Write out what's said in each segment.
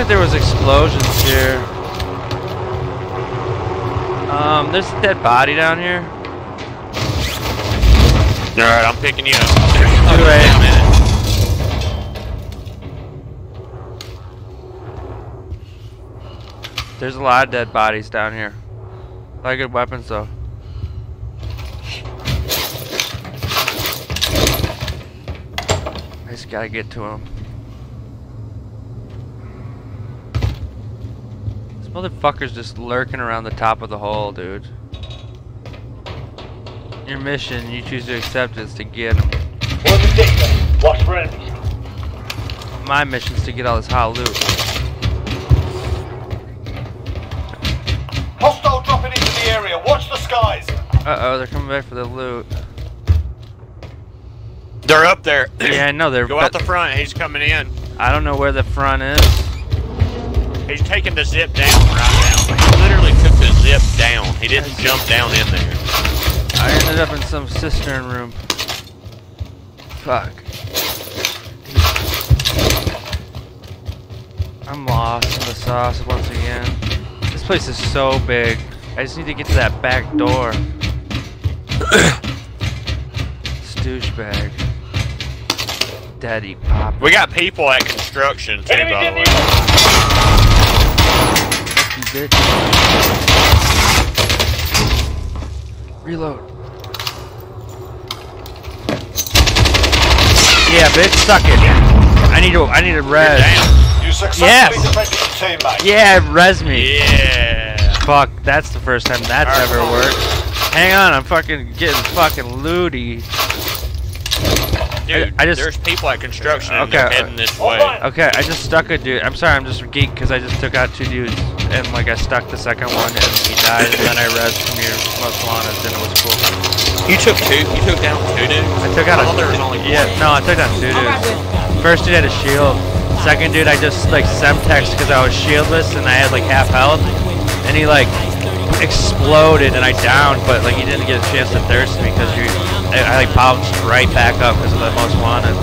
like there was explosions here. Um, there's a dead body down here. Alright, I'm picking you up. Too late. A minute. There's a lot of dead bodies down here. A lot of good weapons though. I just gotta get to him. This motherfucker's just lurking around the top of the hole, dude. Your mission, you choose to accept is to get him. One detector. Watch for enemies. My mission's to get all this hot loot. Hostile dropping into the area. Watch the skies. Uh oh, they're coming back for the loot. They're up there. Yeah, I know they're. Go out the front. He's coming in. I don't know where the front is. He's taking the zip down right now. He literally took the zip down. He didn't jump down in there. I ended up in some cistern room. Fuck. I'm lost in the sauce once again. This place is so big. I just need to get to that back door. Douchebag. Daddy pop. We got people at construction too, Enemies by the way. The Fuck you, bitch. Reload. Yeah, bitch, suck it. I need to. I need to You're res. down. You successfully Yes. defended your teammate. Yeah, res me. Yeah. Fuck, that's the first time that's Alright. ever worked. Hang on, I'm fucking getting fucking looty. Dude, I just- there's people at construction Okay. they're heading this way. Okay, I just stuck a dude. I'm sorry, I'm just geek because I just took out two dudes and like I stuck the second one and he died and then I res from your most wanted and it was cool. You took two? You took down two dudes? I took out I a thought there was only yeah no I took down two dudes. First dude had a shield. Second dude I just like semtex because I was shieldless and I had like half health and he like exploded and I downed but like he didn't get a chance to thirst me because you I, I like bounced right back up because of the most wanted.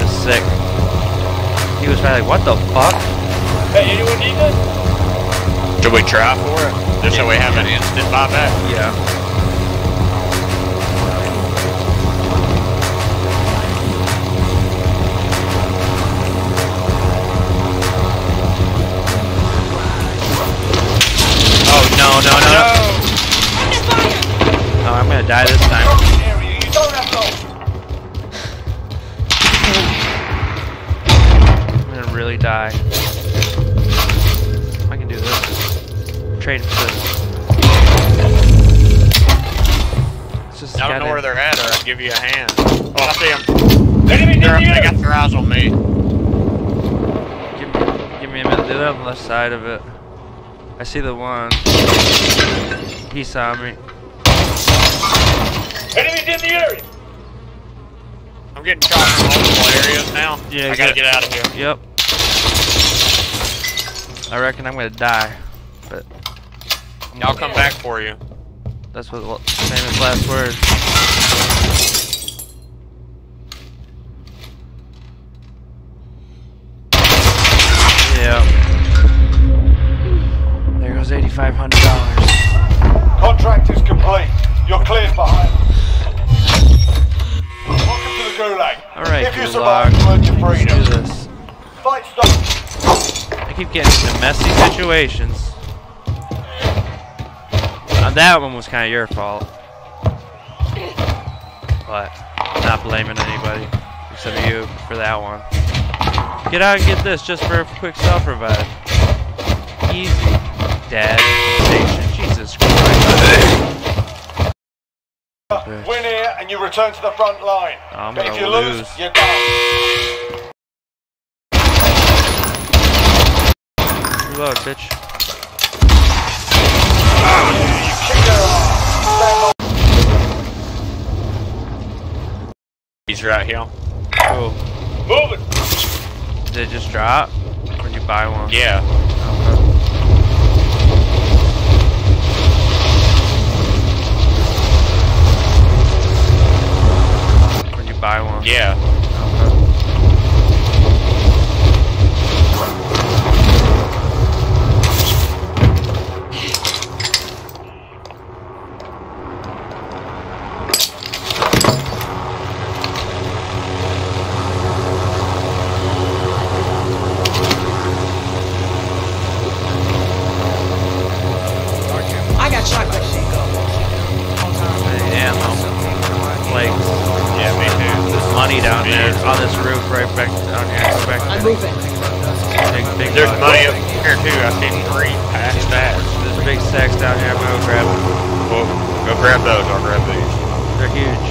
It's sick. He was probably like what the fuck? Hey, anyone need this? Should we try for it? Just so we have an instant buyback? Yeah. Oh no no no no! Oh, I'm gonna die this time. Area. You don't have long. I'm gonna really die. I can do this. Trade for this. It's just I don't know gotta- where they're at, or I'll give you a hand. Oh, I see them. Enemies They're, the they area. got their eyes on me. Give me, give me a minute. They're on the left side of it. I see the one. He saw me. Enemies in the area. I'm getting shot from multiple areas now. Yeah, I gotta good. get out of here. Yep. I reckon I'm gonna die, but I'll come back for you. that's what the famous last words. Yeah. There goes eighty-five hundred dollars. Contract is complete. You're cleared behind. Welcome to the Gulag. All right, If you Gulag. survive, you your Let's do this. Fight stop. I keep getting into messy situations. Uh, that one was kind of your fault. But I'm not blaming anybody except you for that one. Get out and get this just for a quick self revive. Easy. Dad station. Jesus Christ. Bitch. Win here and you return to the front line. I'm but if gonna you lose, lose. you're done. Reload, bitch. Kick their ass. Stand by. He's right here. Cool. Move it. Did it just drop? Or did you buy one? Yeah. Okay. Or did you buy one? Yeah. Okay. Grab those. I'll grab these. They're huge.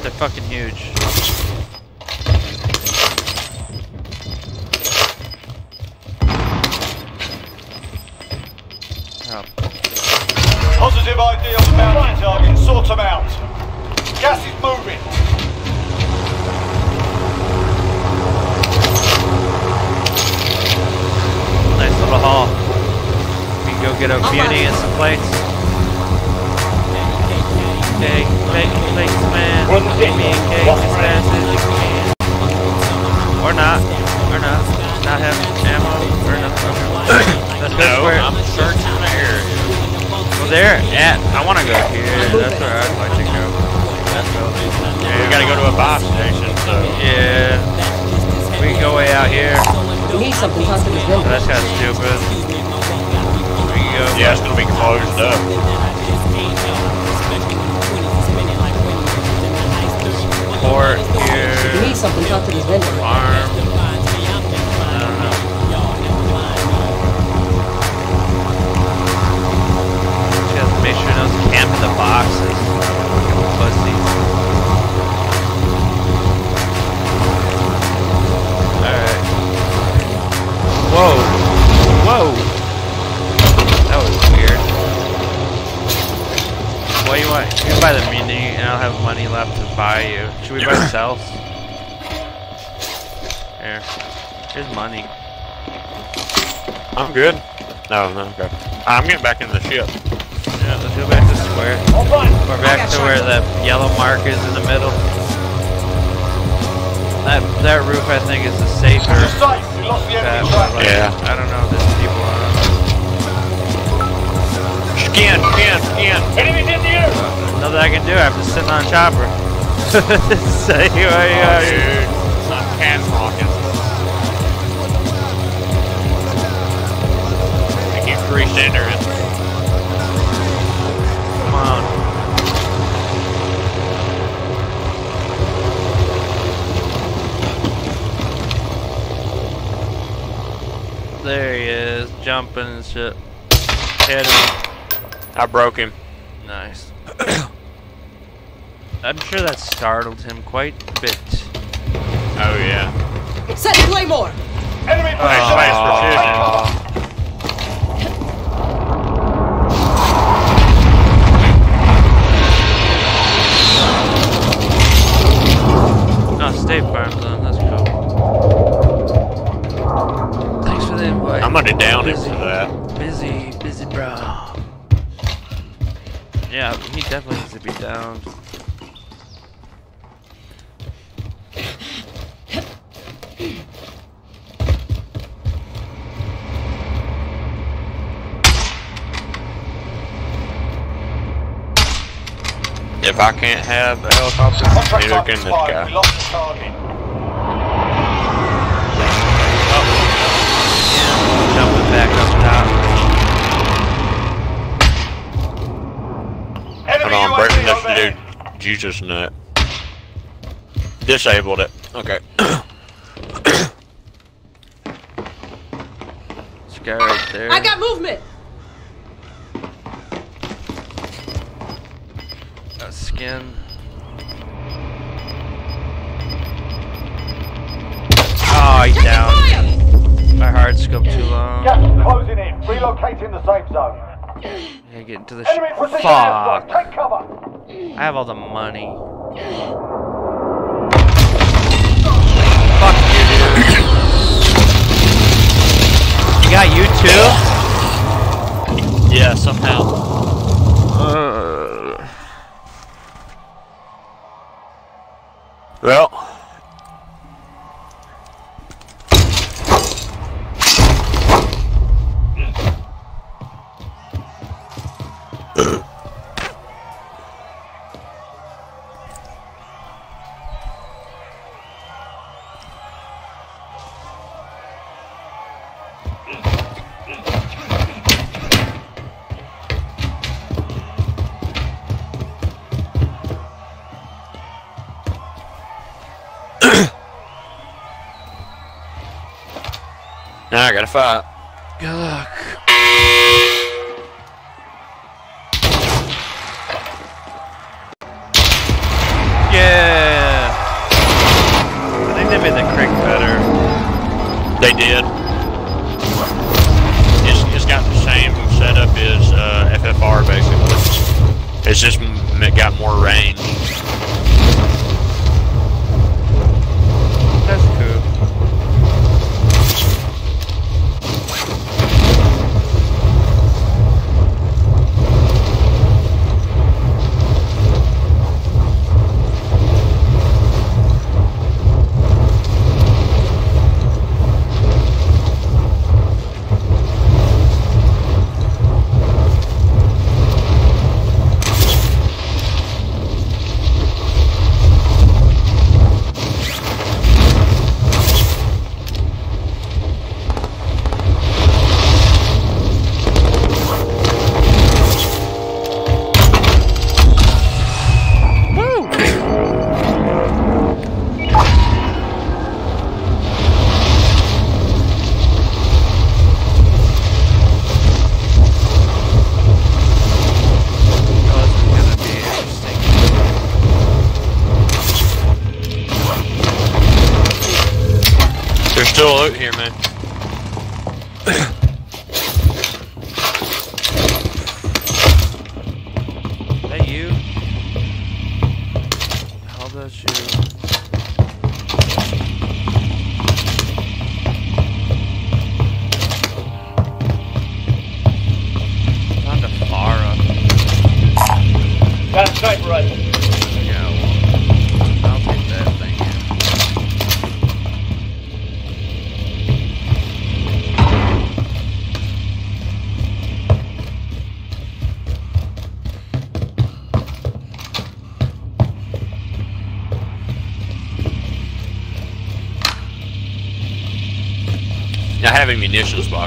They're fucking huge. Oh, Positive ID on the bounty target. Sort them out. Gas is moving. nice little haul. We can go get a beauty and some plates. Cake, cake, plates, man. Give me a cake as fast as you can. Or not. Or not. Not have ammo or nothing. That's good No. I'm searching the area. Well, there at. I want to go here. That's where I'd like to go. Let's go. Yeah, we gotta go to a buy station, so. Yeah. We can go way out here. You need something, talk to this that's kind of stupid. We. Yeah, it's gonna be closed up. Port You need something, talk to this window. Farm. I don't know. Just make sure no one's camping the boxes. Pussies. Alright. Whoa. Whoa. What do you want? You can buy the mini and I'll have money left to buy you. Should we buy cells? Here. Here's money. I'm good. No, no, okay. I'm getting back in the ship. Yeah, let's go back to square. All right. We're back to where the yellow mark is in the middle. That that roof I think is the safer You're safe. We lost the path, enemy but, track. like, Yeah. I don't know Skin, skin, skin. Enemies in the air. Nothing I can do. I have to sit on a chopper. Say what you Oh, are. dude. I'm can rocking. I keep re-centering. Come on. There he is, jumping and shit. Hit him. I broke him. Nice. I'm sure that startled him quite a bit. Oh, yeah. Set Claymore! Enemy Nice, position. nice precision. Oh, State Farm Zone, that's cool. Thanks for the invite. I'm gonna down him for that. Busy, busy bro. Yeah, he definitely needs to be down. If I can't have a helicopter, Contract neither can this expired. We guy. lost the target. Jumping back up top. Enemy Hold on, UAV breaking this overhead. dude. Jesus nut. Disabled it. Okay. This guy right there. I got movement! Got skin. Oh, he's Taking down. fire! My hard scope too long. Gas is closing in. Relocating the safe zone. Yeah, get into the Enemy sh- Fuck. Take cover. I have all the money. Fuck you, dude. you got you too? yeah, somehow. Uh, Well. Now I gotta fight. Good luck. Yeah. I think they made the crick better. They did. It's, it's got the same setup as uh, FFR basically. It's just it got more range.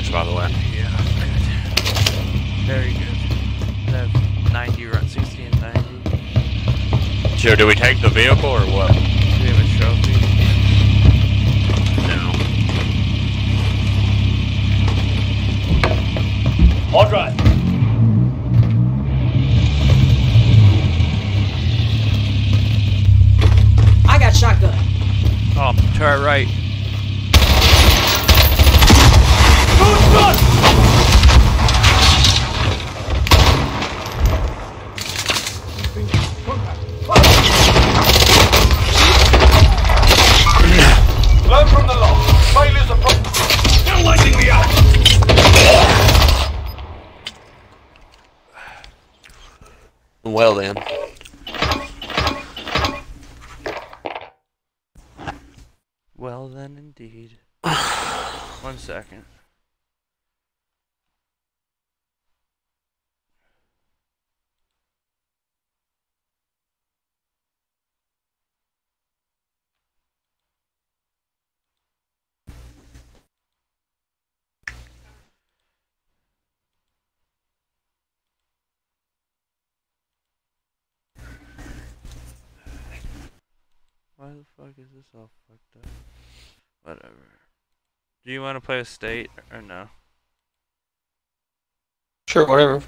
Munitions by the way. Yeah, good. Very good. That's 90 run, 60 and 90. So, do we take the vehicle or is all fucked up? Whatever. Do you want to play a state or no? Sure, whatever.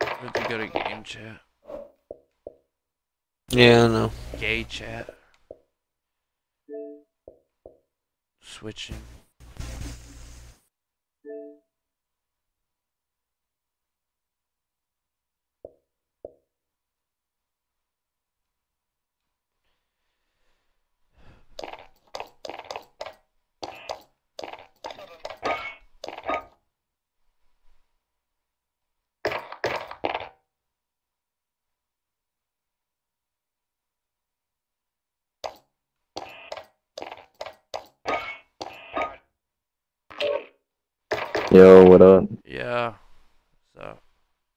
Have to go to game chat. Yeah, I know. Gay chat. Switching. Yo, what up? Yeah. So,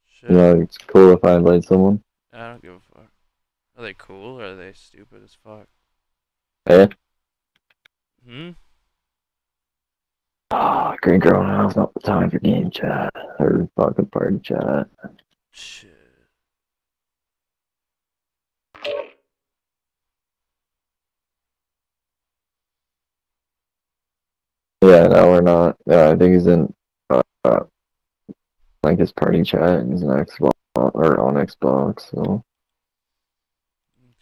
shit. You know, it's cool if I invite someone. I don't give a fuck. Are they cool or are they stupid as fuck? Eh? Hmm? Ah, oh, green girl, now's not the time for game chat. Or fucking party chat. Shit. Yeah, no, we're not. Yeah, I think he's in uh, uh, like his party chat. He's an Xbox or on Xbox. So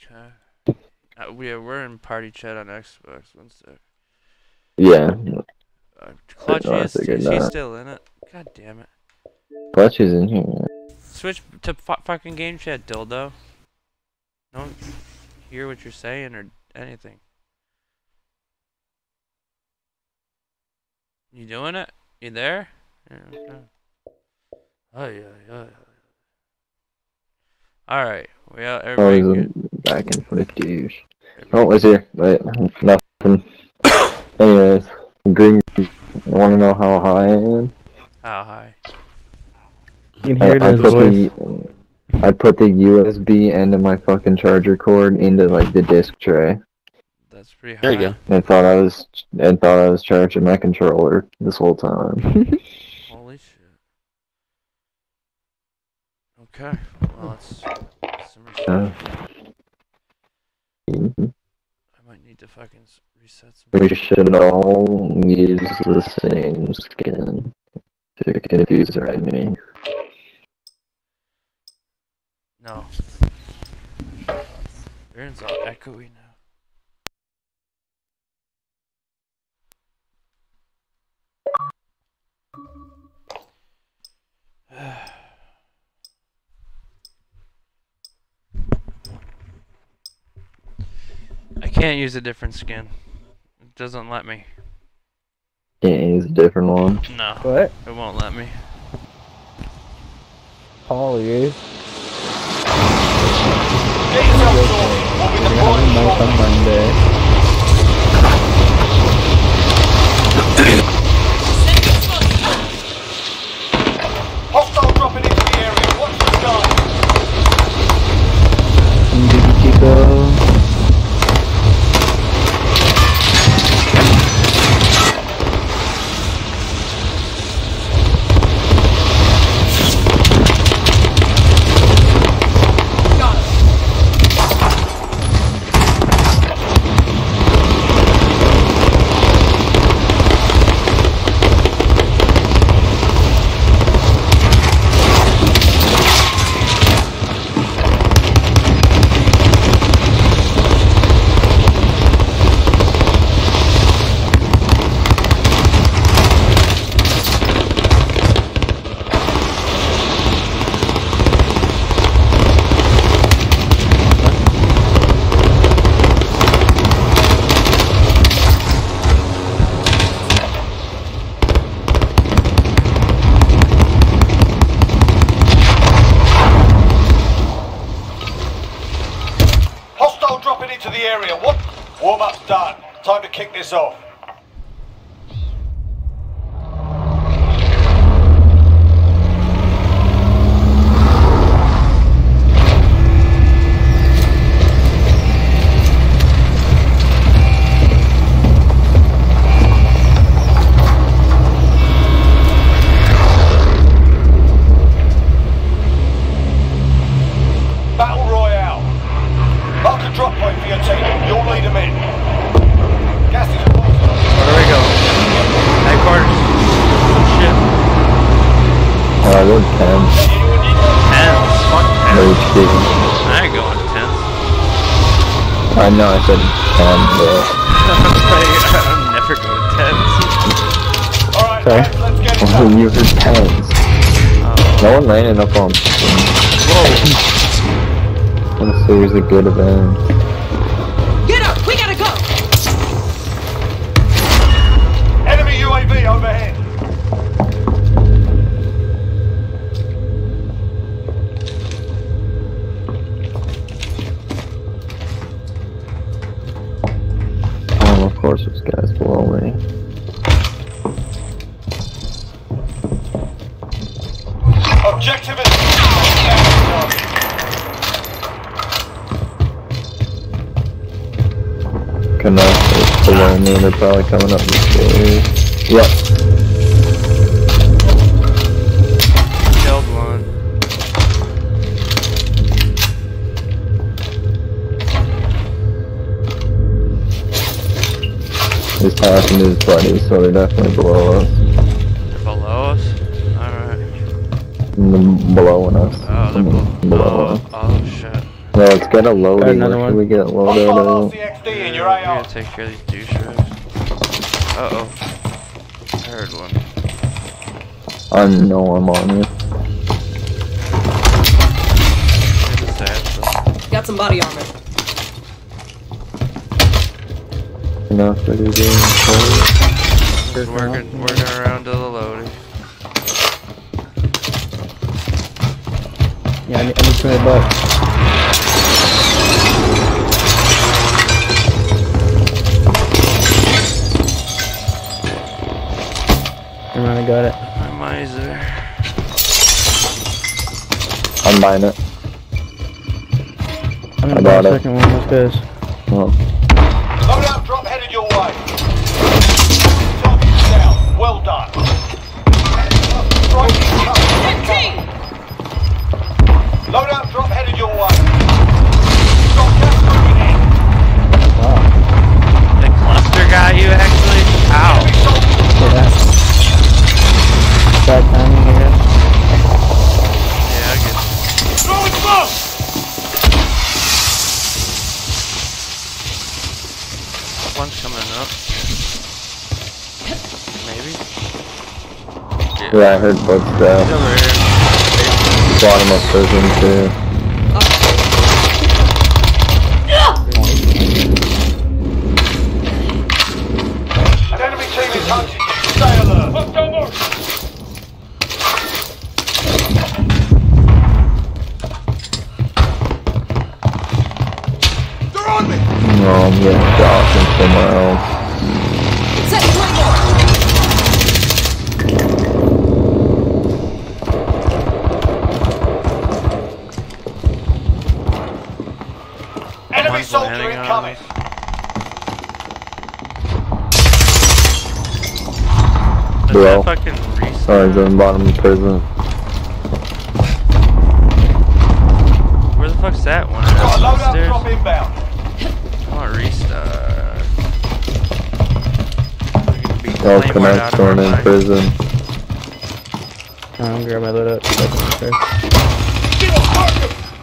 Okay. Uh, we we're in party chat on Xbox. One sec. yeah, Uh, Clutchy is, is he still in it? God damn it. Clutch is in here. Switch to fu fucking game chat, dildo. Don't hear what you're saying or anything. You doing it? You there? Yeah, okay. Oh yeah, yeah. All right. we Oh, everybody. he's back in for the douche. Oh, it's here. But nothing. Anyways, green. Want to know how high I am? How high? You can I, hear it I in his put voice. the I put the USB end of my fucking charger cord into like the disc tray. That's pretty high. There you go. and thought I was and thought I was charging my controller this whole time. Holy shit. Okay. Well, let's. Some reset. Uh, I might need to fucking reset some. we should all use the same skin to confuse the enemy. No. Aaron's all echoey now. I can't use a different skin. It doesn't let me. Can't use a different one. No, What? it won't let me. Holly, Get yourself. We'll be we're gonna deploying have a on. Monday. A loading. another one. should we get loaded? Hostile at? RCXD in your We AR. gotta take care of these douchebags. Uh oh. I heard one. I know I'm on you. Here's a satchel. Got some body armor. Enough to do this. Just working, working around to the loading. Yeah, I need, I need 200 bucks. It. I'm gonna buy a it. second one. Let's go. Well, heard He's uh, footsteps. over here. Bottom of prison too. An enemy team is hunting. Stay alert. They're on me. No, I'm getting shot from somewhere else. Landing on incoming. us. Is Bro. that fucking reset? Oh, he's in the bottom of prison. Where the fuck's that one? Got a loadout Upstairs? drop inbound. I want restart. We're gonna be No Claymore connect out of in mind. prison. I'm gonna my load up.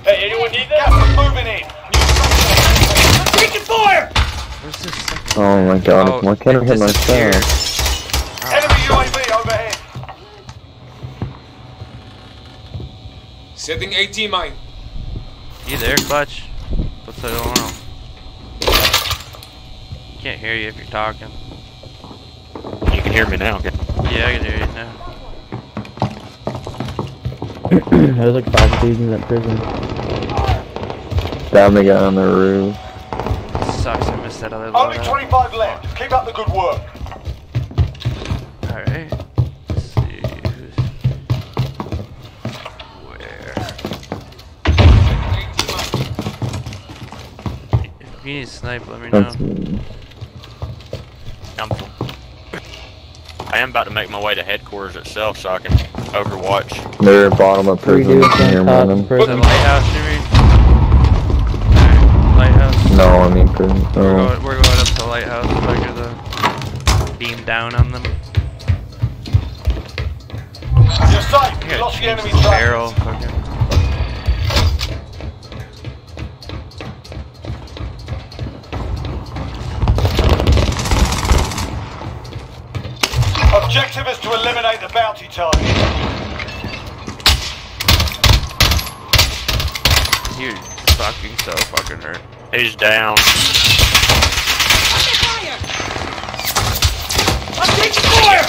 Hey, anyone need that? Gas is moving in. Taking fire! Where's this second? Oh my god, Oh, why can't I it hit my disappeared. shot? Enemy UAV overhead. Setting AT mine. You there, Clutch? What's going on? Can't hear you if you're talking. You can hear me now. okay? Yeah, I can hear you now. There's like five dudes in that prison. Down the guy on the roof. Sucks I missed other Only 25 left. Keep up the good work. Alright. Let's see who's where. If you need a snipe, let me know. I'm, I am about to make my way to headquarters itself so I can overwatch. they're bottom of Three prison. dudes Here, on top The prison. lighthouse, No, I mean prison. We're, Oh, going, we're going up to the lighthouse if I could uh, beam down on them. You're safe. You lost the change enemy this barrel. Fucking. Objective is to eliminate the bounty target. You're fucking so fucking hurt. He's down. Fire! I'm taking fire!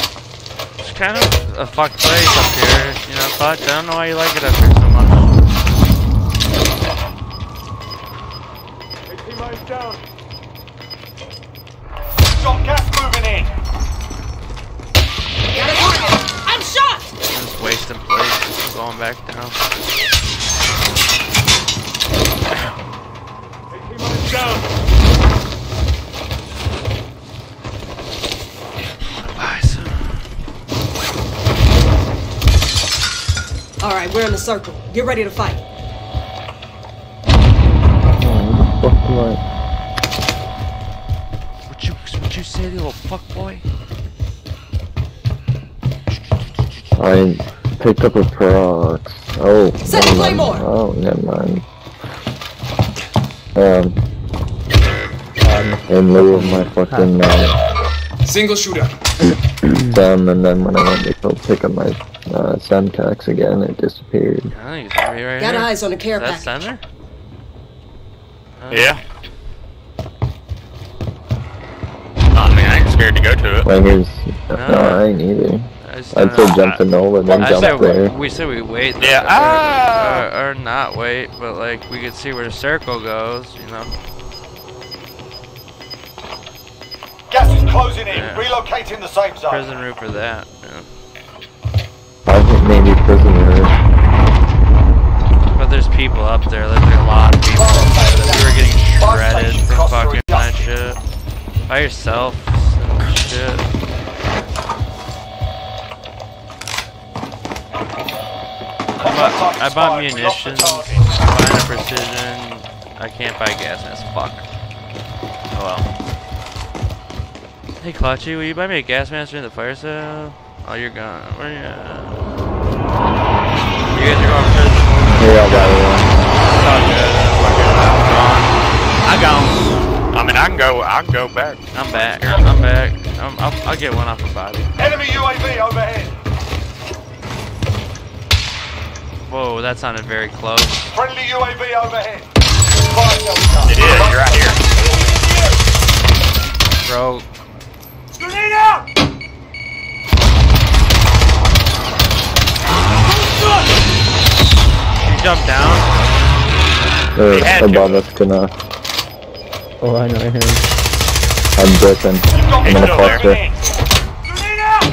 It's kind of a fucked place up here, you know, Clutch. I don't know why you like it up here so much. Got gas moving in. Got a target! I'm shot! Just wasting place. I'm going back down. Buy. Alright, we're in the circle. Get ready to fight. oh, what fuck am I- What you what you say? say, you little fuck boy? I picked up a prox. Oh, Set never mind. Claymore! Oh, never mind. Um, in lieu of my fucking uh, Single shooter. SEM, and then when I went to go pick up my uh, Semtex again, it disappeared. I think it's gonna be right Got here. eyes on a care Is that package. center? Uh, Yeah. I mean, I ain't scared to go to it. Like, here's, no, I ain't either. I just I'd don't say jump to Nova, then I jump said there. we, we said we wait. though, Yeah, or- ah! Or, or not wait, but like we could see where the circle goes. You know. Gas is closing in. Yeah. Relocating the safe zone. Prison route for that. Yeah. I think maybe prisoner. But there's people up there. There's like a lot of people up there. That we were getting shredded from fucking that shit. By yourself and shit. I bought, I bought munitions, fine precision. I can't buy gas mask. Fuck. Oh well. Hey Clutchy, will you buy me a gas mask during the fire sale? Oh, you're gone. Where are you at? You guys are going to prison? Yeah, I got one. It's all good. Fucking, I'm gone. I mean, I can go. I can go back. I'm back. I'm back. I'm, I'll, I'll get one off the body. Enemy UAV overhead. Whoa, that sounded very close. Friendly UAV overhead. Fire cell cut. It is. You're right here. Bro, Grenade out! you down. Uh, They're had above us, gonna. Oh, I know him. I'm dipping. You've I'm gonna still there. cluster. Grenade out!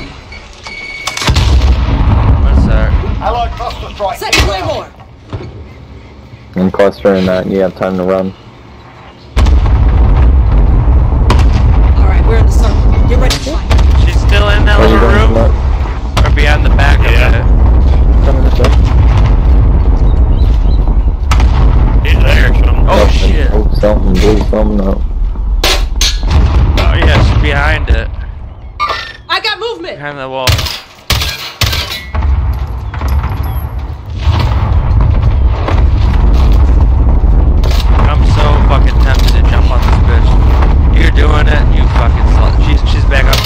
What's that? Allied cluster strike. Set Claymore! I'm clustering that, and you have time to run. Alright, we're in the circle. Get ready to fight. She's still in that little room? from? Or behind the back Yeah. of it? Coming this way. He's there. Some. Oh Something, shit. Oh, something, do something up. Oh yeah, she's behind it. I got movement! Behind the wall. I'm so fucking tempted to jump on this bitch. You're doing it, you fucking slut. She's she's back up.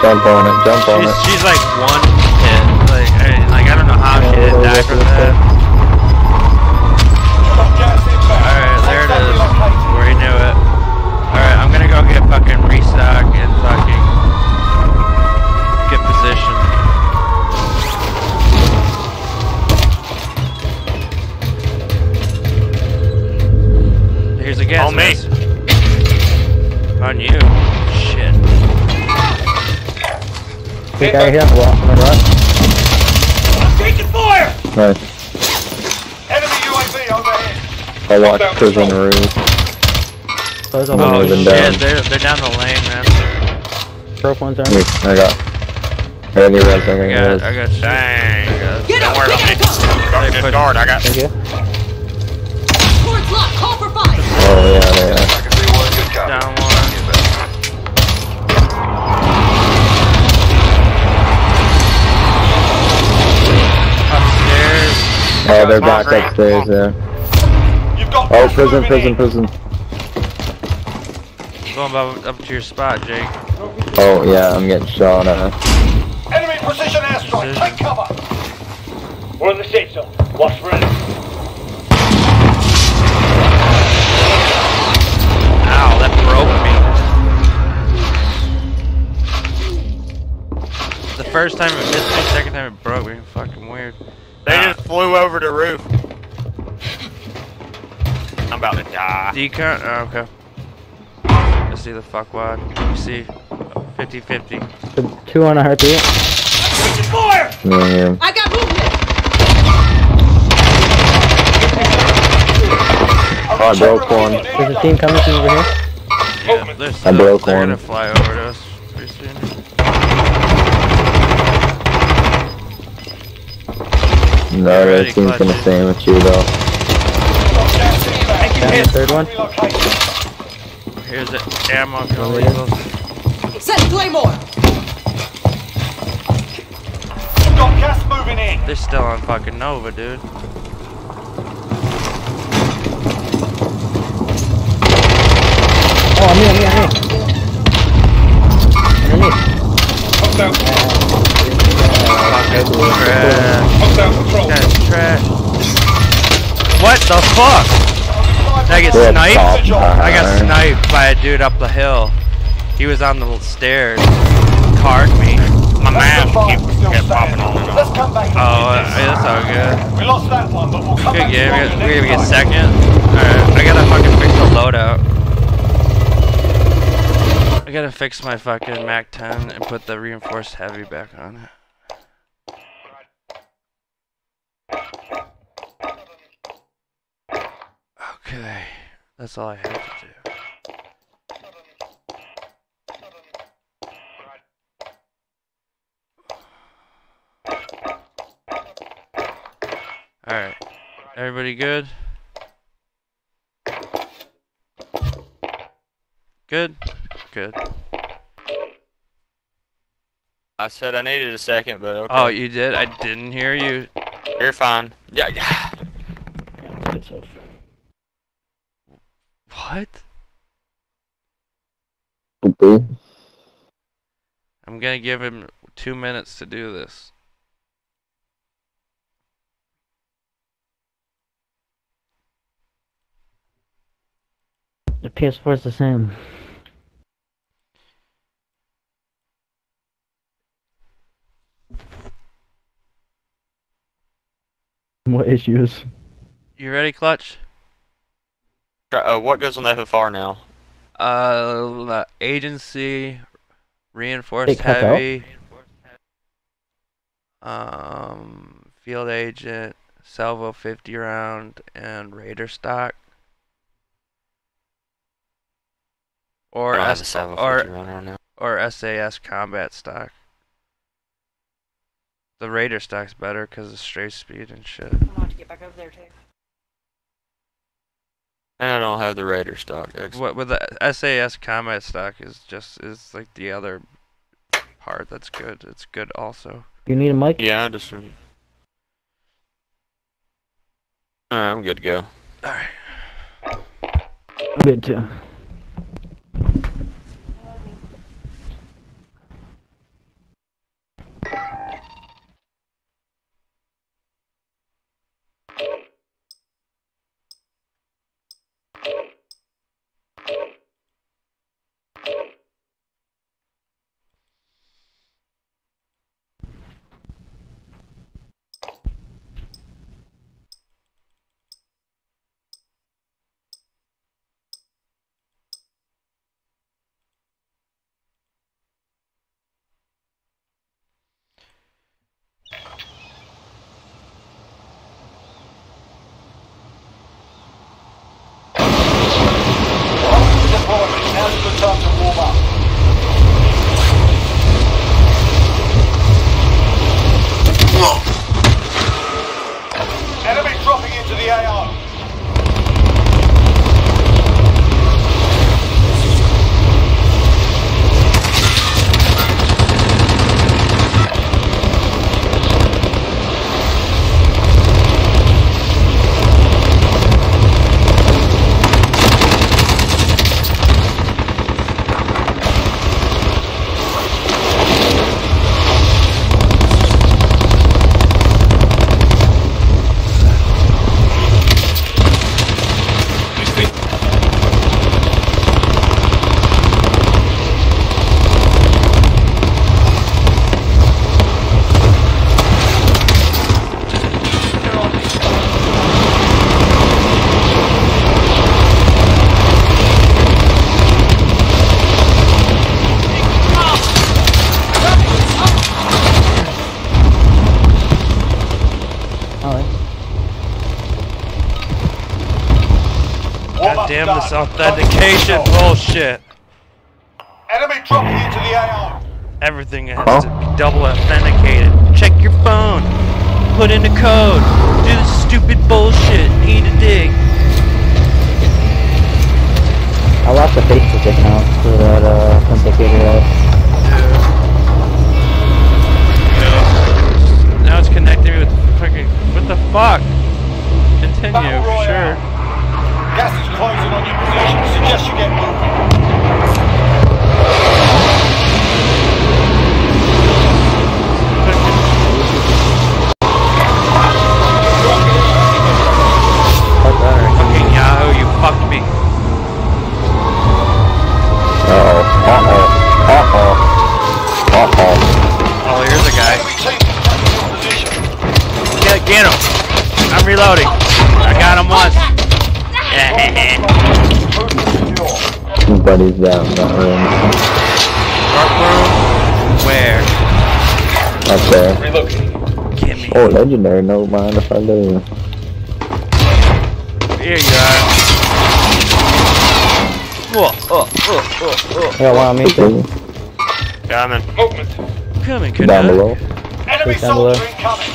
Jump on it, jump on She's it. she's like one hit. Like I, like I don't know how she didn't die from that. Got gas inbound. Alright, there it Safe zone We knew it. Alright, I'm gonna go get fucking restock and Here's a gas On me. On you. Shit. Big guy here. Well, on the right. Taking fire! Nice. Enemy UAV overhead. I watched prisoner roof. So there's a Oh, they've been shit, down. they're, they're down the lane, man. broke one's arm. I got. I got the res, I I got got, the I res. got shit. Dang. I got- uh, Get Don't up! worry We about me. gotta go! Guard, They put- guard. I got. Thank you. Oh, yeah, they are. Down one. Upstairs. Oh, they're back Grant. upstairs, yeah. You've got Oh, gas prison, prison, prison. Going up, up to your spot, Jake. Oh, yeah, I'm getting shot at. Uh. Enemy precision airstrike. Precision. Take cover. We're in the safe zone. Watch for enemy. The first time it missed me, second time it broke me. Fucking weird. They Ah, just flew over the roof. I'm about to die. Decon? Oh, okay. Let's see the fuckwad. You see? 50-50. Two on a heartbeat. Taking fire! Yeah, yeah. I got movement! Oh, I broke one. There's a team coming from over here. Yeah, they're I still, broke they're one. gonna fly over to us No, Ready, that team's gonna clutch. sandwich you though. Down the third one. Relocation. Here's the ammo for Over here. illegals. Set Claymore! You've got gas moving in. They're still on fucking Nova, dude. Oh, I'm here, I'm here, I'm here. Underneath. Hostile, Trash. Hostile control. That's trash. What the fuck? Did I get sniped? I got sniped by a dude up the hill. He was on the stairs. Card me. My mask keep, kept popping on and Let's off. come back. Oh, uh, that's all good. We lost that one, but we'll come Good back game. stronger We're gonna get time. second. Alright, I gotta fucking fix the loadout. I gotta fix my fucking MAC 10 and put the reinforced heavy back on it. Okay, that's all I have to do. Alright, everybody good? Good? Good. I said I needed a second, but okay. Oh, you did? I didn't hear you. You're fine. Yeah, yeah. What? Okay. I'm gonna give him two minutes to do this. The PS4 is the same. What issues? You ready, Clutch? Try- Uh, what goes on the FFAR now? Uh, agency, reinforced Hey, cut heavy, um, field agent, salvo 50 round, and raider stock. Or I don't have S a 750 or runner on now. or SAS combat stock. The raider stock's better because of straight speed and shit. I'm gonna to get back over there too. And I don't have the Raider stock. Ex- What with the SAS combat stock is just is like the other part that's good. It's good also. You need a mic? Yeah, I just. Alright, I'm good to go. All right. I'm good too. Warm legendary. No mind if I do. Here you are. Whoa, oh, oh, oh, oh. oh. I got one on me too. Coming. Coming, Down below. Enemy Down below. soldier incoming.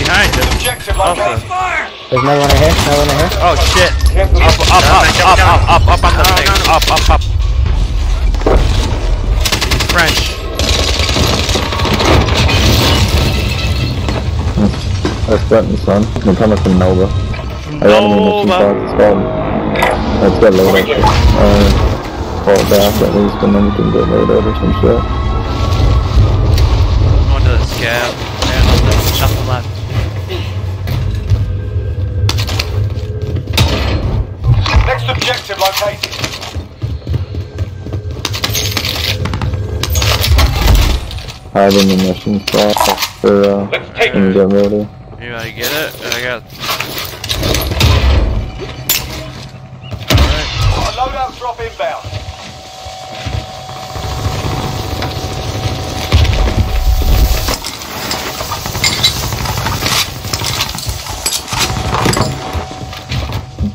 Behind him. Objective Also. located. There's another one right here. Another one right here. Oh shit. Up, up, up, up, up, up, up on the thing. Up, up, up. That's Brenton, son. They're coming from Nova. I got him in the Nova. shoot It's called. Let's get load up. Uh, fall back at least, and then we can get load up or some shit. Going to the scab. Yeah, nothing, nothing left. Next objective located. Hiding the mission spot for, uh, and get ready. You gotta get it? I got. A loadout drop inbound.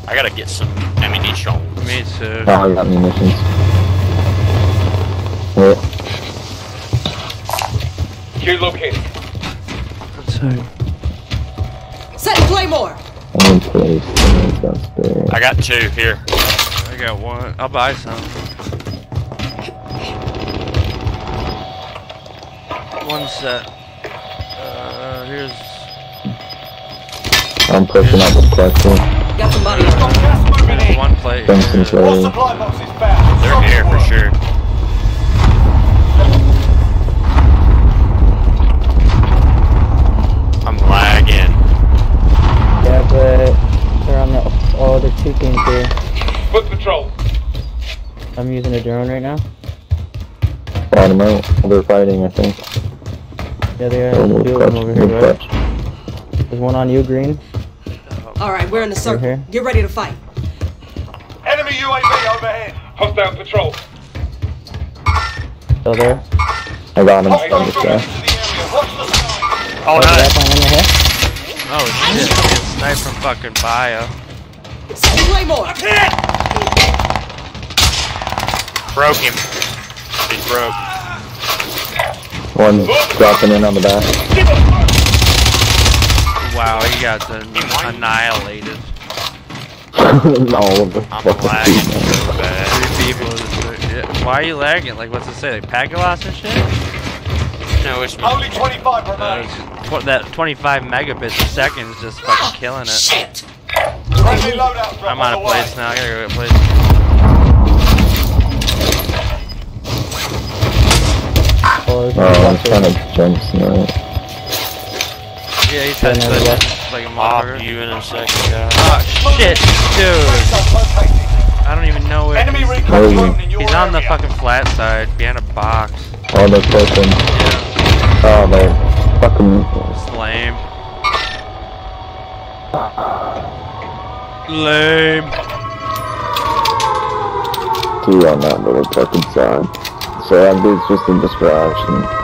I gotta get some ammunition. Me too. Oh, I got munitions. Got two here. I got one. I'll buy some. One set. Uh, here's. I'm pushing up with question. Got somebody. Got gas moving in. One plate. Tungsten's All supply boxes found. They're here for sure. I'm using a drone right now. Bottom out. They're fighting, I think. Yeah, they are. Oh, Two of them over here, right? There's one on you, green. Alright, we're in the circle. here. Get ready to fight. Enemy UAV overhead. Hostile patrol. Still there. I got him. Hostile I'm there. the the. Oh, Oh, nice. that one in the head. Oh shit! Get sniped from fucking bio. Set Claymore! Broke him. He's broke. One dropping in on the back. Wow, he got the annihilated. All of the I'm fucking lagging man. so bad. Three people. Why are you lagging? Like, what's it say? Like packet loss and shit? No, it's Only 25 Uh, tw- that 25 megabits a second is just fucking killing it. Shit! Friendly loadout drop I'm out of place now. I gotta go get a place. Oh, there's Oh, one I'm trying to jump tonight. Yeah, he's had to like a off you in a second, guys. Oh shit, dude! I don't even know where. Enemy He's, recon he? drone in your he's on the fucking flat side, behind a box. Oh, they're pushing. Yeah, Oh, they're fucking. it's lame. Lame. Two on that little fucking side so I'll be just in this.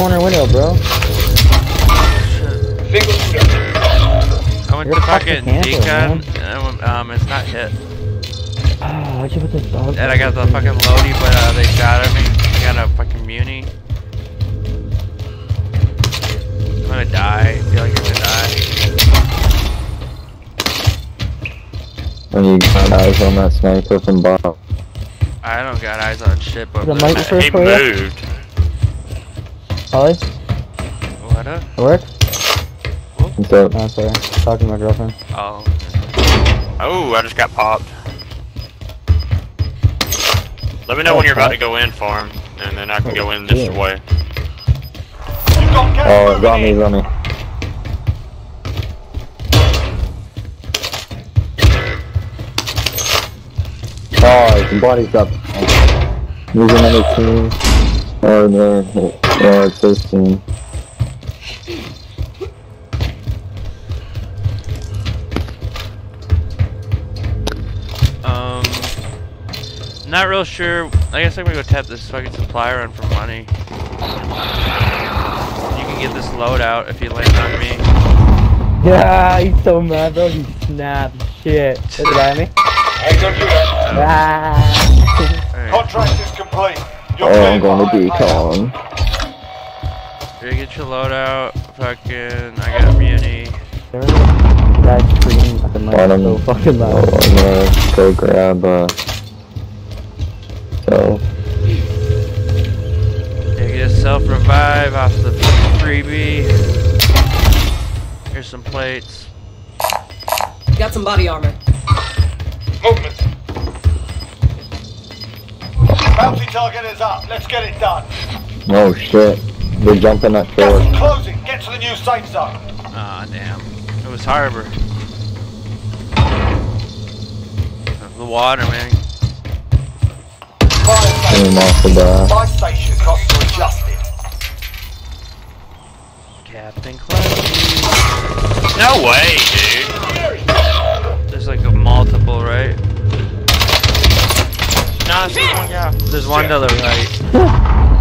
Corner window, bro. Single shooter. I went You're to fucking fucking camper, decon. and Um, it's not hit. Ah, why'd you put this dog? And I got the fucking loady, but uh, they shot at me. I got a fucking muni. I'm gonna die. I feel like I'm gonna die. And you got eyes on that sniper from Bob. I don't got eyes on shit, but The mic what first He for you? What Ollie, up? it work? What's up? Oh, sorry. Talking to my girlfriend. Oh, Oh, I just got popped. Let me know when you're about to go in for him, and then I can go in this Yeah. way. You've got gas Oh, moving got me, in. got me. Oh, his body's up. Using another team. Oh, or the, or it's this team. um, not real sure. I guess I'm gonna go tap this fucking supply run for money. You can get this loadout if you land on me. Yeah, he's so mad, bro. He snapped. Shit. Is it at me? Hands on shooter. Ah. Alright, Contract is complete. You're Oh, I'm cleared going for to higher pay. decon. here, get your loadout. Fucking, I got muni. There was a guy screaming at the mic I don't so know. fucking Oh, loud. I'm gonna go grab, uh... So, Yeah, get a self revive off the freebie. Here's some plates. Got some body armor. Movement. Bounty target is up. Let's get it done. oh shit. They're jumping that Gas door. is closing. Get to the new safe zone. Ah, damn. It was Harbor. The water, man. Fire Came station. off the bar. My station costs are adjusted. Captain Clutchy. No way, dude. There's like a multiple, right? No, it's just one guy. There's one to the right.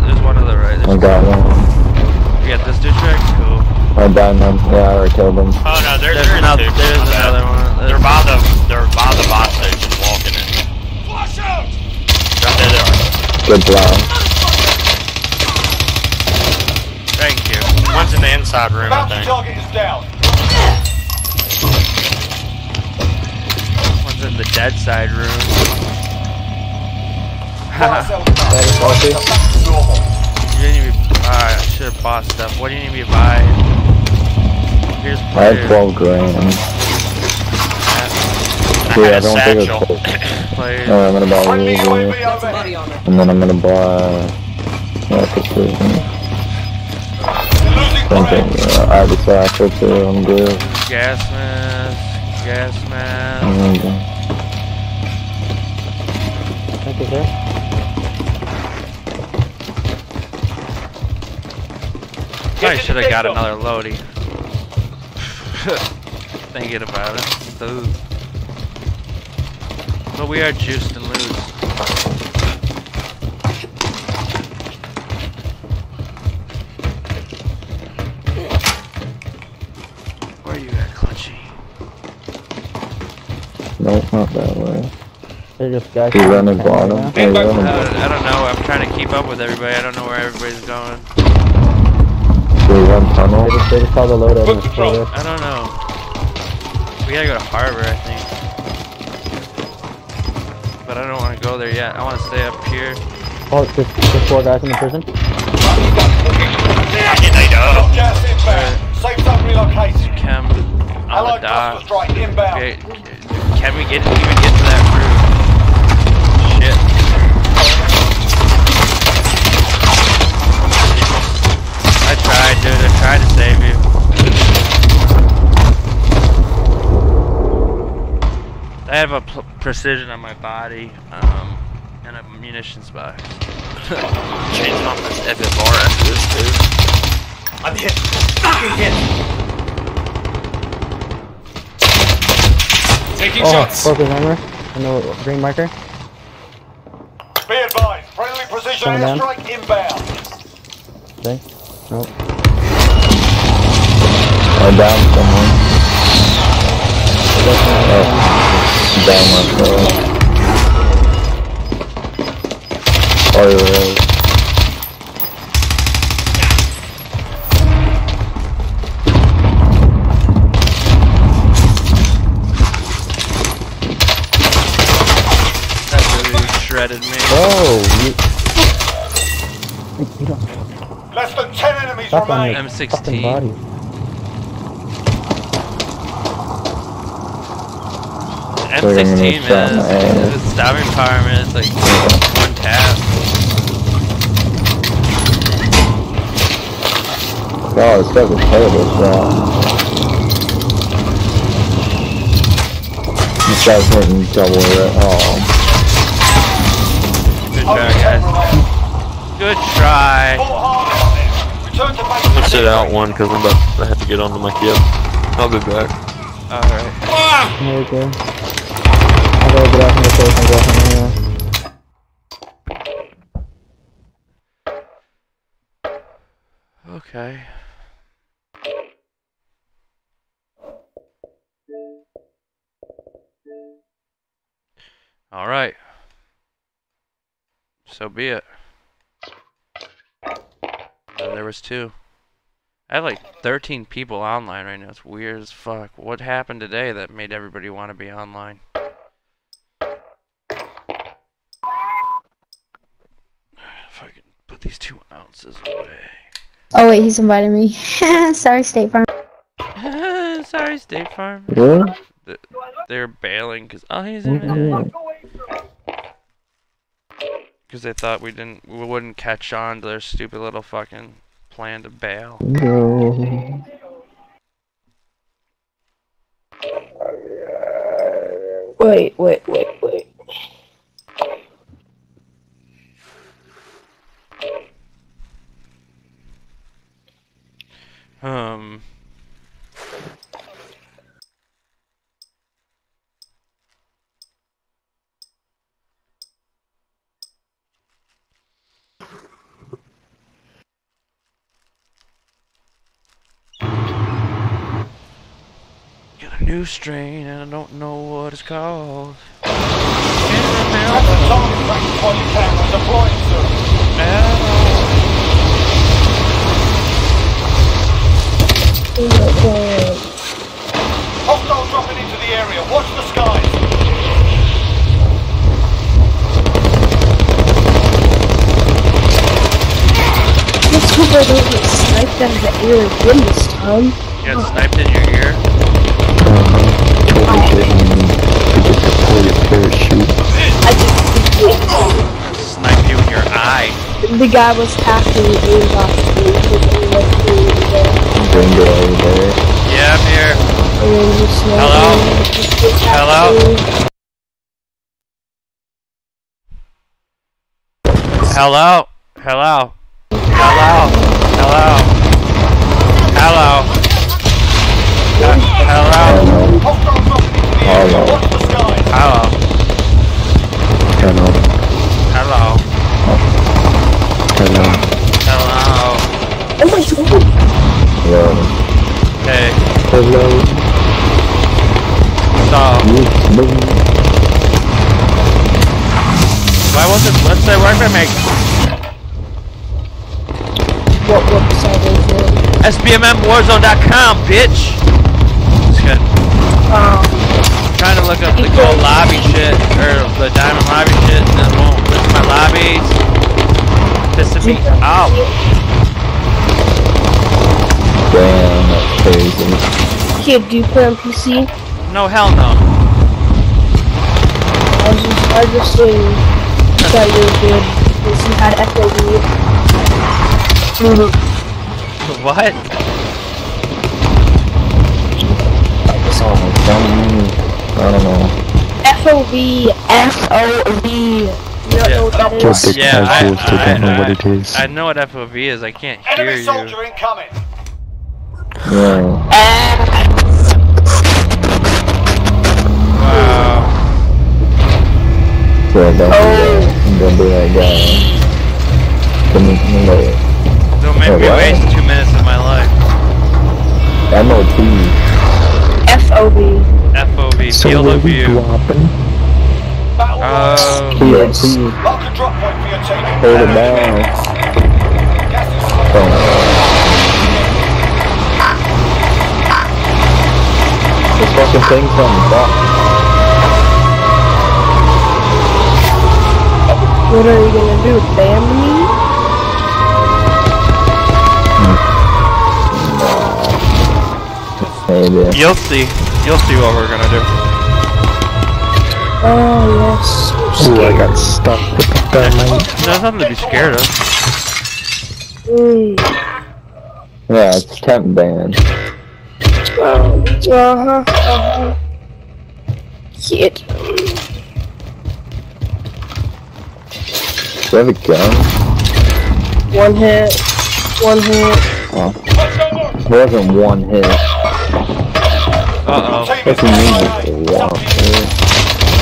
There's one to the right. I There's, got one. You got this douchebag? Cool. I died them. Yeah, I already killed them. Oh no, there, There's there's another- two. there's another one. They're by the they're by the buy station, walking in. Flush out. Right there, they are. Good job. Thank you. One's in the inside room, I think. target is down. One's in the dead side room. Fire cells That down. healthy. Back to normal. You didn't even buy. I should have bought stuff. What do you need me to buy? Here's I had players. 12 grand. I Yeah, had I a don't think satchel. it's Players. Alright, I'm gonna buy Friendly these, UAV Got some overhead. body armor. and then I'm gonna buy yeah, precision. You're Something. Uh, I have a satchel too. I'm good. Gas mask. Gas mask. Mm, Thank you, sir. Probably should have got another loady. Thinking about it. Ooh. But we are juiced and loose. Where are you at, Clutchy? Nope, not that way. They're just guys. You running standing bottom. Hey, I don't. I don't know. I'm trying to keep up with everybody. I don't know where everybody's going. We run tunnel. They just, they just saw the loadout Put control. pulled. I don't know. We gotta go to Harbor, I think. But I don't want to go there yet. I want to stay up here. Oh, there's, there's four guys in the prison. I get laid up. Uh, Gas inbound. Safe zone relocated. Chem on the Allied cluster dock. strike inbound. Okay, can we get even get to that room? I tried, dude. I tried to save you. I have a pl- precision on my body, um, and a munitions box. Changing on this FFAR after this too. I'm hit. Fucking hit. Taking Oh, shots. focus armor. And the green marker. Be advised, friendly precision Coming down. airstrike inbound. Okay. Nope. I down someone. Oh, down myself. Oh, yeah. That really shredded me. Oh, you. You don't Less than 10 enemies stop on remain. your M16. fucking body. M16 They're gonna man, shot my ass. the stabbing power man, it's like one tap. God, it's got the terrible shot. This guy's hitting double it. Oh, Good Only try, 10 guys. Good try. Fought hard out there. Return to base. I'm gonna sit out one because I'm about to have to get onto my kid. I'll be back. Alright. There we go. Okay. Alright. So be it. And there was two. I have like 13 people online right now. It's weird as fuck. What happened today that made everybody want to be online? If I can put these two ounces away. Oh wait, he's inviting me. Sorry, State Farm. Sorry, State Farm. yeah? They're bailing because oh he's in Mhm. because they thought we didn't we wouldn't catch on to their stupid little fucking plan to bail. No. Wait, wait, wait, wait. Um. Got a new strain and I don't know what it's called Have the remember. target practice while you can. We're deploying soon. Hostile dropping into the area. Watch the skies. Hope I don't get sniped out of the air again this time. You got sniped in your ear. Snipe you in your eye. the guy was after me aimed off the Gringo over there. Yeah, I'm here. Hello? Hello? Hello? Hello? Hello? Hello? Hello? Uh, hello? Hello. Skies. Hello? Hello. Hello? Hello. Hello? Oh! Hello. Hey, Hello. so, why wasn't, let's say, why did I make What website is it? SBMMWarzone.com, bitch? Just kidding. Um, trying to look up the gold lobby shit, or the diamond lobby shit, and it won't list my lobbies. Pissing me off. Damn, that's crazy. kid, do you play on PC? No, hell no. I was just, I just saying, thought you were good because you had FOV. What? Oh, don't, I don't know. FOV, FOV. You don't Yeah. know what that is? Yeah, I, casuals, they I, know what I- it is. I know what FOV is. I can't hear Enemy you. soldier incoming. Yeah. Wow. So don't do that. Don't do that, guy. Come in, come in later. Don't make Oh, me what? waste two minutes of my life. MOT. FOB. FOV, So field of view. dropping? Battle Uh, TNT. Mark a drop point for your team. Hold it down. Gas is closing. Oh. This fucking thing's on the box. What are you gonna do? Ban me? Maybe. you'll see. You'll see what we're gonna do. Oh yes. I'm Ooh, I got stuck with the thermite. There's nothing to be scared of. Mm. Yeah, it's temp ban. Uh huh. Uh huh. Shit. Do you have a gun? One hit. One hit. It wasn't one hit. Uh oh. Team What is do you mean eliminated. one hit?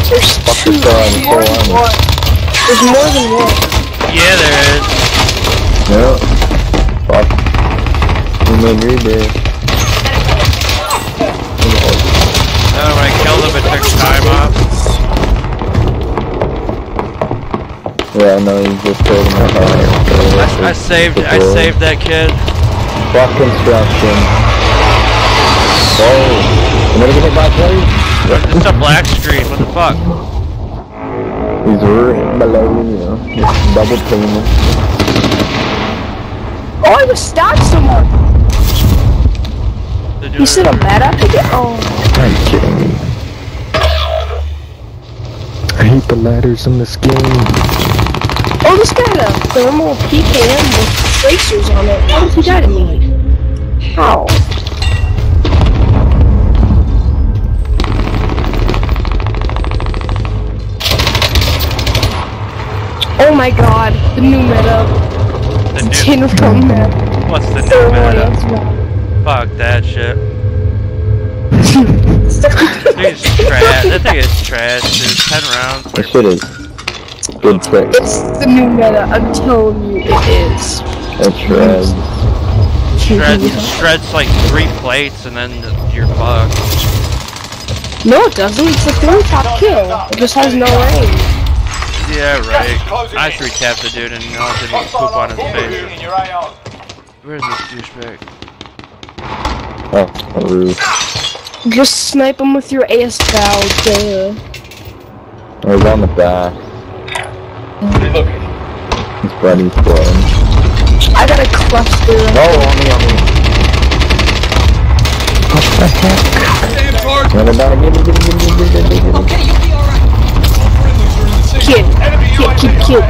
There's Fuck two. the car more than one. There's more than one. Yeah, there is. No. Fuck. You made me there. Oh, when I killed him, it took time off. Yeah, no, you just killed my heart. I saved. I saved that kid. Fuck construction. Oh, I'm gonna get hit by a plane. It's a black screen. What the fuck? He's right below you. Double teaming. Oh, I just stabbed someone. Did You said I'm bad at it? Oh. Are you kidding me? I hate the ladders in this game. Oh, this guy had a thermal PKM with tracers on it. How did he die to me? How? Oh my god, the new meta. The new, Tin from mm-hmm. meta. what's the new Thermal meta? Anti- Fuck that shit. This thing is trash. That thing is trash, dude. Ten rounds. That shit is good uh, trick. It's the new meta, I'm telling you it is. It's red. Shreds, shreds like three plates and then you're fucked. No, it doesn't. It's a three top kill. It just has no range. Yeah, right. I three tapped the dude and you know, didn't poop on his face. in your AO. Where's this douchebag? Oh, a roof. Just snipe him with your AS bow, duh. I was on the back. His buddy's playing. I got a cluster. Oh, on me, on me. What the heck? No, no, no, give me, give me, give me, give me, give me, give me. Kid. Kid, kid, kid.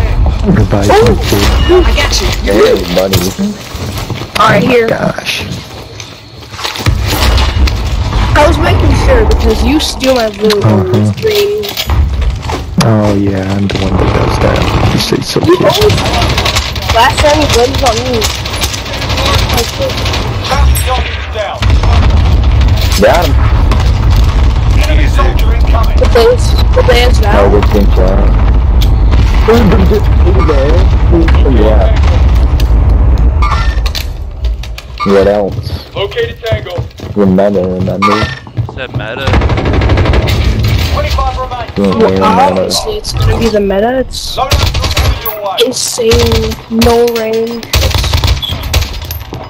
Revive my kid. Hey, buddy. Alright, oh here. Gosh. I was making sure because you steal my loot on the Mhm. stream. Oh yeah, I'm the one that does that. You say so. You kid. always last time you blamed it on me. Okay. Bounty down. Got him. Enemy soldier incoming. The base, the base Oh, now. good team shot. Yeah. What else? Located Tango. Remember, remember? Said meta. 25 remain. Well, Well, remember. obviously it's gonna be the meta. It's Load up headed your way. insane, no range. It's,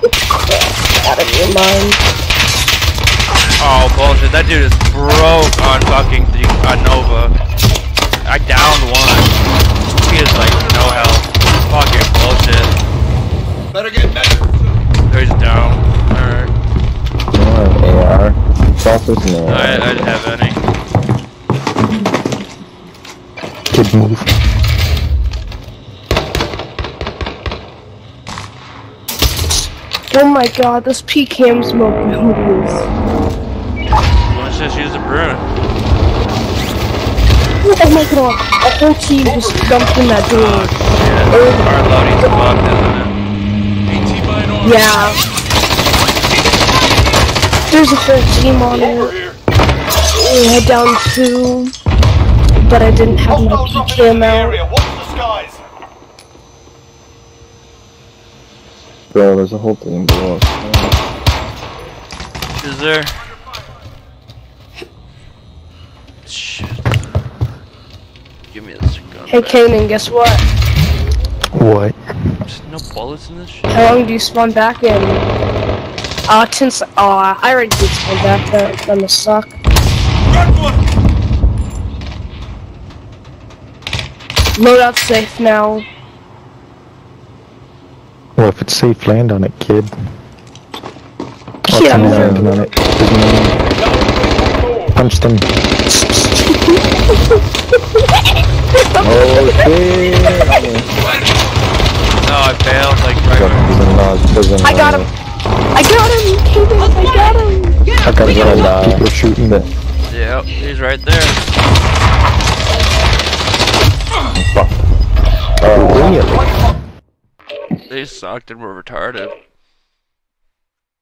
it's crap out of your mind. Oh bullshit, that dude is broke on fucking the on Nova. I downed one. He is like no health. Fucking bullshit. Better get better. Oh, down. Alright. Oh, AR. It's also an I, AR. I didn't have any. Kid move. Oh my god, this PKM's mobility is Let's just use a Bruen. Oh my god, a whole team just jumped in that door. Yeah, our loading's fucked, isn't it? Yeah. There's a whole team on it. We had down two, but I didn't have my Hostiles dropping PKM out. area. Watch the skies. Bro, there's a whole team below us. Is there? Shit. Give me this gun. Hey back. Kanan, guess what? What? There's no bullets in this shit. How long do you spawn back in? Uh, 10 se- Aw, I already did spawn back, that, that must suck. Loadout safe now. Well, if it's safe, land on it, kid. Oh, Yeah, someone's man. landing on it. Punch them. Oh shit! No, I failed, like, right Got when- prison laws, prison I got him! I got him! Kanan, I got him! I got gonna die. People shooting. But, Yep, he's right there. fuck. Oh, They sucked and were retarded.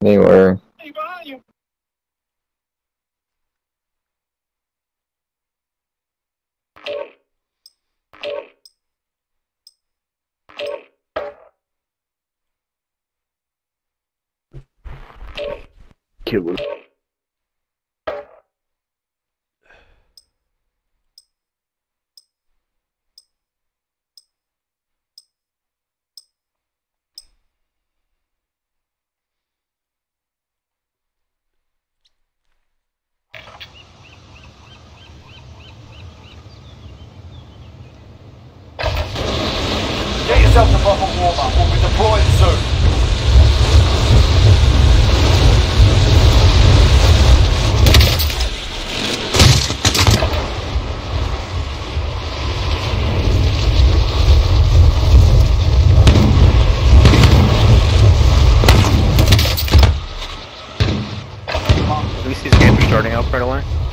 they were. Get yourself a proper warm-up. We'll be deploying soon. Starting out right away.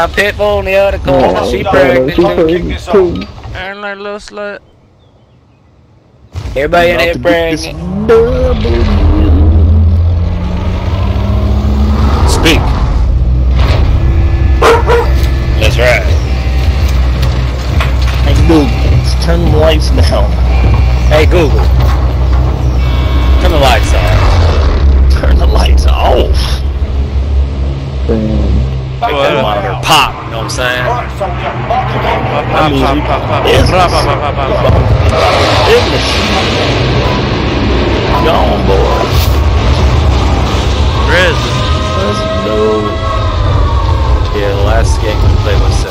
Got a pit in the other corner. Oh, she no, pregnant she too. pregnant this too. And like little slut. Everybody in About here to get pregnant. Speak. That's right. Hey Google, let's turn the lights down. Hey Google. Turn the lights off. Turn the lights off. Damn. Back Well, Monitor uh, pop, you know what I'm saying? Alright, soldier. Mark the target. Pop, pop, mean, pop, pop, pop. business. Pop, pop, pop, pop, pop. Business. Gone, boy. Prison. Let's go. Yeah, the last game we played was so.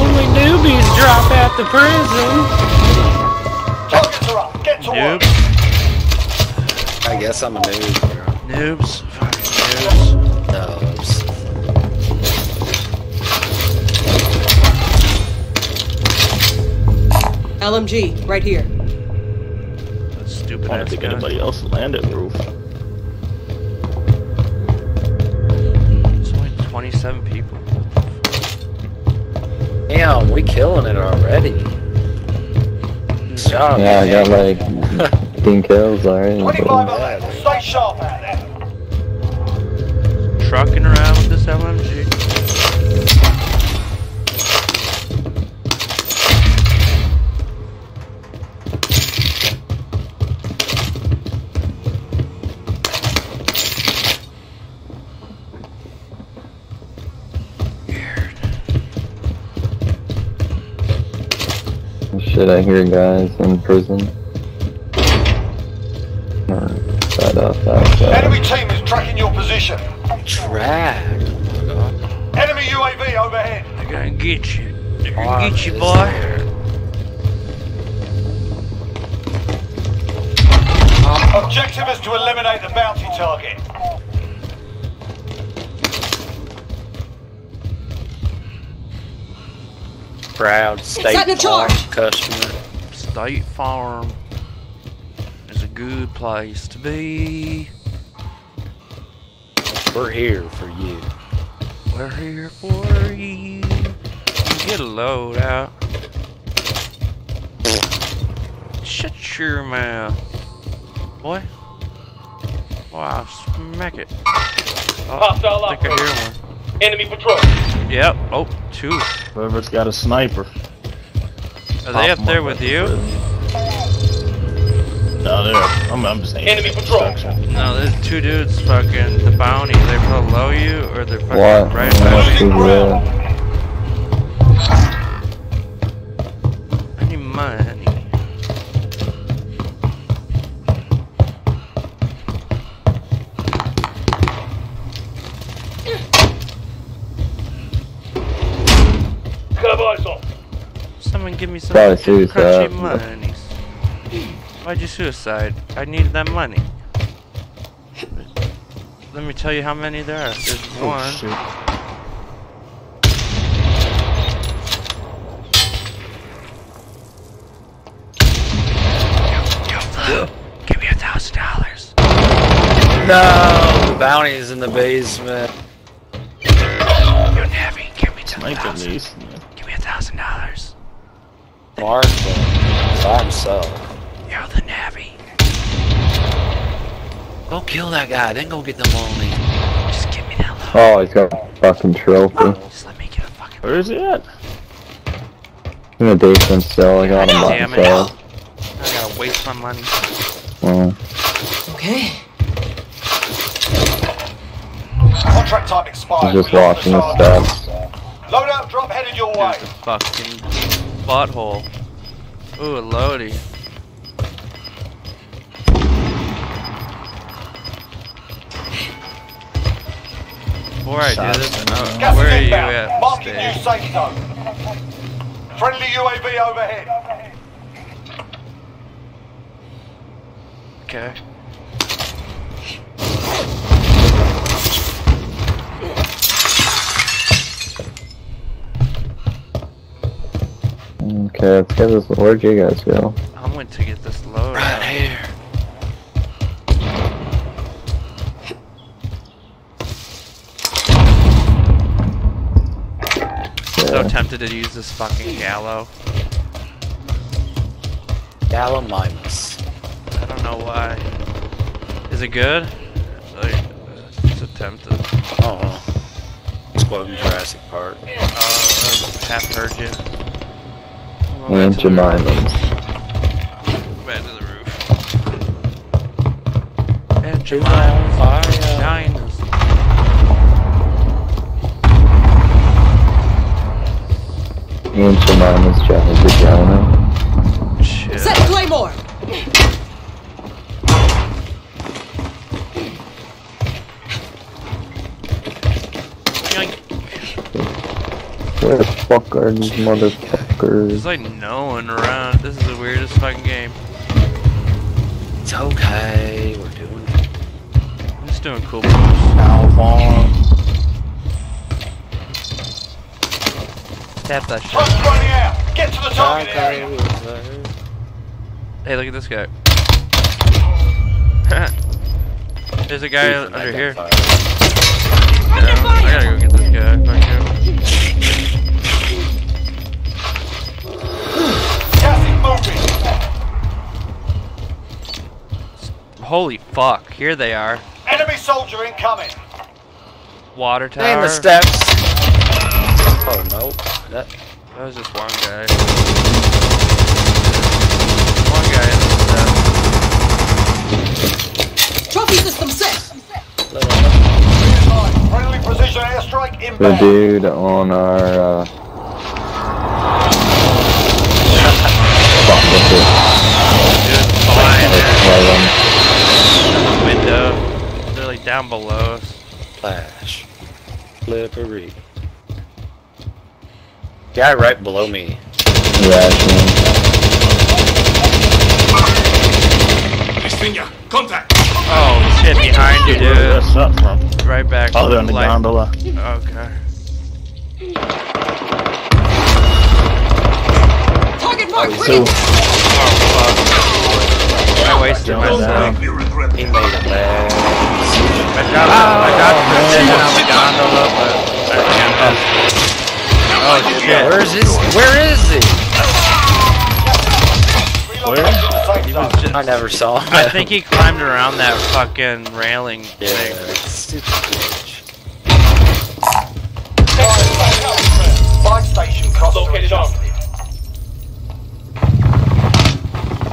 Only newbies drop out the prison. Targets are up. Get to work. Noobs. I guess I'm a noob, bro. Noobs. Fucking noobs. Nubs. LMG, right here. That stupid I don't think gun. anybody else landed roof. It's only 27 people. Damn, we killing it already. Hmm. Good job, Yeah, I got like 15 kills already. 25 but- of them. Stay sharp out there. Trucking around with this LMG. Shit, I hear guys in prison. Or Side outside. Enemy team is tracking your position. Drag. Enemy UAV overhead. They're gonna get you. They're gonna Arm get you, boy. there. Objective is to eliminate the bounty target. Proud state setting farm charge. customer. State Farm is a good place to be. We're here for you. We're here for you. Get a load out. Shut your mouth. Boy. Wow, smack it. Oh, Hostile I think I hear one. Enemy patrol. Yep. Oh, two. Whoever's got a sniper. Are they up there with you? No, they're. I'm, I'm just saying. Enemy patrol. No, there's two dudes fucking the bounty. They're below you or they're fucking What? right What above is you. that? I need money. Probably crunchy suicide. monies. Why'd you suicide? I needed that money. Let me tell you how many there are. There's Oh, one. shit. Give me a thousand dollars. No! The bounty's in the basement. Yo, Navi, give me ten Might at thousand. least. Give me a thousand dollars. Marshall. By himself. Yo, the Navi. Go kill that guy, then go get the money. Just give me that load. Oh, he's got a fucking trophy. Just let me get a fucking. Where is he at? In the basement still, I got him by Damn himself. I gotta waste my money. Well, Okay. Contract type expired. he's just watching the his target. steps. Loadout drop headed your way. Fucking butthole. Ooh, a loady. Before I do this, Gas where is are you at? Marking Stay? new safe zone. Friendly UAV overhead. Okay. Okay, let's get this. Where'd you guys go? I went to get this load. Right here. So tempted to use this fucking gallow. Gallimimus. I don't know why. Is it good? Like, so tempted. Oh. Exploding Jurassic Park. Uh, I half heard you. Go And back to the Jemima. roof. Back to the roof. And She's Jemima. on. Vaginas. Aunt Jemima's Java vagina. Shit. Set Claymore! Where the fuck are these motherfuckers? There's like no one around. This is the weirdest fucking game. It's okay. We're doing it. I'm just doing cool moves. Alphon. Tap that shit. Truck's running out. Get to the target area. Hey, look at this guy. There's a guy under here. Yeah, I gotta go get Holy fuck! Here they are. Enemy soldier incoming. Water tower. And the steps. Oh no. That That was just one guy. One guy in the steps. Trophy system set! Friendly precision airstrike The dude on our, uh... fuck with it. Dude, flying Right on. in the window. They're like down below us. flash. Slippery. Guy right below me. Yeah, actually. Oh shit, behind you, dude. that's up from? Right back. Oh, they're on the light- gondola. Okay. Target mark, So! Oh fuck. I wasted Down, myself. He made a bad. I got, I got precision on the gondola, but I can't. Oh shit. Where is this? Where is he? Relocating to the safe He was just, I never saw him. I think he climbed around that fucking railing Yeah, thing. stupid bitch. Fire station cost located on.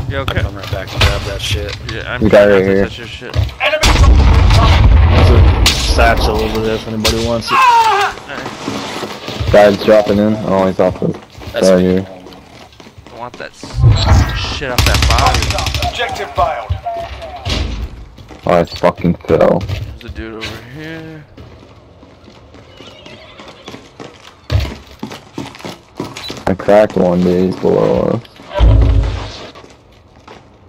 You I'll okay? come right back and grab that shit. Yeah, I'm You got it trying right here. touch your shit. Enemy soldier incoming. there's a satchel over there if anybody wants it. Guy's dropping in. Oh, he's off the That's side me. here. I want that shit off that body. Objective failed. Oh, I fucking fell. There's a dude over here. I cracked one, dude. He's below us.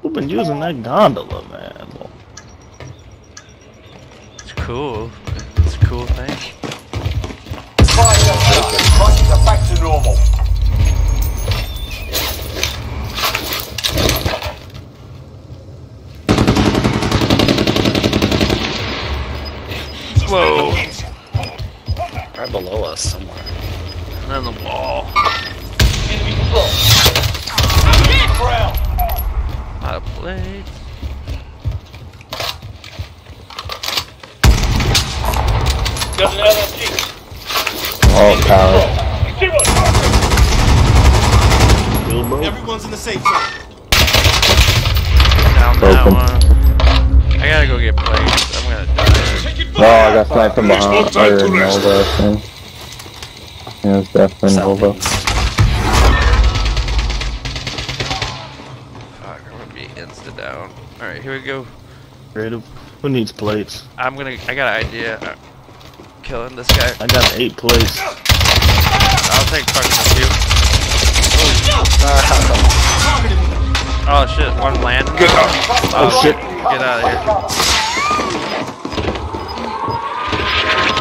Who been using that gondola, man? It's cool. It's a cool thing. Fire station. Prices are back to normal. Whoa. Right below us somewhere. And then the wall. Enemy control. Ground. Out of plates. Got an LMG. Oh, power. Zero Kill, bro. Everyone's in the safe zone. Down that Broken. one. I gotta go get plates. I'm gonna die. Oh, I got sniped from behind. Or Nova, I think. Yeah, it was definitely Nova. Alright, here we go. Creative. Who needs plates? I'm gonna. I got an idea. Uh, killing this guy. I got eight plates. I'll take fucking a few. Oh shit, one land. Good. Oh, shit. Get out of here.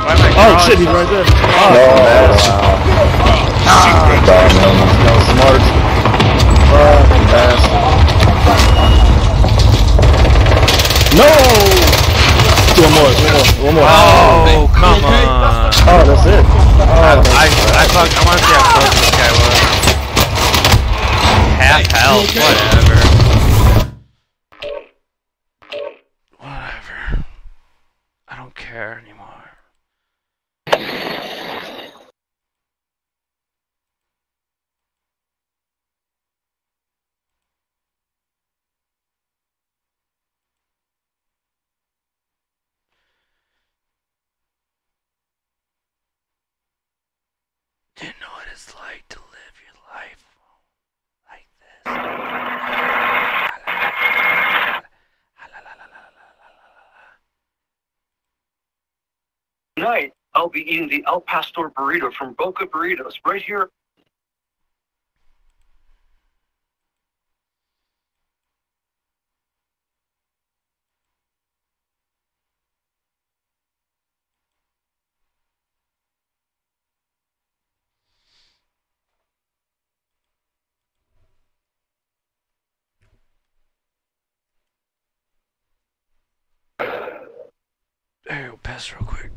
Why am I Oh crawling shit, he's right there. Oh, wow. Damn, man. That was smart. Fucking bastard. No! One more, one more, one more. Oh, come oh, on. Oh, that's it. I, Oh, I, I, oh. fuck, I want to see how close this guy was. Half health, whatever. Whatever. I don't care anymore. Didn't know what it's like to live your life like this. Tonight, I'll be eating the El Pastor burrito from Boca Burritos right here. Hey, we'll pass real quick.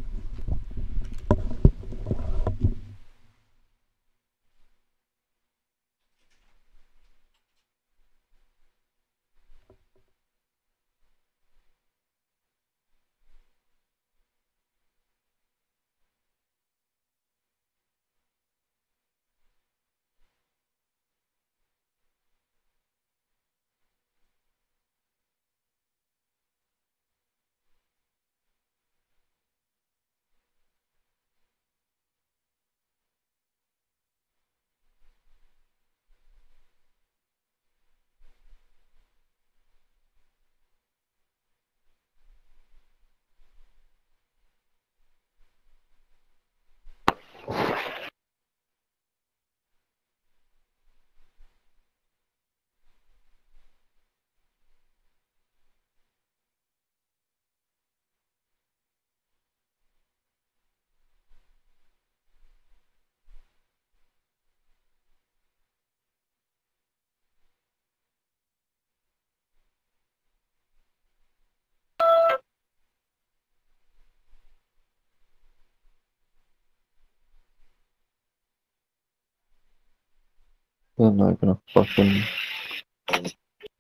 I'm not gonna fucking.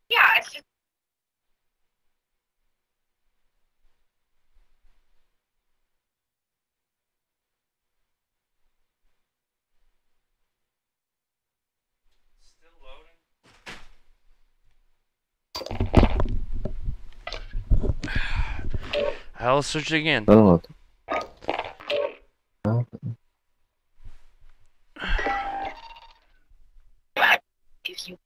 Yeah, it's just. I'll search again. I don't know. You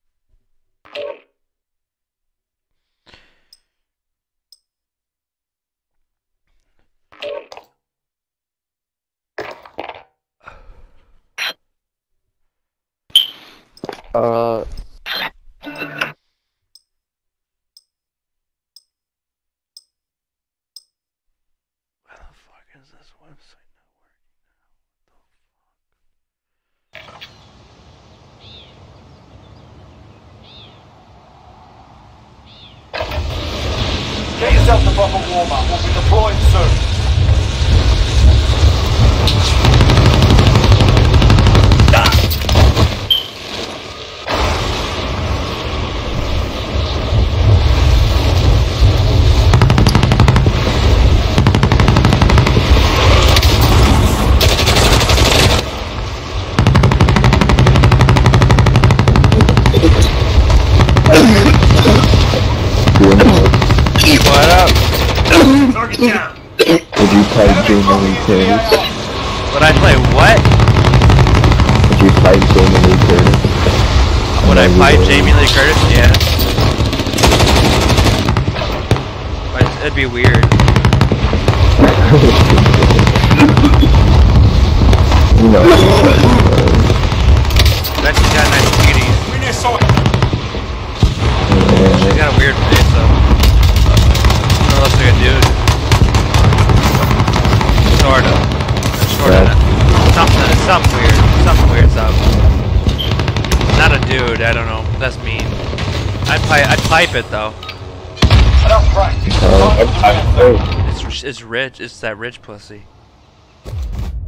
rich. It's that rich pussy.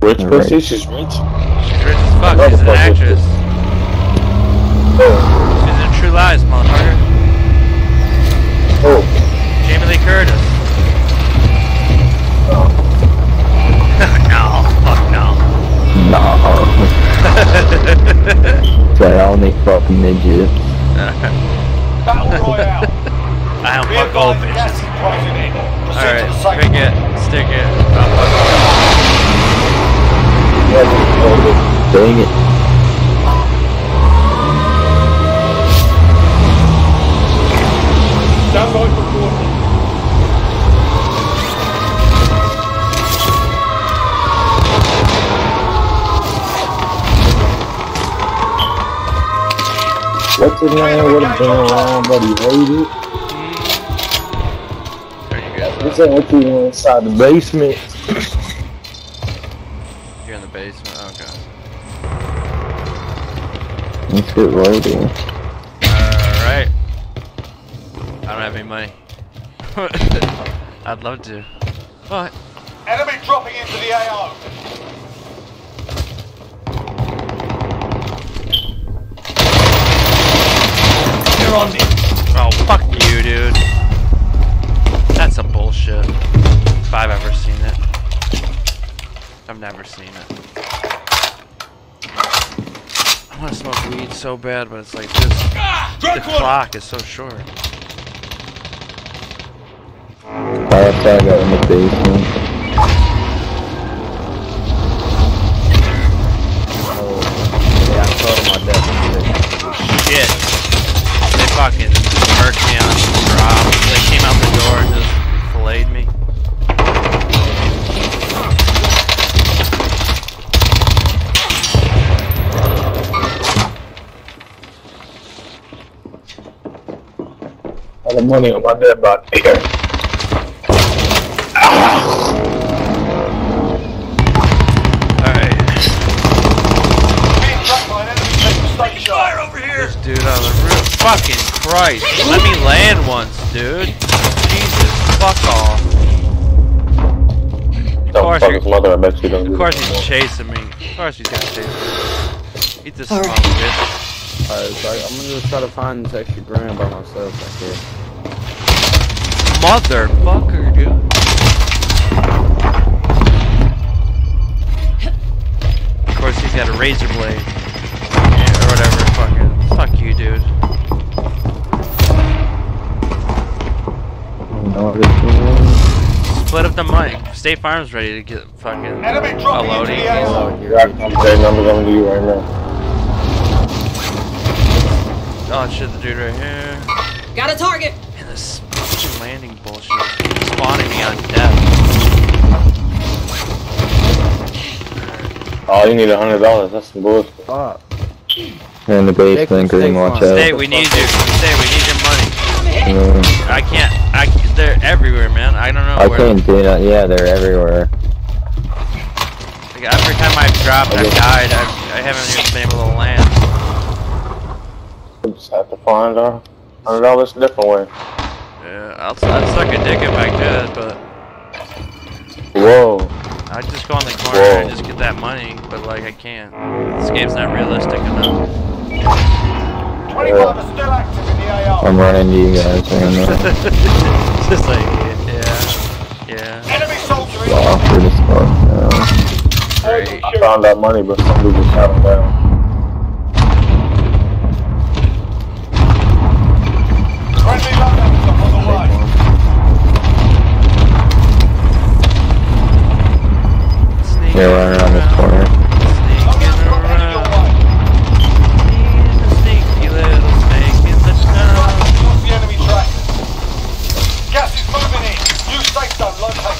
Rich Right. pussy, she's rich. She's rich as fuck. She's an actress. She's in True Lies, motherfucker. Oh. Jamie Lee Curtis. no, fuck no. no. Say only fucking midgets. Battle Royale. I don't fuck old advised, gas bitches. is closing in. Proceed to Alright, the safe pick it, stick it. I'll fuck Dang it. Stand by for coordinates. What's his name? Would have been wrong, but he hated. There you go. He said what you inside the basement. You're in the basement. Okay. Let's get loading. Alright. I don't have any money. I'd love to. But I've never seen it. I want to smoke weed so bad, but it's like this. The Drunk one. clock is so short. Fire saga in the basement. Money on my dead body. Alright. Being tracked by an enemy team. Stay sharp. over here. This dude on the roof. Fucking Christ. Let me land once, dude. Jesus, fuck off. Of course, fuck his mother, I bet you don't. of course he's chasing me. Of course he's gonna chase me. Eat this All small right. bitch. Alright, so I- I'm gonna just try to find this extra grand by myself back here. Motherfucker, dude. Of course he's got a razor blade. Yeah, or whatever, fucking. Fuck you, dude. No, this one. Split up the money. State Farm's ready to get fucking Enemy a dropping into loading. the AO. Oh, Yeah, I'm saying numbers on you right now. Oh shit, the dude right here. Got a target. Spawning me on death. Oh, you need a hundred dollars. That's some bullshit. fuck. They're in the basement, Green, watch out. Stay, we need you. Stay, we need your money. Yeah. I can't. I. They're everywhere, man. I don't know I where. can't do that. Yeah, they're everywhere. Like, every time I've dropped, I've died. I've, I haven't even been able to land. You just have to find a hundred dollars a different way. Yeah, I'll, I'd suck a dick if I could, but Whoa. I I'd just go on the corner and just get that money, but like I can't. This game's not realistic enough. 25 are still active in the I'm running to you guys right now. It's just like, yeah, yeah. Enemy soldier in Awkward as fuck now. Great. I found that money, but somebody just shot him down. Friendly loadouts are on the way. Sneaking Yeah, right around this corner. Sneaking around. He's a sneaky little snake in the snow. What's the enemy track? Gas is moving in. New safe zone located.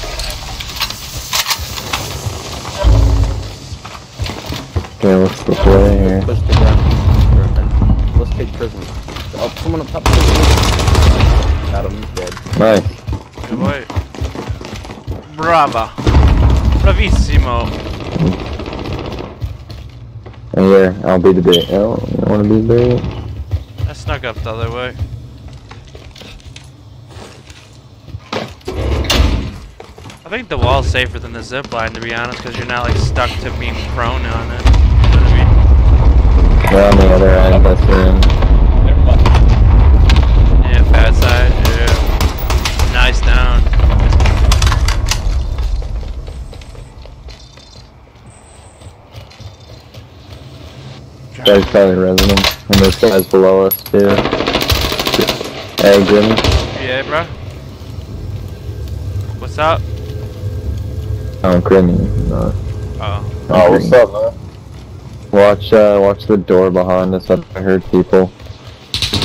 Okay, what's the play here? Push the gun. Let's take prison. Oh, someone up top. Got him, he's dead. Nice. Good boy. Brava. Bravissimo. And yeah, I'll be the bait. Oh, you wanna be the bait? I snuck up the other way. I think the wall's safer than the zip line, to be honest, because you're not like stuck to being prone on it. You know what I mean? They're on the other end, that's in. Yeah, fat side. Yeah. Nice down. Guys probably resident. And there's guys below us too. Hey, Jimmy. Yeah, bro. What's up? Oh, Grimmy. No. Oh. Oh, what's up, man? Watch, uh, watch the door behind us. I heard people.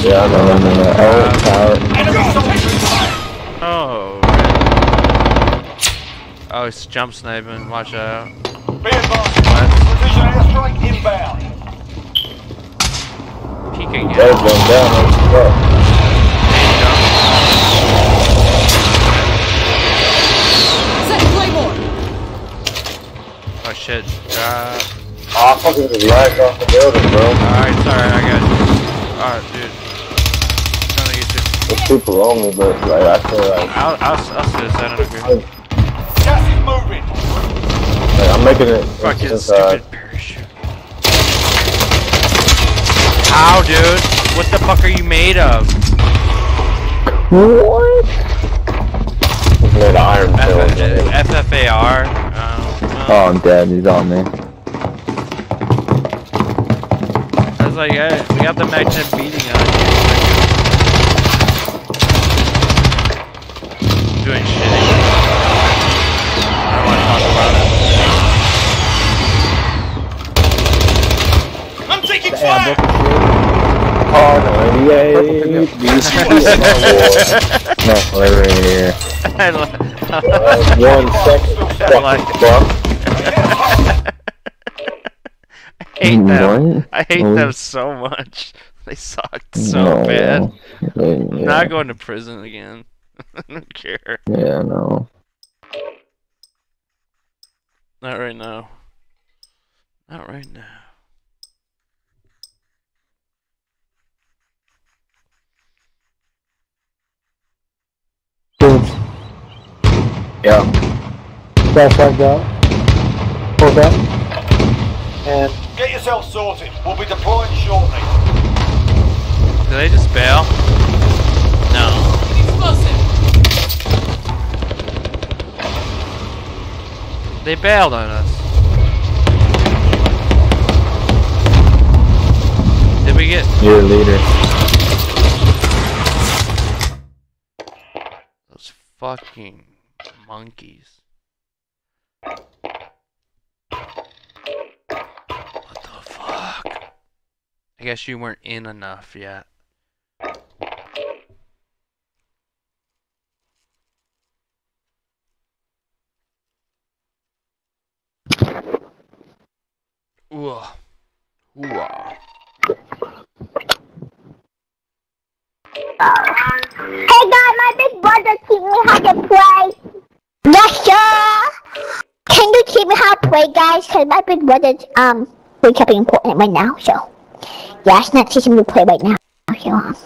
Yeah, I know. Um, uh, oh, tower. Enemy soldier. Oh. Oh, it's jump sniping. Watch out. Be advised. Precision airstrike inbound. Peeking There's out. one down. What's up? Setting Claymore! Oh shit. Uh, Oh, I fucking just lagged off the building, bro. alright, sorry, I got you. Alright, dude. Trying to get you. There's people on me, but like I feel like, I'll, I'll, I'll sit this out of here. Gas is moving. like I'm making it Fucking stupid parachute. Ow, dude. What the fuck are you made of? What? It's made of iron pills. F- FFAR? Oh, Oh, I'm dead. He's on me. I was like, yeah, we got the magnet beating on you. Doing shitty. I don't want to talk about it. I'm taking Yeah, fire. 98. No, they're right here. I li- Uh, one second. Like. I hate them. What? I hate them so much. They sucked so no. bad. Yeah. not going to prison again. I don't care. Yeah, no. Not right now. Not right now. Yeah. Stuff like that. Pull that. And Get yourself sorted. We'll be deploying shortly. Did they just bail? No. Explosive! They bailed on us. Did we get You're a leader. those fucking monkeys? What the fuck? I guess you weren't in enough yet. Ooh. Ooh. Hey guys, my big brother teach me how to play. Russia! Can you teach me how to play, guys? Because my big brother's, um, wake up important right now, so. Yeah, it's not teaching me to play right now, so, um.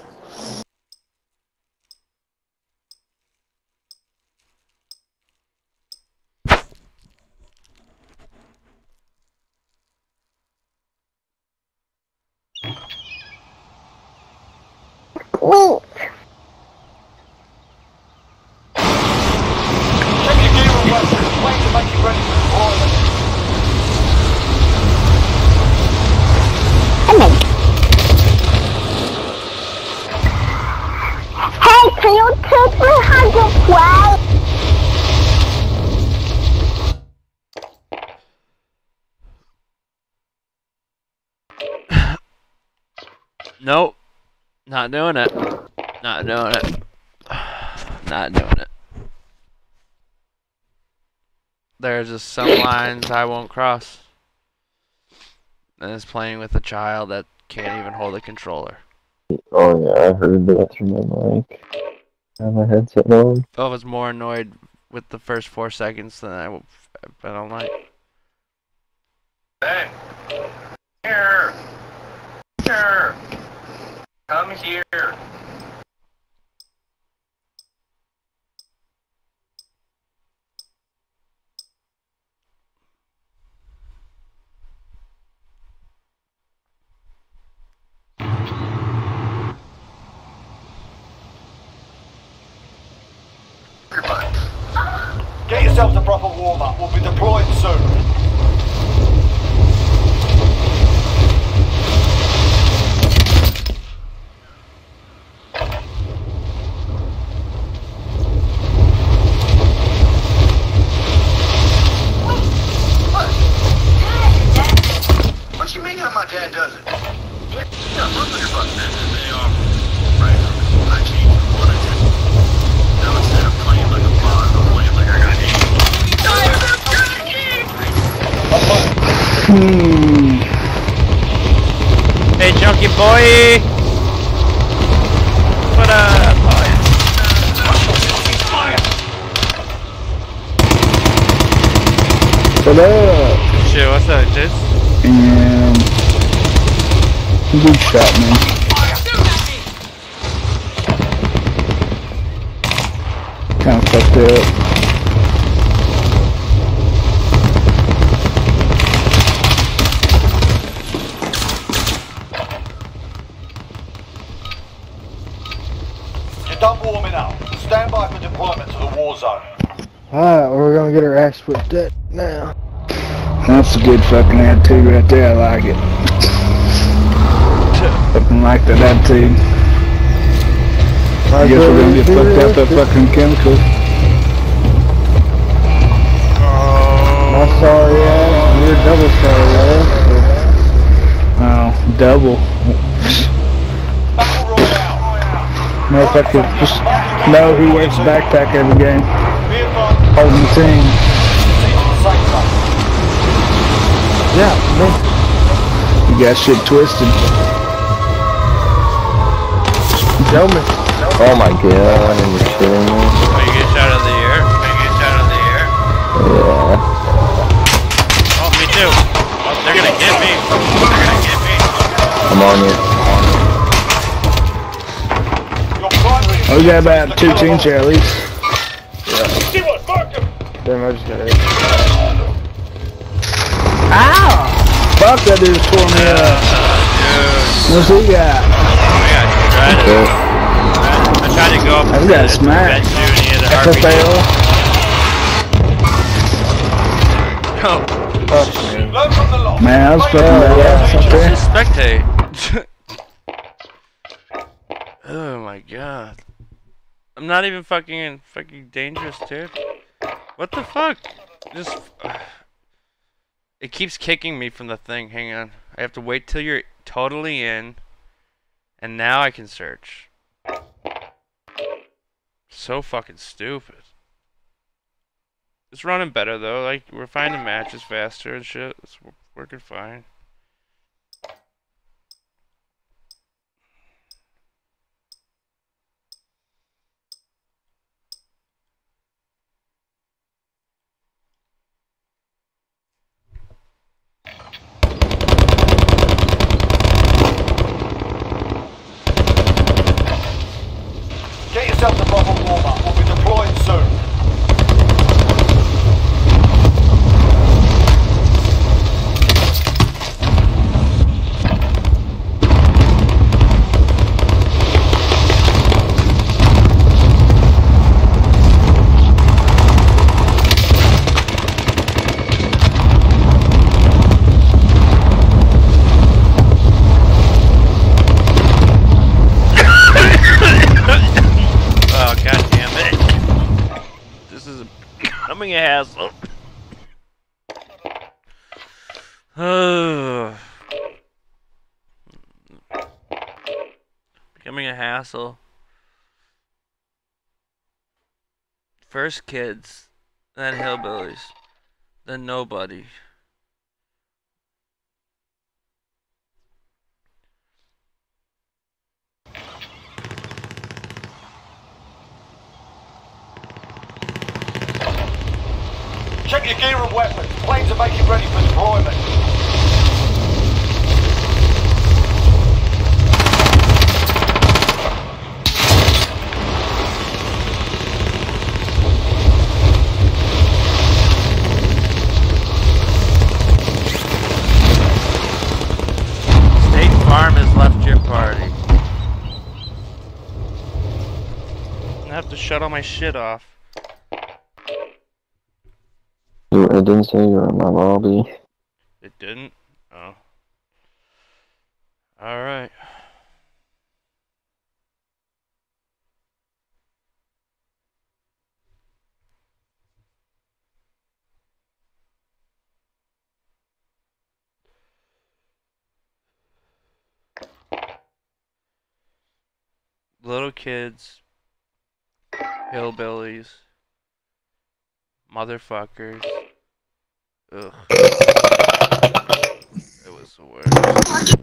Wait. Nope. Not doing it. Not doing it. Not doing it. There's just some lines I won't cross. And it's playing with a child that can't even hold a controller. Oh yeah, I heard that through my mic. I have my headset on. I was more annoyed with the first four seconds than I've been all night. Hey. Here. Here. Come here. Get yourself to proper warm-up. We'll be deployed soon. What you mean how my dad does it? Yeah, look at your button. They are right. I changed what I did. Now instead of playing like a bot, I'm playing like I got Hmm. Hey, junkie boy! What up, boy? What up? Shit, what's up, dude? And good shot, man. Kind of fucked up. You're done warming up. Stand by for deployment to the war zone. Alright, we're gonna get our ass whipped up now. That's a good fucking attitude right there, I like it. Fucking like that attitude. I guess we're gonna get fucked up with fucking chemicals. My sorry ass, you're double sorry ass. Oh, double. Motherfucker, just know who wears a backpack every game. Holding the team. Yeah, man. You got shit twisted. Show me. Oh my god, you're kidding me. Oh, you get shot out of the air? You get shot out of the air? Yeah. Oh, me too. Oh, they're gonna get me. They're gonna get me. I'm on you. Oh, we got about two teams here at least. See what? Mark! Damn, I just got it. Ow! Fuck that dude tore me up. Uh, uh, What's he got? I got. I tried to go up I to got the smacked. vent chute and he had an RPG. Oh. Learn from. Man, I was fucking badass up there. Just spectate. oh my god. I'm not even fucking fucking dangerous, dude. What the fuck? Just it keeps kicking me from the thing. Hang on. I have to wait till you're totally in and now I can search. So fucking stupid. It's running better though. Like we're finding matches faster and shit. It's working fine. Yourself to proper warm-up. We'll be deployed soon. ass up. Becoming a hassle. First kids, then hillbillies, then nobody. Check your gear and weapons. Planes are making ready for deployment. shut all my shit off. It didn't say you were in my lobby. It didn't? Oh. Alright. Little kids, hillbillies. Motherfuckers. Ugh. it was the worst.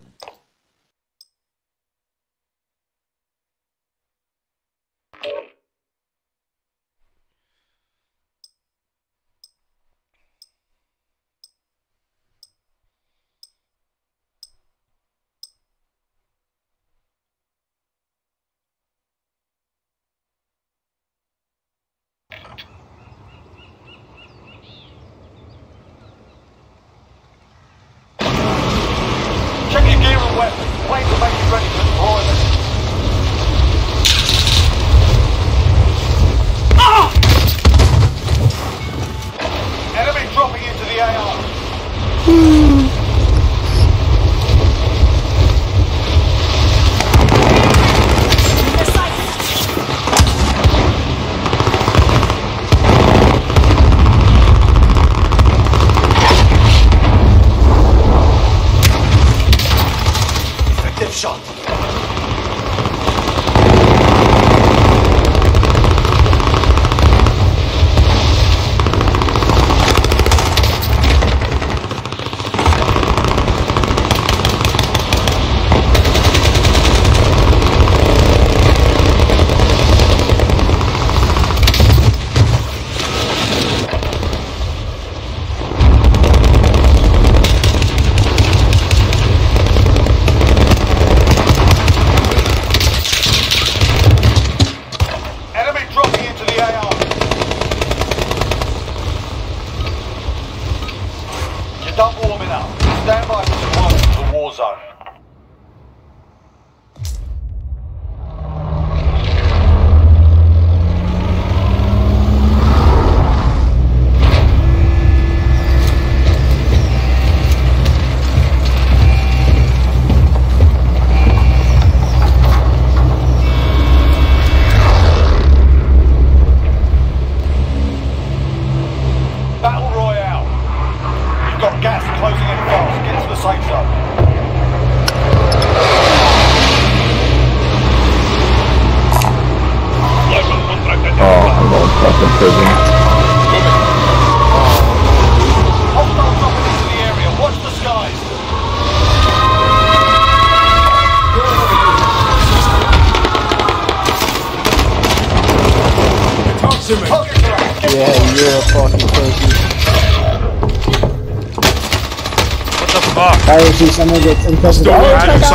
Estou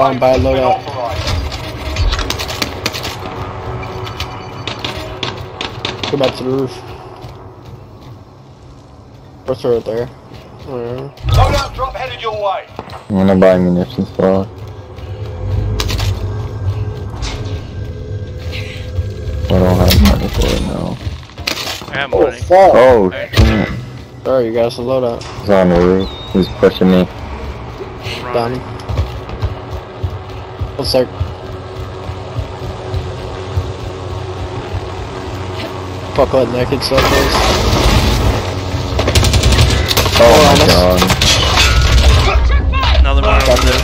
complete. Yes, bomb by payment's loadout. Go back to the roof. Or throw it there. Whatever. Loadout drop headed your way. I'm gonna buy munitions for I don't have money for it now. I have Oh, money. fuck. Oh, shit. Sorry, you got us a loadout. He's on the roof. He's pushing me. Down him. Looks like. Fuck what naked stuff is. Oh my god. Another one over there.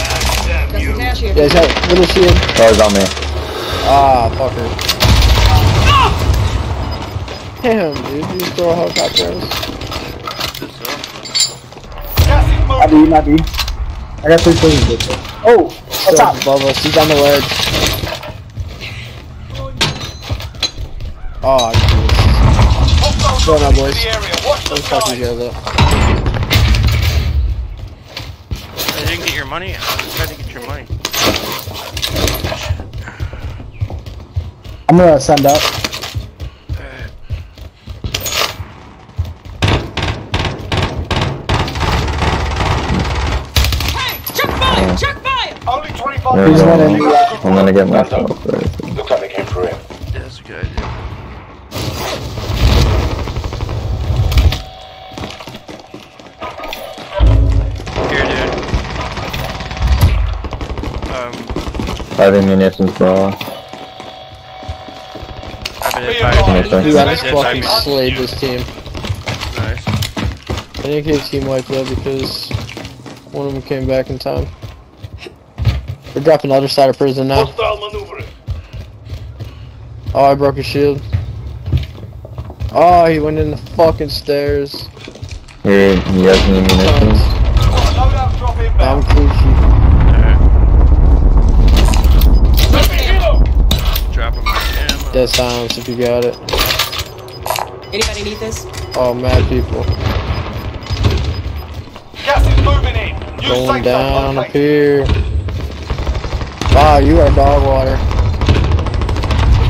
Got some cash here. Yeah, he's got little shield. Oh, he's on me. Ah, fucker. Damn, dude, you throw a helicopter at us. Gas I moving. be, I be. I got three planes. Oh, what's Still up? above us, he's on the ledge. Oh, Jesus. Hostiles Go now, boys. the area. Watch the Let's fucking skies. go though. I didn't get your money. I was trying to get your money. I'm gonna send up. There we He's go. running. I'm gonna get myself first. Looks like they came through here. Yeah, that's a good idea. Here, dude. Um, I have munitions, bro. I've been Be advised. advised. Okay. You got Yes, us I fucking slayed this team. Nice. I think his team wiped out because one of them came back in time. We're dropping the other side of prison now. Hostile maneuvering. Oh, I broke his shield. Oh, he went in the fucking stairs. Here, he has any munitions. Loadout drop I'm inbound. Coochie. Alright. Dropping my. Dead silence if you got it. Anybody need this? Oh, mad people. Gas is moving in. Use Going safe down zone up here. Wow, you are dog water.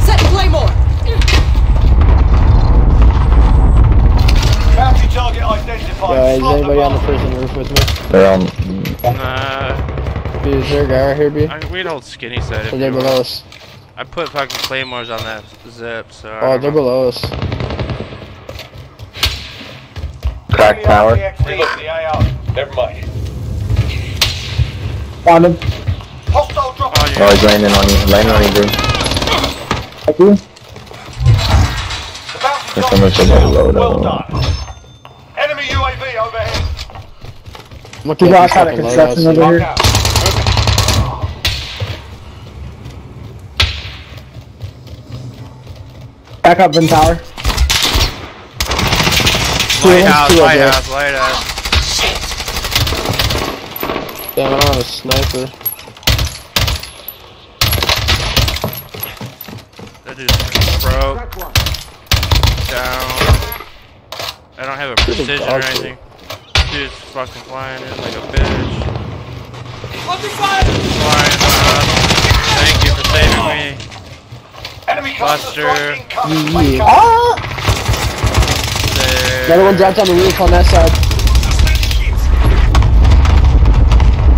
Set Claymore! Bounty target identified. Yo, is Slot anybody on the above. prison roof with me? They're on. Nah. B, is there a guy right here, B? I, we'd hold skinny side if they're below us? I put fucking claymores on that zip, so. I Oh, don't they're know. below us. Crack tower. Reload the AR. Never mind. Found him. Hostile drop. Oh, your he's landing on you. Landing on you, dude. I do. The bounty There's target someone is should load Well up. Enemy UAV overhead. I'm looking We at got these outside of fucking construction over dude. here. Back up in tower. lighthouse, two up there. lighthouse, lighthouse. Damn, I don't have a sniper. That dude's broke. Down. I don't have a precision or anything. Dude's fucking flying in like a bitch. Under fire! Flying up. Thank you for saving me. Enemy cluster Buster. Yeah. Make. Ah! There. Another one dropped on the roof on that side.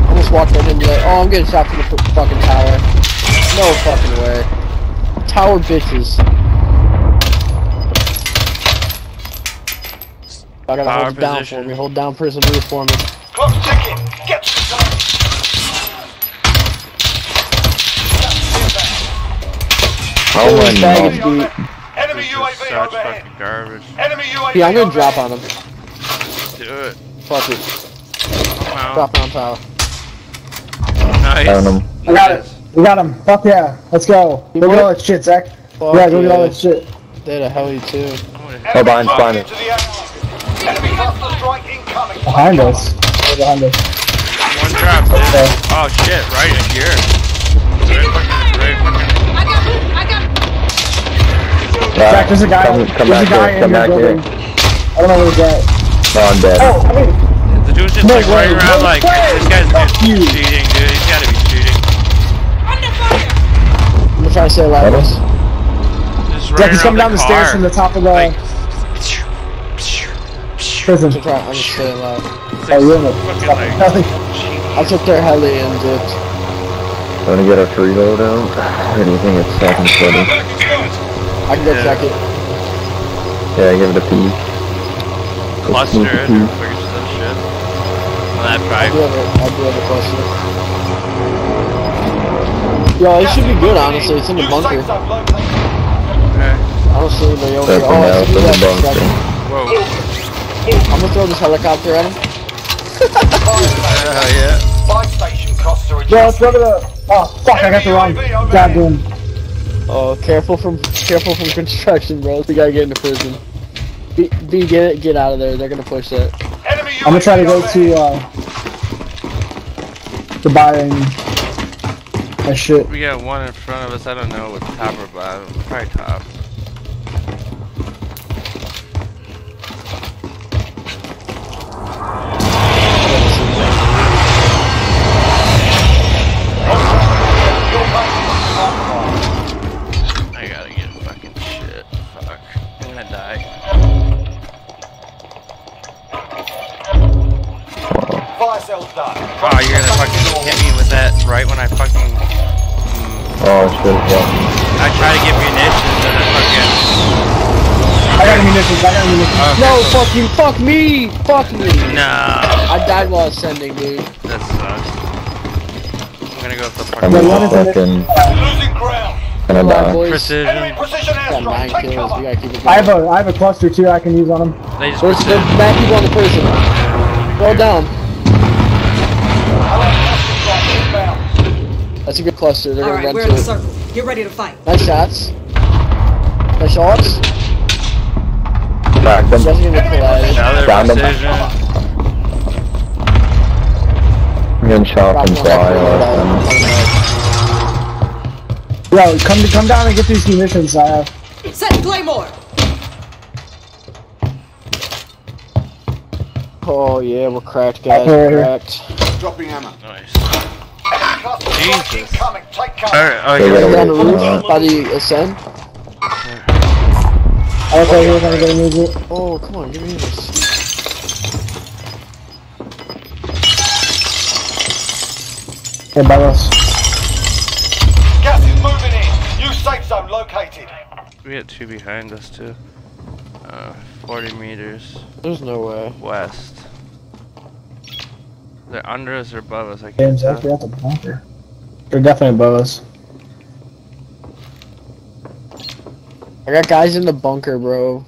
Almost walked right into that. Oh, I'm getting shot from the fucking tower. No fucking way. Tower bitches. I gotta Power hold it down for me. Hold down prison roof for me. Clock's ticking. Get to the zone. Oh my Bag god. Enemy This is UAV such overhead. fucking garbage. Enemy UAV Yeah, I'm gonna drop on him. Do it. Fuck it. Wow. Drop on power. Nice. Found him. I got it. We got him. Fuck yeah. Let's go. Go get all that shit, Zach. Fuck yeah, go get all that shit. They had a heli too. Oh, behind, behind into Behind us. They're behind us. One trap. Okay. Oh shit, right in here. Right fucking, right fucking. Right. Jack, there's a guy. Come, come there's here, Come back. Here. I don't know where he's at. No, I'm dead. Oh, I mean, the dude's just no like running around no like, way. this guy's Fuck cheating, dude. He's gotta be cheating. Under fire! I'm gonna try to say loud. Jack, he's coming down the, the stairs from the top of the... Like, prison. I'm trying. I'm just saying loud. it's Oh, you're in the fucking fucking like, I took their heli and dipped. Wanna get our free load out? Or do you think second steady? I can go Yeah. check it. Yeah, give it a peek. cluster Sneaky it peek. or figure some shit. On that I drive. do have a, I do have a. Yo, it should be good, honestly. It's in the bunker. safe zone located. Okay. I don't see anybody over here. Second Oh, I house in the bunker. construction. Whoa. I'm gonna throw this helicopter at him. Hell yeah. Buy station costs are Yo, let's go to the. Oh fuck! I got the wrong goddamn. Oh, careful from careful from construction, bro. We gotta get into prison. B, B get it, get out of there. They're gonna push that. Enemy I'm gonna try to go UAV to uh, to buying my shit. We got one in front of us. I don't know what's top or bottom. Probably top. Oh, you're gonna fucking hit me with that right when I fucking. Oh shit, yeah. I try to get munitions and then fucking. I got munitions. I got munitions. Okay, No, cool. fuck you, fuck me, fuck me. No. I died while ascending, dude. That sucks. I'm gonna go with the I'm fucking just fucking Losing ground. gonna Come on, die. boys. precision. Enemy precision Got nine kills. We gotta keep it I have a I have a cluster too. I can use on them. They just There's precision. there's mad people on the prison. Roll down. That's a good cluster. They're gonna Alright, run we're to in the it. circle. Get ready to fight. Nice shots. Nice shots. Back them. Just gonna. Another Found 'em. precision. I'm getting shot from fly Yo, come to come down and get these munitions. I have. Set Claymore! Oh yeah, we're cracked, guys. We're cracked. Dropping ammo. Nice. Enemy cluster strike Jesus. incoming. Take cover. Alright, They yeah. gotta Down the roof by the ascend. I was right here gonna get a music. Oh, come on, give me this. Hey, Barros. Gas is moving in. New safe zone located. We got two behind us too. Uh, 40 meters There's no way. west. They're under us or above us. I can't Zach, tell. you're at the bunker. They're definitely above us. I got guys in the bunker, bro.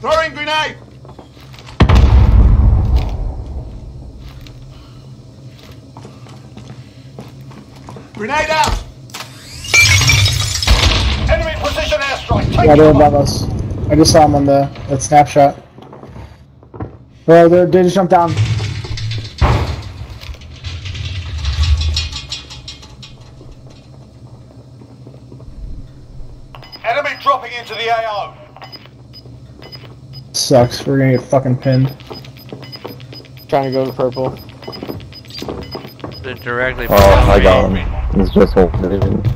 Throwing grenade. Grenade out. Enemy precision airstrike. Take Yeah, they're above us. I just saw them on the that snapshot. Oh, they're, they just jumped down. Enemy dropping into the AO. Sucks. We're gonna get fucking pinned. Trying to go to purple. They're directly Oh, I behind got me. him. He's just holding it.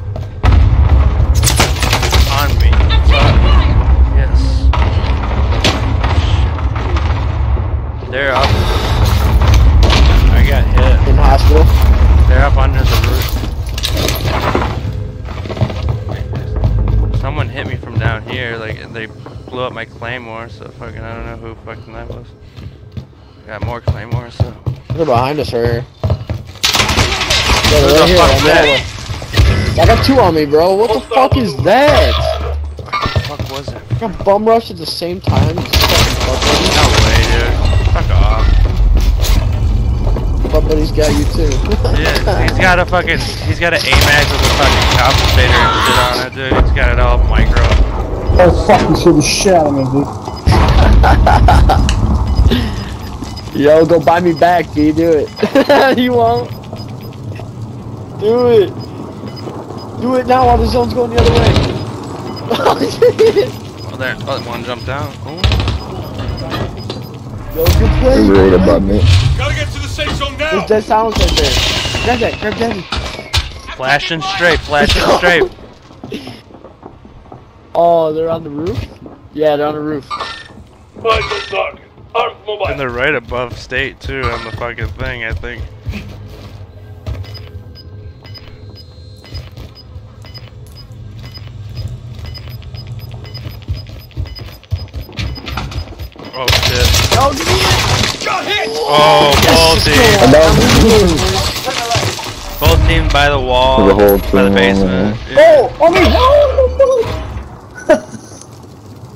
They're up. I got hit. In hospital. They're up under the roof. Someone hit me from down here, like they blew up my claymore, so fucking I don't know who fucking that was. Got more claymores, so. They're behind us right here. Yeah, they're right here. that? I got two on me, bro. What the fuck is that? What the fuck was it? I got bum rushed at the same time. These fucking butt buddies. No way, Butt buddies got you too. Yeah, he's got a fucking, he's got an AMAG with a fucking compensator and shit on it, dude. He's got it all micro. Oh fuck! You scared the shit out of me, dude. Yo, go buy me back, B. Do it. you won't. Do it. Do it now while the zone's going the other way. Oh, there, oh, one jumped down. Ooh. Yo, good play. He's right above me. Gotta get to the safe zone There's now. dead silence right there. Grab that. Grab Daddy. Flashing straight, flashing straight. Oh, they're on the roof? Yeah, they're on the roof. And they're right above state too on the fucking thing, I think. Oh shit. Oh, oh give me it! Got hit! Oh, both teams. Both teams by the wall, The whole by the basement. yeah. Yeah. Oh, oh on me!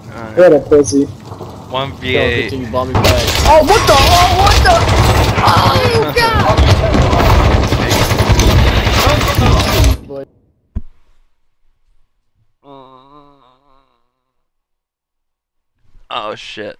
Alright. What a pussy. One Don't v8. back. Oh, what the? Oh, what the? Oh, God! Oh shit.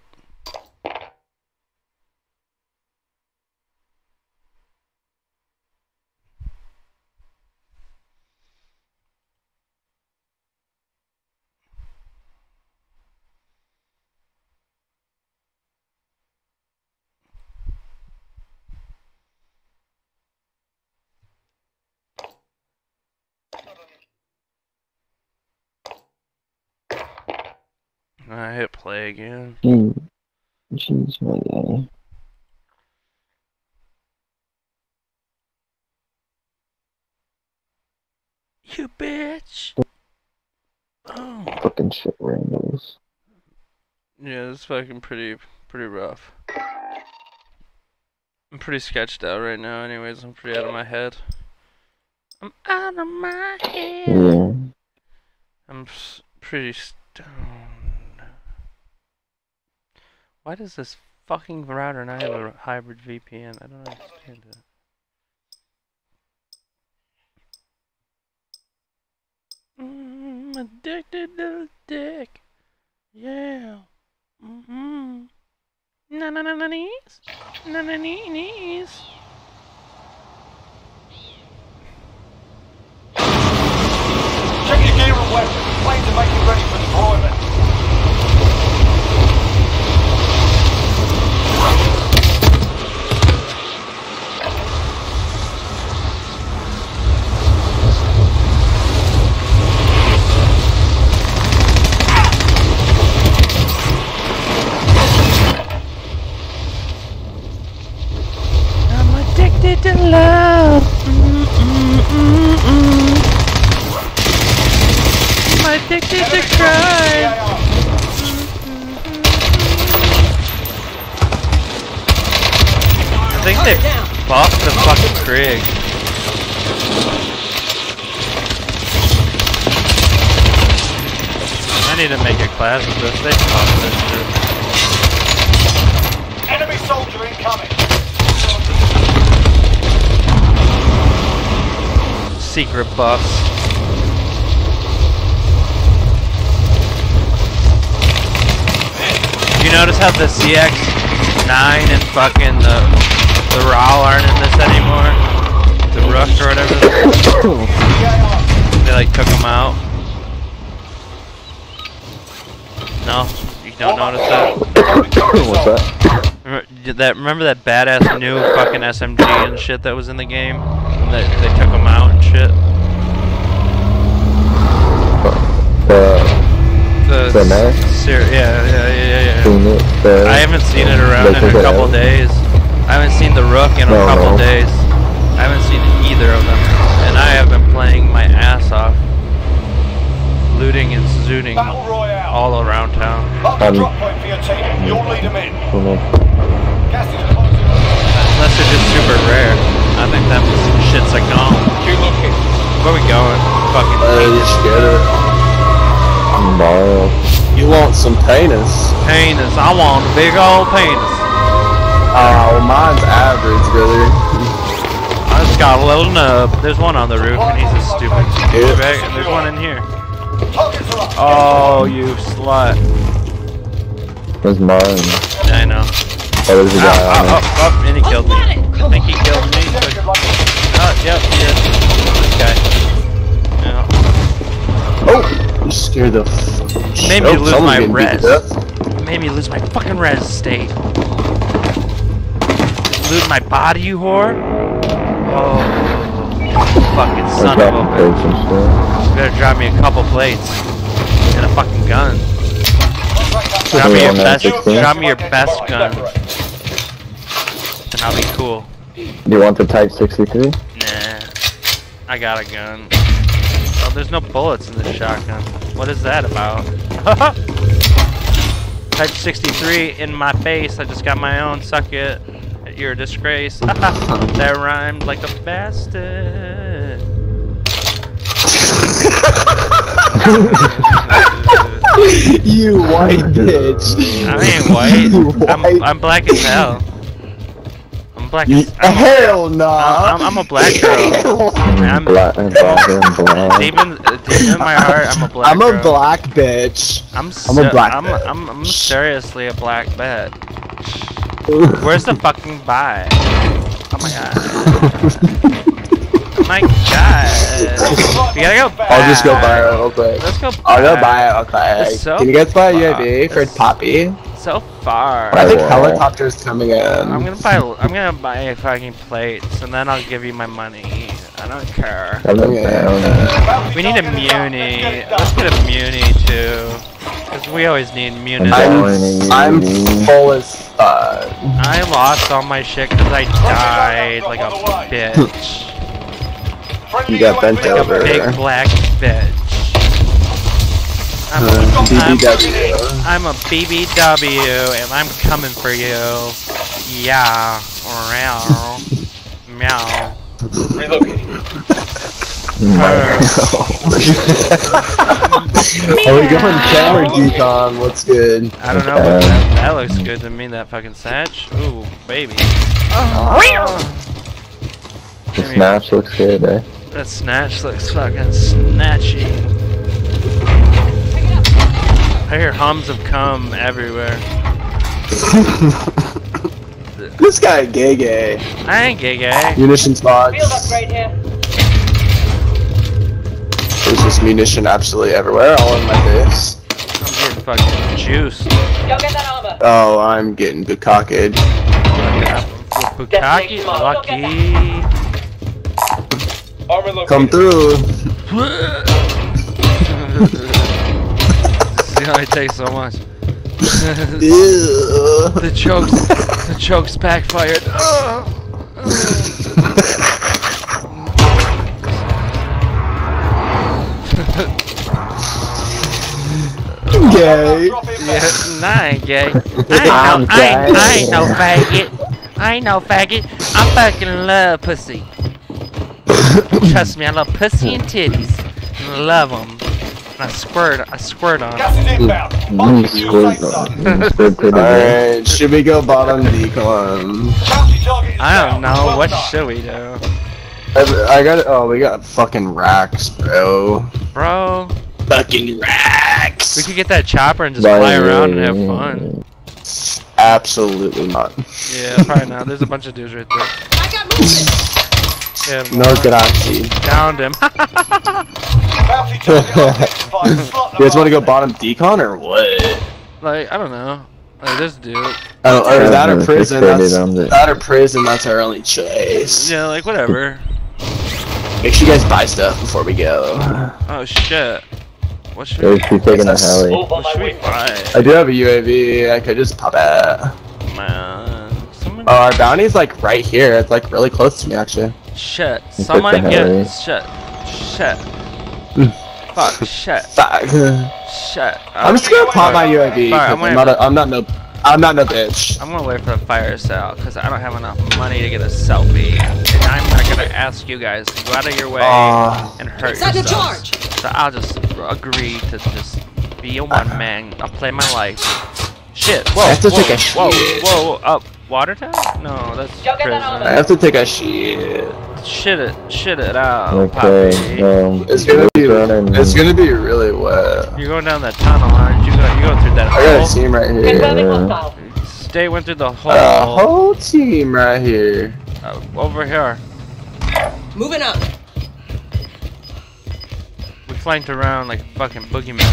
I hit play again. Hmm. My guy. You bitch. Oh. Fucking shit randos. Yeah, it's fucking pretty pretty rough. I'm pretty sketched out right now anyways, I'm pretty out of my head. I'm out of my head. Yeah. I'm pretty stoned. Why does this fucking router not have a hybrid VPN? I don't understand it. Mm, addicted to the dick. Yeah. Mm-hmm. Na na na na knees. Na na knee knees. Check your gear and weapons. Planes are making ready for deployment. Fucking Krig. I need to make a class of this. They buffed this shit. Enemy soldier incoming. secret buffs. You notice how the CX9 and fucking the the RAL aren't in this anymore? Rook or whatever. they like took them out. No, you don't notice that. What's that? Remember that? Remember that badass new fucking SMG and shit that was in the game? That they took them out and shit. Uh, the The, The Mac? Yeah, yeah, yeah, yeah, yeah. the- I haven't seen it around in a couple days. I haven't seen the Rook in a No, couple no. days. I haven't seen either of them, and I have been playing my ass off, looting and zooting all around town. Um, drop point for your team. You'll lead them in. Don't know. Gas is closing. Unless they're just super rare. I think them shits are gone. Where we going? Fucking. just get it. Mario. You want some penis? Penis. I want a big old penis. Oh, mine's average, brother. Got a little nub. There's one on the roof, and he's a stupid douchebag. And there's one in here. Targets are up. Oh, you slut. That's mine. I know. Oh, there's a Oh, guy oh, on it. oh, oh, and he killed me. I think he killed me. But, oh, yep, he is. This guy. Yeah. Oh, you scared the. F- Made me Oh, lose my res. Made me lose my fucking res state. Loot my body, you whore. Oh. Fucking son of a plates and stuff. bitch. Better drop me a couple plates and a fucking gun. Drop me your best. have 16? Drop me your best gun, and I'll be cool. Do you want the Type 63? Nah, I got a gun. Oh, there's no bullets in this shotgun. What is that about? Type 63 in my face. I just got my own. Suck it. You're a disgrace. that rhymed like a bastard. you white bitch. I ain't white. I'm, I'm black as hell. I'm black as I'm, hell no. I'm, I'm a black girl. I'm Black and black and black. deep in, deep in my heart. I'm a black I'm a black bitch. I'm, I'm a black I'm, bitch. I'm, I'm seriously a black bet. Where's the fucking buy? Oh my god. oh my god. We gotta go. I'll just go buy it real quick. Let's go buy. I'll go buy it real quick. So Can you guys buy a. UAV for Poppy? So far. I think will. helicopter's coming in. I'm gonna buy. I'm gonna buy fucking plates, and then I'll give you my money. I don't care. I look down. We need a muni. Let's get a muni too, because we always need muni. I'm, I'm full as fuck. I lost all my shit because I died like a bitch. You got bent Like a over. big black bitch. I'm, Uh, I'm, BBW. I'm a BBW and I'm coming for you. Yeah. Meow. Meow. Are we going camera decon? What's good? I don't know, but that, that looks good to me, that fucking satch. Ooh, baby. The snatch looks good, eh? That snatch looks fucking snatchy. I hear hums of cum everywhere. This guy gay gay. I ain't gay gay. Munition spots. right here. There's just munition absolutely everywhere, all in my face. I'm getting fucking juiced. Go get that armor. Oh, I'm getting bukaked. Bukaki lucky. Come through. How it takes so much. The chokes, the chokes backfired. Gay. Yeah, nah, I ain't gay. I ain't no, I ain't, I ain't no faggot. I ain't no faggot. I fucking love pussy. Trust me, I love pussy and titties. Love them. And I squirt, I squirt on Gas is them. inbound. Marking the squirt on- squirt pretty. Alright, should we go bottom decon? Bounty I don't know. What should we do? I, I got Oh, we got fucking racks, bro. Bro, Fucking racks! we could get that chopper and just Bye. fly around and have fun. Absolutely not. Yeah, probably not. There's a bunch of dudes right there. I got movement. Yeah, No grazie. downed him. Bounty target identified. Slot You guys want to go bottom decon or what? like, I don't know. Like, this dude. Oh, or Yeah, that or prison. fixated That's, that or prison. That's our only choice. Yeah, like, whatever. Make sure you guys buy stuff before we go. Oh, shit. What should They we, should taking a heli. what should we buy? I do have a UAV. I could just pop it. Man. Someone, Oh, our bounty's like right here. It's like really close to me, actually. Shit. Someone get, shit. Shit. Fuck, shit. Fuck. Shit. I'm just gonna pop my UAV. Alright, 'cause I'm I'm, not. A, I'm not no. I'm not no bitch. I'm gonna wait for the fire sale because I don't have enough money to get a selfie, and I'm not gonna ask you guys to go out of your way Aw. and hurt Set the yourselves. charge. So I'll just agree to just be a one man. I'll play my life. Shit! Whoa! I have to whoa, take a whoa! shit. Whoa! Up! Water tower? No, that's Go get that. I have to take a shit. Shit it! Shit it out, Okay, Poppy. um, It's gonna be. running. It's gonna be really wet. You're going down that tunnel, aren't you? Go, you go through that I got a hole. team right here. Yeah. Stay went through the hole. A whole team right here. Uh, over here. Moving up. We flanked around like a fucking boogeyman.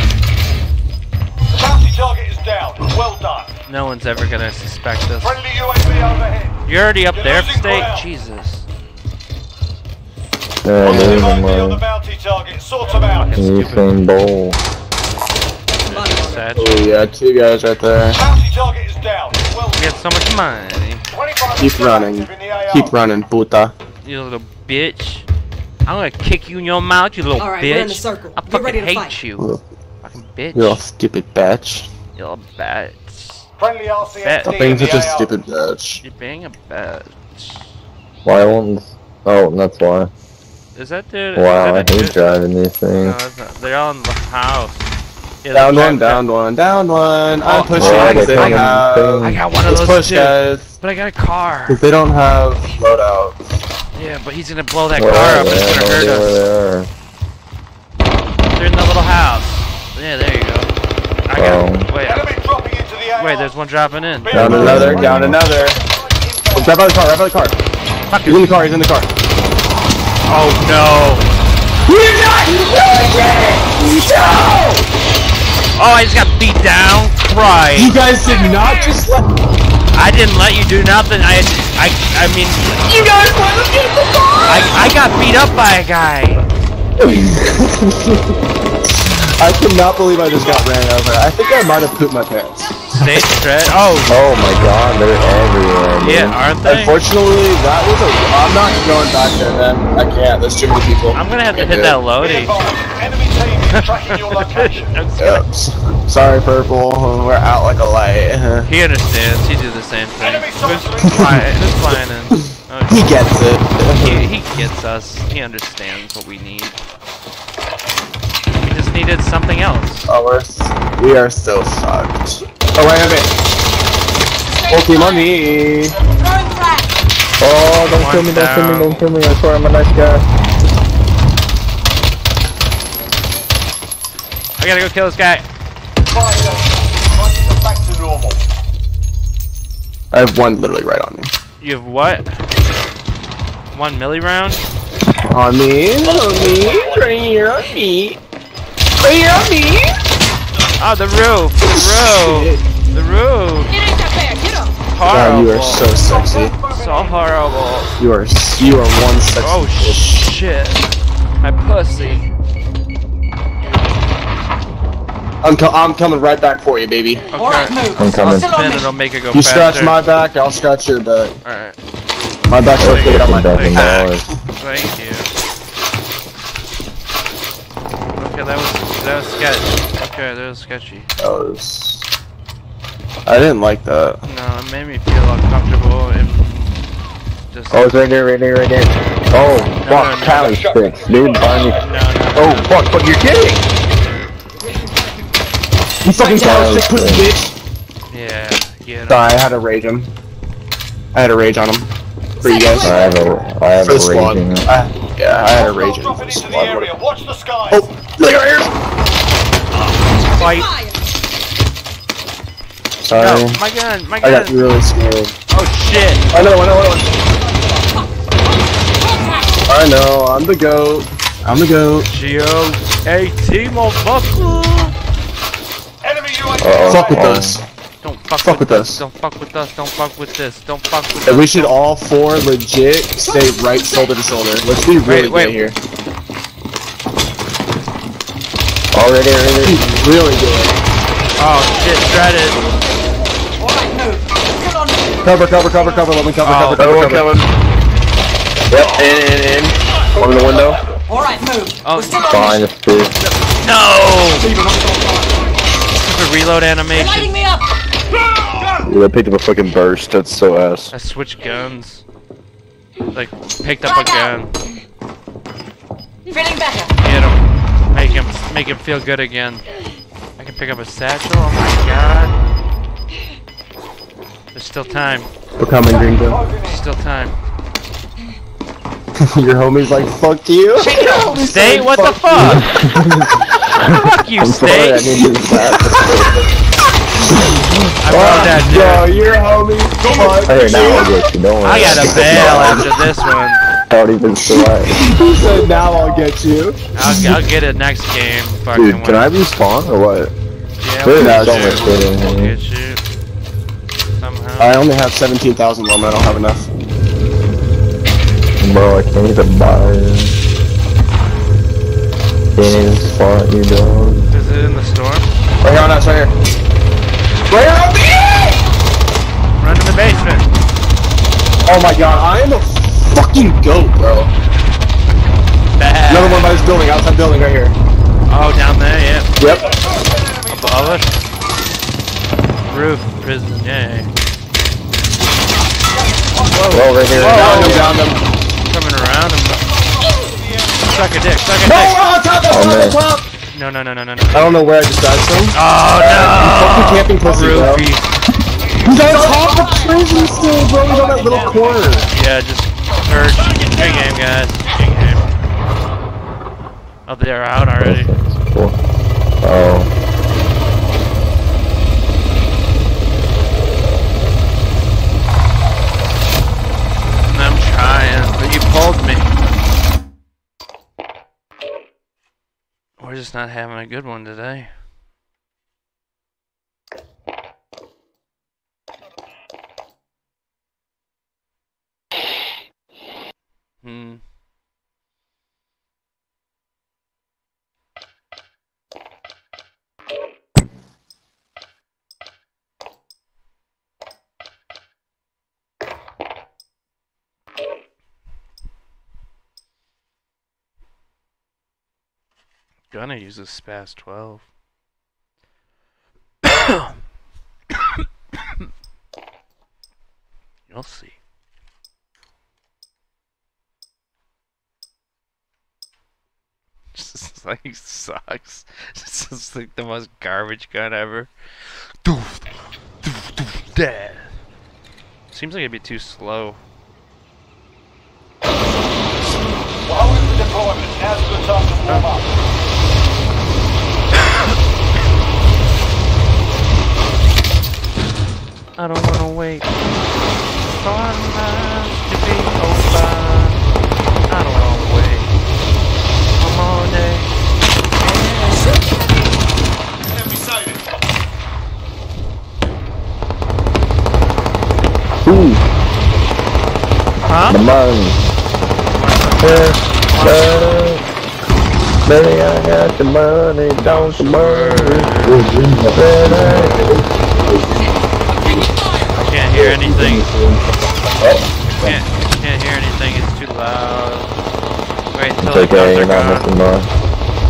The bounty target is down. Well done. No one's ever gonna suspect us. Friendly UAV overhead. You're already up You're there, State? ground. Jesus. Yeah, dude, I'm UAV on the like, bounty target. Sort them out. Usain Bolt. Oh yeah, two guys right there. Bounty target is down. Well, We got so much money. Keep running. Keep running, puta. You little bitch. I'm gonna kick you in your mouth, you little All right, bitch. we're in the circle. I Get fucking ready to hate fight. you. Fucking bitch. You little stupid bitch. You little bitch. Friendly RCXD Bet. Stop in being such a stupid bitch. You're being a bitch. Why won't? Oh, that's why. Is that dude? Wow, I that a hate dude? driving these things. it's not. They're all in the house. Yeah, Down one, down one, down one. I'm Oh, pushing oh, because they they're don't coming, have. coming. I got one of Let's those push, too. guys. But I got a car. Because they don't have loadout. Yeah, but he's gonna blow that Where car up. It's gonna hurt us. they They're in the little house. Yeah, there you go. I got. Um, wait, Enemy dropping into the wait. There's one dropping in. Down another, down another. Oh, Right by the car, right by the car. He's in the car, he's in the car. Oh no. We're not doing it! No! Oh, I just got beat down. Right. You guys did not just let. I didn't let you do nothing. I, I, I mean. You guys let me get the car. I, I got beat up by a guy. I cannot believe I just got ran over. I think I might have pooped my pants. Stage threat. Oh. Oh my god, they're everywhere. dude. Yeah, aren't they? Unfortunately, that was a. I'm not going back there, man. I can't. There's too many people. I'm gonna have to hit do that it. Be loading. enemy team is tracking your location. I'm just Yeah. gonna- s- Sorry, purple. We're out like a light. He understands. He did the same thing. Enemy Who's soldier flying? Who's flying in? Oh, He gets it. he, he gets us. He understands what we need. Needed something else. Oh, we're s- we are so fucked. Oh wait a minute. Whole money. Oh, don't kill me, don't kill me, don't kill me. I swear I'm a nice guy. I gotta go kill this guy. Back to normal. I have one literally right on me. You have what? One milli round? On me, on me, right here on me. Right me. Oh, the roof! The roof! The roof! God, you are so sexy. So horrible! You are you are one sexy. Oh shit! My pussy. I'm co- I'm coming right back for you, baby. Okay. I'm coming. Then it'll make it go You faster. scratch my back, I'll scratch your back. Alright. My back's Oh, okay on my fucking back. Thank you. Okay, that was that was sketch. Okay, that was sketchy. That was. I didn't like that. No, it made me feel uncomfortable and just. Oh, it's right there, right there, right there. Oh, No, fuck, no, no. Cali sticks, dude. Finally. No, no. Oh, fuck, fuck, you're kidding! You fucking Cali college chick pussy bitch. Yeah, get him. Sorry, I had to rage him. I had to rage on him. For you guys. I have a, I have For a the squad. raging. I, yeah, I had to rage him. Dropping into the. Watch the skies. Oh, look right here. Fight. Sorry. No, my gun, my gun. I got really scared. Oh shit. I know, I know, I know. I know, I'm the goat. I'm the goat. Geo AT motherfucker. Enemy UAV. Uh-oh. Fuck with Oh. us. Don't fuck, Fuck with us. Don't fuck with us. Don't fuck with this. Don't fuck with And us. we should all four legit stay right shoulder to shoulder. Let's be really wait. good here. Already, already. Really good. Oh shit, shredded. Cover, cover, cover, cover. Let me cover, Oh, cover, cover, Everyone cover. coming. Yep, in, in, in. Open the window. Alright, move. Oh, We're Fine, it's two. No! Stupid reload They're animation. lighting me up. Dude, I picked up a fucking burst. That's so ass. I switched guns. Like, picked up a gun. Feeling better. Get him. Make him, make him feel good again. I can pick up a satchel. Oh my god. There's still time. We're coming, Gringo. There's still time. Your homie's like, fuck you. Stay? What the fuck? fuck you, I'm sorry, I Stay. didn't do that. I wrote that, Yo, dude. your homie. Fuck Hey, now I'll get you. Don't worry. I gotta bail after this one. Not even slight. He said, now I'll get you. I'll, I'll get it next game. Fucking Dude, can I respawn or what? Yeah, There's we'll so get much shit in We'll get you. Somehow. I only have 17,000 Roman. I don't have enough. Bro, I can't even buy it. Can't even spot you, dog. Is it in the storm? Right here on us, right here. Right here on me! Run to the basement. Oh my god, I am a fucking goat, bro. Bad. Another one by this building, outside building right here. Oh, down there, yeah. Yep. Above us. Roof, prison, yeah. Whoa, right here. Down him, down him. Coming around him. Suck a dick, suck a No, dick. on top, Oh, on man. top! No, no, no, no, no, no. I don't know where I just died from. Oh, You fucking camping pussy, bro. Roofie. He's on top of prison still, bro. He's on that little corner. Yeah, just urge. Good game, guys. Good game. Oh, they're out already. Cool. Oh. I'm trying, but you pulled me. We're just not having a good one today. Hmm. Gonna use a SPAS 12. You'll see. Just like sucks. This is like the most garbage gun ever. Seems like it'd be too slow. While we're deployment, to warm up. I don't wanna wait for night to be over. I don't wanna wait one more day. Enemy sighted. Ooh. Huh? The money. Uh, uh, Baby, I got the money, don't you worry. I can't hear anything. Can't can't hear anything. It's too loud. Wait It's until the okay, guns you're gone.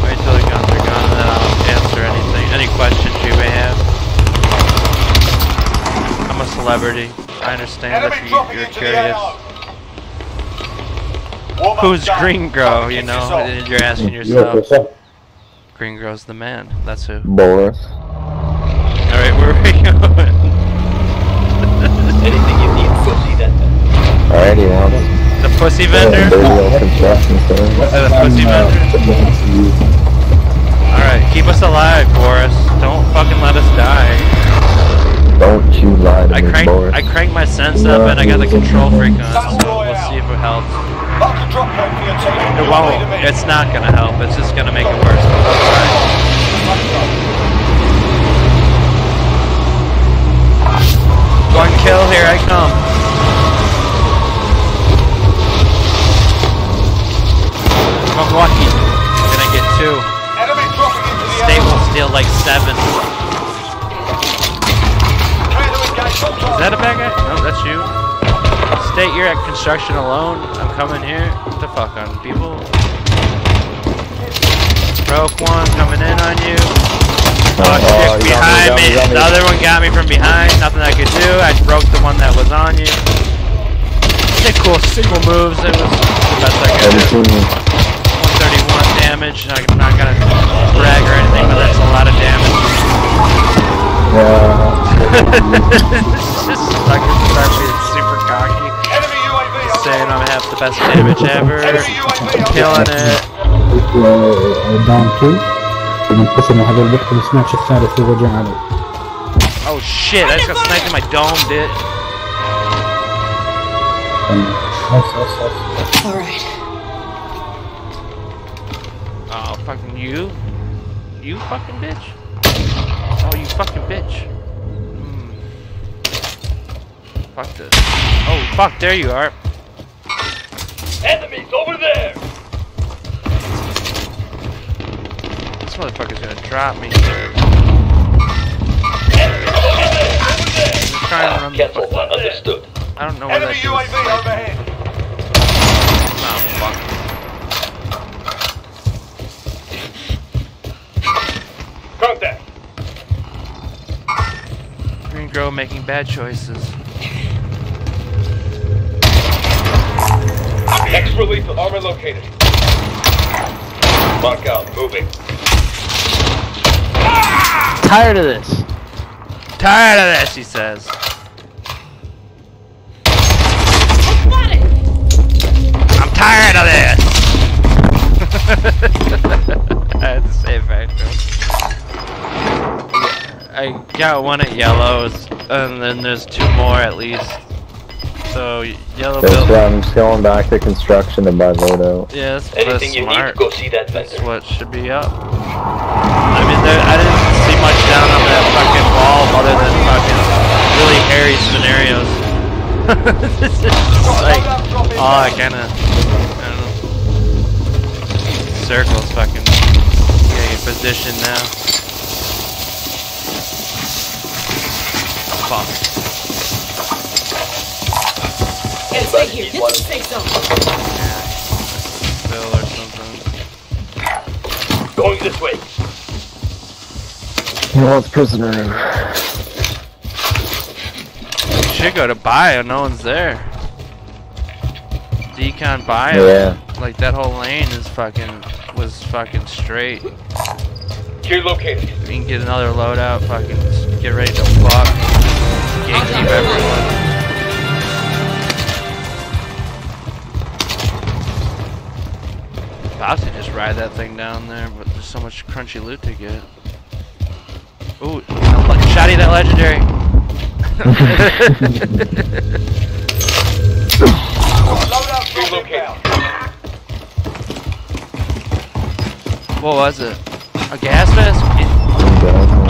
Wait till the guns are gone, and then I'll answer anything. Any questions you may have. I'm a celebrity. I understand Enemy that you, you're curious. AO. Warm up Who's done. Green Grow? You know, you're asking yourself. what's up? Green Grow's the man. That's who. Boris. All right, where are we going? Anything you need, pussy, that. Alrighty, well. The pussy vendor? dirty old construction. Uh, the pussy vendor? Alright, keep us alive, Boris. Don't fucking let us die. Don't you lie to I me, cranked, Boris. I cranked my sense up and I got the control freak on, so we'll see if it helps. Mark a drop point for your team. It You'll won't. lead 'em in. It's not gonna help. It's just gonna make it worse. One kill, here I come. If I'm lucky, I'm gonna get two. Enemy dropping into the State will steal like seven. Clear to engage all Is that a bad guy? No, that's you. State, you're at construction alone. I'm coming here. What the fuck on people? Broke one, coming in on you. Fuck, oh, oh behind me. me. The other one got me from behind. Nothing I could do. I broke the one that was on you. Did cool single moves. It was the best I could do. 131 damage. I'm not gonna brag or anything, but that's a lot of damage. Yeah. just suckers start being super cocky. Saying I'm half the best damage ever. Killing it. Uh, down two. 2 بنقسم هذا البحث السناتش الثالث ورجع عليه Oh shit, I just got sniped in my dome, bitch. بس بس بس Alright. Oh, fucking you? You fucking bitch? Oh, you fucking bitch. Mm. Fuck this. Oh, fuck, there you are. Enemies over there! Motherfucker's gonna drop me. Try and run the fuck- Understood. I don't know where that Enemy dude is. UAV overhead. Oh, fuck. Contact. Green girl making bad choices. Extra lethal armor located. Mark out. Moving. Tired of this. Tired of this, he says. I'm tired of this. I had to say it back. I got one at yellows, and then there's two more at least. So yellow Just, build. I'm just going back to construction to buy loadout. Yeah, that's, Anything that's you need, go see that That's what should be up. I mean, there, I didn't see much down on that fucking wall other than fucking really hairy scenarios. this is like, oh, I kind of, I don't know. Circles fucking getting in position now. Fuck. Get Hey, stay here. Hit the safe zone. Bill or something. Going this way. He wants prisoner. Should go to bio, no one's there. Decon bio. Yeah. Like that whole lane is fucking was fucking straight. Gear located. We can get another loadout, fucking get ready to fuck. Gatekeep everyone. Possibly just ride that thing down there, but there's so much crunchy loot to get. Ooh, shotty that legendary. What was it? A gas mask?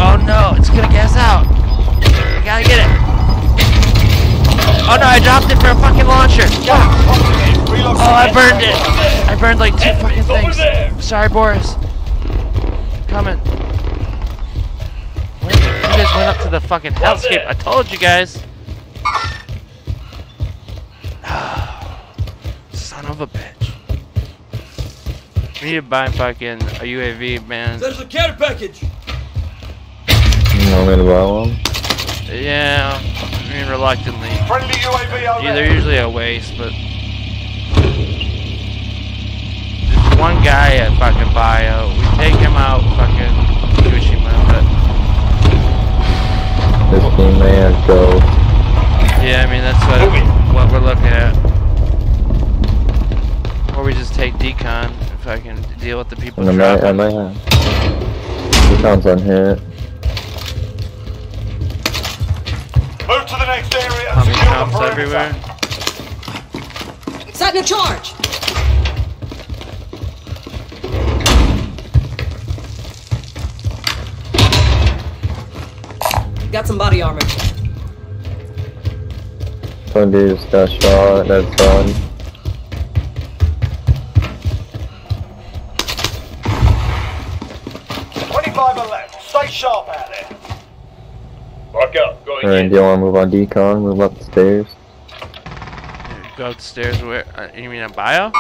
Oh no, it's gonna gas out. I gotta get it. Oh no, I dropped it for a fucking launcher. Oh, I burned it. I burned like two fucking things. Sorry, Boris. Coming. Wait, you guys went up to the fucking hellscape. I told you guys. Son of a bitch. We need to buy fucking a UAV, man. There's a care package. You want me to buy one? Yeah, I mean reluctantly. Friendly UAV Yeah, they're usually a waste, but there's one guy at fucking bio. We take him out, fucking Fukushima, but This team may have go. yeah, I mean that's what what we're looking at. Or we just take decon if I can deal with the people And I might, I dropping. might have. He sounds unhit. Move to the next area and Tommy secure the everywhere. Setting a charge. Got some body armor. Some dude just got shot. That's done. Twenty-five and left. Stay sharp out there. Mark out. Going Alright, do you want to move on decon? Move up the stairs? Go upstairs where? Uh, you mean on bio?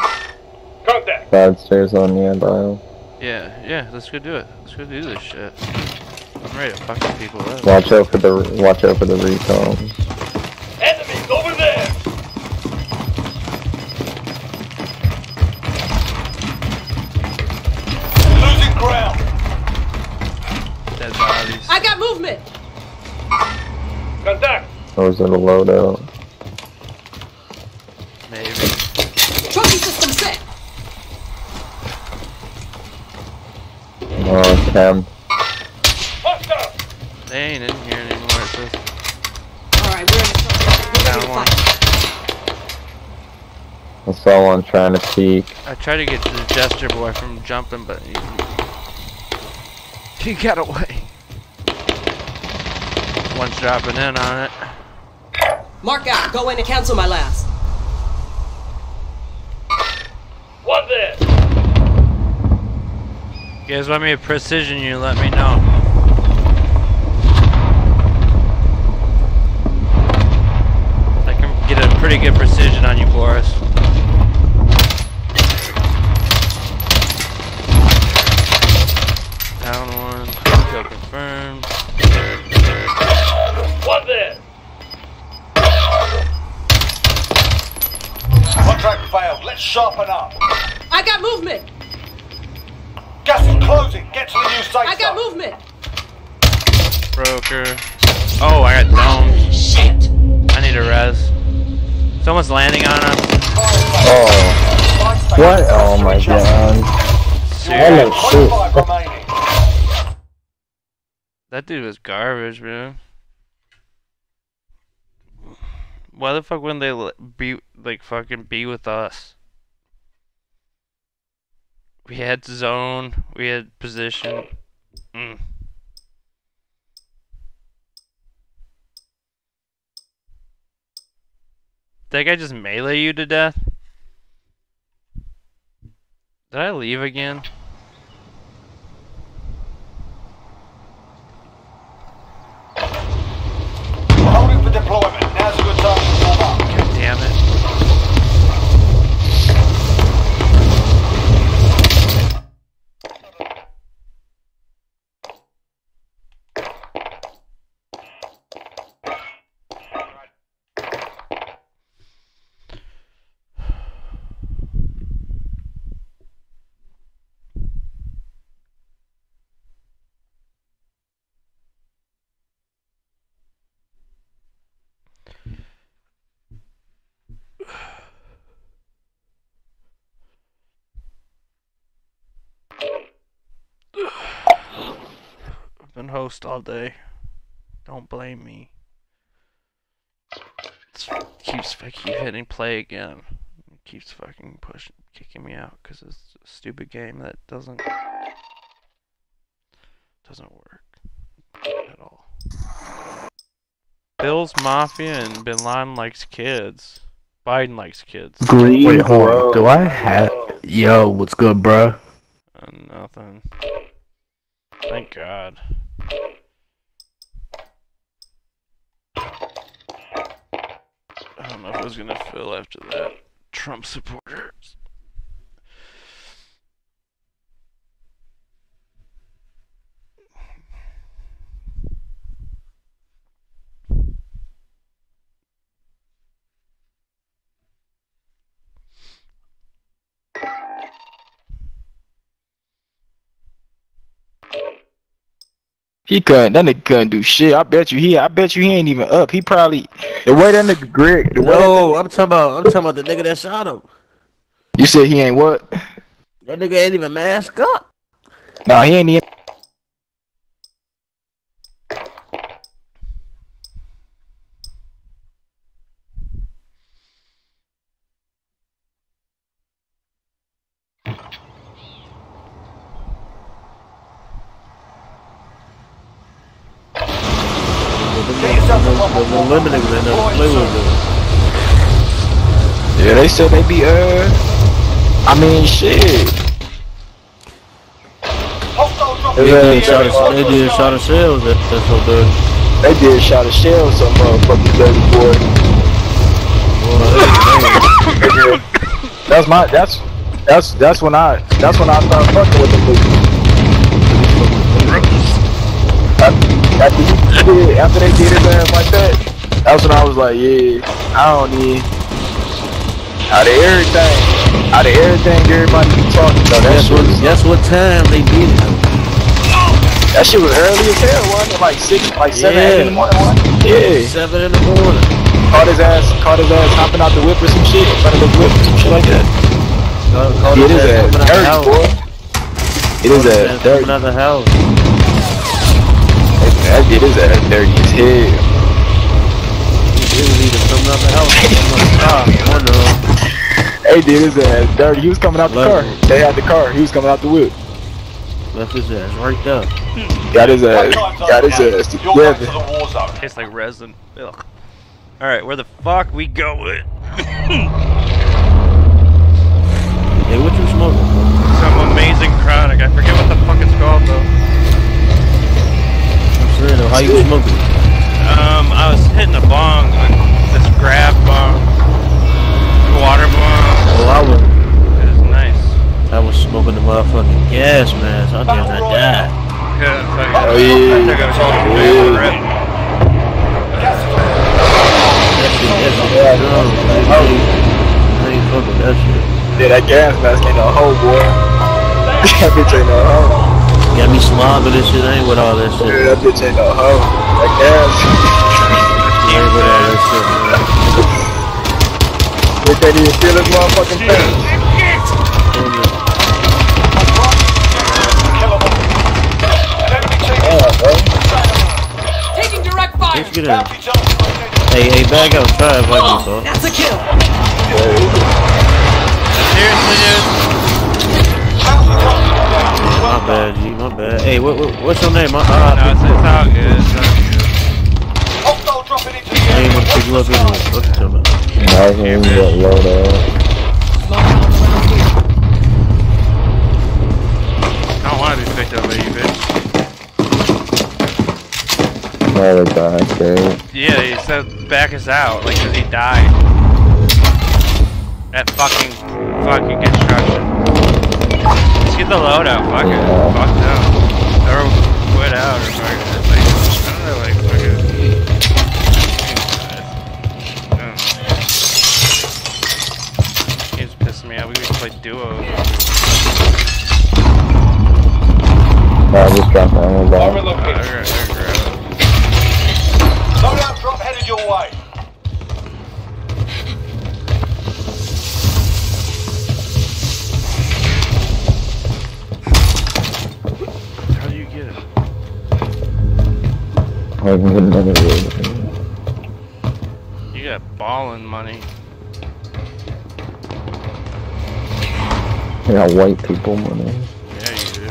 Contact. Bad stairs on the end aisle. Yeah, yeah. Let's go do it. Let's go do this shit. I'm ready to fuck with people up. Watch out for the watch out for the recon. Enemies over there. Losing ground. Dead bodies. I got movement. Contact. Or is it a loadout? Maybe. Trophy system set. Oh, Cam. They ain't in here anymore. It says. All right, we're in the circle. We're ready Down to fight. I saw one trying to peek. I tried to get the gesture boy from jumping, but he, he got away. One's dropping in on it. Mark out. Go in and cancel my last. One there. You guys want me to precision you, let me know. I can get a pretty good precision on you, Boris. Down one, kill confirmed. What the? Contract failed. Let's sharpen up. I got movement. Gas is closing. Get to the new safe I got zone. movement. Broker. Oh, I got domed. Shit. I need a res. Someone's landing on us. Oh. What? Oh my god. Serious. Hello, shit. That dude was garbage, man. Why the fuck wouldn't they be like fucking be with us? We had zone, we had position. Mm. That guy just melee you to death? Did I leave again? For deployment. Now's a good time to warm up. God damn it. I've been host all day. Don't blame me. It's, keeps I keep hitting play again. It keeps fucking pushing, kicking me out because it's a stupid game that doesn't doesn't work at all. Bill's Mafia and Bin Laden likes kids. Biden likes kids. Green, Wait, hold on. Do I have? Yo, what's good, bro? Uh, nothing. Thank God. I don't know if I was gonna fill after that. Trump supporters. He couldn't. That nigga couldn't do shit. I bet you he. I bet you he ain't even up. He probably the way that nigga Greg. The way that No, I'm talking about. I'm talking about the nigga that shot him. you said he ain't what? That nigga ain't even masked up. Nah, he ain't even. The lemon niggas ain't never play with them. Yeah, they said they be uh. I mean, shit. They did shot of, they did shot of shells. That, that's so dirty. They did shot a shell some motherfucking dirty boy. They did. that's my. That's that's that's when I that's when I started fucking with the niggas. After, after, he did, after they did his ass like that, that's when I was like, yeah, I don't need. Out of everything, out of everything, everybody be talking. So that Guess what? Guess what time they did it? that shit was early as hell, wasn't it? Like six, like seven, eight in the morning. wasn't? Yeah. Seven in the morning. Caught his ass, caught his ass hopping out the whip or some shit in front of the whip or some shit like that. Caught- caught Get his ass ass dirty, boy. It is Caught his ass ass dirty. Coming house. Coming out the car. One of them. They did his ass dirty. He was coming out the Love car. it. They had the car. He was coming out the whip. Left his ass right there. Got his ass. Got his ass You're back to the war zone. Tastes like resin. Ugh. Alright, where the fuck we going? Hey, what you smoking? Some amazing product. I forget what the fuck it's called though. I'm saying, though, how you smoking? Um, I was hitting a bong, like this grab bong, water bong. Oh, I was. It was nice. I was smoking the motherfucking gas mask. I damn near died. Yeah, fucking, Oh, yeah. I took a whole big rip. That shit, that shit, yeah, I ain't fucking with that shit. Yeah, that gas mask ain't no hoe, boy. that bitch ain't no hoe. Got me slobbing and shit. I ain't with all that shit. Yeah, that bitch ain't no hoe. That gas. I ain't with all that shit, man. They can't even feel his motherfucking face. Yeah, bro. Taking direct fire. Let's get in. Hey, hey, bag out, try it, bag out, so. That's a kill. Seriously, dude? My bad, G, my bad. Hey, what, what what's your name? Uh, uh, No, it's, it's all good. It's all I ain't gonna pick you up anyway. Fuck you talking about. I hear me get load up. I don't want to be picked up by you, bitch. Another guy, dude. Yeah, he said back us out, like, 'cause he died. At fucking, fucking construction. Let's get the load out, fuck it. Fuck them. Or quit out, or fuck it. Like, I don't know, like, fuck it. I. Game's pissing me out. We could play duo. I just dropped my ammo Fire box. located. Loadout drop headed your way. I can get another way. You got ballin' money. I got white people money. Yeah, you do.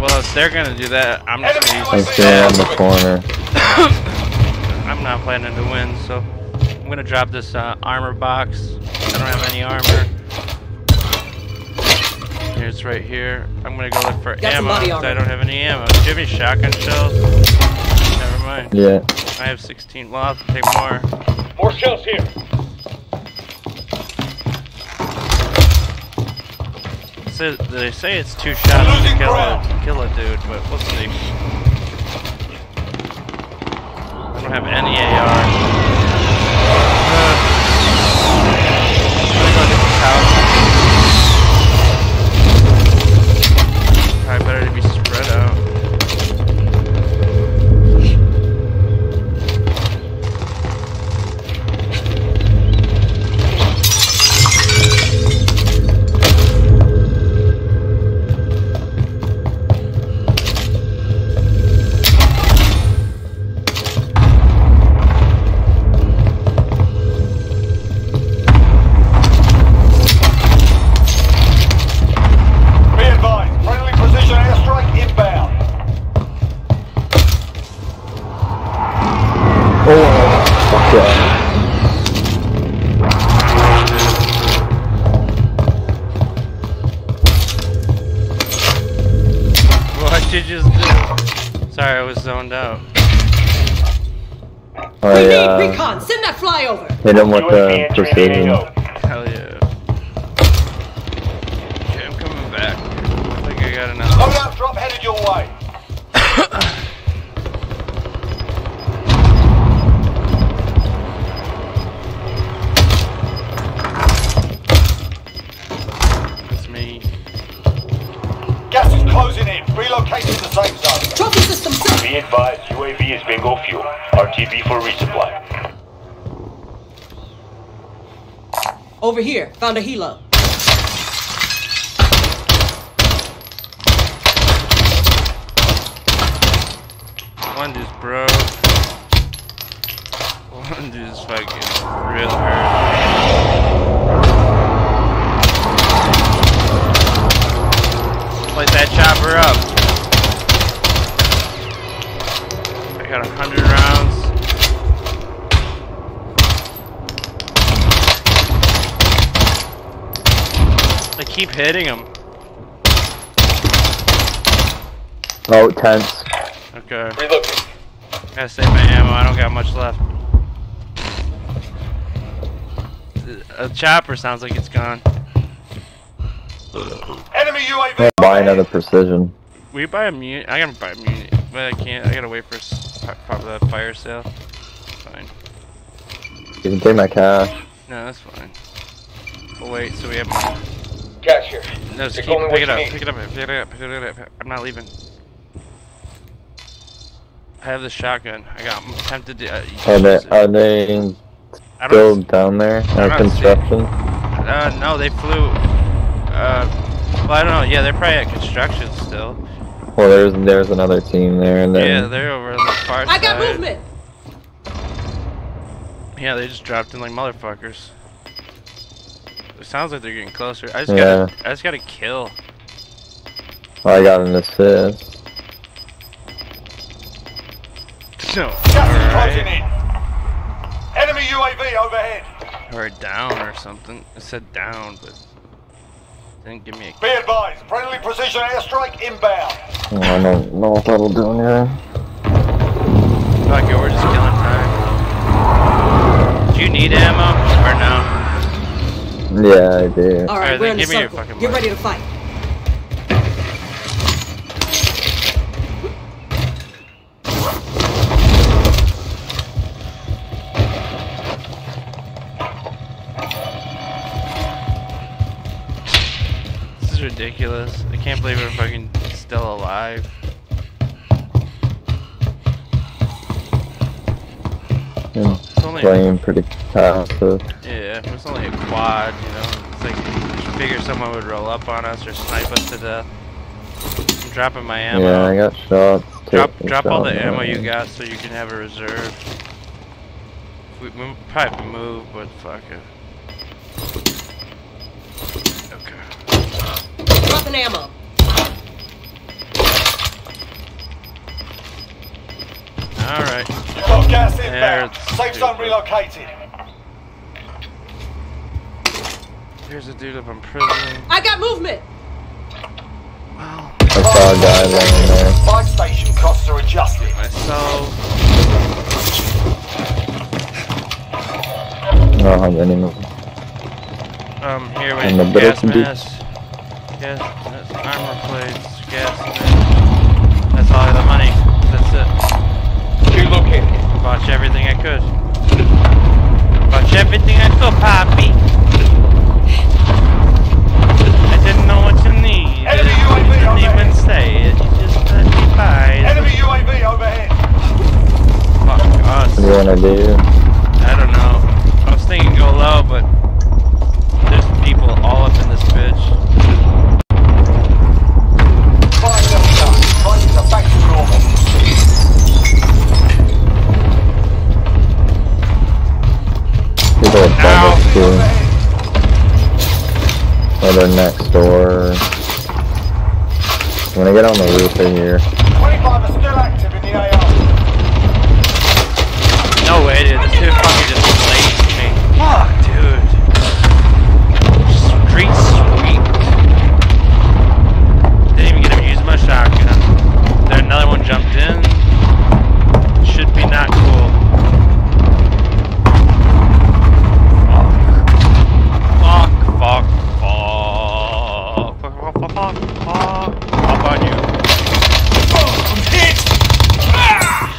Well, if they're gonna do that, I'm just gonna I'm still on the corner. I'm not planning to win, so I'm gonna drop this uh, armor box. I don't have any armor. Here, it's right here. I'm gonna go look for Got ammo. I don't have any ammo. Do you have any shotgun shells? Never mind. Yeah. I have 16. Well, I'll have to take more. More shells here. So they say it's two shots to kill a kill a dude, but we'll see. I don't have any AR. Uh, I'm gonna go get this house. Probably better to be spread out. I we need uh, recon. Send that flyover. hit him with the precision. Found a helo. One just broke. One just fucking real hurt. Light that chopper up. I got a hundred rounds. I keep hitting him. Oh, tense. Okay. Reloading. Gotta save my ammo. I don't got much left. A chopper sounds like it's gone. Enemy UAV. I'll buy another precision. We buy a muni. I gotta buy a muni, but I can't. I gotta wait for s- probably that fire sale. Fine. You can take my cash. No, that's fine. But wait, so we have. Cash here. No, just keep, only pick it up, need. pick it up, pick it up, pick it up. I'm not leaving. I have the shotgun. I got. I'm tempted to. Uh, Are they, use it. are they still don't. down there? I'm Or not construction? Uh, no, they flew. Uh, well, I don't know. Yeah, they're probably at construction still. Well, there's there's another team there, and then Yeah, they're over on the far I got movement. Yeah, they just dropped in like motherfuckers. It sounds like they're getting closer. I just Yeah. gotta, I just gotta kill. I got an assist. No, Gas is closing alright. in. Enemy UAV overhead. Or down or something. It said down, but didn't give me a. Be advised, friendly precision airstrike inbound. Oh, I don't know if that'll do anything. a. Fuck it, we're just killing time. Do you need ammo or no? Yeah, I do. All Alright, right, we're then in the give me your circle. fucking Get money. ready to fight. This is ridiculous. I can't believe we're fucking still alive. And only- playing pretty passive. Yeah, it's only a quad, you know. It's like you figure someone would roll up on us or snipe us to death. I'm dropping my ammo. Yeah, I got shots. drop taken drop all the shot, ammo you got so you can have a reserve. We, we probably move, but fuck it. Okay. Dropping ammo. All right. You've got gas inbound. There's Safe zone relocated. Here's a dude up in prison. I got movement. I saw a guy laying there. Buy station costs are adjusted. Myself. I don't have any more. Um, here we And gas broken mask, gas, that's armor plates, gas. That's all the money. That's it. You looking? Watch everything I could. Watch everything I could, Poppy. I didn't know what you need. Enemy you UAV didn't overhead. even say it. You just let me buy it. Enemy UAV overhead. Fuck us. What do you wanna do? I don't know. I was thinking go low, but there's people all up in this bitch. People above us too. Or they're next door. When I get on the roof, they're here. 25 are still active in the AR. No way, dude. This dude fucking just blazed me. Fuck, dude. Street sweep. Didn't even get him to use my shotgun. There another one jumped in. Should be not cool. Fuck, fuck. Up on you.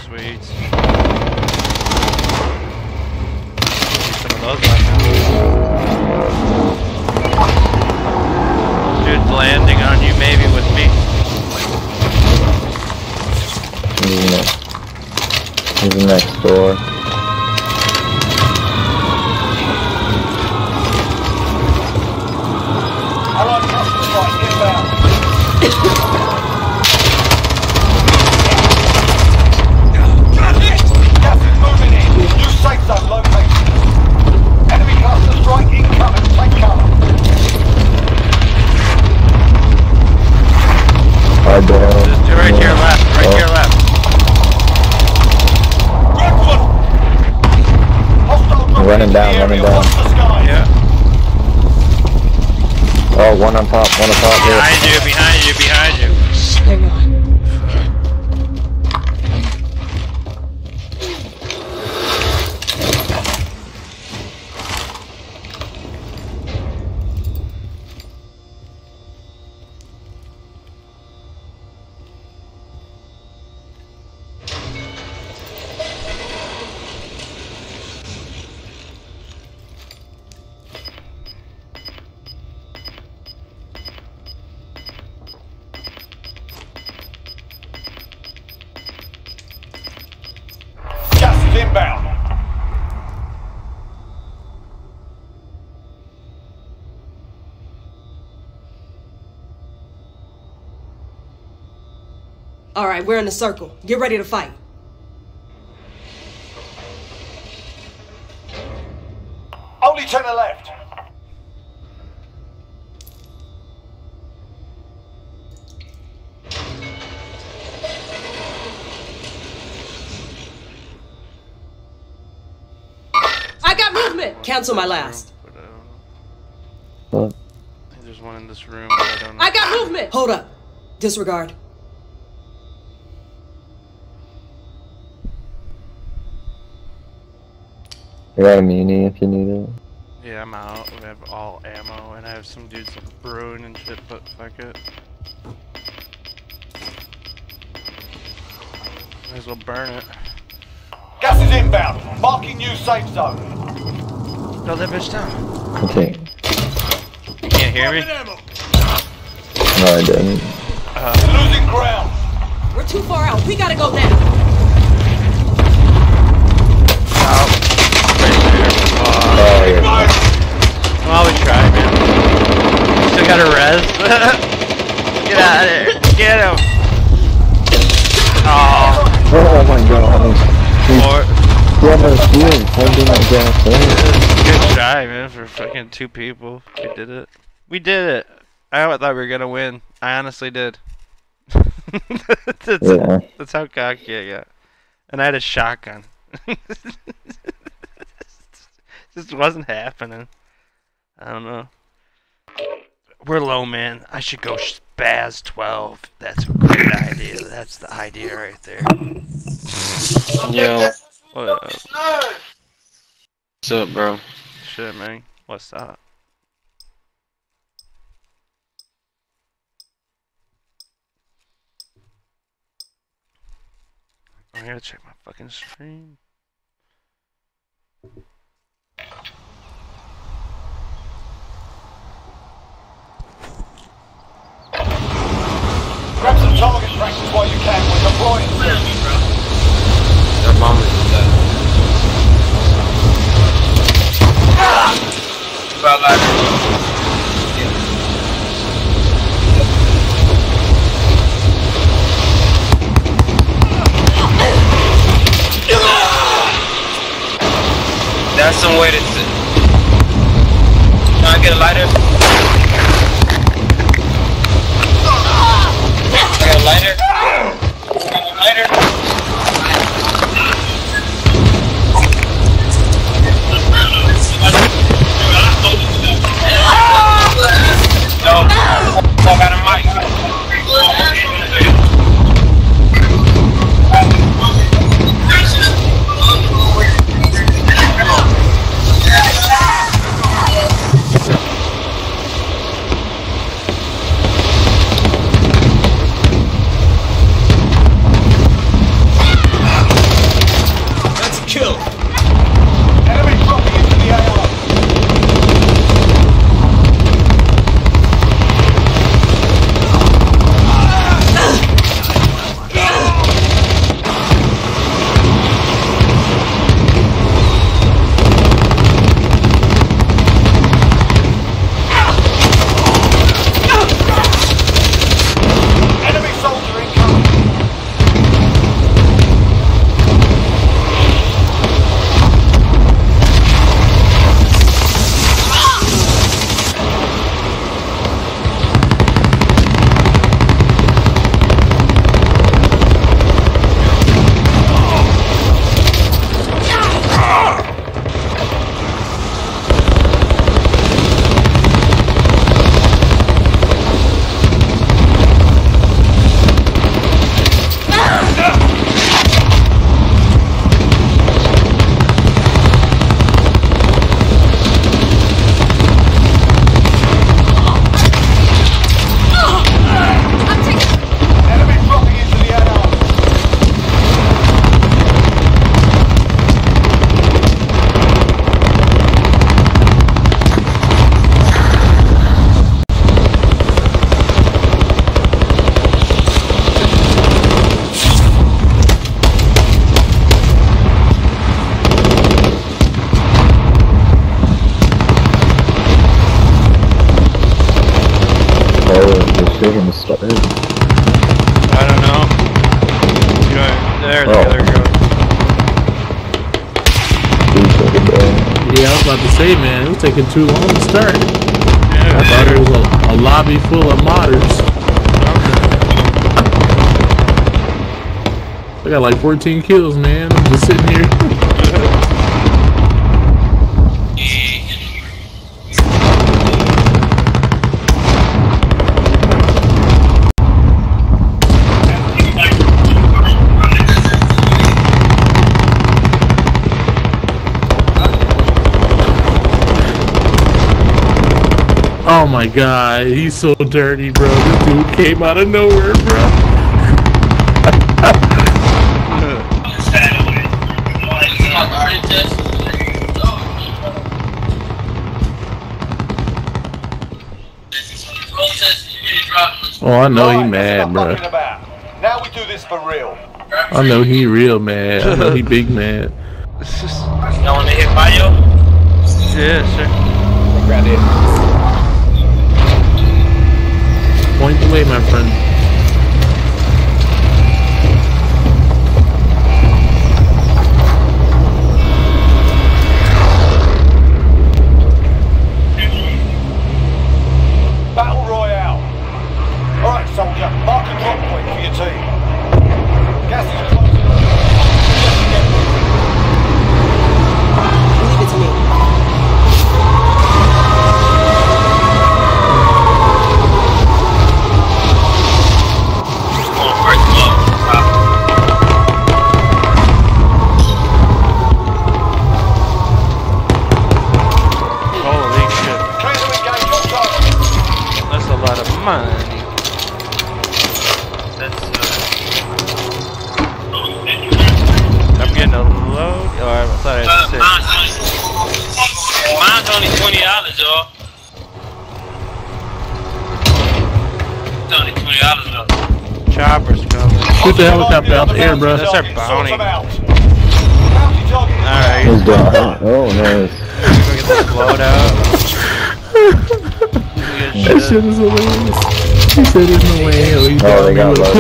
Sweet. Some of those weapons. Dude's landing on you, maybe with me. He's next. He's next door. Incoming. Take. I don't. Just do right to your left, right to oh. your left. I'm running down, running down. Yeah. Oh, one on top, one on top here. Behind you, behind you, behind you. Right, we're in a circle. Get ready to fight. Only ten are left. I got movement. Cancel my last. What? There's one in this room, I don't know. I got movement. Hold up. Disregard. I got a mini if you need it. Yeah, I'm out. We have all ammo, and I have some dudes brewing and shit, but fuck it. Might as well burn it. Gas is inbound. Marking new safe zone. Throw that bitch down. Okay. You can't hear me? No, I didn't. Uh, Losing ground. We're too far out. We gotta go now. Oh, yeah. well, we try, man. Still got a res. Get out of there. Get him. Oh. Oh my god. Or, He had no shield holding that gas in. good try, man, for fucking two people. We did it. We did it. I thought we were gonna win. I honestly did. that's, Yeah. that's how cocky I got. And I had a shotgun. Just wasn't happening. I don't know. We're low, man. I should go SPAS 12. That's a great idea. That's the idea right there. Yo, What up? what's up, bro? Shit, man. What's up? I gotta check my fucking stream. Grab some target practice while you can. We're deploying. Their mom is dead. About like, That's some way to. Can I get a lighter? I got a lighter. Got a lighter. No, I got a taking too long to start. I thought it was a, a lobby full of modders. I got like 14 kills, man. I'm just sitting here. My god, he's so dirty, bro. This dude came out of nowhere, bro. Oh, I know he mad, bro. Now we do this for real. I know he real mad. I know he big mad. Y'all want to hit bio? Yeah, sure. Grab it. Point the way, my friend.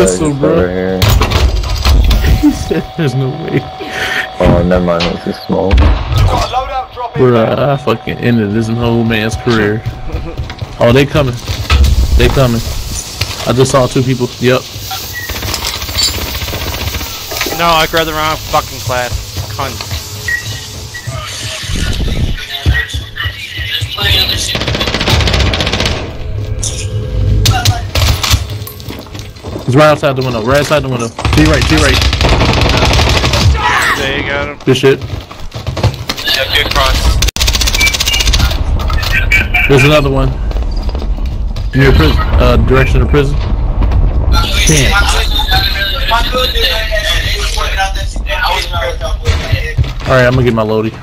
Pistol, over bro. here. He said there's no way. Oh, never mind. It's a small. Bro, I fucking ended this whole man's career. Oh, they coming. They coming. I just saw two people. Yep. No, I grabbed the wrong fucking class. Cunt. He's right outside the window. Right outside the window. T right. T right. There you got him. Good shit. Yeah, good cross. There's another one. Near prison. Uh, direction of prison. Damn. All right, I'm gonna get my loadie.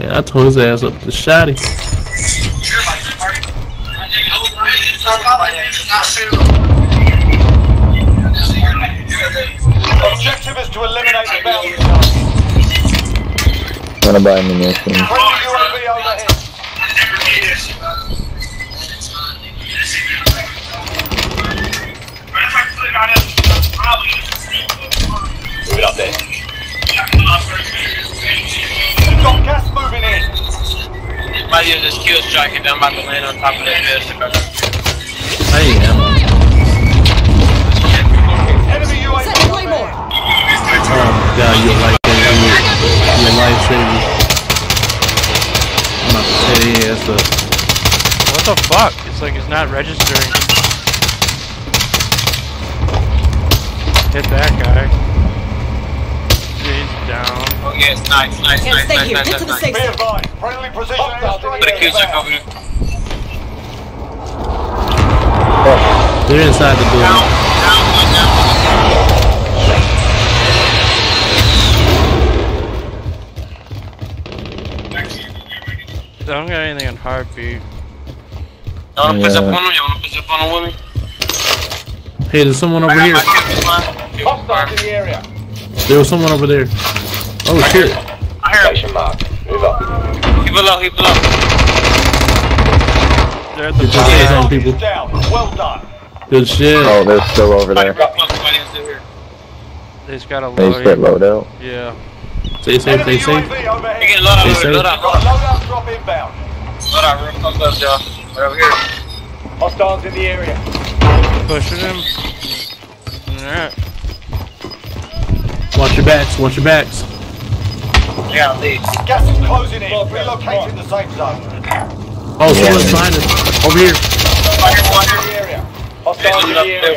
Yeah, I tore his ass up to shotty. Gonna buy ammunition. Friendly Move it up there. We've got gas moving in. Might use this kill strike and I'm about to land on top of that building. I am. Enemy UAV. Oh god, you're a What the fuck? It's like it's not registering. Hit that guy. He's down. Oh yes, nice, nice, Can't nice, stay nice, here. nice, Get to the nice, safe Be zone. advised. Friendly precision airstrike Put a kill strike over inbound. here. They're inside the building. I don't got anything on heartbeat. Y'all wanna push up on him? Y'all wanna push up on him with me? Hey, there's someone over here. got my kill line. Hostiles in the area. There was someone over there. Oh shit. I hear him. Station mark. Move up. Give below, he below. They're at the Get your hands on bottom. people. Down. Well done. Good shit. Oh, they're still over there. They just got a They just get load. loadout. Yeah. Stay safe, Enemy stay safe. UAV overhead. Get load out, Stay load safe. out. Got a loadout drop inbound. Load out, real close up, y'all. Right over here. Hostiles in the area. Pushing him. Alright. Watch your backs, watch your backs. Yeah, lead. Gas is closing in. Relocating the safe zone. Oh, someone's behind us. Over here. Hostiles in the area. Hostiles in the area.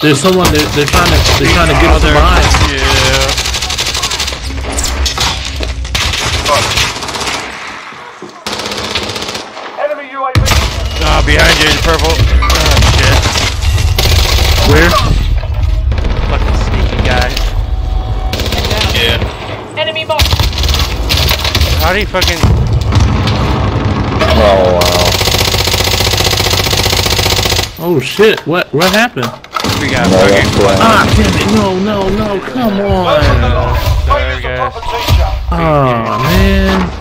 There's someone, they're, they're trying to, they're trying to get us behind. Yeah. Enemy UAV. Ah, purple. Oh, shit. Where? Fucking sneaky guy. Yeah. Enemy mark. How do you fucking... Oh wow. Oh shit, what, what happened? We got No, fucking... that's why. Ah, damn it, no, no, no, come on. Sorry, guys. Oh, man.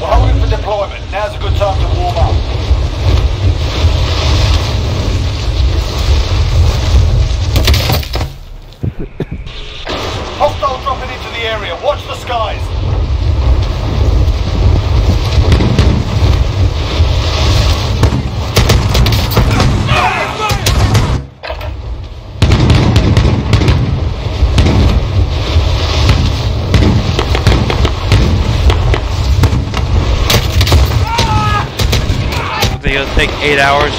We're holding for deployment. Now's a good time to warm up. Hostile dropping into the area. Watch the skies. I think it'll take eight hours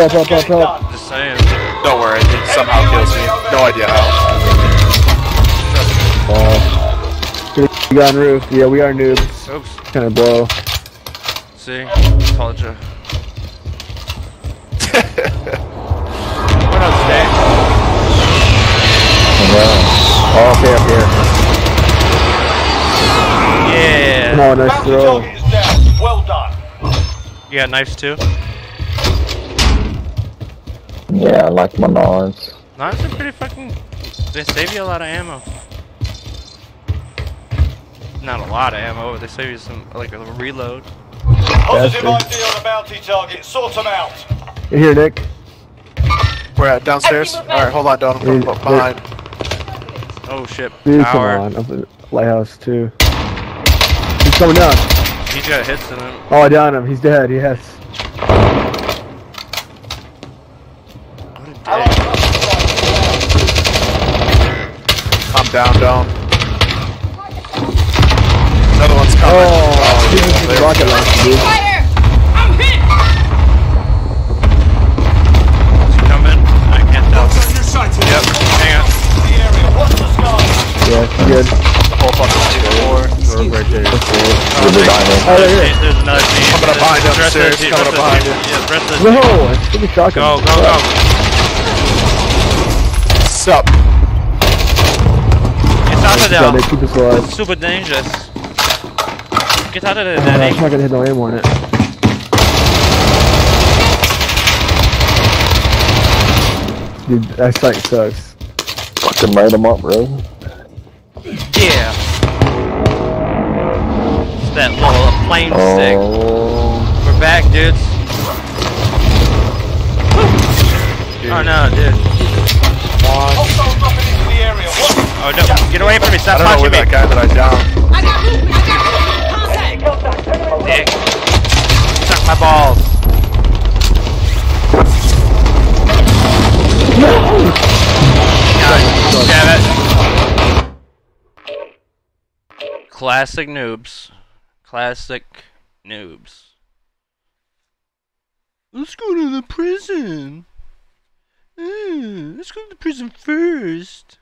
Help, help, help, help, help. Just saying. Don't worry, it somehow kills me. No idea how. Uh, you got on roof. Yeah, we are noobs. Oops. Kind of blow. See? Told you. What else today? Oh, okay, up here. Yeah. Come on, nice Bounty throw. target is down. Well done. You got knives too? Yeah, I like my knives. Knives are pretty fucking. They save you a lot of ammo. Not a lot of ammo, but they save you some, like a reload. Positive ID on the bounty target. Sort them out. You here, Nick? We're at downstairs. Alright, hold on, Don. I'm coming up behind. Oh shit. Dude, Power. come on. Up at lighthouse, too. He's coming down. He's got hits in him. Oh, I downed him. He's dead. Yes. Oh, there he is. There's another team. Coming up behind The rest of the upstairs, team- coming rest up behind team- you. Yeah, the rest of the No, team. give me shotgun. Go, go, go. Sup? Get out of Yeah, there. they keep us alive. It's super dangerous. Get out of there, Danny. I'm not gonna hit no ammo on it. Dude, that sight sucks. Fucking light them up, bro. Flame oh. stick. Oh. We're back, dudes. Oh no, dude. Hostiles dropping into the area. Watch Oh no, get away from me, Stop! I don't know where punching that guy that I downed. Dick. Suck my balls. God damn it. Classic noobs. Classic noobs. Let's go to the prison. Mm, let's go to the prison first.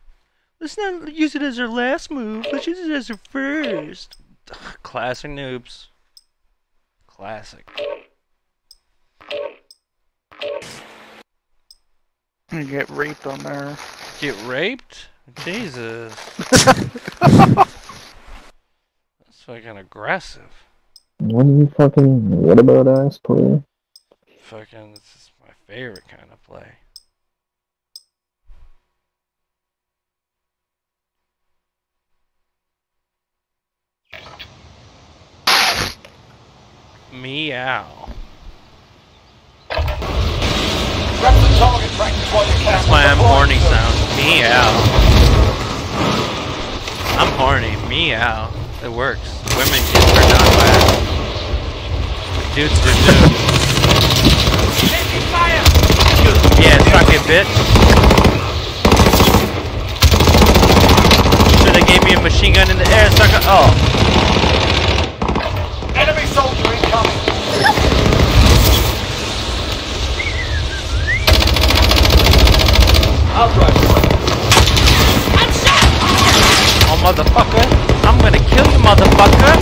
Let's not use it as our last move. Let's use it as our first. Ugh, Classic noobs. Classic. You get raped on there. Get raped? Jesus. Fucking aggressive. What do you fucking. What about us, player? Fucking, this is my favorite kind of play. Meow. Grab the target practice while you can. That's why I'm horny sound. Meow. I'm horny. Meow. It works. Women get turned on by it. Dudes do too. Yeah, suck it, bitch. Should've gave me a machine gun in the air, sucker. Oh. Enemy soldier incoming. Outright. I'm shot! Oh, motherfucker. I'm gonna kill you, motherfucker.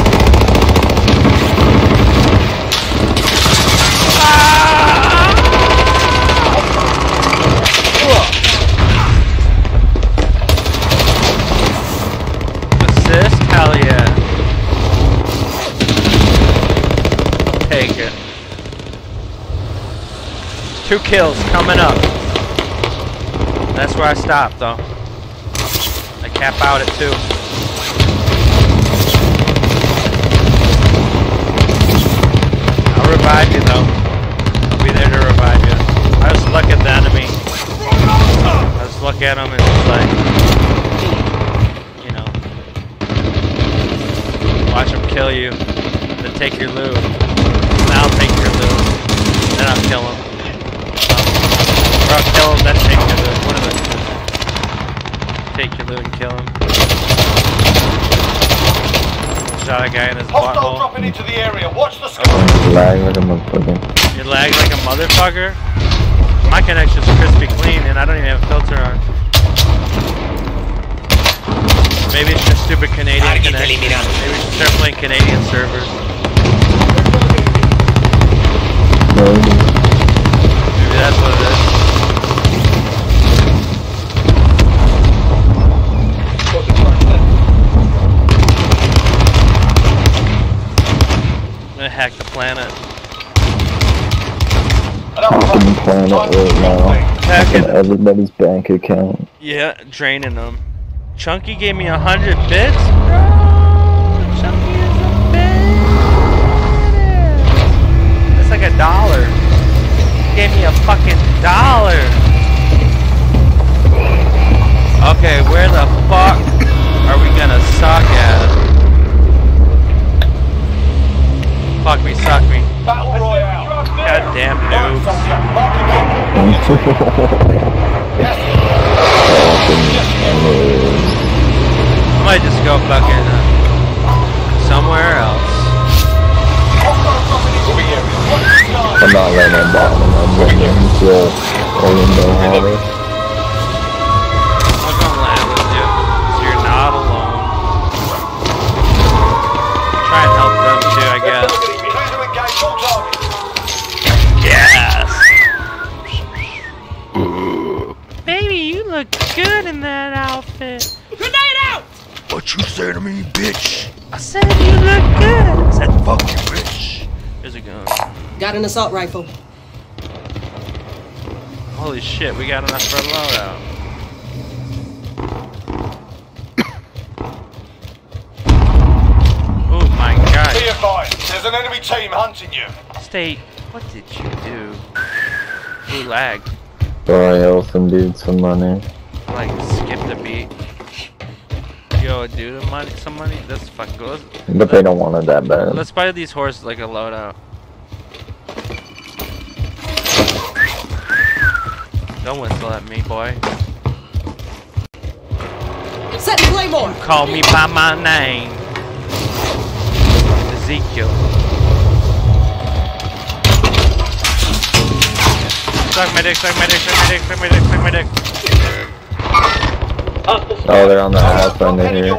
Ah! Assist? Hell yeah. Take it. Two kills coming up. That's where I stopped, though. I cap out at two. Revive you though. I'll be there to revive you. I just look at the enemy. I just look at him and just like, you know, watch him kill you, then take your loot. Then I'll take your loot. Then I'll kill him. Or I'll kill him, then take your loot. One of two. Take your loot and kill him. Shot a guy in his Hostile dropping into the area. Watch the sky. Lag like a motherfucker. You lag like a motherfucker? My connection's crispy clean and I don't even have a filter on. Maybe it's just stupid Canadian connection. Maybe we should start playing Canadian servers. Maybe that's what it is. Hack the planet. Fucking planet right now. Fucking everybody's bank account. Yeah, draining them. Chunky gave me a hundred bits, bro. Chunky is a bit. That's like a dollar. He gave me a fucking dollar. Okay, where the fuck are we gonna suck at? Fuck me, suck me. Battle Royale. Goddamn noobs. I might just go fucking uh, somewhere else. I'm not letting that bottom. I'm letting him kill Orlando Harvey. I'm gonna land with you, so you're not alone. Try and help them in that outfit. Grenade out! What you say to me, bitch? I said you look good. I said fuck you, bitch. Here's a gun. Got an assault rifle. Holy shit, we got enough for a loadout. Oh my god. Be advised, there's an enemy team hunting you. State, what did you do? Ooh, lag. Bro, I owe some dude some money. Like, skip the beat. Yo, dude, money, some money. That's fucking good. But they don't want it that bad. Let's buy these horses like a loadout. Don't whistle at me, boy. Set the claymore. Call me by my name. Ezekiel. Suck my dick, suck my dick, suck my dick, suck my dick, suck my dick. Oh, they're on the house under here.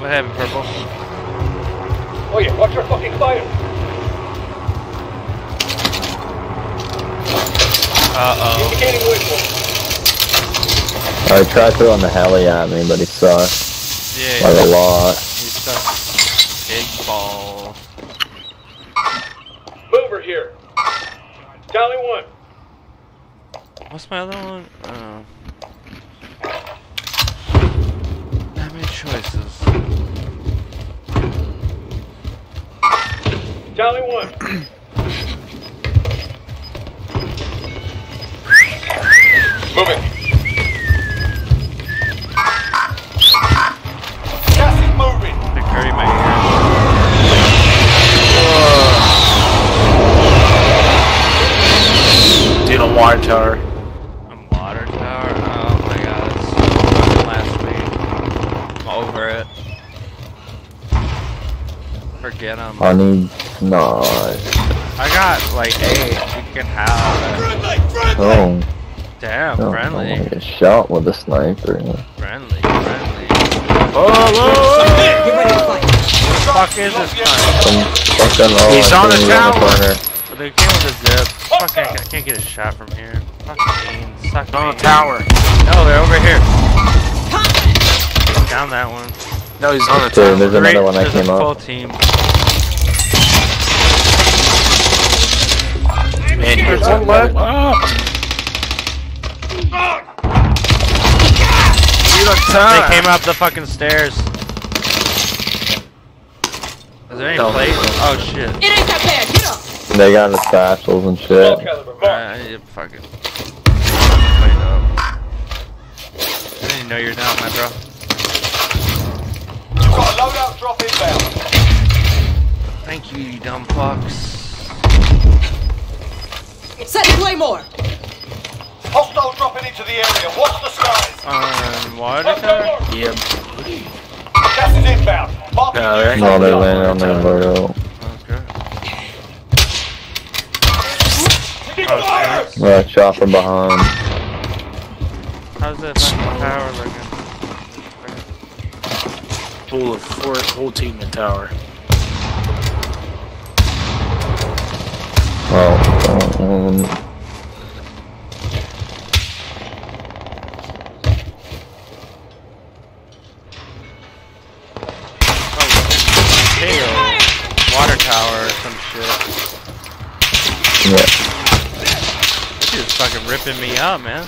What happened, purple? Oh yeah, watch your fucking fire. Uh Indicating waypoint. I tried throwing the heli at me, but he sucked. Yeah. Like a lot. He's stuck. Big ball. Mover here. Tally one. What's my other one? Um, oh. Not many choices. Tally one. Moving. Gas is moving. They're hurting my water tower. Water tower? Oh my god, it's so last week. I'm over it. Forget him. I need not. I got like eight. You can have it. Friendly, friendly. Oh. Damn, oh, friendly. I get shot with a sniper. Friendly, friendly. Oh, hello! What the fuck is this guy? Oh, He's on the tower! Corner. But they came with a zip. Fuck, I can't, I can't get a shot from here. Fucking beans. Suck on the tower. No, they're over here. Down that one. No, he's on the Dude, tower. there's another one that there's a came full up. team. Man, There's he's one left. They came up the fucking stairs. Is there any Don't. place? Oh shit. It ain't that bad. Get. They got the satchels and shit. Alright, I need to fucking wait up. I didn't know you're down, my bro. You've got a loadout drop inbound. Thank you, you dumb fucks. Set Claymore. Hostile dropping into the area. Watch the skies. On water tower? Yep. Gas is inbound. Mark No, the there ain't No, they no landed on their loadout. Okay. Oh, shit. Uh, chopper behind. How's that fucking tower looking? Full of four, whole team in tower. Oh, um, Tail. Water tower or some shit. yeah, This is fucking ripping me up, man.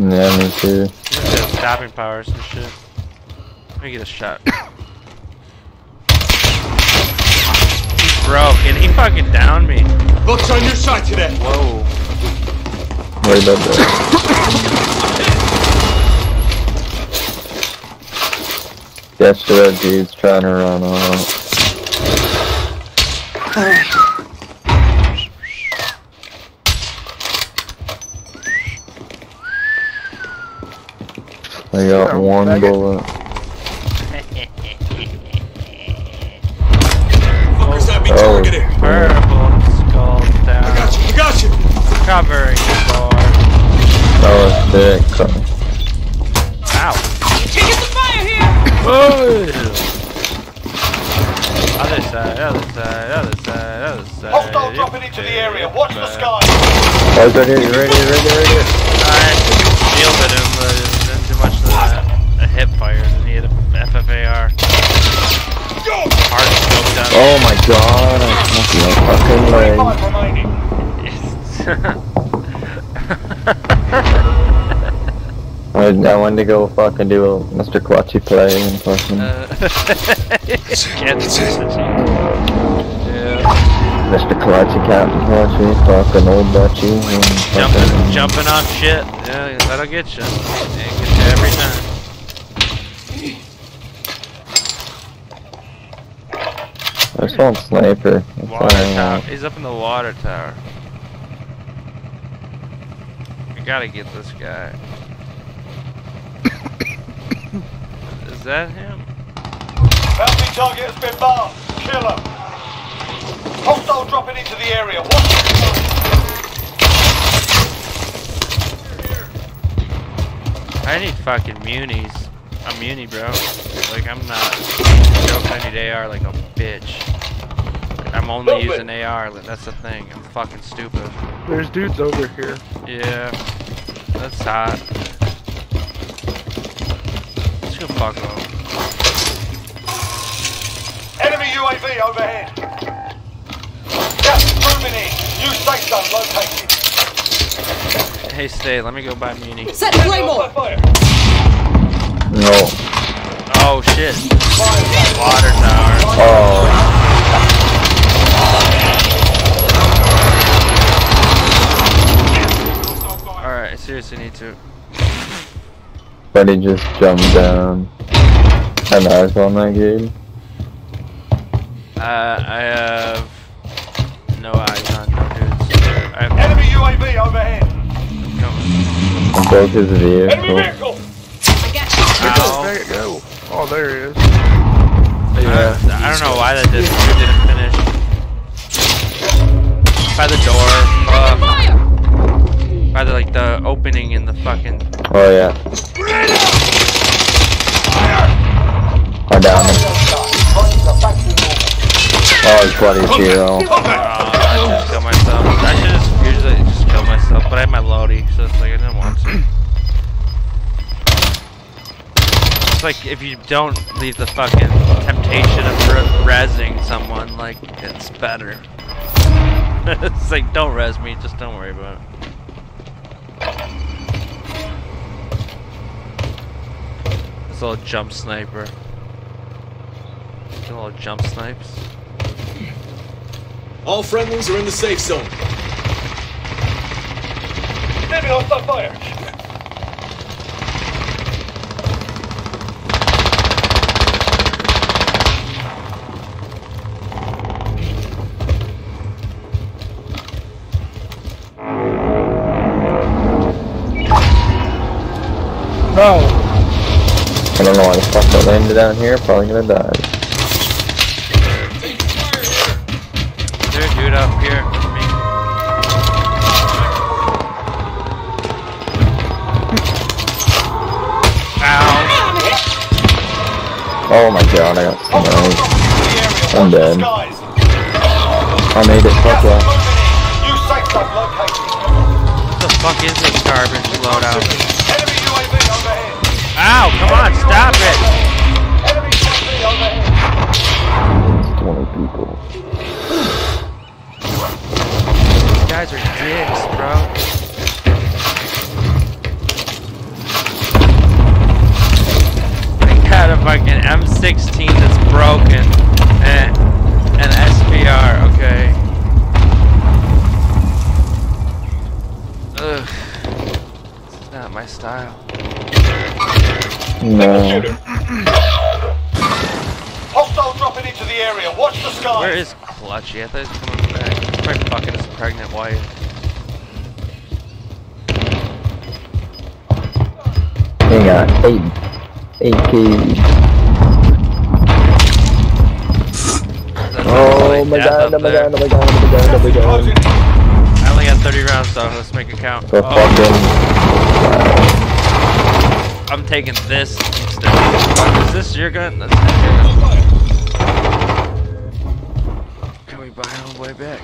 yeah, me too. This has stopping powers and shit. Let me get a shot. He's broke and he fucking downed me. Looks on your side today. Whoa. Right about that. Yesterday, dude's trying to run off. I got one bullet. Fuckers have me Oh. targeted. Purple skull down. I got you. I got you. Covering the door. Oh, sick. Ow. Taking some fire here. Oh. Other side, other side, other side, other side. Hostile dropping into the area. Watch the skies. Oh, he's right here, he's right here, right here, right here. I shielded him, but it wasn't too much of hip fire than he had a FFAR. Hard scope down. Oh my god, I fucking leg. I, I wanted to go fucking do a Mr. Clutchy play and fucking Uh, Can't do Yeah. Mr. Clutchy, Captain Clutchy, fucking old Dutchy, and Jumping, fucking jumping off shit. Yeah, that'll get you. It gets you every time. There's one sniper. That's Water tower. He's up in the water tower. We gotta get this guy. Is that him? Bounty target has been marked. Kill him. Hostile dropping into the area. Watch the. I need fucking munis. I'm muni, bro. Like, I'm not joking. I need AR like a bitch. I'm only using AR. like, That's the thing. I'm fucking stupid. There's dudes over here. Yeah. That's hot. Let's go fuck off. Enemy UAV overhead. Gas is. New safe zone located. Hey, stay. Let me go buy muni. Set Claymore. No. Oh shit. Water tower. Oh. Alright, I seriously need to. But he just jumped down. And eyes on that game. Uh, I have no eyes on no dudes. I have Enemy UAV overhead. And broke his Enemy vehicle. vehicle. I got you. Ow. There you go. Oh, there he is. Yeah. I, don't know why that didn't, didn't finish. By the door. Uh, by the like the opening in the fucking. Oh yeah. I'm down. Oh, it's bloody zero. Uh, I just kill myself. I should just usually just kill myself, but I had my Lodi, so it's like I didn't want to. It's like if you don't leave the fucking temptation of re rezzing someone, like it's better. it's like don't res me, just don't worry about it. This little jump sniper. This little jump snipes. All friendlies are in the safe zone. Enemy hostile fire. No. I don't know why the fuck I landed down here. Probably gonna die. Is there a dude up here with? Oh my god, I got sniped. I'm dead. I made it. Fuck yeah. New safe zone located. What the fuck is this garbage loadout? Ow, come on, stop it! Enemy UAV overhead. 20 people. These guys are dicks, bro. They got a fucking M16 that's broken and an SPR, okay. Ugh. This is not my style. No. Hostile dropping into the area. Watch the skies. Where is Clutchy? I thought he was coming back. He's probably fucking his pregnant wife. He got eight, eight keys. Oh my god, oh my god, oh my god, oh my god, oh my god. I only got 30 rounds though, let's make it count. The Oh, fucking. I'm taking this instead. Is this your gun? That's not your gun. Can we buy it on the way back?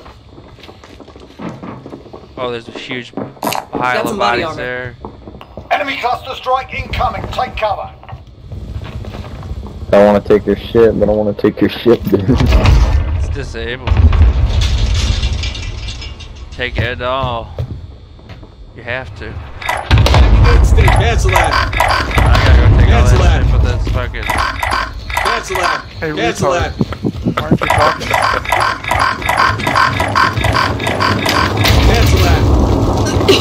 Oh, there's a huge pile of bodies armor. there. Enemy cluster strike incoming. Take cover. I don't want to take your shit, but I want to take your shit, dude. It's disabled. Take it all. You have to. Stay, cancel that. I gotta go take all Cancel that shit, but that's fucking. Cancel that. Hey, cancel retard. that. Aren't you talking? Cancel that.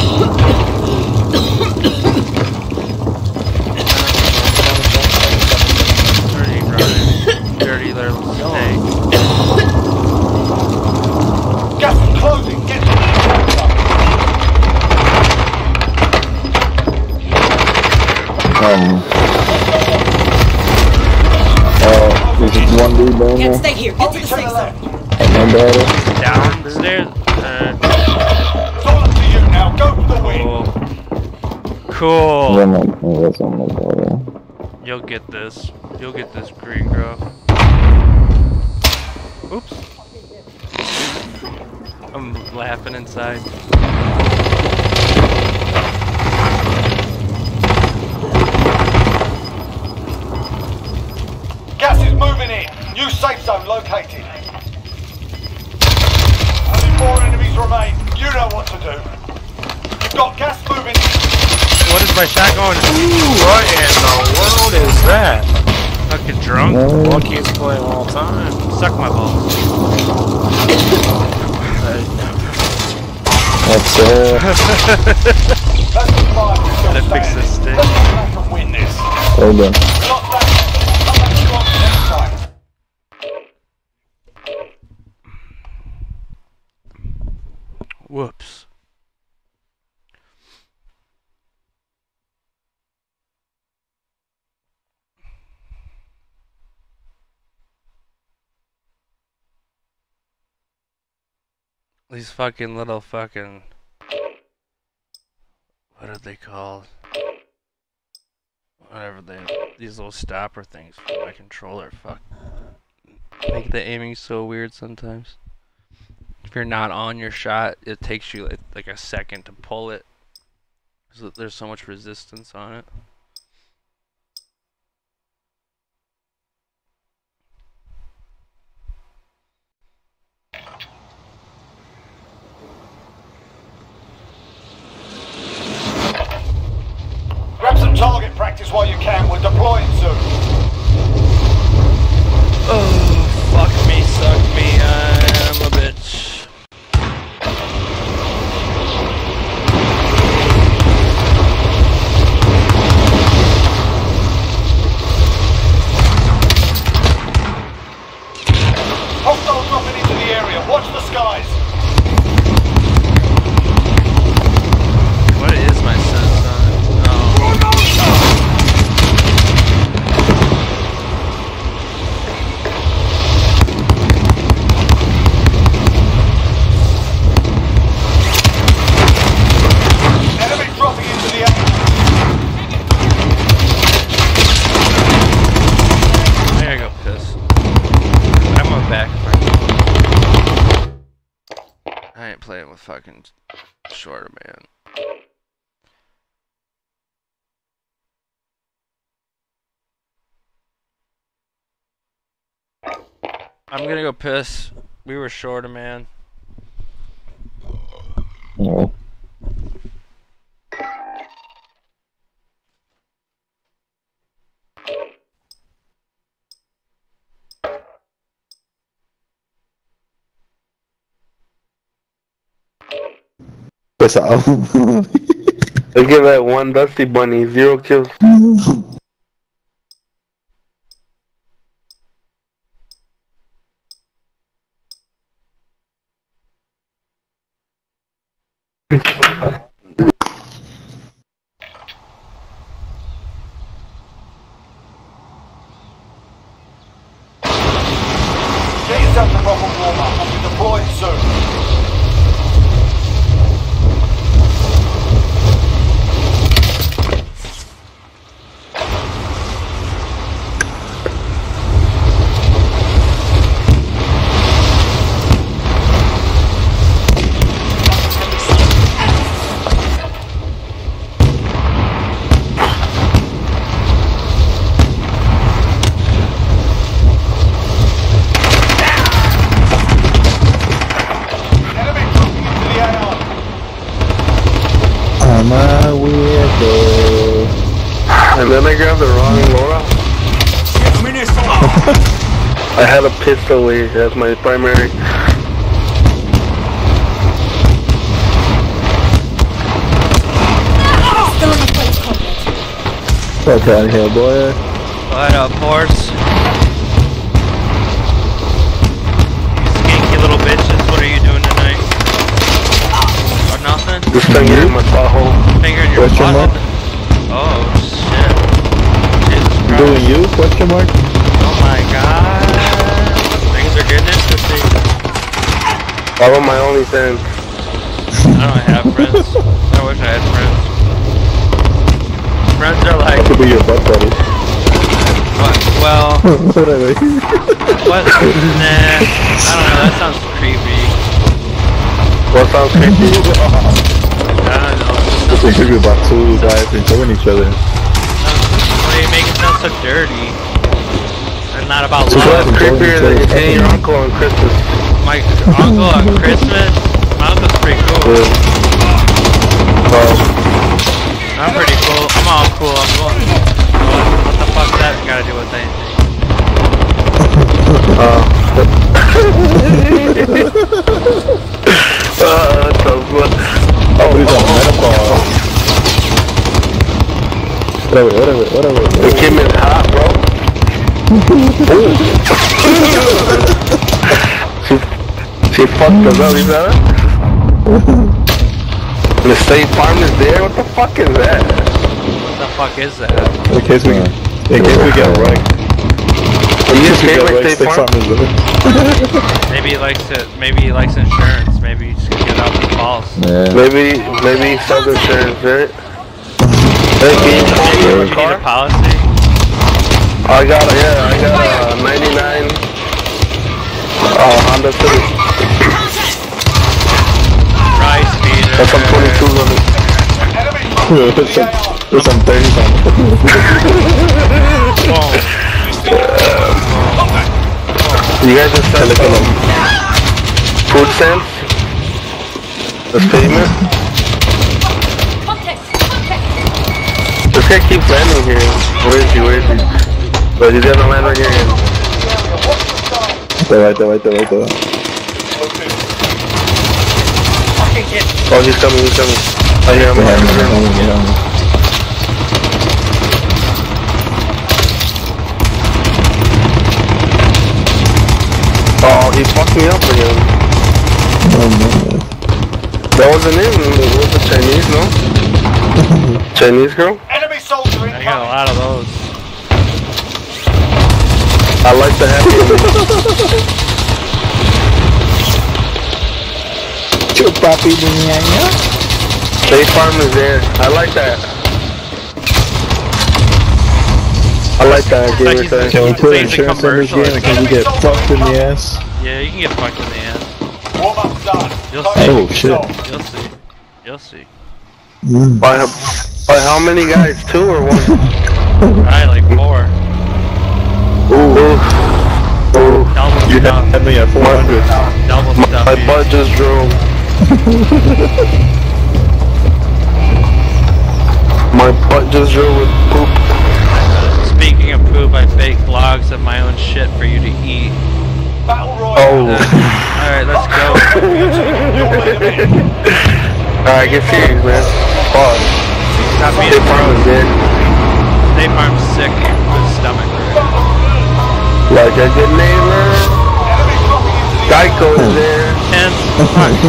Dirty, running. Dirty little snake. Gas is closing. Get to the safe zone. Um. Oh, there's just one dude down Can't there. stay here. Get to the safe zone. And no better. Downstairs. Uh, It's all up to you now. Go for the win. cool. Cool. Yeah, no, no, that's on the border. You'll get this. You'll get this green girl. Oops. I'm laughing inside. Moving in. New safe zone located. Only four enemies remain. You know what to do. You've got gas moving in. What is my shot going? What in the world is that? Fucking drunk? Luckiest play of all time. Suck my balls. That's uh, That's the five you're still Gotta fix this stick. Let's come back and win this. well done. Not that. Come back strong next time. Whoops. These fucking little fucking what are they called? Whatever they these little stopper things for my controller. Fuck, make the aiming so weird sometimes. If you're not on your shot, it takes you like, like a second to pull it. There's so much resistance on it. Grab some target practice while you can. We're deploying soon. Oh, fuck me, suck me, I'm a bitch. Hostile dropping into the area. Watch the skies. With fucking shorter man. I'm gonna go piss. We were shorter man. No. Up? Look at that one Dusty Bunny, zero kills. Get yourself a proper warm up. We'll be deploying soon. Enemy dropping into the AR. I'm a weirdo. And then I grabbed the wrong Laura. I had a pistol as my primary. Fuck out of here, boy. She fucked us up, you that? The state farm is there? What the fuck is that? What the fuck is that? In case we, in case we get wrecked. Are you In case we with State State Farm? Farm is there. Maybe he likes it. Maybe he likes insurance. Maybe you just it out the false. Yeah. Maybe, maybe self-insurance, right? Hey, can you call me You in the need car? a policy? I got a, yeah, I got a 99 uh, Honda Civic. Meter. Some 22 on it. There's some, there's some 30 You guys just sent some food stamps? This payment? This guy keeps landing here. Where is he? Where is he? But he's gonna land right here. There, right there, right there, right there. Oh, he's coming, he's coming. I hear him. I hear him. Oh, he fucked me up again. That wasn't him. It was a Chinese, no? Chinese girl? Enemy soldier I got a lot of those. I like the happy ending. Chupapi niña. State Farm is there. I like that. I like that. Give it that. Can we put insurance in this game and can we get fucked in the ass? Yeah, you can get fucked in the ass. Warm done. You'll see. Oh, shit. You'll see. You'll see. Mm. By, by how many guys? Two or one? Probably like four. Ooh. Ooh. Double You had me at 400. Double stuff. My dude. butt just drove. My butt just drove with poop. Speaking of poop, I fake logs of my own shit for you to eat. Battle Oh. Royale. Alright, let's go. Alright, get serious, man. Fuck. Stop being State Farm is there. State Farm's sick with stomach. Like a good neighbor. Geico is there. Hence,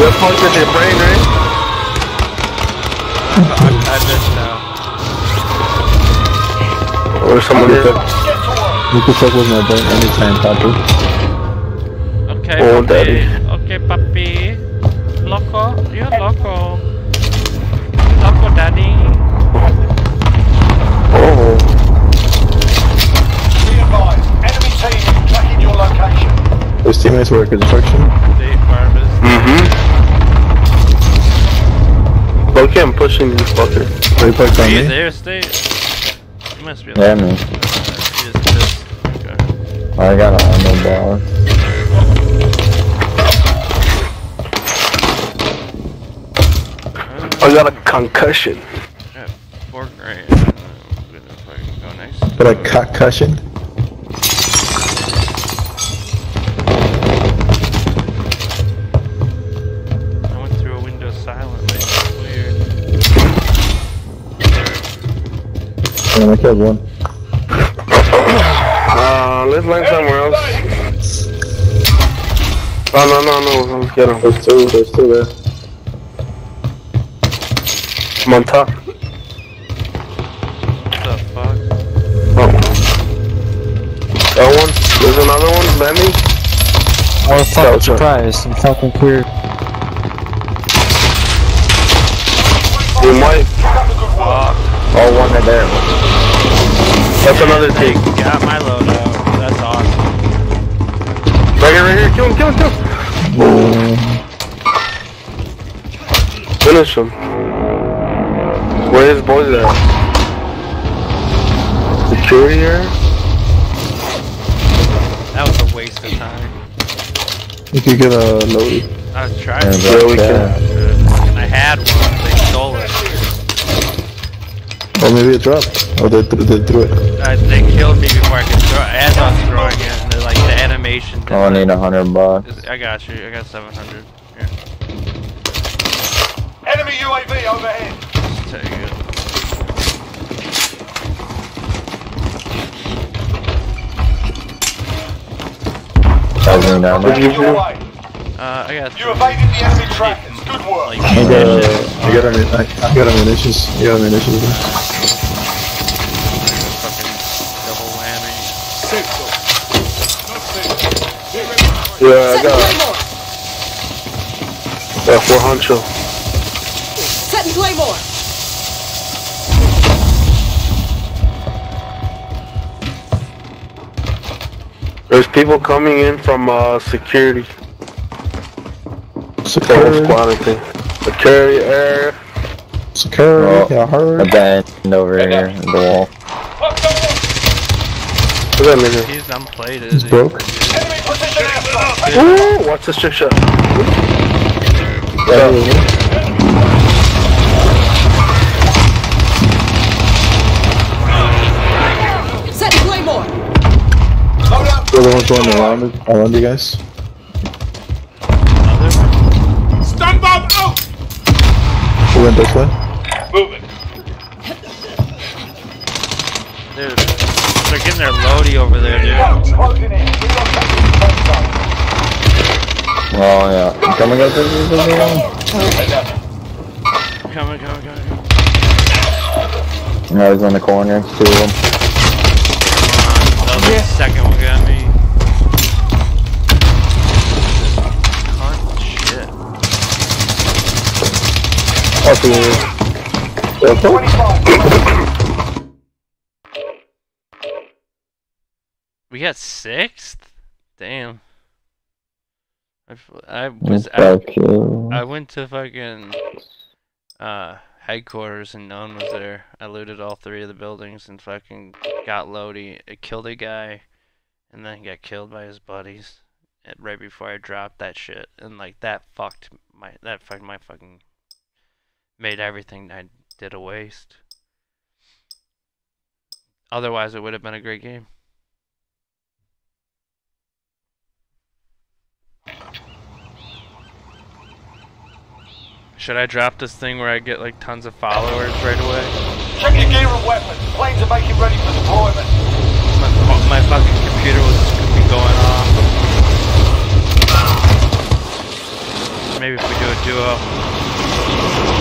They're fucked with your brain, right? I bitch now. Or is. You can fuck with my brain anytime, Papu. Okay, Oh, daddy. Okay, papi. Loco. You're loco. Loco, daddy. Oh. Be advised. Enemy team is tracking your location. His teammates were construction. State Farm. Mm-hmm. Okay, I'm pushing this fucker. Are you fucked on Are me? there, State? You must be Yeah, like. man. He is pissed. Okay. I got a armor bar. I got a concussion. Yeah, four grand. I killed one. Uh, let's land somewhere else. Oh, no, no, no. Let's get him. There's two, there's two there. I'm on top. What the fuck? Oh. That one. There's another one landing. I was That fucking was right. surprised. I'm fucking queer. You might. Fuck. Oh, one right there. That's another take. Got my loadout. That's awesome. Right here, right here. Kill him, kill him, kill him. Finish him. Where his boys at? Security here? That was a waste of time. You could get a load. I was trying to. Yeah, we Yeah. can. I had one. They stole it. Or maybe it dropped. Or they, th- they threw it. Uh, they killed me before I could throw. it. As I was throwing it, and they're like the animation. Oh, I need a hundred bucks. I got you. I got 700. Here, Enemy UAV overhead. just take it. Thousand down What'd there. you Your do? Uh, I got. You evaded the enemy trackers. Good work. Like I got, munitions. I got, ammu- I, I got ammunitions. I got ammunitions. there. Fucking double whammy. Safe zone. Not safe. Get ready. Yeah, I got Yeah, 400. Setting Claymore. There's people coming in from uh, security. Security. Squad, I think. Security area. Security, I heard. A band over here in the wall. What's that nigga? He's unplayed. He's broke. Ooh, watch this trick shot. Setting Claymore. They're the ones going around, around you guys. Stun bomb out! We went this way. Moving. Dude, they're getting their loady over there, dude. Oh yeah. Coming up this is Coming, coming, coming, coming. I was in the corner, two of them. The other second one got me. Cunt shit. We got sixth? Damn. I, I was I. I went to fucking uh headquarters and no one was there. I looted all three of the buildings and fucking got Lodi. It killed a guy and then got killed by his buddies right before I dropped that shit. And like that fucked my that fucked my fucking made everything I did a waste. Otherwise it would have been a great game. Should I drop this thing where I get like tons of followers right away? Check your gear and weapons. Planes are making ready for deployment. My, my fucking computer was be going off. Maybe if we do a duo.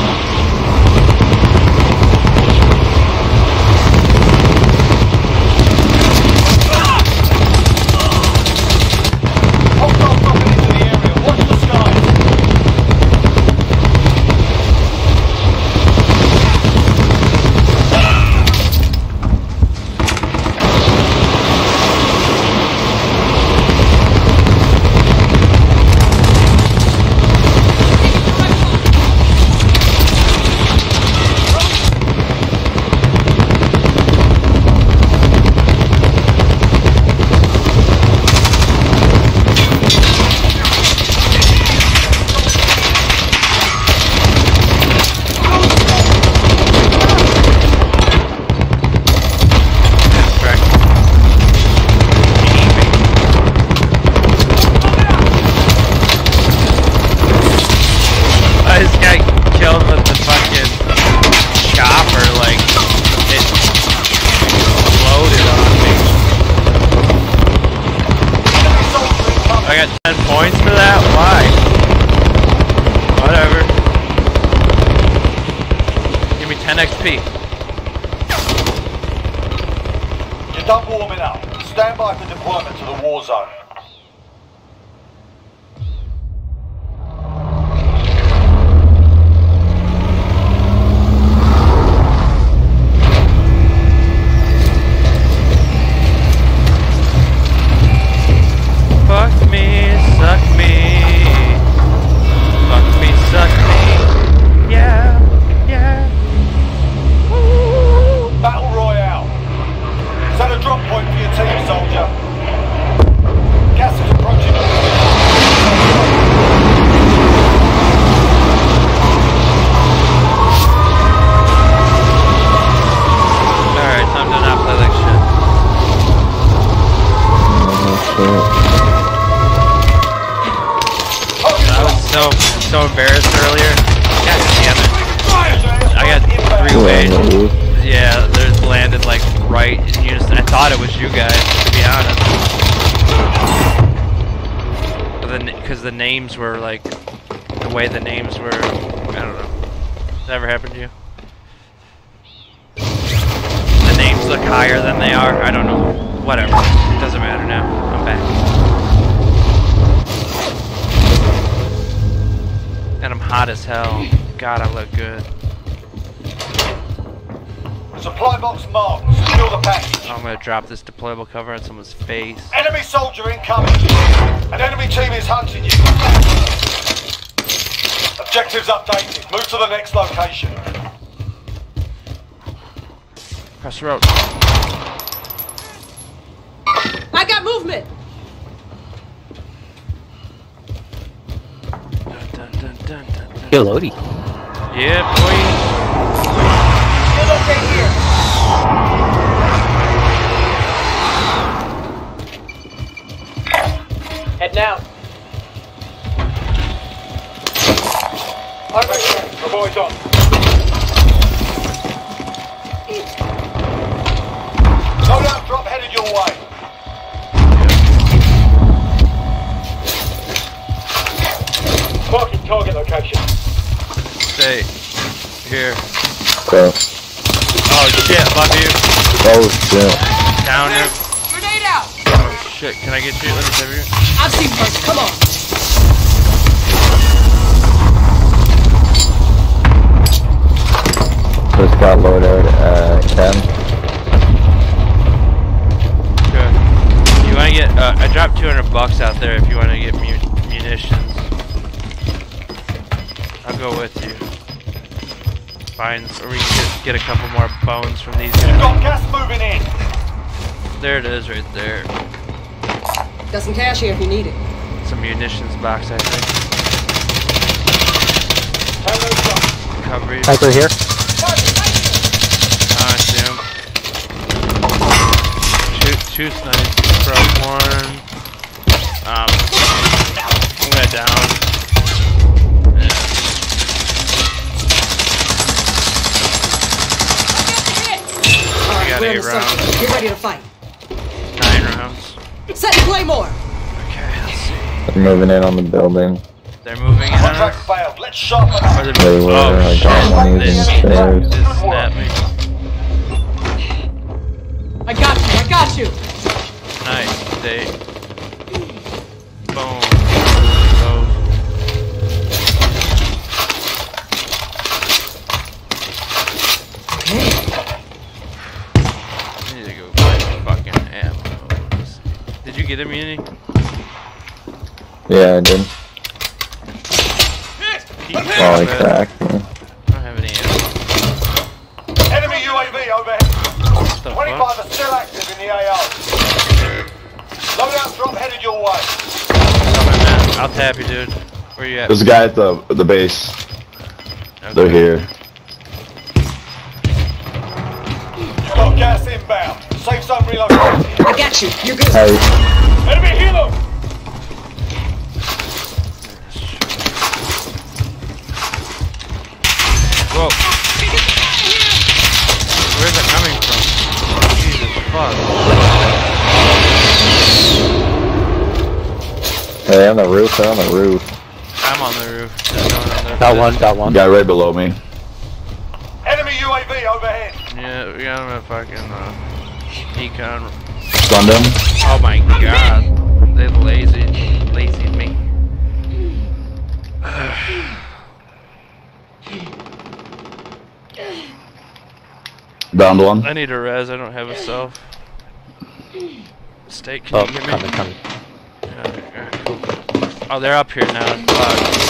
Drop this deployable cover on someone's face. Enemy soldier incoming. An enemy team is hunting you. Objectives updated. Move to the next location. Cross the road. I got movement. Dun, dun, dun, dun, dun. Yo, Lodi. Yeah, boy. Get, get a couple more bones from these You've got gas moving in. There it is right there. Got some cash here if you need it. Some munitions box, I think. Coverage. Sniper here. I see him. Shoot, two snipes from one. Um, I'm gonna down. Got we're eight the circle. rounds. Get ready to fight. Nine rounds. Set and play more. Okay, let's see. They're moving in on the building. They're moving in on Contract us. failed. Let's sharpen up. They're They moving. were, uh, Oh I shit! There's a guy at the the base. Okay. They're here. You've got gas inbound. Safe zone relocated. I got you. You're good. Hey, Enemy helo. Whoa. Where's it coming from? Jesus fuck. hey, on the roof, they're on the roof. I'm on the roof. There's no one on the Got one. Got one. Guy right below me. Enemy UAV overhead. Yeah, we got him a fucking uh, decon. Stunned him. Oh my god. They lazy, lazy me. Downed one. I need a res. I don't have a self. Steak, can Oh, you give me? coming, coming. Yeah, okay, cool. Oh, they're up here now. Fuck.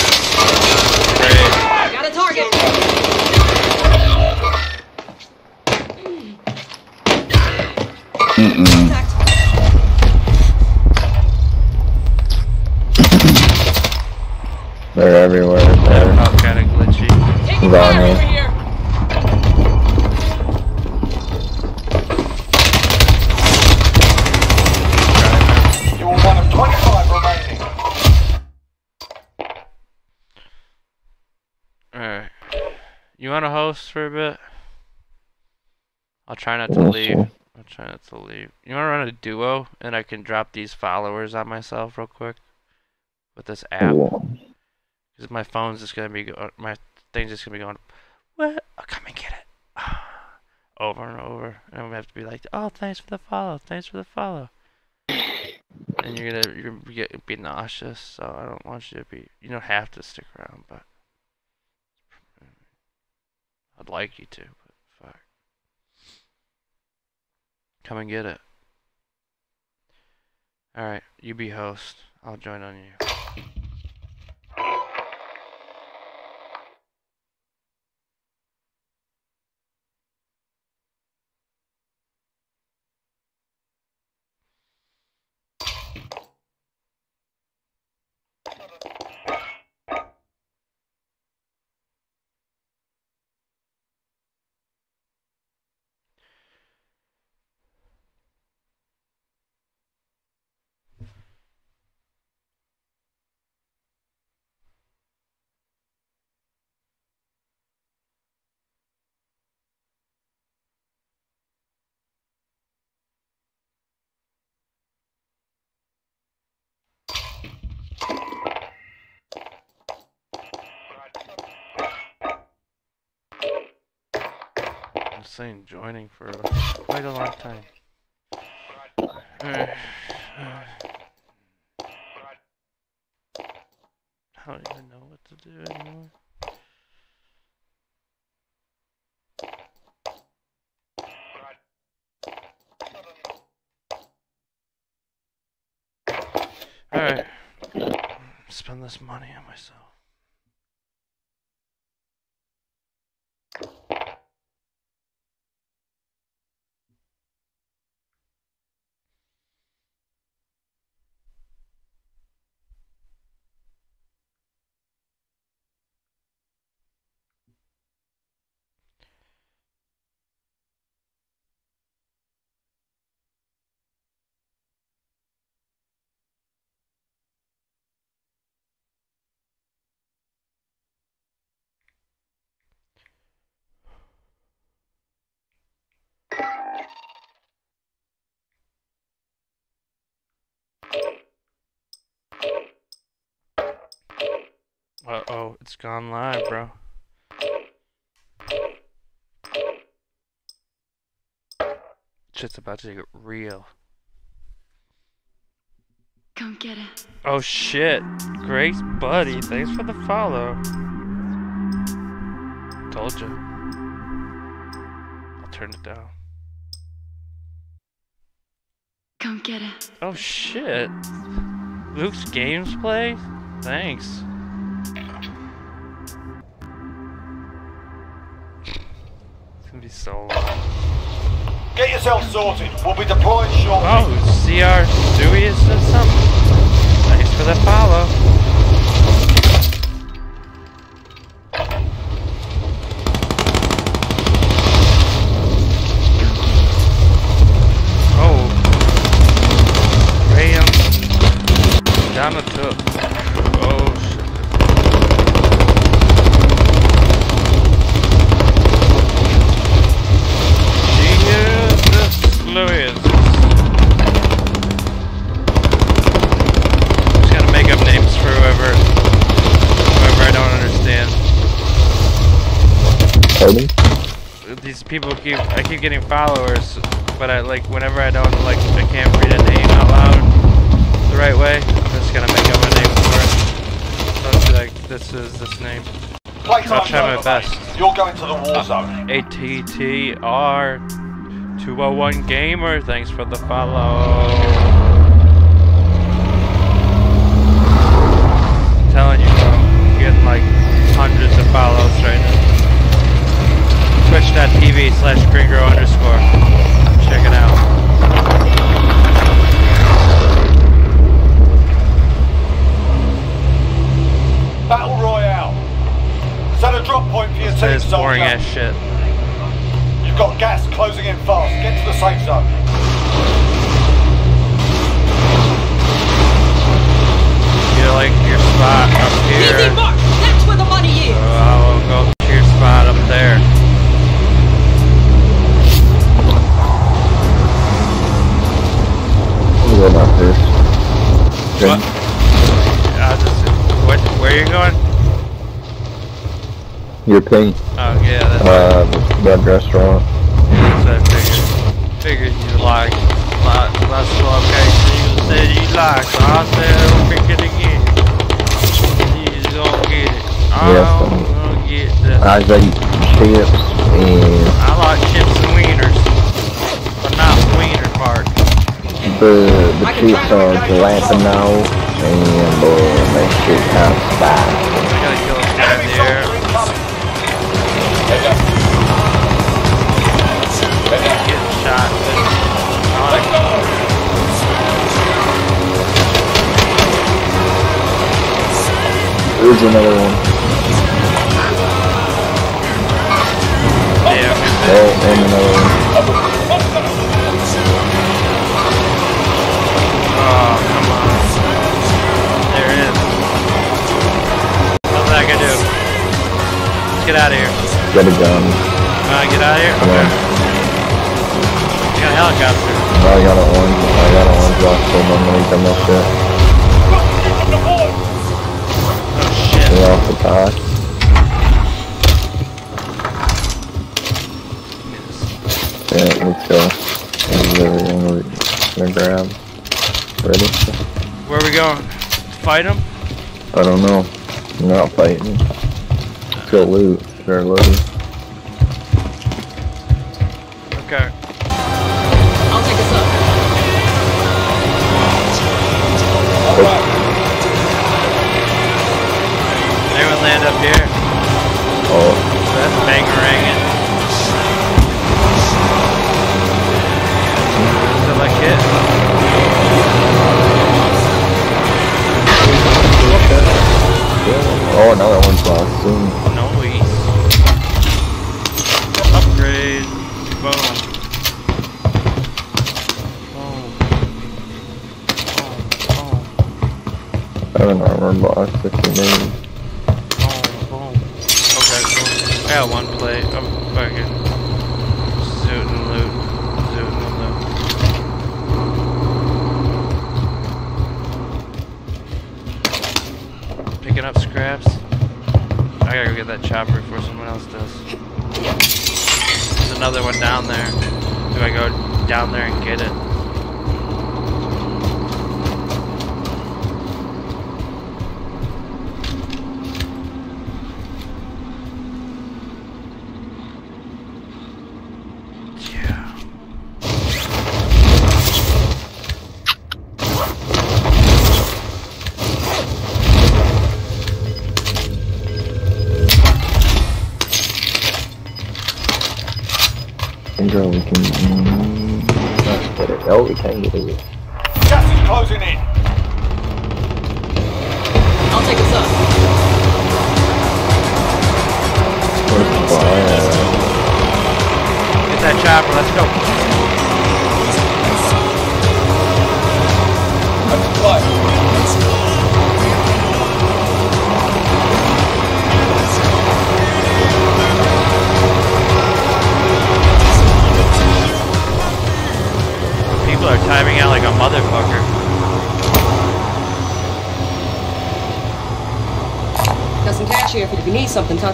I'll try not to leave. I'll try not to leave. You want to run a duo and I can drop these followers on myself real quick with this app? Because my phone's just gonna be go- uh, my thing's just gonna be going. What? Oh, come and get it. over and over, and I'm gonna have to be like, "Oh, thanks for the follow. Thanks for the follow." And you're gonna you're gonna be nauseous, so I don't want you to be. You don't have to stick around, but I'd like you to, but fuck. Come and get it. Alright, you be host. I'll join on you. I'm saying joining for quite a long time. I don't even know what to do anymore. Alright. Spend this money on myself. Uh oh, it's gone live, bro. Shit's about to get real. Come get it. Oh shit. Grace Buddy, thanks for the follow. Told you. I'll turn it down. Come get it. Oh shit. Luke's games play? Thanks. Be so long. Get yourself sorted. We'll be deploying shortly. Oh, CR Stewie says something. Thanks for the follow. Keep, getting followers, but I like whenever I don't like, I can't read a name out loud the right way. I'm just gonna make up a name for it. So I'll like, this is this name. I'll try my best. You're going to the war uh, zone. ATTR 201 Gamer, thanks for the follow. I'm telling you, bro, I'm getting like hundreds of follows right now. Twitch.tv slash greengrow underscore. Check it out. Battle Royale. Is that a drop point for your team, This is boring soldier? ass shit. You've got gas closing in fast. Get to the safe zone. You like your spot up here. Going out first. What? Uh, just, what, where are you going? Your ping. Oh, yeah, that's Uh, that restaurant. what I figured. Figured you like, like, that's okay. You said you like, so I said I'll pick it again. You just gonna get it. I'm Yes, gonna get the I ate chips. and I like chips and the the troops are glamping now, and uh, they shoot kind of. I gotta kill this guy there. Getting shot. but I wanna- There's another one. Yeah. Oh, and another one. Oh, come on. There it is. What's that gonna do? Let's get out of here. Get a gun. Uh, get out of here? Come Okay. on. You got a helicopter. I got an orange. I got an orange rock so I'm gonna come up there. Oh shit. We're off the top. Yeah, let's go. I'm literally gonna grab. Ready? Where are we going? Fight him? I don't know. I'm not fighting. Let's go loot. They're loaded.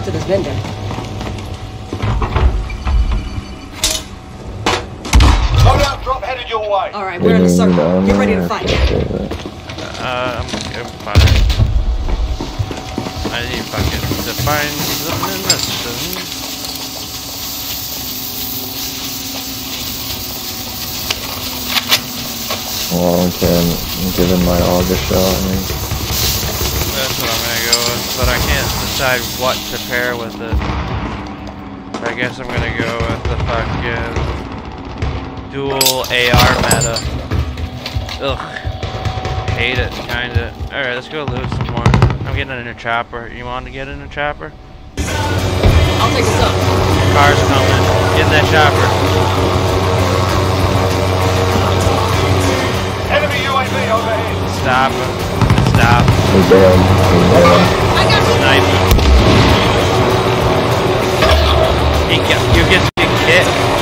To this vendor. Chopper. You want to get in a chopper? I'll take us up. Car's coming. Get in that chopper. Enemy UAV overhead. Stop him. Stop. He's down. He's down. Snipe him. He get, you get the kit. God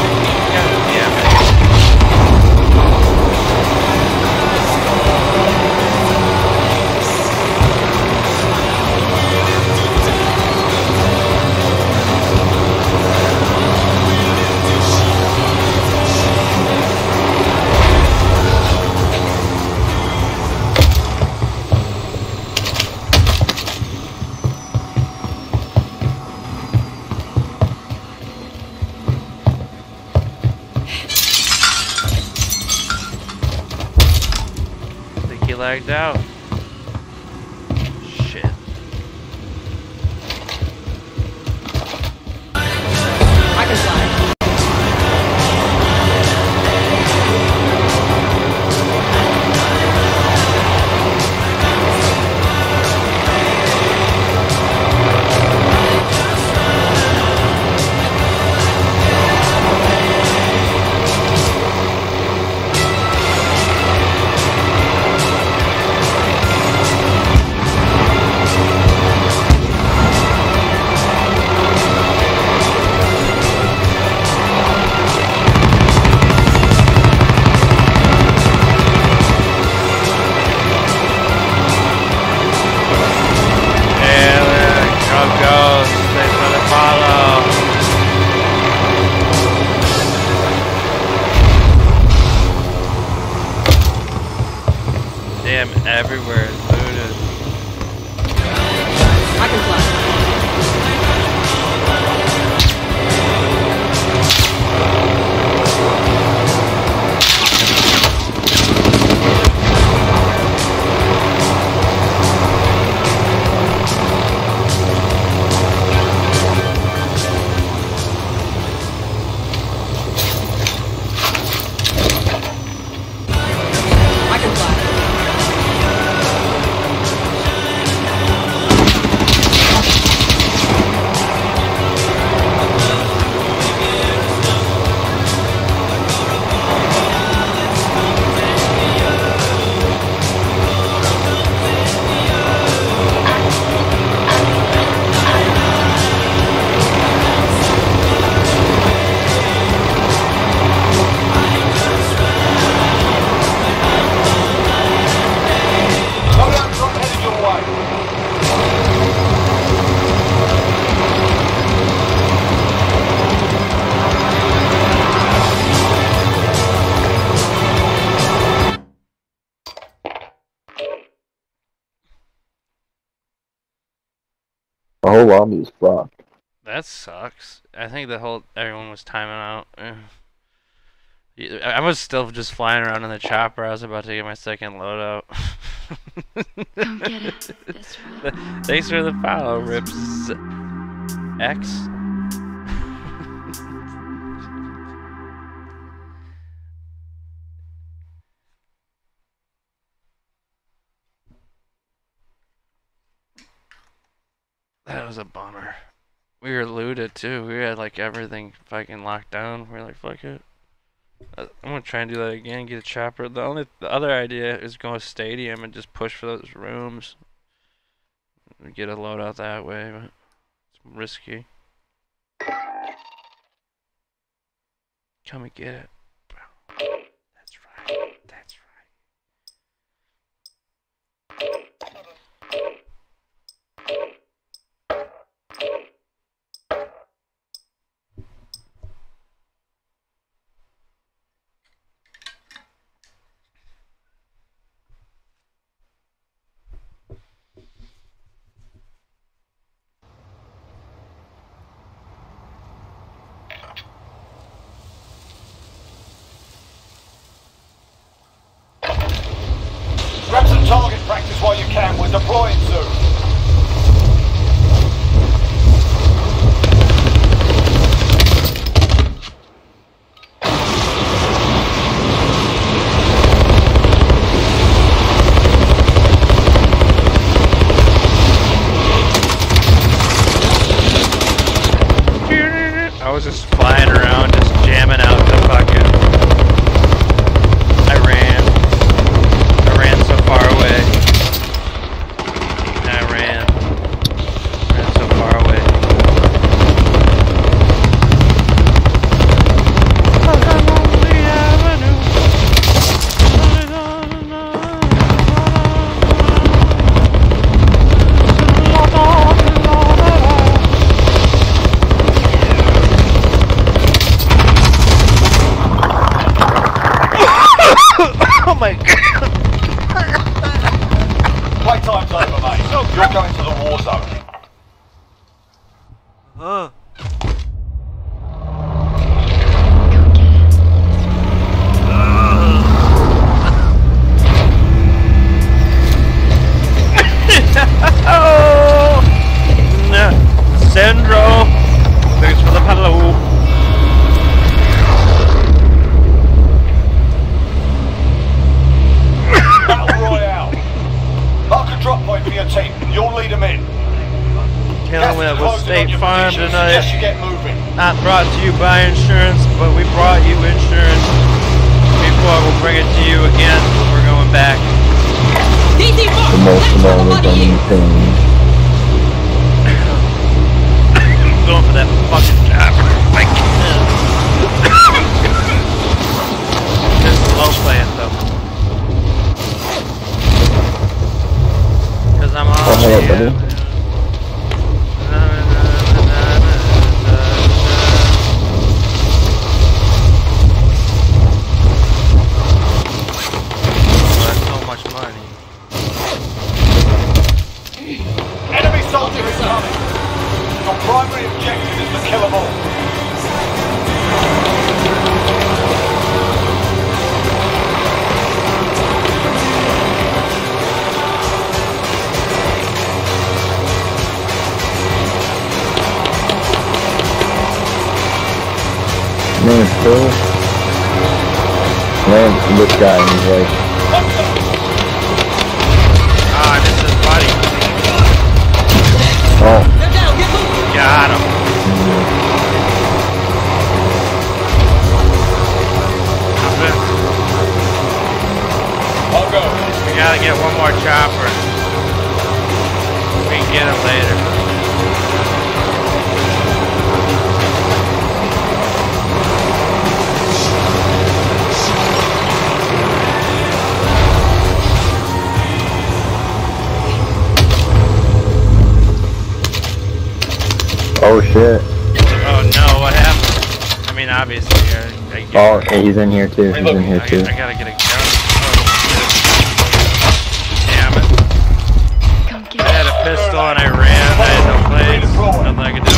I think the whole everyone was timing out. I was still just flying around in the chopper. I was about to get my second loadout. Come get it. That's right. Thanks for the follow, Rips X. That was a bummer. We were looted too. We had like everything fucking locked down. We are like, fuck it. Uh, I'm gonna try and do that again. Get a chopper. The only the other idea is go to stadium and just push for those rooms. Get a load out that way, but it's risky. Come and get it. That's right. That's Grab he's in here too. He's in here I, too. I gotta get a gun. Oh, Damn it. I had a pistol and I ran. I had no blades. Nothing I could do.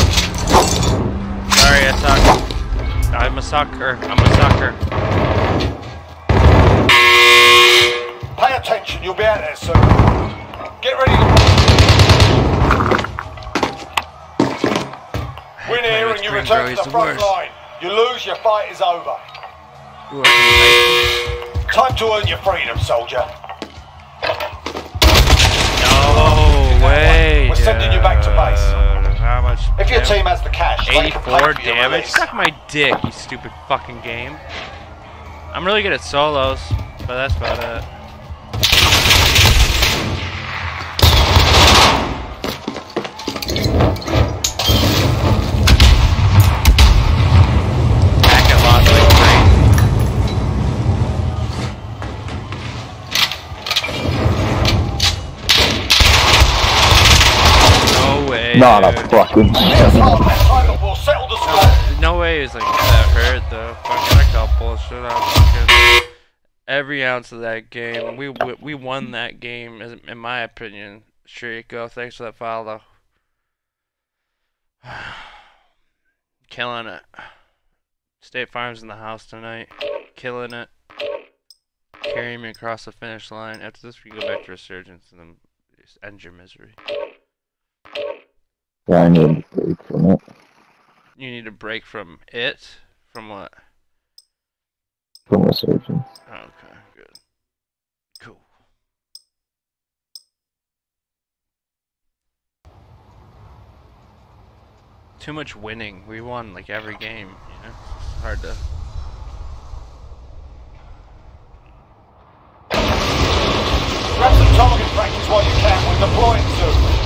Sorry, I suck. I'm a sucker. I'm a sucker. Pay attention, you'll be out there soon. Get ready to Win here and you return to the the front worst. line. You lose, your fight is over. Time to earn your freedom, soldier. No way. We're sending you back to base. Uh, How much? If your team has the cash, they can pay 84 for your damage. Suck my dick, you stupid fucking game. I'm really good at solos, but that's about it. Packet loss like crazy. No way. Not a fucking. We'll settle the score. No way it's like that hurt though. Fucking I call bullshit. I fucking every ounce of that game. We we, we won that game, in my opinion. Go. thanks for that follow. Killing it. State Farm's in the house tonight. Killing it. Carrying me across the finish line. After this, we can go back to Resurgence and then end your misery. Yeah, I need a break from it. You need a break from it? From what? From resurgence. Oh, okay, good. Cool. Too much winning. We won like every game, you know? Hard to Grab some target practice while you can. We're deploying soon.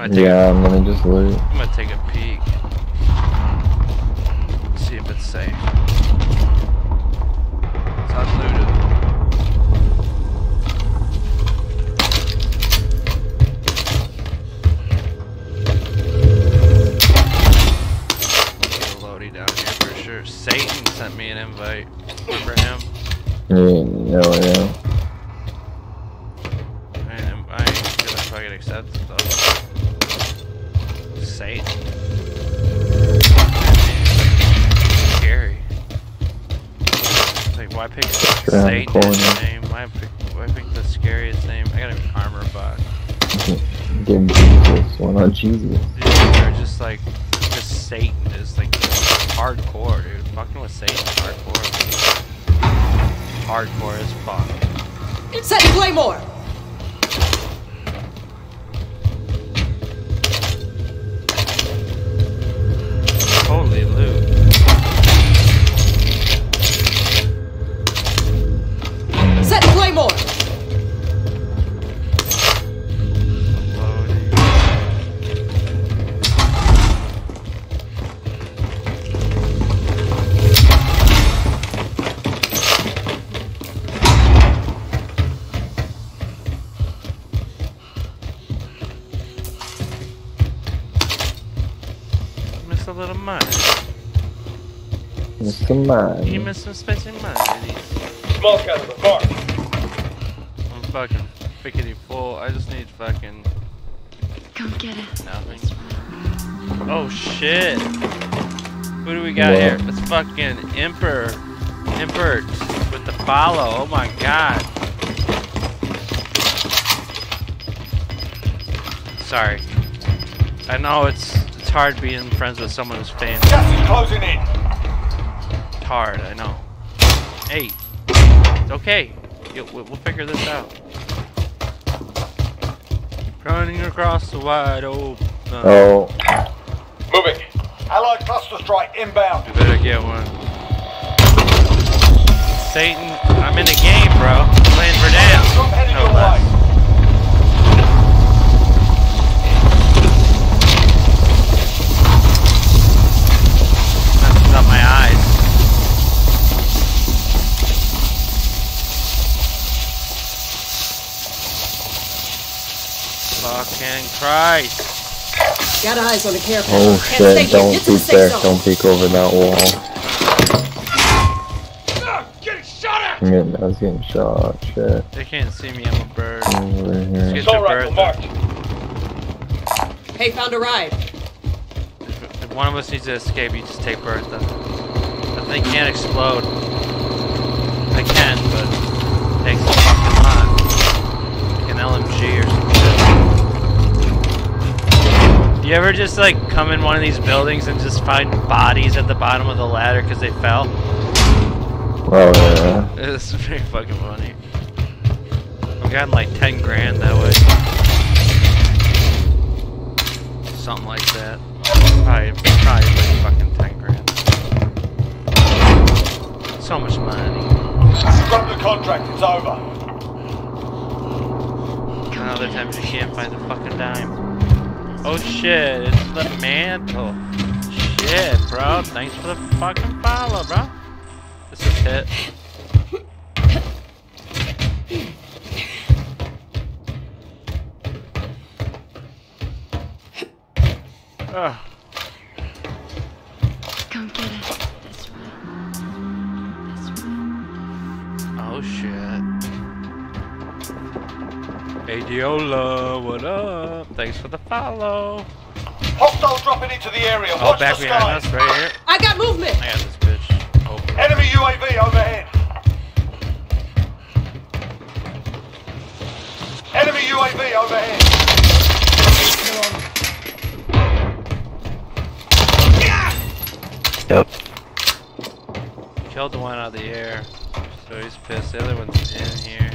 I'm Yeah, I'm gonna just loot. I'm gonna take a peek. See if it's safe. It's unlooted. Loadie down here for sure. Satan sent me an invite. Remember him? Yeah, no, Jesus. Why? They're just like, just Satan is like hardcore, dude. Fucking with Satan is hardcore. Hardcore as fuck. Set Claymore. Mr. You Man. miss some spending money. Smoke out of the park. I'm fucking pickety full. I just need fucking Come get it. nothing. Oh shit! Who do we got What? here? It's fucking Emperor. Impert with the follow. Oh my god. Sorry. I know it's it's hard being friends with someone who's famous. Gas is closing in. It's hard, I know. Hey, it's okay. You- We'll, we'll figure this out. Running across the wide open. Oh, Moving. Allied cluster strike inbound. You better get one. Satan, I'm in the game, bro. Playing for dance. Drop No less. way. Messing up my eyes. Fucking Christ. Got eyes on the careful. oh shit! Don't Get to the peek there. zone. Don't peek over that wall. Getting shot at! I'm getting, I was getting shot. Shit. They can't see me, I'm a bird. Over Let's get Assault to rifle bird. marked. Hey, found a ride. If one of us needs to escape, you just take Bertha. That thing can't explode. I can, but it takes a fucking lot. Like an LMG or some you ever just like come in one of these buildings and just find bodies at the bottom of the ladder because they fell? Oh yeah. It's very fucking funny. I've gotten like 10 grand that way. something like that. Probably, probably like fucking 10 grand. So much money. Drop the contract, it's over. And other times you can't find a fucking dime. Oh shit, it's the mantle. Shit, bro. Thanks for the fucking follow, bro. This is hit. Ugh. Come get it. That's right. That's right. Oh shit. Hey Diola, what up? Thanks for the follow. Hostile dropping into the area. Oh, Watch back the behind skies. us, right here. I got movement. I got this bitch. Open. Enemy UAV overhead. Enemy UAV overhead. Yep. Killed the one out of the air. So he's pissed. The other one's in here.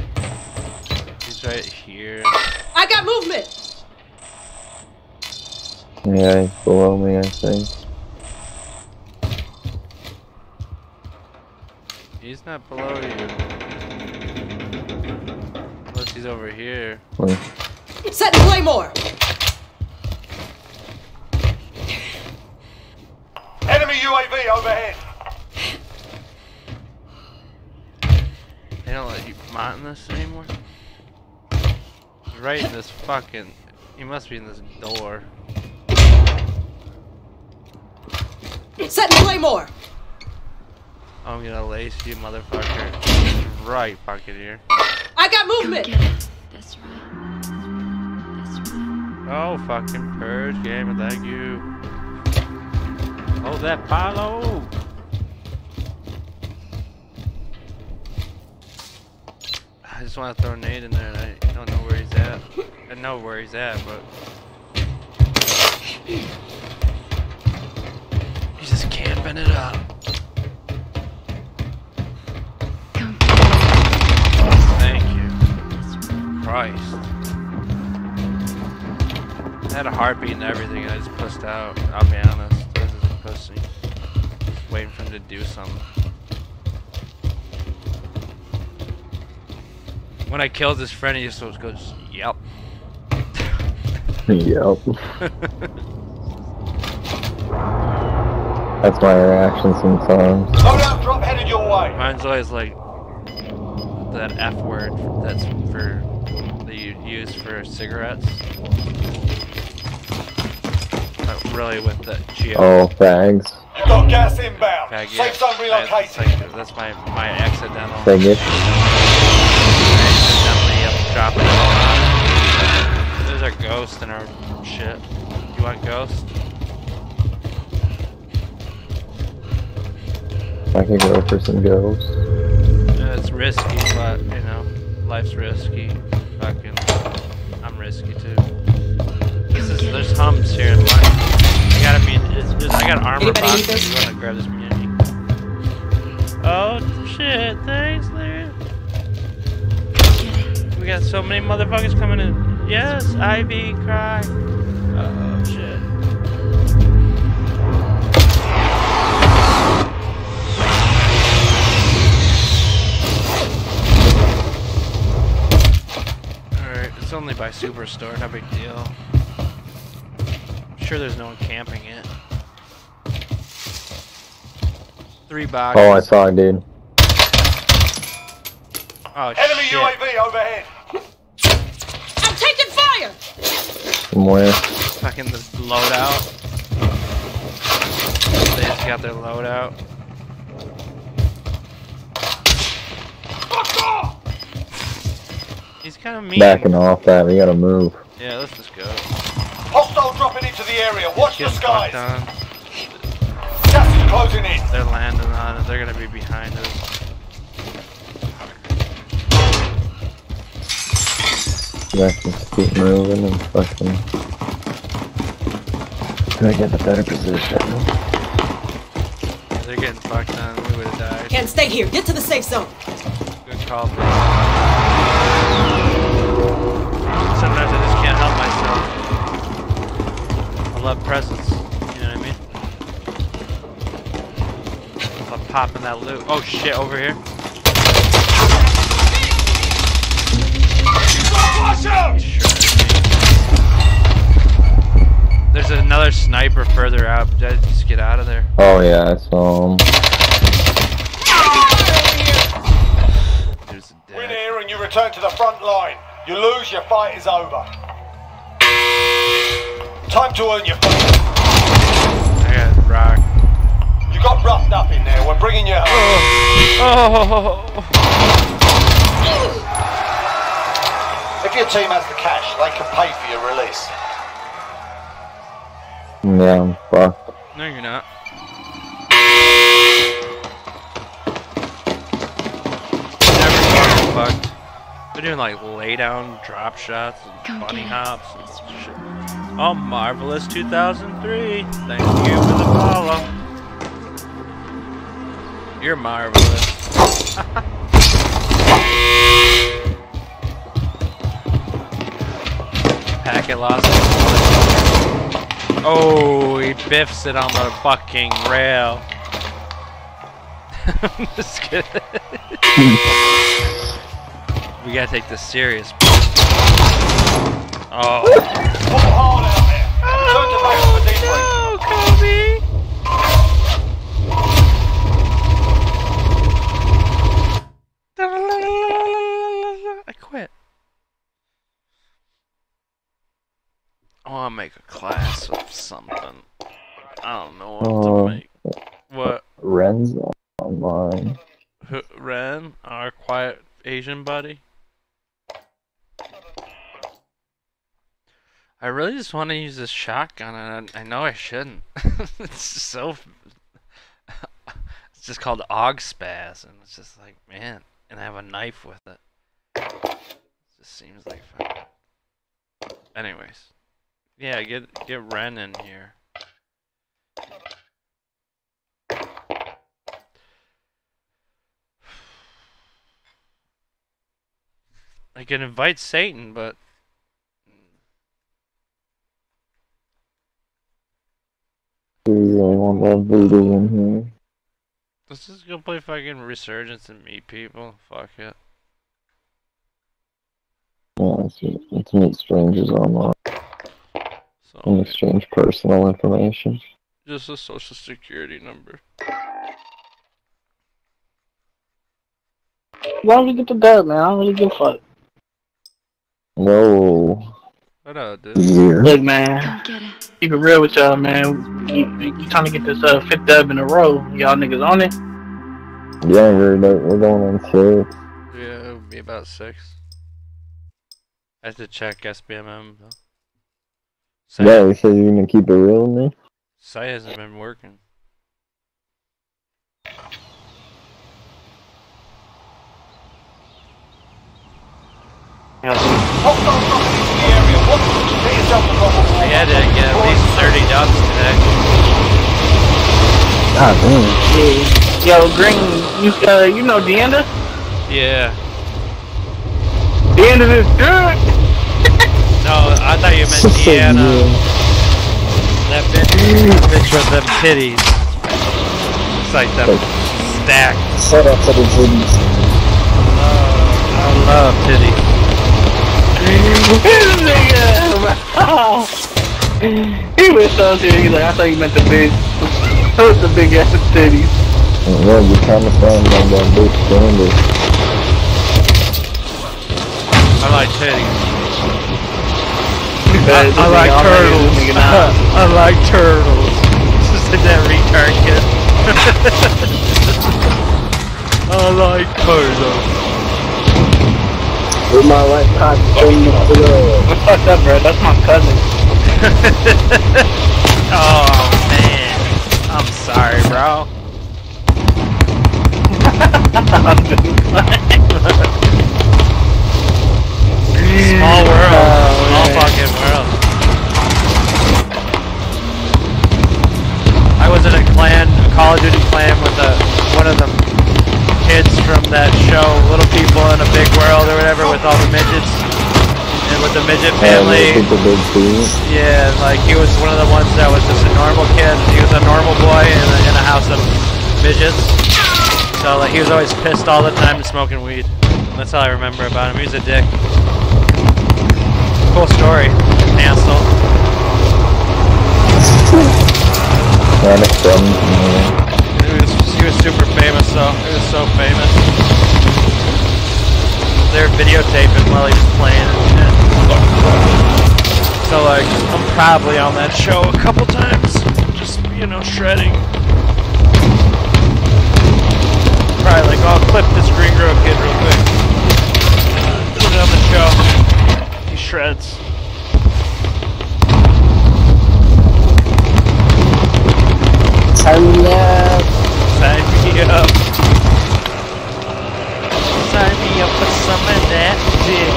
He's right here. I got movement. Yeah, he's below me, I think. He's not below you. Unless he's over here. Wait. Set Claymore. Enemy UAV overhead. They don't let you mount this anymore. He's right in this fucking. He must be in this door. Set and Claymore. I'm gonna lace you, motherfucker. Right fucking here. I got movement. That's right. That's right. Oh, fucking purge game, thank you. Oh, that follow. I just want to throw a nade in there, and I don't know where he's at. I know where he's at, but he's just camping it up. Thank you. Christ. I had a heartbeat and everything, and I just pushed out. I'll be honest. This is a pussy. Just waiting for him to do something. When I killed his friend, he just goes, yep. Yep. That's my reaction sometimes. Loadout drop headed your way. Mine's always like that F word that's for that you use for cigarettes. Not really with the geo. Oh, fags. You've got gas inbound. Fag, Safe yeah. zone I- relocated. That's, like, that's my my accidental. Faggot. Accidentally dropping. There's a ghost in our shit. You want ghost? I can go for some ghosts. Yeah, it's risky, but you know, life's risky. Fucking, I'm risky too. This is there's hums here in life. I gotta be. It's, it's, I got armor Anybody box. need If this? you want to grab this muni. Oh shit! Thanks, Larry. We got so many motherfuckers coming in. Yes, Ivy, cry. Oh it's only by Superstore, no big deal. I'm sure there's no one camping it. Three boxes. Oh, I saw it, dude. Oh, Enemy shit. UAV overhead. I'm taking fire. Somewhere. Fucking the loadout. They just got their loadout. Fuck off! He's kind of mean. Backing off that, we gotta move. Yeah, let's just go. Hostile dropping into the area. Watch the skies. on. Gas is closing in. They're landing on it. They're gonna be behind us. I can just keep moving and fucking. Can I get a better position? They're getting fucked on. We would have died. Can't stay here. Get to the safe zone. Good call, bro. Sometimes I just can't help myself. love presents. You know what I mean? I love popping that loot. Oh shit, over here. Watch out! There's another sniper further out. Just get out of there. Oh yeah, I saw him. Win here and you return to the front line. You lose, your fight is over. Time to earn your freedom. I got rock. You got roughed up in there. We're bringing you home. Oh. If your team has the cash, they can pay for your release. Yeah, I'm fucked. No, you're not. Never fucking fucked. They're doing like lay down drop shots and bunny hops and shit. Oh, marvelous 2003. Thank you for the follow. You're marvelous. Packet loss. Oh, he biffs it on the fucking rail. I'm just kidding. we gotta take this serious. Oh. no, Kobe! I quit. I want to make a class of something. I don't know what Oh, to uh, make. What? Ren's online. Ren, our quiet Asian buddy. I really just want to use this shotgun, and I, know I shouldn't. it's so. it's just called Og SPAS, and it's just like, man, and I have a knife with it. It just seems like fun. Anyways, yeah, get get Ren in here. I can invite Satan, but Do you really want that voodoo in here? let's just go play fucking Resurgence and meet people. Fuck it. Yeah, it's, it's meet strangers online. And exchange personal information. Just a social security number. Why don't we get the dub, man? I don't really give a fuck. No. What up, uh, dude? Yeah. Look, man. Keep it real with y'all, man. You, you, you trying to get this uh, fifth dub in a row. Y'all niggas on it? Yeah, we're, we're going on six. Yeah, it would be about six. I have to check SBMM though. Site, Yeah, you said you're gonna keep it real with me? site hasn't been working. I had to get at least 30 dubs today. God damn. Yeah. Yo, Green, you uh, you know Deanda? Yeah. Deanda is good. No, I thought you meant Deanna. That bitch, bitch with them titties. It's like them stacked. Shut up for the titties. I love titties. This nigga. He was so serious. He's like, I thought you meant the big, the big ass titties. Yeah, you kinda sound like that bitch standard. I like titties. I, I like turtles. this. I like turtles. Just like that retard kid. I like turtles. With my right cock string up to the What's fucked up, bro? That's my cousin. oh man, I'm sorry, bro. Small world, small fucking world. I was in a clan, a Call of Duty clan with a, one of the kids from that show, Little People in a Big World or whatever, with all the midgets. and with the midget family. did. Yeah, like he was one of the ones that was just a normal kid. He was a normal boy in a, in a house of midgets. So like he was always pissed all the time and smoking weed. That's all I remember about him. He was a dick. Cool story. Yeah, from, yeah. He was, super famous though. He was so famous. They were videotaping while he was playing. So like, I'm probably on that show a couple times. Just, you know, shredding. Probably like, I'll clip this Greengrow kid real quick. Put it on the show. He shreds. Turn up. Sign me up. Sign me up for some of that dick.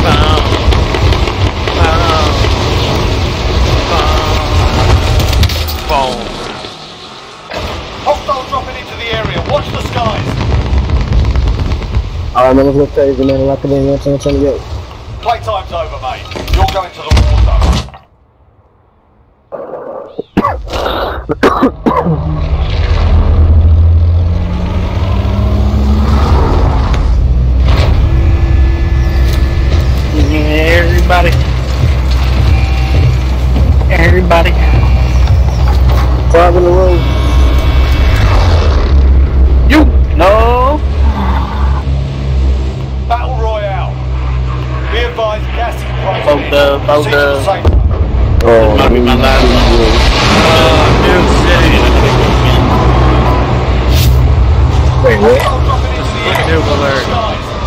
Boom. Boom. Boom. Hostile dropping into the area. Watch the skies. Alright, man, let's go crazy, man. Lock it in. What's on the go? Playtime's over, mate. You're going to the war zone. Yeah, everybody. Everybody. Five in the row. You no. Battle Royale. Be advised, gas is approaching. Both the both Proceed to the the. safe Oh, might be my last one. Uh, New City. Wait, what? Noob alert.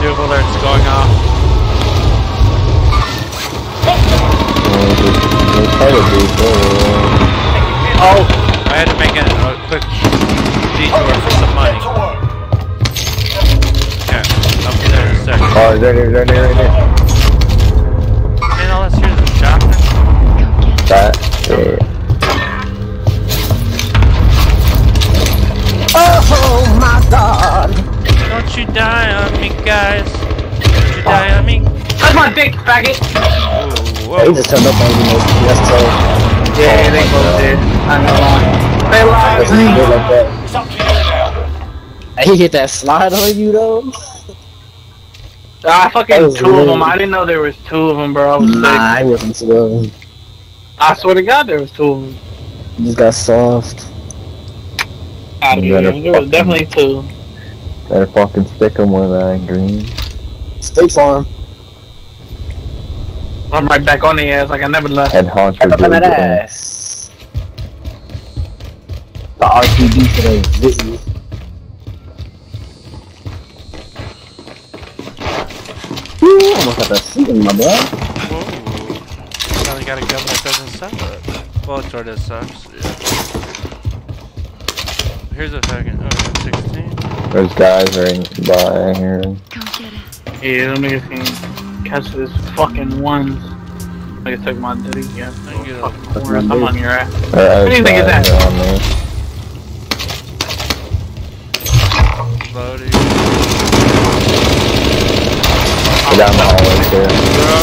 Noob alert's going off. Oh, I had to make a, a quick detour for some money. Yeah, I'll be there in a second. Oh, there, there, there, there, right there. Man, all that's here is a shotgun. That, yeah. Oh my god. Don't you die on me, guys. Don't you die on me. that's my dick, faggot. Whoa, He just turned up on you, man. That's so. Yeah, they oh both did. I know. They lied. That's good like that. It's up to you now. He hit that slide on you, though. Ah, I fucking was two of them. I didn't know there was two of them, bro. I was Nah, sick. I wasn't so. I swear to God, there was two of them. He just got soft. I mean, there was definitely two. Better fucking stick him with that green. State Farm. I'm right back on the ass like I never left. Head honcho Up on that dude. ass. The RPD today, Whitney. Ooh, almost got that seat in my boy. Whoa. Finally got a gun that doesn't suck. Well, it sort of sucks. Yeah. Here's a second. Oh, 16. There's guys right by here. Go get it. Yeah, them niggas can catch this fucking ones. I took my duty. Yeah, Thank you. fucking worse. I'm on your ass. Or What do you think is that? on me. Loading. Down the hallway too. Bro.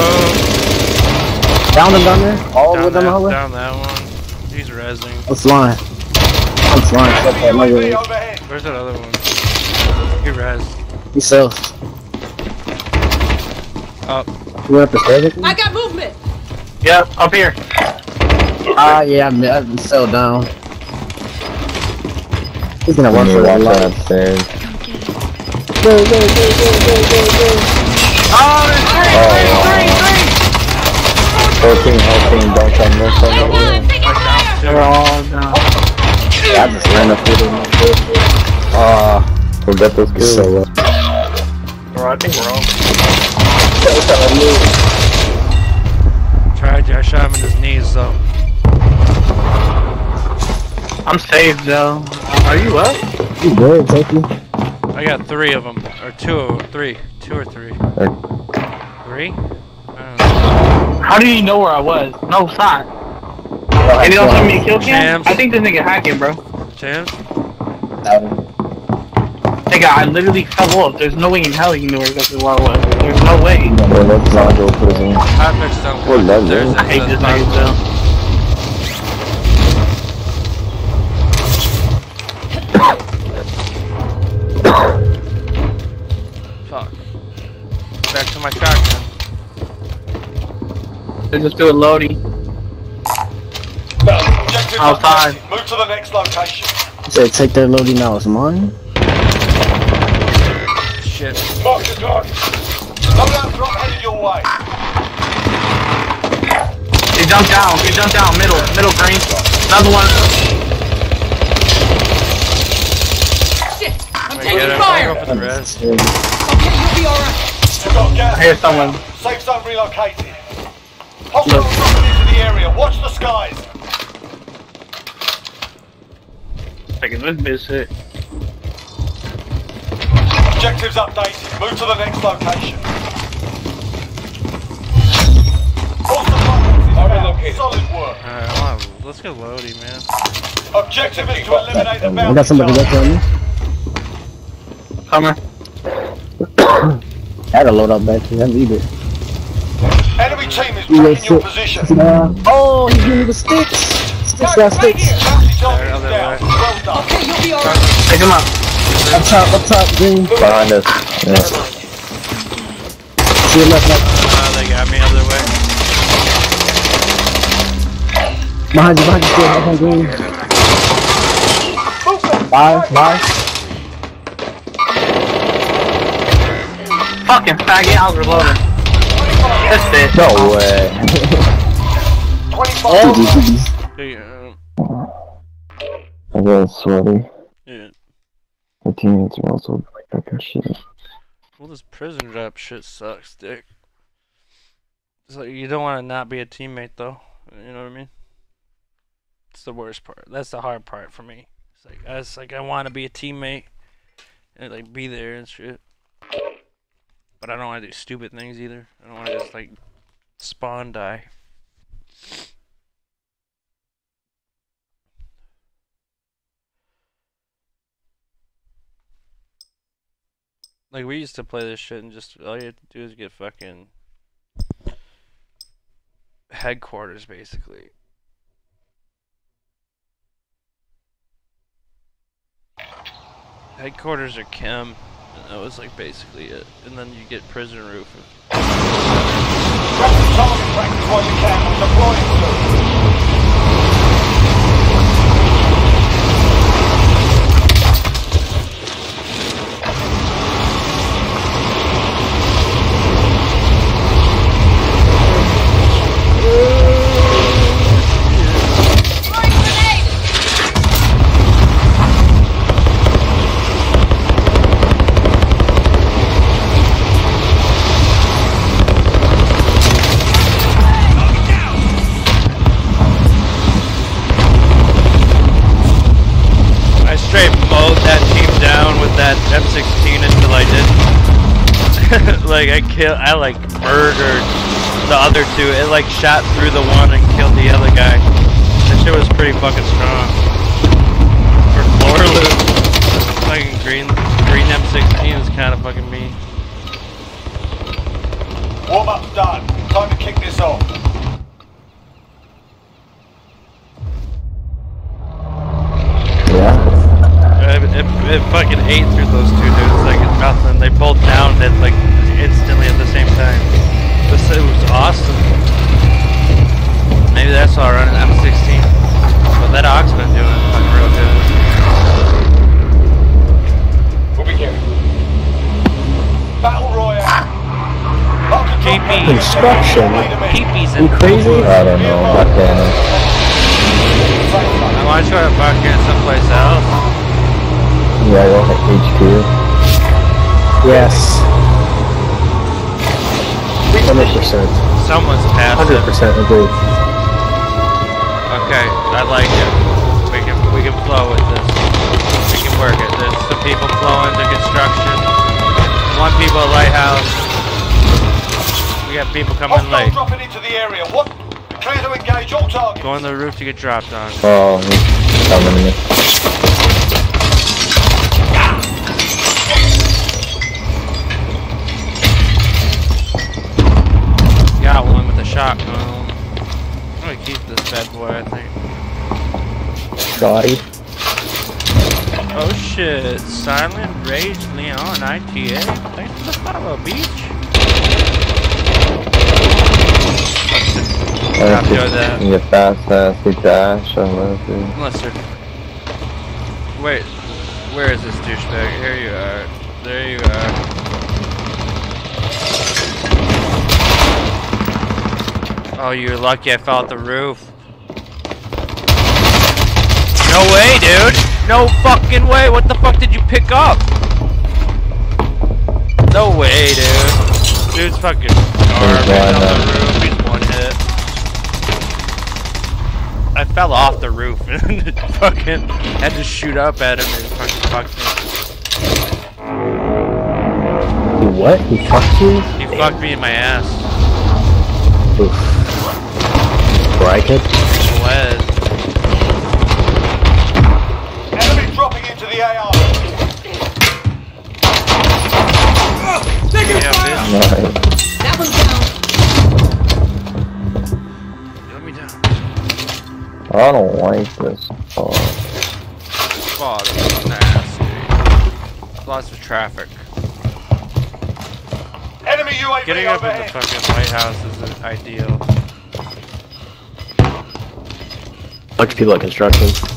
Down the gunner? All Down the way down the that, hallway? down that one. He's rezzing. I'm flying. I'm flying. That, my UAV God. overhead. Where's that other one? He rezzed. He's self. Up. You went up the stairs with? I got movement. Yep, up here. Ah, yeah, I'm, I'm fell down. He's gonna run for need to that watch that life. upstairs. Go, go, go, go, go, go, go. Oh, there's three, Oh, three, wow. three, three. Whole team, whole team, don't come this way. on, take it fire. They're all down. I just ran up with him. Ah, we'll get those kills. So, uh, Bro, I think we're all. Tried you. I shot him in his knees though. I'm saved though. Are you up? you good, thank you. I got three of them, or two of them, three, two or three, Or- three. I don't know. How do you know where I was? No sign. And you don't show me a kill cam? Champs. I think this nigga hacking, bro. Champs. Take Nigga, I literally fell off. There's no way in hell you knew where Dr. Law was. There's no way. Well, let's not go prison. Hot mix don't What level? There's I hate this nigga though. Fuck. Back to my shotgun. They just do a loading. Objective Outside. updated. Move to the next location. Said take that loading now. It's mine. Shit. Mark the target. Loadout drop headed your way. He jumped down. He jumped down. Middle. Middle green. Another one. Shit! I'm Wait, taking fire! Go for the res. Okay, you'll be alright. You've got gas. I hear someone. Safe zone relocated. Hostiles dropping into the area. Watch the skies. Taking this bitch shit. Objectives updated. Move to the next location. All supply boxes found. Solid work. Alright, I let's get loading, man. Objective is to eliminate the I got somebody target. on me. Coming. I had a load up back here. I need it. Enemy team is You tracking your shit. position. Uh, oh, he gave me the sticks. Sticks got sticks. Bounty target There, is down. Well done. Okay, you'll be alright. Take him out. Up top, up top, green. Behind us. Yeah. See your left, left. Oh, they got me other way. Behind you, behind you, still up on green. Bye, bye. Fucking faggot. I was reloading. That's it. No way. 25. Hey, uh, I got sweaty. My teammates are also fucking shit. Well, this prison drop shit sucks, dick. It's like you don't want to not be a teammate, though. You know what I mean? It's the worst part. That's the hard part for me. It's like I was like I want to be a teammate and like be there and shit. But I don't want to do stupid things either. I don't want to just like spawn die. Like we used to play this shit and just all you have to do is get fucking headquarters basically. Headquarters or chem, and that was like basically it. And then you get prison roof. Like I kill, I like murdered the other two. It like shot through the one and killed the other guy. That shit was pretty fucking strong. For floor loot, fucking green, green M16 is kind of fucking mean. Warm up's done. Time to kick this off. It, it, it fucking ate through those two dudes like it's nothing. They both downed it like instantly at the same time. This it was awesome. Maybe that's why I run an M16. But that Ox been doing it fucking real good. We'll be here. Battle Royale. Mark the drop PP. Construction. PP's You in. crazy? I don't know. I can't. I want to try to fucking someplace else. Yeah, I got HQ. Yes. 100%. Someone's passive. 100% agree. Okay, I like it. We can we can flow with this. We can work it. There's some people flowing to construction. One people at lighthouse. We got people coming Hostile late. dropping into the area. What? Clear to engage all targets. Go on the roof to get dropped on. Oh, shotgun. I'm gonna keep this bad boy, I think. Scotty. Oh shit, Silent Rage Leon ITA. Thanks for the follow, beach. Stop doing that. You fast ass, you dash, I love you. Unless they're... Wait, where is this douchebag? Here you are. There you are. Oh, you're lucky I fell off the roof. No way, dude! No fucking way! What the fuck did you pick up? No way, dude. Dude's fucking garbage on the uh, roof. He's one hit. I fell off the roof and fucking had to shoot up at him and fucking fucked He what? He fucked you? me. He fucked me in my ass. Oof. Break it? Wes. Enemy dropping into the AR. Yeah, bitch. Nice. That one's down. Let me down. I don't like this. Oh, Spot is nasty. Lots of traffic. Enemy UAV Getting up in the fucking White House isn't ideal. Bunch of people at construction.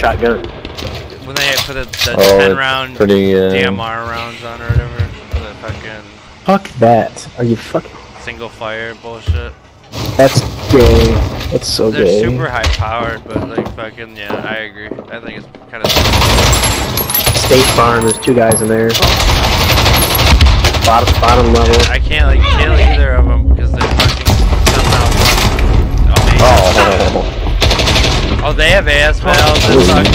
Valor one shot gun? When they put the, the Oh, 10 round pretty, uh, DMR rounds on or whatever. The fucking Fuck that. Are you fucking. single fire bullshit. That's gay. That's so They're gay. super high powered, but like fucking yeah, I agree. I think it's kind of State Farm, there's two guys in there. Bottom, bottom level. I can't like they have AS VALs and fucking.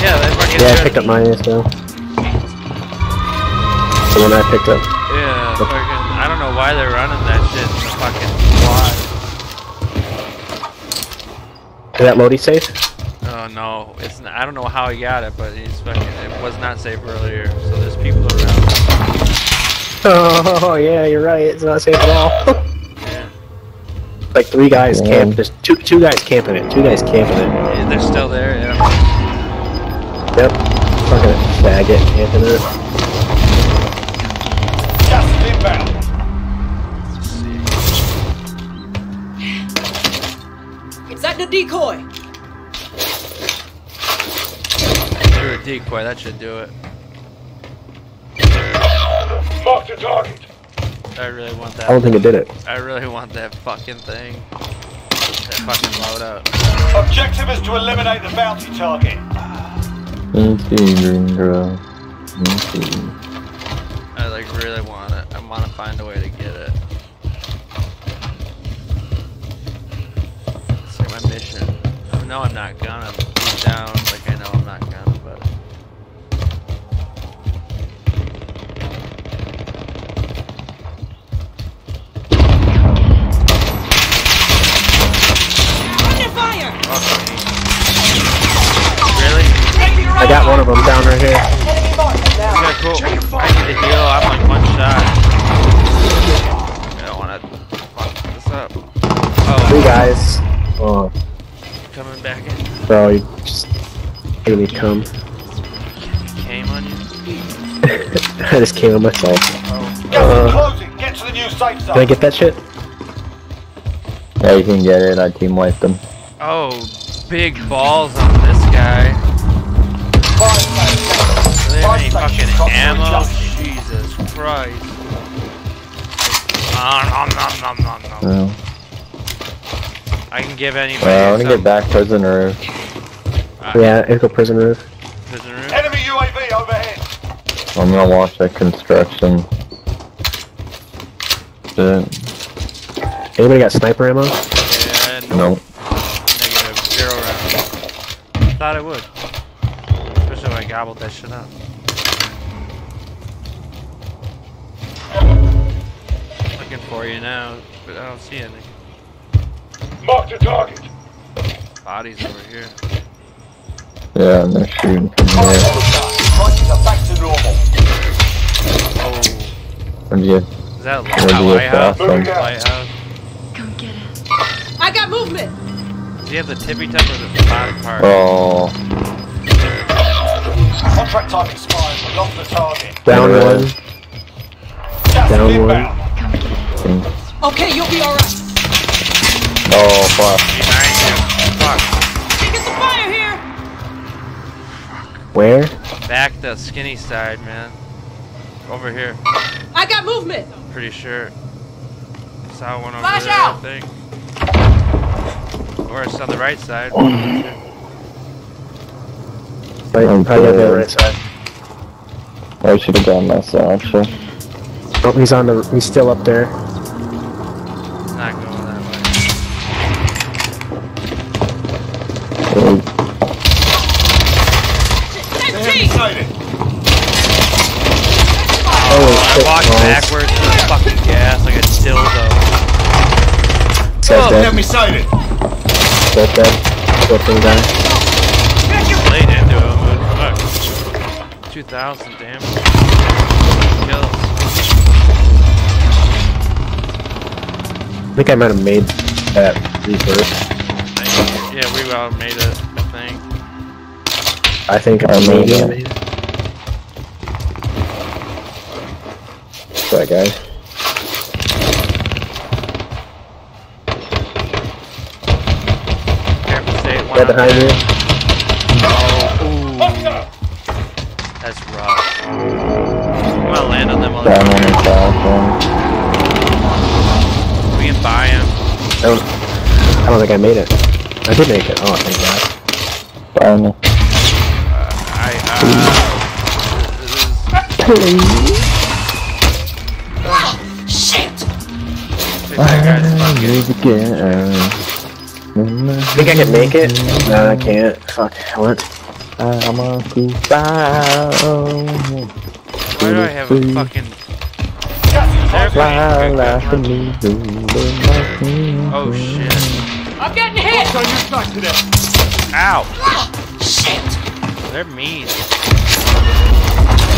Yeah, they fucking. Yeah, I picked up my ASL. The one I picked up. Yeah, fucking. I don't know why they're running that shit in the fucking quad. Is that Lodi safe? Oh no, it's not, I don't know how he got it, but he's fucking. It was not safe earlier, so there's people around. Oh, yeah, you're right. It's not safe at all. three guys yeah. camp. There's two two guys camping it. Two guys camping it. Yeah, they're still there. Yeah. Yep. Fucking faggot camping it. Just inbound. Is that the decoy? Threw a decoy. That should do it. Fuck the target. I really want that. I don't think it did it. I really want that fucking thing. That fucking loadout. Objective is to eliminate the bounty target. Easy, green girl. Easy. I like really want it. I want to find a way to get it. It's like my mission. I know I'm not gonna back bro, you just made me come. Came on you. I just came on myself. Gas is Uh, closing. Get to the new safe zone. can I get that shit? Yeah, you can get it. I team wiped them. Oh, big balls on this guy. Do they have any fucking ammo? Jesus Christ. Nom, nom, nom, nom, nom, nom. Well, I can give anybody well I want to some get back prisoner. Yeah, let's go prison roof. prison room. Enemy UAV overhead. I'm gonna watch that construction. Shit. Anybody got sniper ammo? Yeah, no. Nope. Zero rounds. Thought I would. Especially when I gobbled that shit up. Looking for you now, but I don't see any. Mark the target. Bodies over here. Yeah, and they're shooting from there. Prices are back to normal. Oh, Where'd you is that Where'd you get lighthouse? from? Lighthouse. Um. Come get it. I got movement. Do you have the tippy top or the bottom part? Oh, Contract time expired. We lost the target. Down one. Down one. Okay, you'll be alright. Oh, fuck. Behind you. Fuck. Get some fire here. Where? Back the skinny side, man. Over here. I got movement. Pretty sure. Saw one over Flash there, out. I think. Or it's on the right side. Right, probably on the right side. I should have gone myself. Actually. Oh, he's on the. He's still up there. Not going that way. Oh, Empty. Holy I shit, walked balls. Backwards to the fucking gas like a dildo. This guy's dead. me sighted. Both dead. Both them guys. Laid into him, but fuck. 2,000 damage. Kills. I think I might have made that reverse. Yeah, we all made it, I think. I think I made maybe I made it. That guy. Careful, Right behind you. Oh, ooh. That's rough. I'm gonna land on them while down they're on the south We can buy him. I don't, I don't think I made it. I did make it. Oh, thank God. one. Down. I, uh, Shit. This is, guy's fucking. I think I can make it. No, I can't. Fuck. What? I'm a foul. Why do I have a fucking. Fly like a eagle in my wings. Oh shit. I'm getting hit. On your side today. Ow! Oh, shit. They're mean.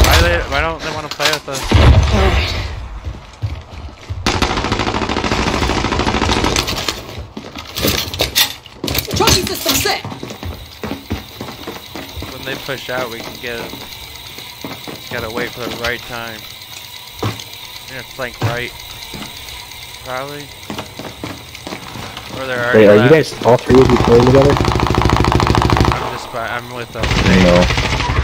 Why, they, why don't they want to play with us? Trophy system set. When they push out, we can get them. Just gotta wait for the right time. We're gonna flank right. Probably. Or they're already Wait, are you guys all three of you playing together? I'm just by, I'm with them. I No.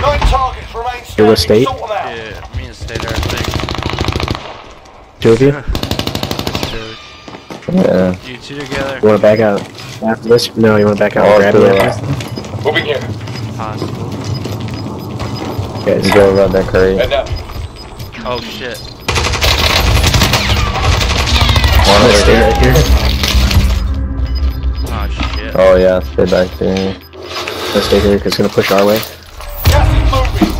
Nine targets remain You're with State? Sort them out. Yeah, me and State are, I think. Two of you? Two. Yeah. You two together? You wanna back out after this? No, you wanna back out I'll and grab do me it. after this? Moving here. Possible. Guys, You go around that crate. Head up. Oh shit. One I'm over gonna stay right here. Oh shit. Oh yeah, stay back there. I'm gonna stay here because it's gonna push our way. Gas is moving.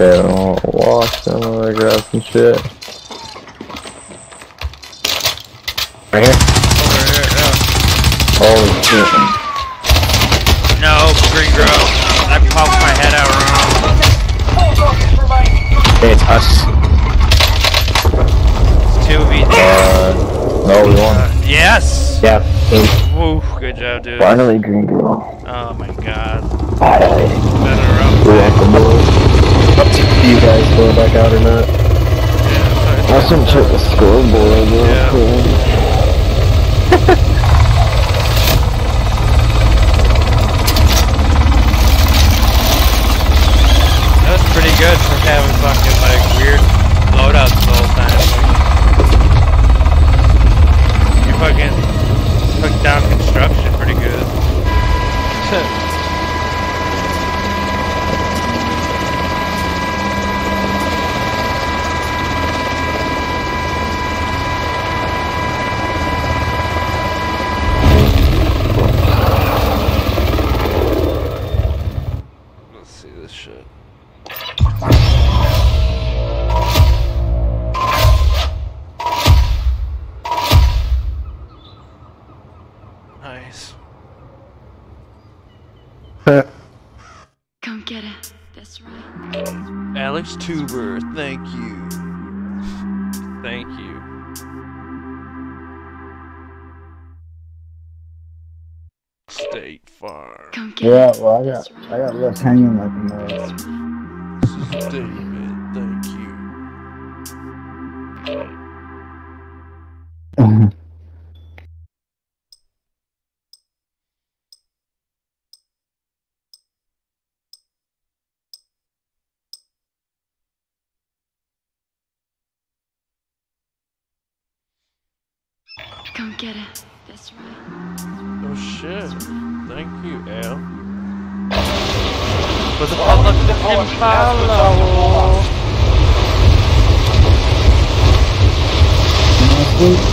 Okay, I'll walk some other grab some shit. Right here. Over here, no. Holy shit. No, green girl. I popped my head out wrong. Four targets remain. Hey, it's us. It's two v Uh, no, we won. Yes! Yeah. team. Woo, good job, dude. Finally, green girl. Oh my god. Finally. Better up. We want the boys. Up to you guys going back out or not. I should check the scoreboard real Yeah. quick. That was pretty good for having fucking like weird loadouts the whole time. You fucking took down construction pretty good. Yeah, well, I got I got left hanging like a mug. This is David, thank you. Come get it. That's right. Oh shit. Thank you, Al. Was it public and follow? Yeah,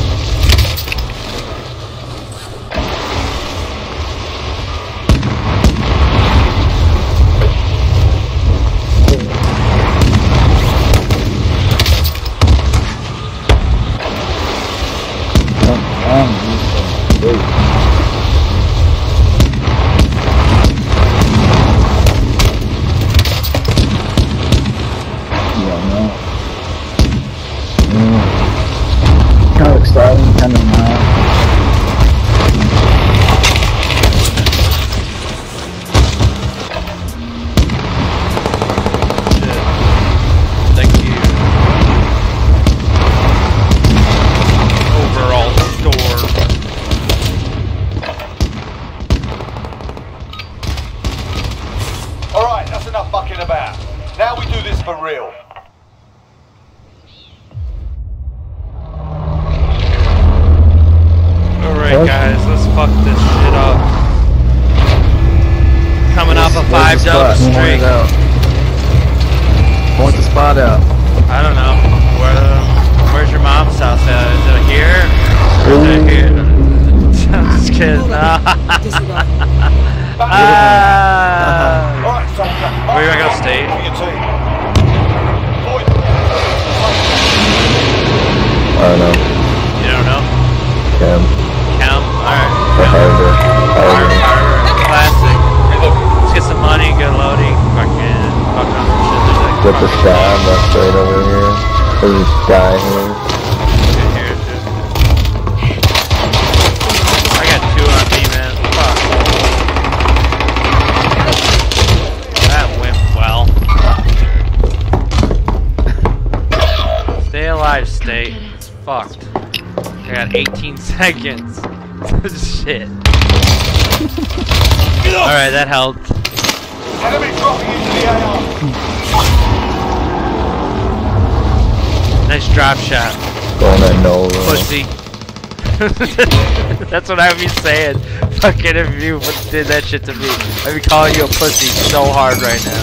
That's what I would be saying. Fucking if you did that shit to me. I'd be calling you a pussy so hard right now.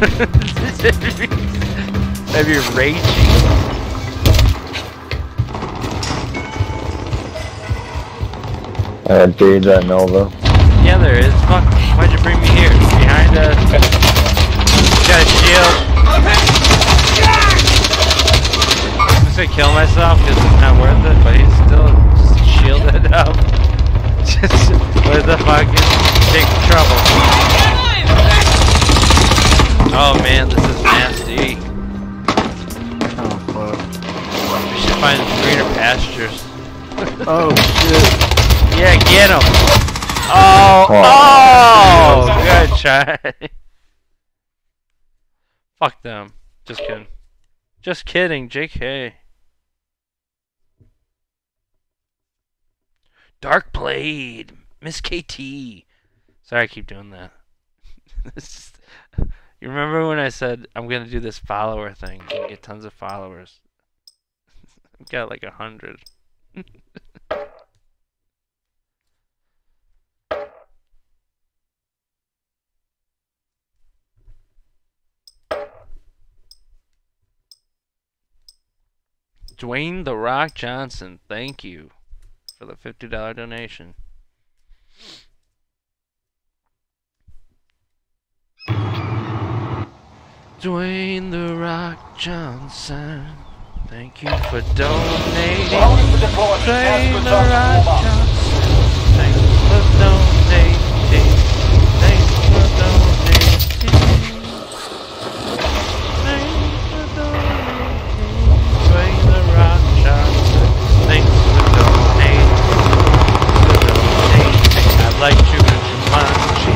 I'd be raging. I had Gage at Nova. Yeah, there is. Fuck. Why'd you bring me here? Behind us. Got a shield. I'm just gonna kill myself because it's not worth it, but he's still just shielded up. just with the fucking big trouble. Oh man, this is nasty. Oh fuck. We should find greener pastures. Oh shit. Yeah, get him. Oh, oh, good try. Fuck them. Just kidding. Just kidding, JK. Dark Blade, Miss KT. Sorry, I keep doing that. You remember when I said I'm gonna do this follower thing and get tons of followers? I've got like a hundred. Dwayne the Rock Johnson, thank you for the $50 donation. Dwayne the Rock Johnson, thank you for donating. Dwayne the Rock Johnson, thanks for donating. Like Jumanji.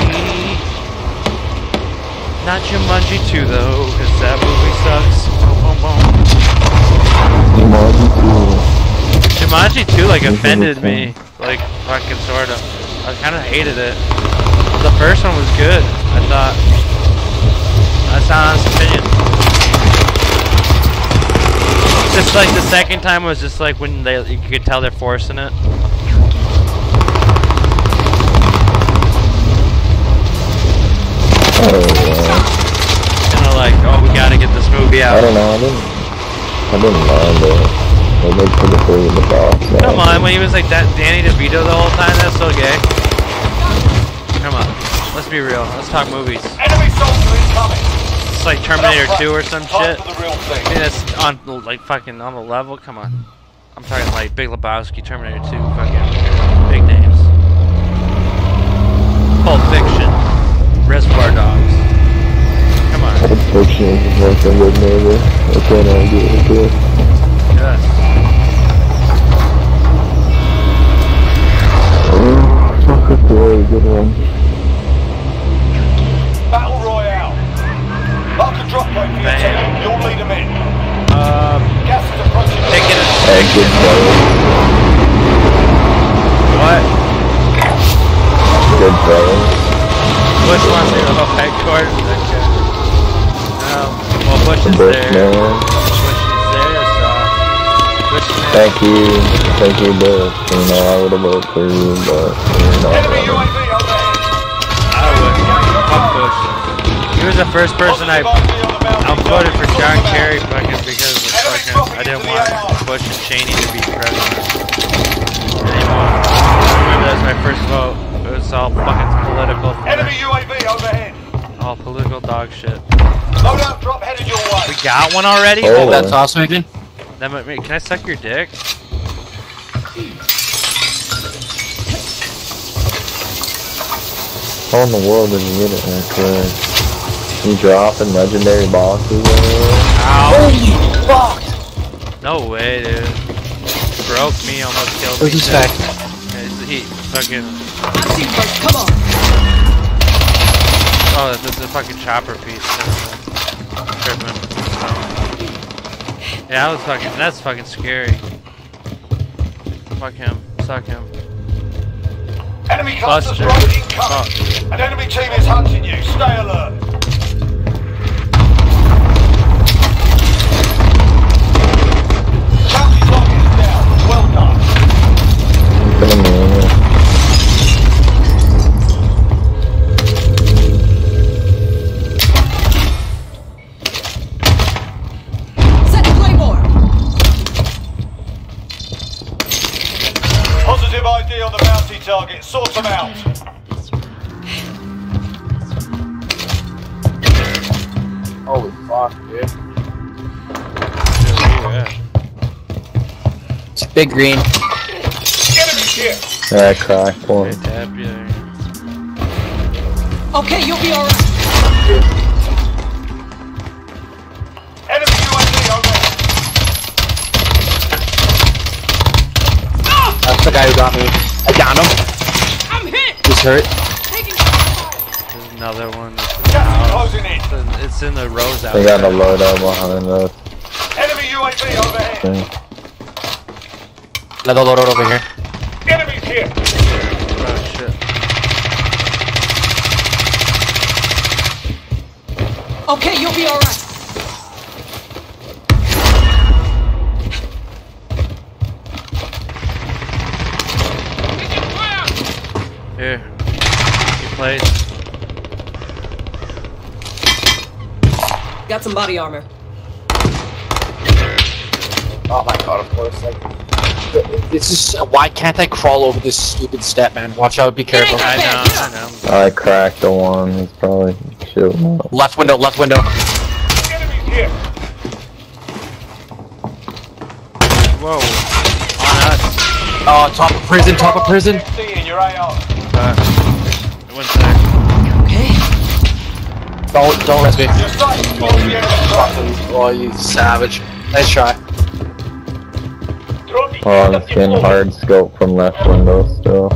Not Jumanji 2 though, cause that movie sucks. Boom, boom, boom. Jumanji 2 like offended me, like fucking sort of. I kind of hated it. The first one was good, I thought. That's not honest opinion. Just like the second time was just like when they you could tell they're forcing it. Oh. Kind of like, oh, we gotta get this movie out. I don't know. I didn't. I didn't mind it. They made pretty free in the box. so- Come on, when he was like that Danny DeVito the whole time, that's so gay. Come on, let's be real. Let's talk movies. Enemy soldier incoming. It's like Terminator 2 or some Time shit. for the real I thing. mean, that's on like fucking on the level. Come on, I'm talking like Big Lebowski, Terminator 2, fucking big names. Pulp Fiction, Reservoir Dogs. Come on. Pulp Fiction is like a good movie. I can't argue with it. Yes. Oh, fuck, that's a really good one. Battle Royale. Mark a drop point for your team. You'll lead them in. Um, Gas is approaching. Taking it. Hey, good player. What? Good player. Bush wants to go headquarters. Okay. Um, well, Bush is Bush there. man. Bush is there, so Bush man. Thank you. Thank you, Bush. You know, I would have voted for you, but you're not. I would. Fuck Bush. He was the first person I I voted for John Kerry fucking because of fucking I didn't want Bush and Cheney to be president anymore. I remember that was my first vote. It was all fucking political. Enemy UAV overhead. All political dog shit. Loadout drop headed your way. We got one already? Oh, Hold that's awesome, again. That might, wait, can I suck your dick? How in the world did you get it that quick? You dropping legendary boxes everywhere? Holy fuck! No way, dude. Broke me, almost killed Where's me. his stack? Yeah, He fucking. Come on. Oh, that's that's a fucking chopper piece. Tripping. Yeah, that was fucking. That's fucking scary. Fuck him. Suck him. Enemy cluster Cluster. strike incoming. An enemy team is hunting you. Stay alert. Bounty target is down. Well done. Target. Sort them out. Holy fuck, dude. It's big green. Enemy here. Yeah, I cracked one. Okay, you'll be alright. Guy who got me. I got him. I'm hit. He's hurt. There's another one. Gas closing in. It's in, it's in the rows out They got a there. loadout behind us. Enemy UAV overhead. thing. Another loadout over here. Enemies here. Oh shit. Okay, you'll be alright. He plays. Got some body armor. Oh my god, of course. Like, this is why can't I crawl over this stupid step, man? Watch out, be careful. I know, I know. I cracked the one. He's probably shooting. Left window, left window. Enemies here. Whoa. On us. Oh, top of prison, top of prison. See in your AR. Uh, one sec. Okay. Don't, don't rest me. Your sight is close the oh, you savage. Nice try. Oh, I'm getting hard scope from left window still.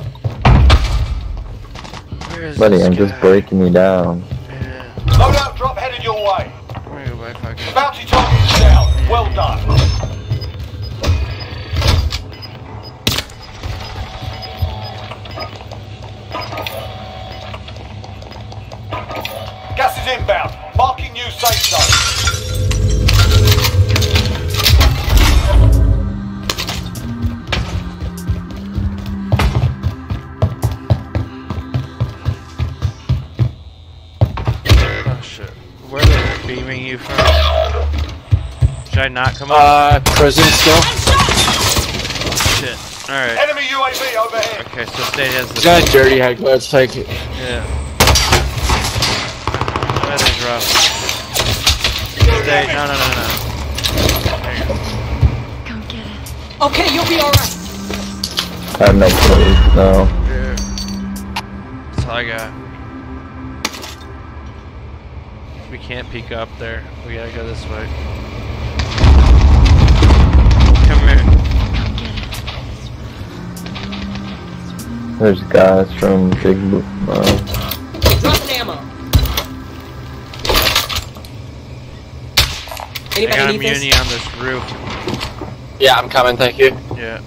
Where is Buddy, I'm just breaking you down. Yeah. Loadout drop headed your way. Where go back bounty target is down. Well done. Inbound. Marking new safe zone. Oh shit. Where are they beaming you from? Should I not come up? Uh, prison still. shit. Alright. Enemy UAV overhead. Okay, so stay has He's got a dirty head, let's take it. Yeah. Weather's rough. Stay. No, no, no, no. Come get it. Okay, you'll be alright. I have no clue. No. Yeah. That's all I got. We can't peek up there. We gotta go this way. Come here. There's guys from Big Bo- uh, Dropping ammo. I Anybody got a need this? muni on this roof. Yeah, I'm coming, thank you. Yeah.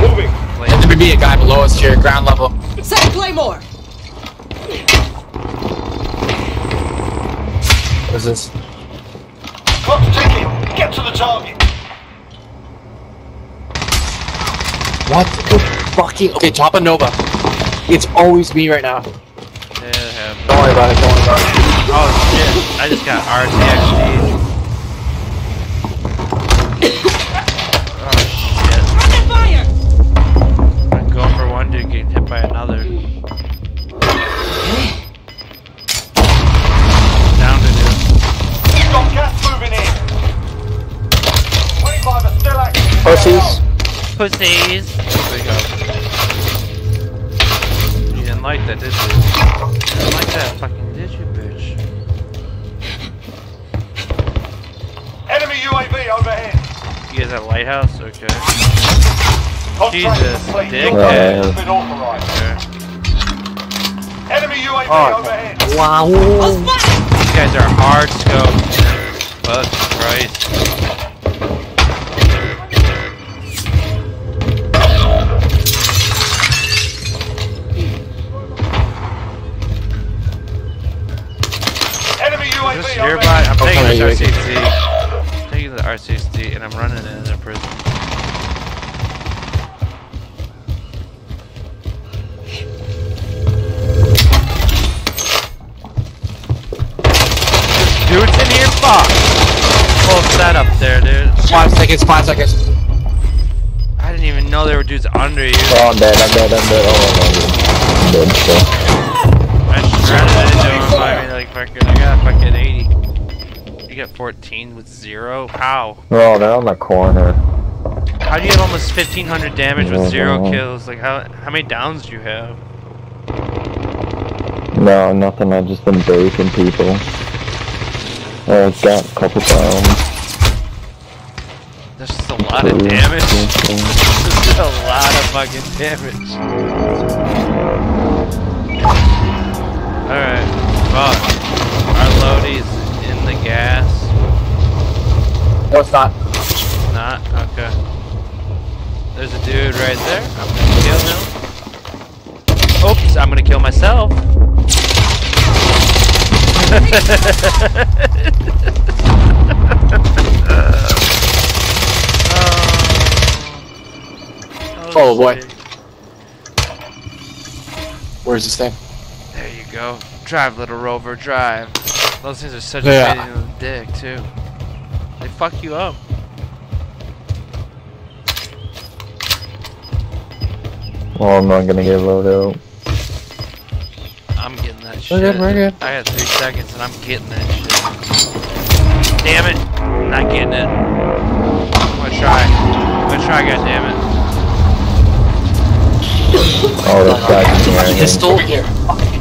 Moving. There could be a guy below us here, ground level. Set Claymore. What is this? Clock's ticking. Get to the target. What the fucking? Okay, top of Nova. It's always me right now. Yeah, it happened. Don't worry about it. Don't worry about it. Oh shit! I just got RTXD. Oh shit! Rocket fire. I'm going for one dude getting hit by another. Down to two. You've got gas moving in. 25 are still active. Pussies. Pussies. There we go. You didn't like that, did you? You didn't like that fucking, Enemy UAV overhead. You guys at lighthouse? Okay. Jesus, dick. Enemy UAV oh. overhead. Wow. These guys are hard scope. Fuck Christ. Enemy UAV nearby. I'm taking the SRC running it in a prison. Dude's in here, fuck! Full setup there, dude. Five seconds, five seconds. I didn't even know there were dudes under you. Oh, I'm dead, I'm dead, I'm dead. Oh, no, I'm dead. So. I shredded into him by me like fucking, I got fucking 80. You got 14 with zero? How? Oh, they're on the corner. How do you have almost 1500 damage with zero Mhm. kills? Like, how how many downs do you have? No, nothing. I've just been breaking people. Uh, got a couple down. That's just a lot of damage. This is a lot of fucking damage. Alright, fuck. Our loadie's in the gas. No, it's not. Not? Okay. There's a dude right there. I'm gonna kill him. Oops, I'm gonna kill myself. Oh boy. Where's this thing? There you go. Drive, little rover, drive. Those things are such Yeah. a pain in the dick, too. They fuck you up. Well, I'm not gonna get loaded out. I'm getting that We're shit. good, we're good. I got three seconds and I'm getting that shit. Damn it. I'm not getting it. I'm gonna try. I'm gonna try, goddammit. Oh, this guy's in here. I. Pistol here.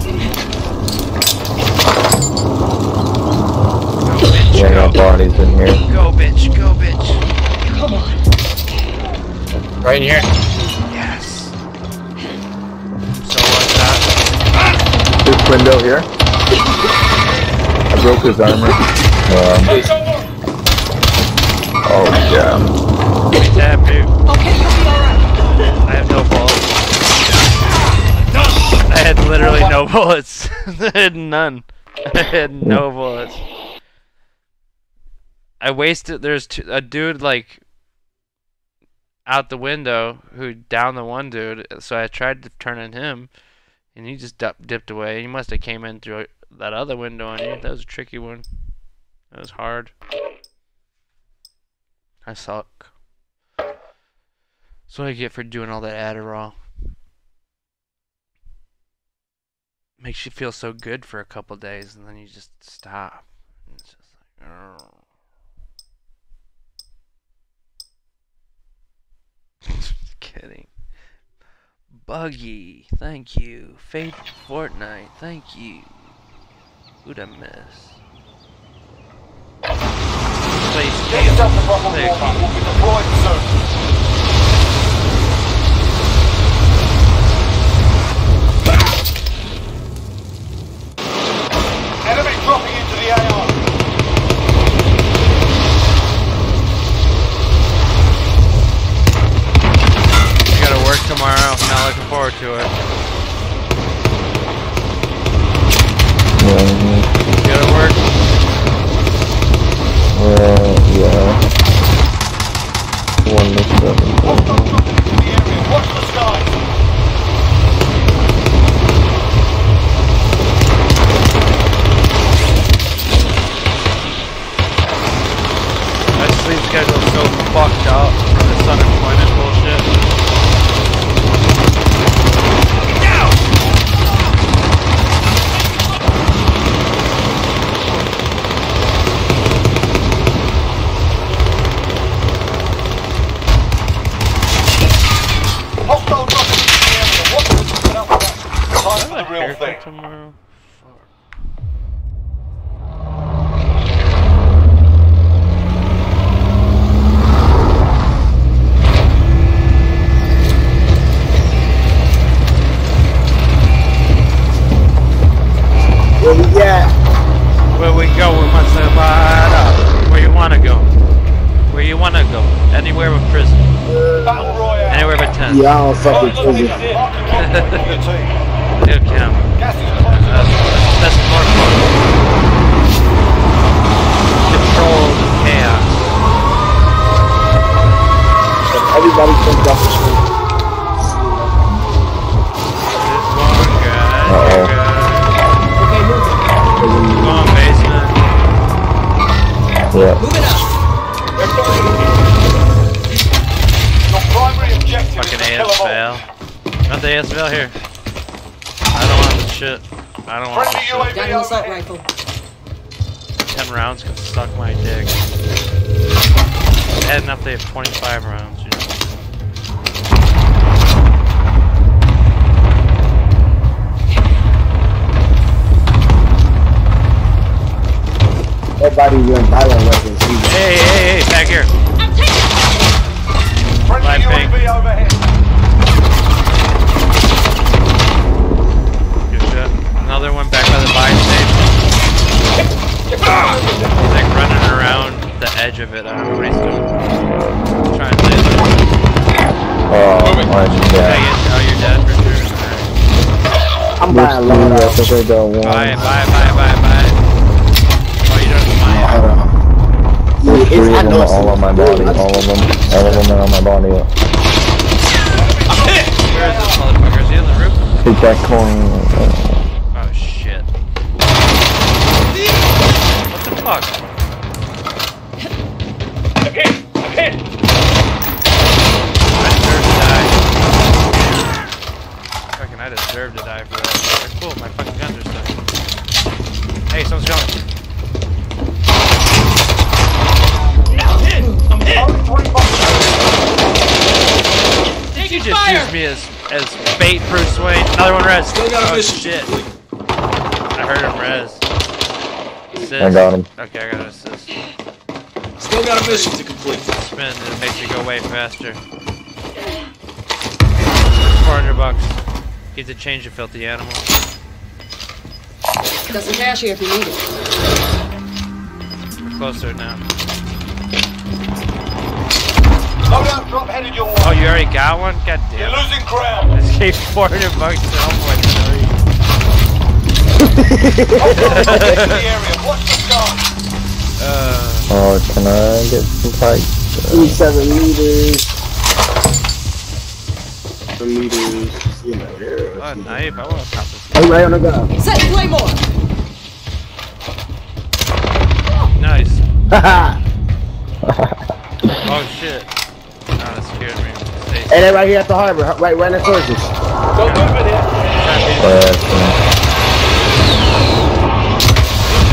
Yeah, I got bodies in here. Go, bitch. Go, bitch. Come on. Right in here. Yes. So what's that? This window here. I broke his armor. Um, Oh yeah. Give me tap, dude. Okay, you'll be alright. I have no bullets. I had literally no bullets. I had none. I had no bullets. I wasted. There's two, a dude like out the window who downed the one dude. So I tried to turn on him, and he just dip, dipped away. He must have came in through that other window on you. That was a tricky one. That was hard. I suck. That's what I get for doing all that Adderall. Makes you feel so good for a couple days, and then you just stop. It's just like. Just kidding. Buggy, thank you. Fate Fortnite, thank you. Who'd I miss? Get yourself the Cable, proper warm-up. We'll be deployed soon. Forward to it. yeah, You gotta work. uh, yeah. One to seven. Watch the skies. My sleep schedule's so fucked up Good count. Oh, Gas is closing. That's, that's more fun. Controlled chaos. Everybody jumped off the screen. Come on, basement. Yeah. Moving up. Fucking is to kill them all. AS VAL. Not the AS VAL here. I don't want the shit. I don't want the Friendly shit. UAV Got an assault overhead. rifle. Ten rounds can suck my dick. Adding up, they have 25 rounds. You know. Everybody went violent weapons. We Hey, hey, hey, back here. Friendly Light pink. UAV overhead. Good shit. Another one back by the buy station. He's like running around the edge of it. I don't know what he's doing. Trying to laser. Oh, I'm Did I dead. get, oh, you're dead for sure. Alright. I'm There's buying two, low I think I got one. Bye, bye, bye, bye, bye. Oh, you don't mind. Hold on. There's three of them it's- all on my body. All of them. All of them are on my body. Hit that corner. Oh shit. What the fuck? Bait, Bruce Wayne? Another one res. Still got a oh, mission shit. I heard him res. Assist. I got him. Okay, I got an assist. Still got a mission to complete. Spin, it makes you go way faster. 400 bucks. Get to change a filthy animal. Got some cash here if you need it. We're closer now. Drop headed your way. Oh, you already got one? God damn. You're losing ground. This gave 400 bucks to Hellboy. the area. Watch the sky. Uh, Oh, can I get some pipes? Three seven meters. Seven meters. You know, there. what a knife. I want to pop this. Hey, right on the gun. Set Claymore. Nice. Haha. Oh shit. Hey, they right here at the harbor. Right, right next to us. Don't move it here.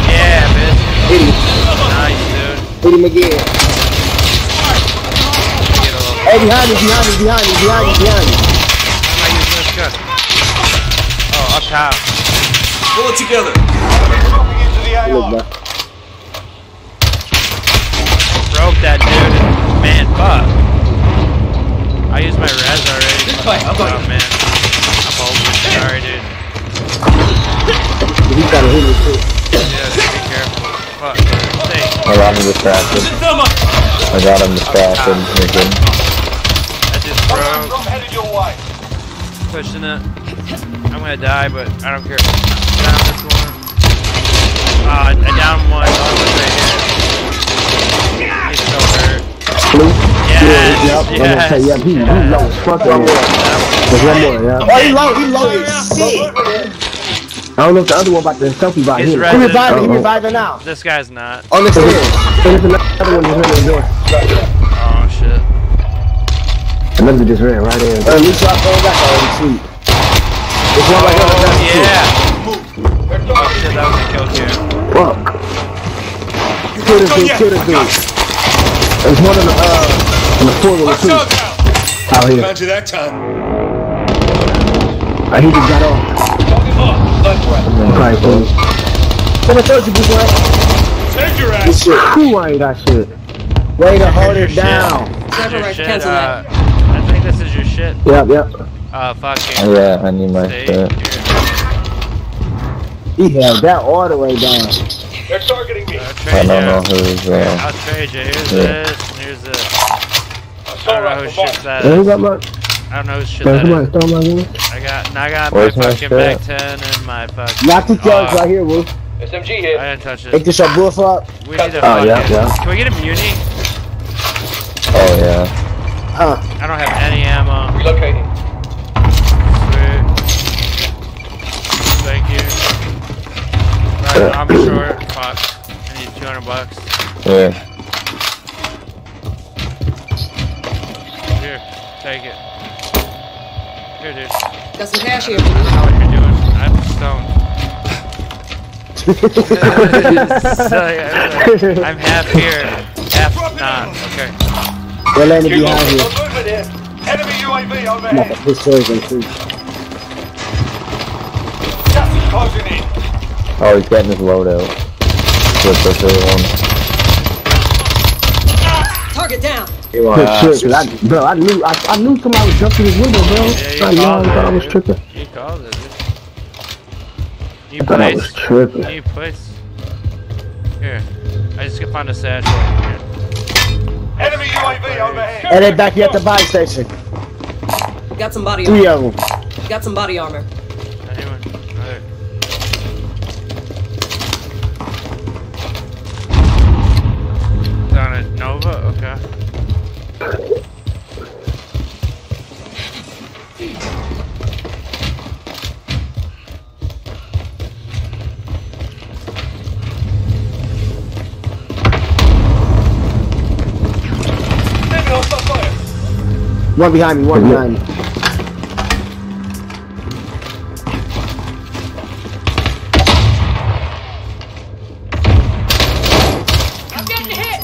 Yeah, bitch. Hit him. Nice, dude. Hit him again. Get a little. Hey, behind you, behind you, behind you, behind you, behind am I using this gun? Oh, up top. Pull it together. The Look, bro. Broke that dude. Man, fuck. I used my res already. Good fight, I'm oh man. I'm open. Sorry, dude. He gotta hit me too. Yeah, be careful. Fuck. Stay. I got him distracted. I got him distracted. You're good. I just Loadout broke. drop headed your way. Pushing it. I'm gonna die, but I don't care. Down this one. Ah, I down one. Oh, look right here. He's so hurt. Blue? Yes, Yeah, yep. I'm gonna yes, say, yep. He, he yes. low as fuck right there. There's one more, yeah. Oh, he low, he low as shit. I don't know if the other one about the selfie by He's him. He resident. reviving, he Uh-oh. reviving now. This guy's not. On the stairs. There's another one just ran in the door. Oh shit. Another just ran right in. Uh, we shot going back already, sweet. There's one right here. Oh yeah. Oh shit, that was a kill cam. Fuck. Kill this dude, kill this dude. There's one on the, uh, on the floor with two. Out here. Found you that time. Uh, he just got off. Alright, cool. Come on, third you, big boy. Take your ass. shit. Who ain't that shit? Way to hold it down. This is Sniper your rifle, shit, cancel uh, that. I think this is your shit. Yep, yep. Uh, fucking. Oh, yeah, I need my Stay shit. here. He held that all the way down. They're targeting me. I'll I trade don't know you. who's, uh... I'll trade you. Here's Yeah. this, and here's this. I don't know whose shit that Yeah, got my. I don't know whose shit Throw that somebody, is. throw my gun. I got, I got Where's my my fucking shit? back 10 and my fucking. Knock the drugs uh, right here, Wolf. SMG I didn't touch Take it. this shot, bull flop. We need to Oh, yeah, yeah. Can we get a muni? Oh, yeah. Uh, I don't have any ammo. Relocating. Sweet. Thank you. Right, I'm short. Fuck. I need 200 bucks. Yeah. Take it. Here, dude. Got some cash here. I don't know what you're doing. I'm stoned. So, yeah, I'm half here, half not. Okay. They're landing Hugo, behind you. here. Enemy UAV overhead. Mother- This story's gonna. Gas is closing in. Oh, he's getting his loadout. With the third one. Target down. You want Good shit, 'cause I, bro, I knew, I, I knew somebody was jumping his window, bro. Yeah, I you know, I thought I was tripping. You called it. dude. You I thought I was placed. tripping. You placed. Here, I just found a satchel. Here. Enemy UAV overhead. And they back you at the buy station. Got some body Three armor. of them. Got some body armor. Anyone? Alright. Down at Nova? Okay. Enemy on top fire. One behind me, one behind me.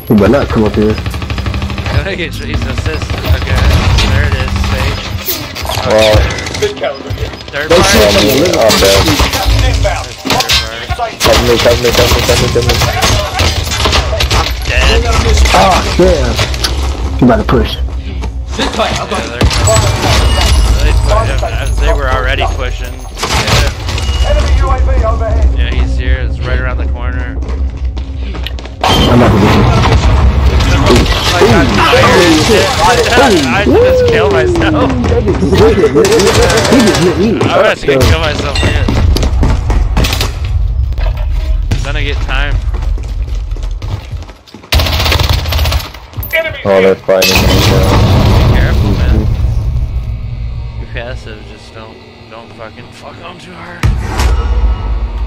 You better not come up here. Can I get he's assist? Okay, there it is. Stage. Well, Good caliber here. Third They party. see it from the living I'm dead. Captain inbound. Third party. Safe. Cover me, cover me, cover me, cover me, cover me. Dead. Oh, damn. You better push. Yeah, they're they, put- they were already pushing. Yeah, Enemy UAV overhead. yeah, he's here. It's right around the corner. I'm about to get you. Like, I'm shit. I just kill myself. He just hit me. I'm just gonna kill myself here. Then I get time. Oh, they're fighting me now. Careful, man. Be passive. Just don't, don't fucking fuck on too hard.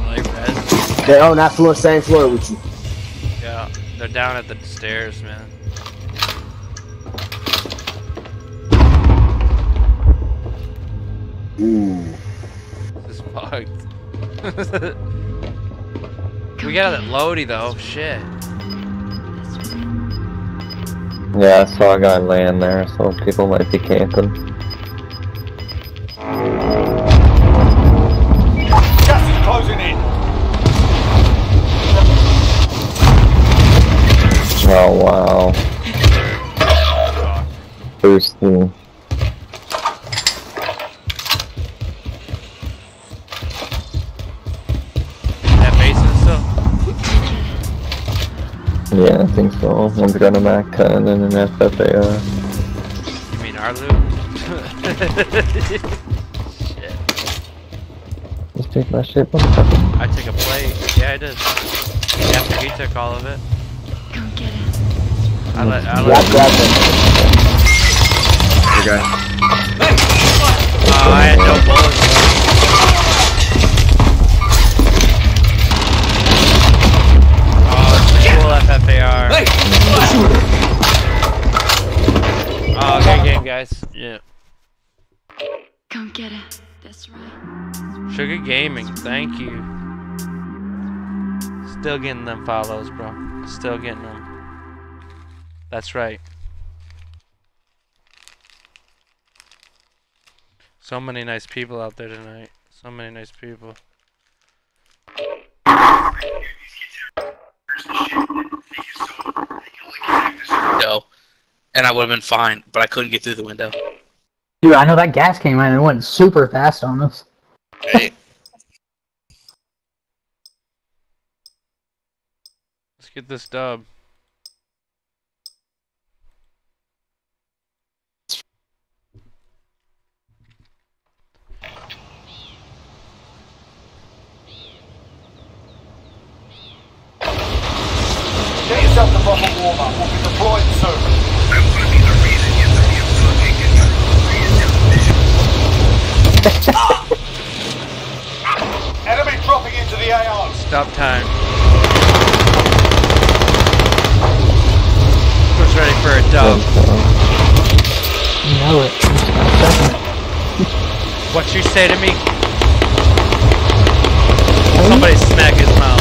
Like res. They own that floor, same floor with you. Yeah, they're down at the stairs, man. Ooh. This is fucked. we got that loady though. Shit. Yeah, I saw a guy laying there, so people might be camping. Gas is closing in. Oh wow. Boosting. Yeah, I think so. I'm gonna Mac 10 and an FFAR. You mean our loot? Shit. Just take my shit, motherfucker. I took a plate. Yeah, I did. After he took all of it. Come get it. I let. I Yeah, I let. grabbed him. Oh, I had no bullets. A cool FFAR. Oh, good game, guys. Yeah. Come get it. That's right. Sugar Gaming, thank you. Still getting them follows, bro. Still getting them. That's right. So many nice people out there tonight. So many nice people. Window, and I would have been fine, but I couldn't get through the window. Dude, I know that gas came in and it went super fast on us. Hey, Let's get this dub. throttle warm-up will be deployed soon. Enemy dropping into the AR. Stop time. Who's ready for a dove? You know it. what you say to me? Somebody smack his mouth.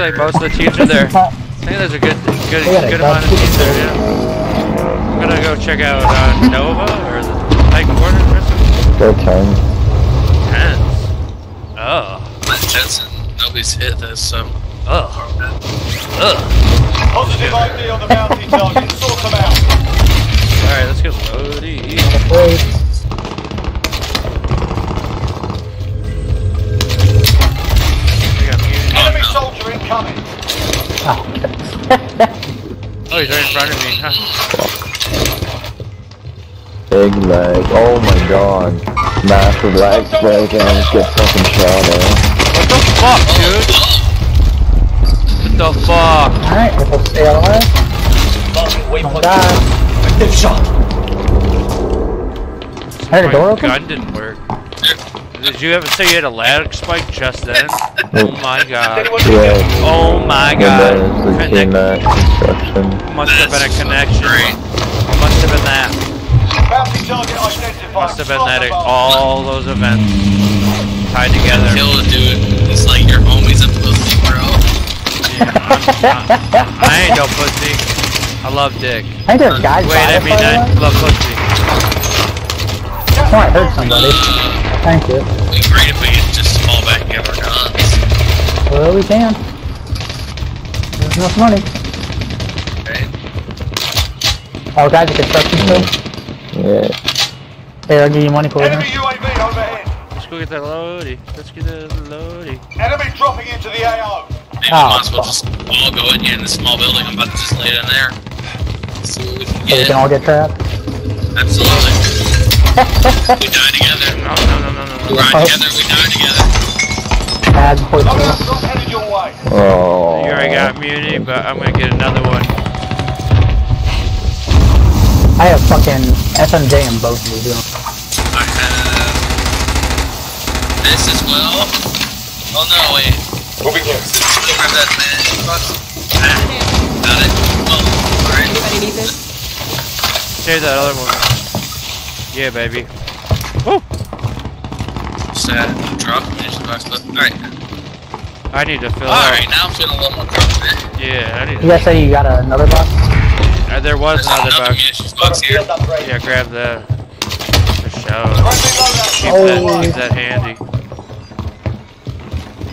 Think like most of the teams are there. I think there's a good, good, They got a good amount of teams there. Yeah. I'm gonna go check out uh, Nova or the headquarters or something. Their turn. Tens. Oh. But Jensen, nobody's hit this, so. Ugh. Ugh. Positive ID on the bounty target. Sort them out. Alright, let's go Lodi. Oh, he's right in front of me. Huh. Big leg. Oh my god. Massive leg break and I just get fucking shot at. What the fuck, dude? What the fuck? Alright, if we'll stay alive. Oh god. Active shot. I heard a door My open? gun didn't work. Did you ever say you had a lag spike just then? Oh my god. Yeah. Oh my And god. Then it's the construction. Must have been a connection. Must have been that. Bounty target identified. Must have been that. them It, up. all those events tied together. Kill the dude. It's like your homies and pussy, bro. I ain't no pussy. I love dick. I think there's guys Wait, I behind mean I love pussy. Oh, I heard somebody. Thank you. It'd be great if we could just fall back and get our guns. Well, we can. There's enough money. Right? Oh, guys, at construction still? Yeah. Hey, I'll give you money for it. Enemy UAV overhead. Let's go get that loady. Let's get that loady. Enemy dropping into the AO. Maybe we Oh, might as well just all go in here in the small building. I'm about to just lay it in there. See what we can So we get. can all get trapped. Absolutely. we die together. No, no, no, no, no, We no. ride together, we die together. Add before Loadout it's drop headed your way. Oh. You already got immunity, but I'm gonna get another one. I have fucking FMJ in both of these. I have this as well. Oh no, wait. Moving here. Grab that man. Ah, got it. Well, alright. Anybody need this? Save that other one. Yeah, baby. Woo! Sad. Drop munition box, but alright. I need to fill All out. right, now I'm feeling a little more confident. Yeah, I need You guys say you got another box? Uh, there was There's another another box. munitions box here. Yeah, grab that. For sure. Keep, Oh. that, keep that handy.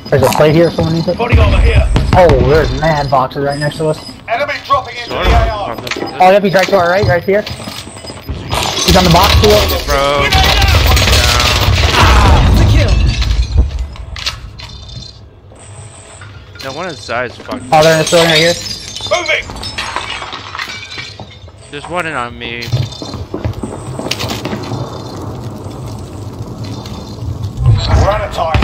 There's a plate here if someone needs it. Body armor here. Oh, there's mad boxes right next to us. Enemy dropping into Sort the. AR. on this- Oh, yep, he's right to our right, right here. He's on the box field. Bro. That one inside is fucking. Oh, they're in the building right here. Moving. There's one in on me. We're out of time.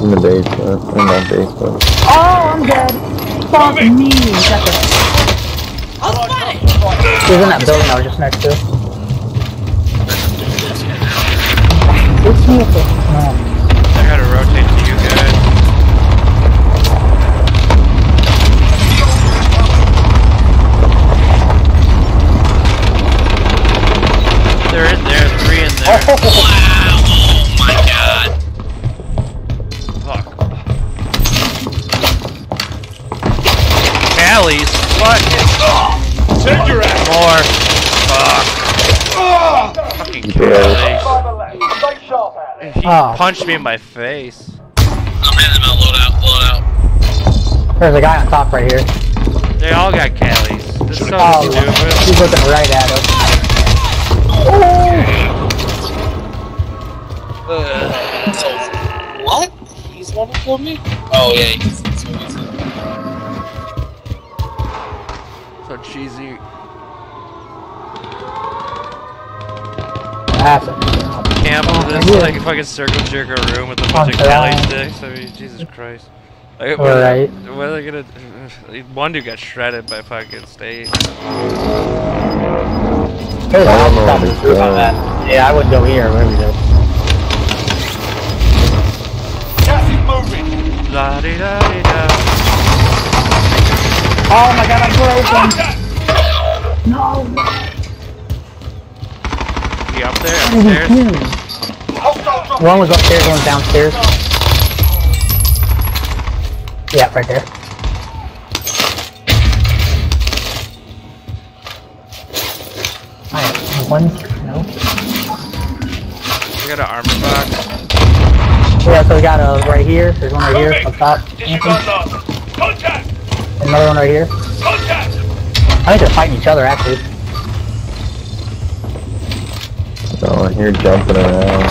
In the basement. In that basement. Oh, I'm dead. Fuck me. Got the- I'll spot it. He was in that building I was just next to. It's me with the um, three in there. Wow! Oh my god! Fuck. Callies? What? Send your ass. More. Fuck. Oh. Fucking Callies. Fiber left. Stay sharp out there. He Oh. punched me in my face. I'm in the middle. Load out. Load out. there's a guy on top right here. They all got Callies. This is so Oh, stupid. he's looking right at oh. Us. So, what? He's one for me? Oh yeah. He's, he's, he's, So cheesy. That's it. Campbell oh, this is like a fucking circle jerk a room with a bunch of Punch sticks. I mean, Jesus Christ. Like, what, are Alright. they, what are they gonna? One dude got shredded by fucking state. There's a I house don't know top this oh of the roof on guy. that. Yeah, I wouldn't go here. Whatever you do. Gas is moving. La di da di da. Oh my god, I'm broken. Ah! No. He up there What are you upstairs. doing? Hostile dropping. One was upstairs, one was downstairs. Yeah, right there. Alright, one, no. We got an armor box. Yeah, so we got a right here. There's one right here up top. Anthony. last. Contact. Another one right here. Contact. I think they're fighting each other actually. Oh, I hear jumping around.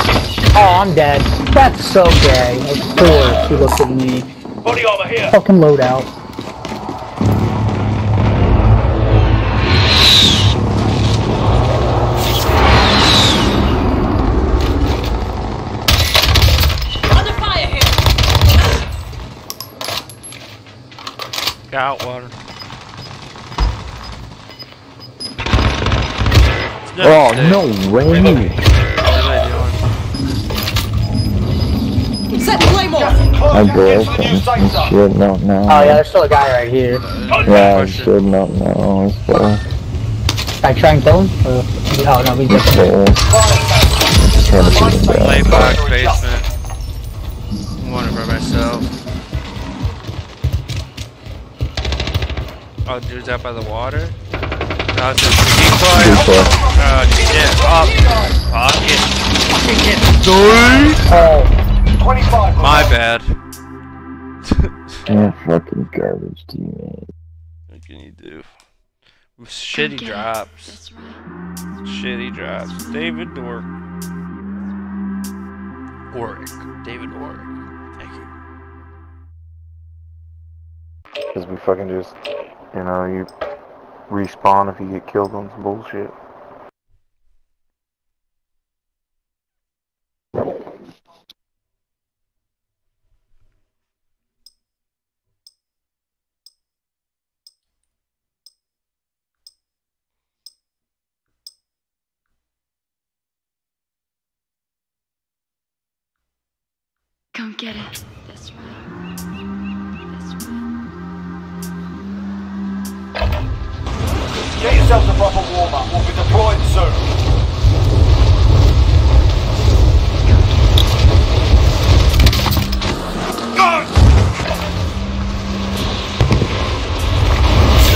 Oh, I'm dead. That's so gay. Of course, he looked at me. Body armor here. Fucking loadout. Got one. Oh, no way. What are they doing? Set Claymore. I broke him. Shit, no, no. Oh yeah, there's still a guy right here. Yeah, shit, no, no. It's full. I try and kill him? Or, oh no, he's It's just full. Trying to put him down. Playbox basement. Oh, dude's out by the water. No, it's just a decoy. Decoy. Oh shit! Oh, fuck it. Fucking get Oh, 25. My bad. Yeah, fucking garbage teammate. What can you do? Shitty drops. That's right. Shitty drops. David Dork. Oric. David Oric. Thank you. Because we fucking just, you know, you respawn if you get killed on some bullshit. Come get it. Get yourselves a proper warm-up. We'll be deployed soon.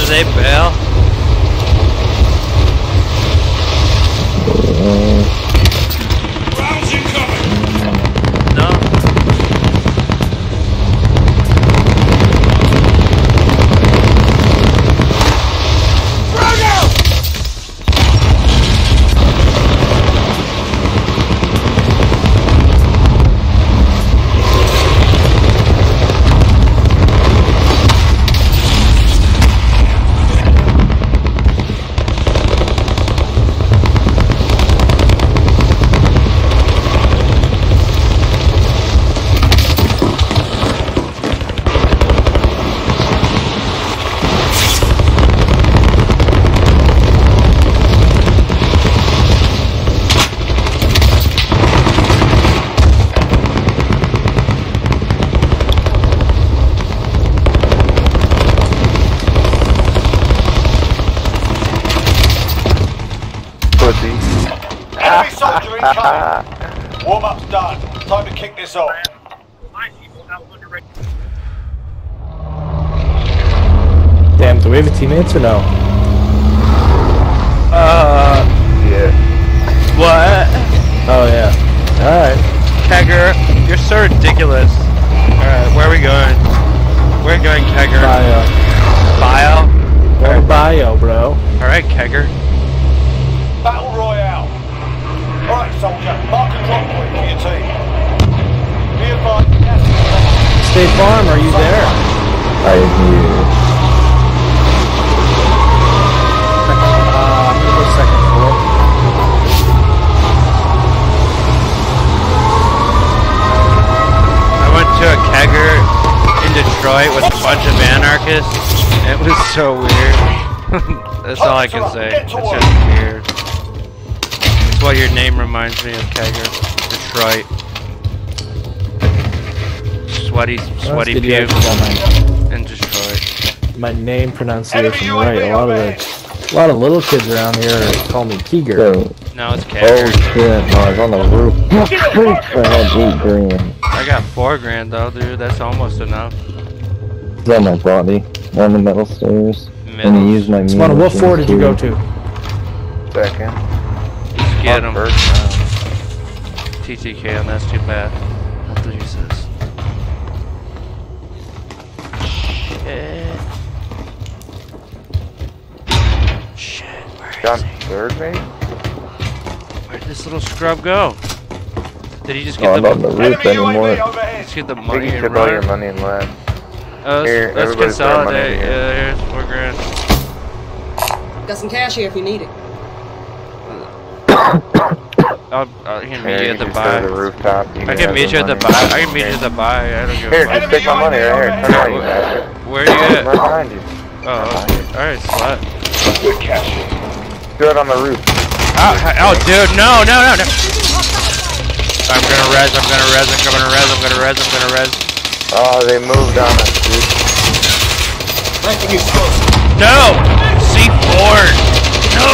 Is a bell? Do we have a teammates or no? Uh. Yeah. What? Oh yeah. Alright. Kegger, you're so ridiculous. Alright, where are we going? We're going Kegger. Bio. Bio? Go to bio, bro. Alright, Kegger. Battle Royale. Alright, soldier. Mark a drop point for your team. Be advised, gas is coming. State Farm, are you there? I hear. Uh, to a kegger in Detroit with a bunch of anarchists. It was so weird. That's all I can say. It's just weird. That's what your name reminds me of, kegger. Detroit. Sweaty, sweaty good you pubes in Detroit. My name pronunciation right. A lot of the, a lot of little kids around here call me Tiger. No, it's Oh kegger. shit, no, I was on the roof. I had eight grand. I got four grand though, dude. That's almost enough. It's on my body. On the metal stairs. And he used my Spawn, what floor did you go to? Second. Just get him. First TTK, and that's too bad. That's what he says. Shit. Shit, where Down is he? third, mate? Where'd this little scrub go? Did he just Oh, get I'm the on the roof anymore. Just get the money you and took all your money and left. Uh, let's, Here, let's everybody throw money consolidate. in here. Yeah, here's four grand. Got some cash here if you need it. I'll, I can meet you you at the just go to the buy. rooftop. You I can can meet you at the money. buy. I can meet you at the buy. I don't give Here, a just take my money right here. Turn around, you bastard. Where are you Right at? behind you. Oh, alright, slut. Good cash. Do it on the roof. Oh, oh, dude, no, no, no, no. I'm gonna res, I'm gonna res, I'm gonna res, I'm gonna res, I'm gonna res. Oh, they moved on us, dude. No! C4! No!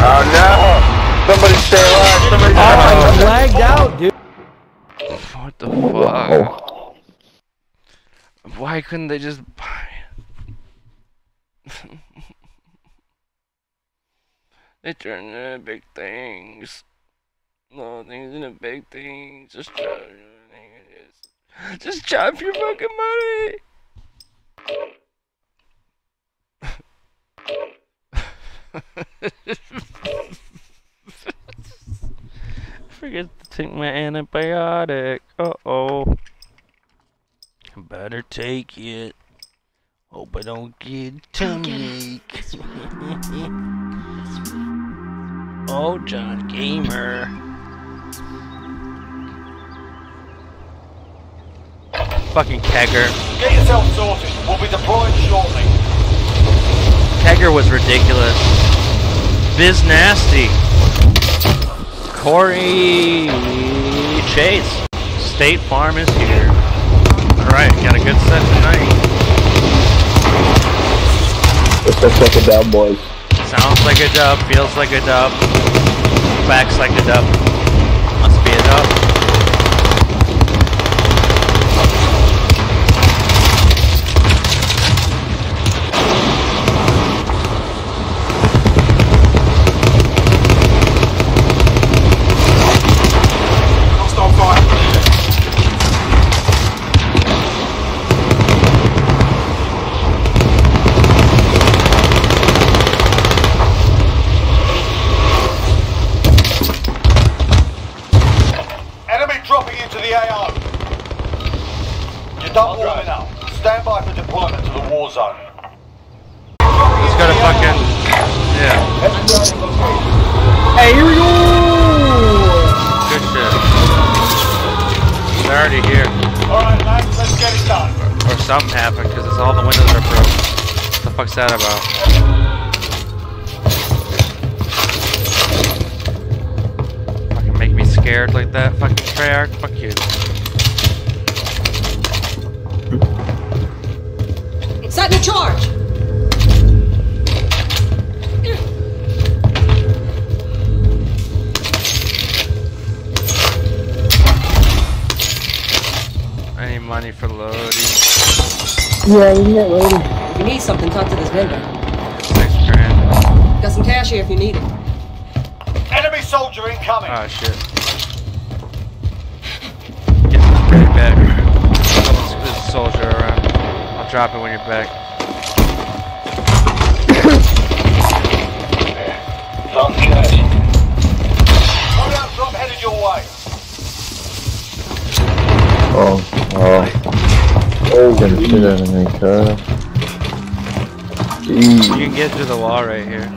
Oh no! Somebody stay alive! Somebody oh, stay Oh! I'm lagged out, dude. What the fuck? Why couldn't they just buy it? they turn into big things. No things into big things. Just chop, just chop your fucking money. Forget to take my antibiotic. Uh oh. Better take it. Hope I don't get tummy ache. oh, John Gamer. Fucking Kegger. Get yourself sorted. We'll be deployed shortly. Kegger was ridiculous. Biz Nasty. Corey Chase. State Farm is here. Alright, got a good set tonight. This looks like a dub, boys. Sounds like a dub, feels like a dub, facts like a dub. Must be a dub. Drop it when you're back. Loadout drop headed your way. Oh, oh. Oh, gonna shit out of me, car. You can get through the wall right here.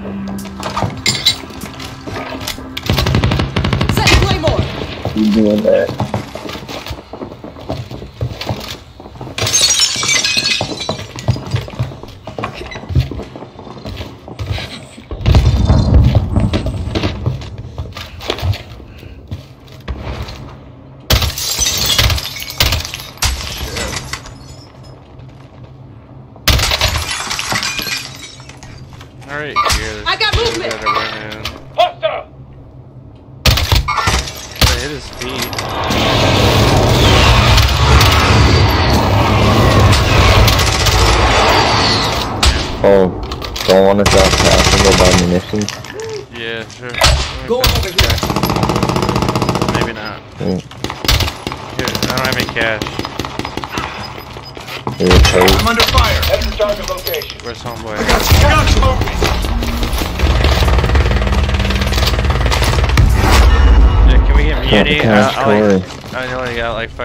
Set Claymore! You doing that?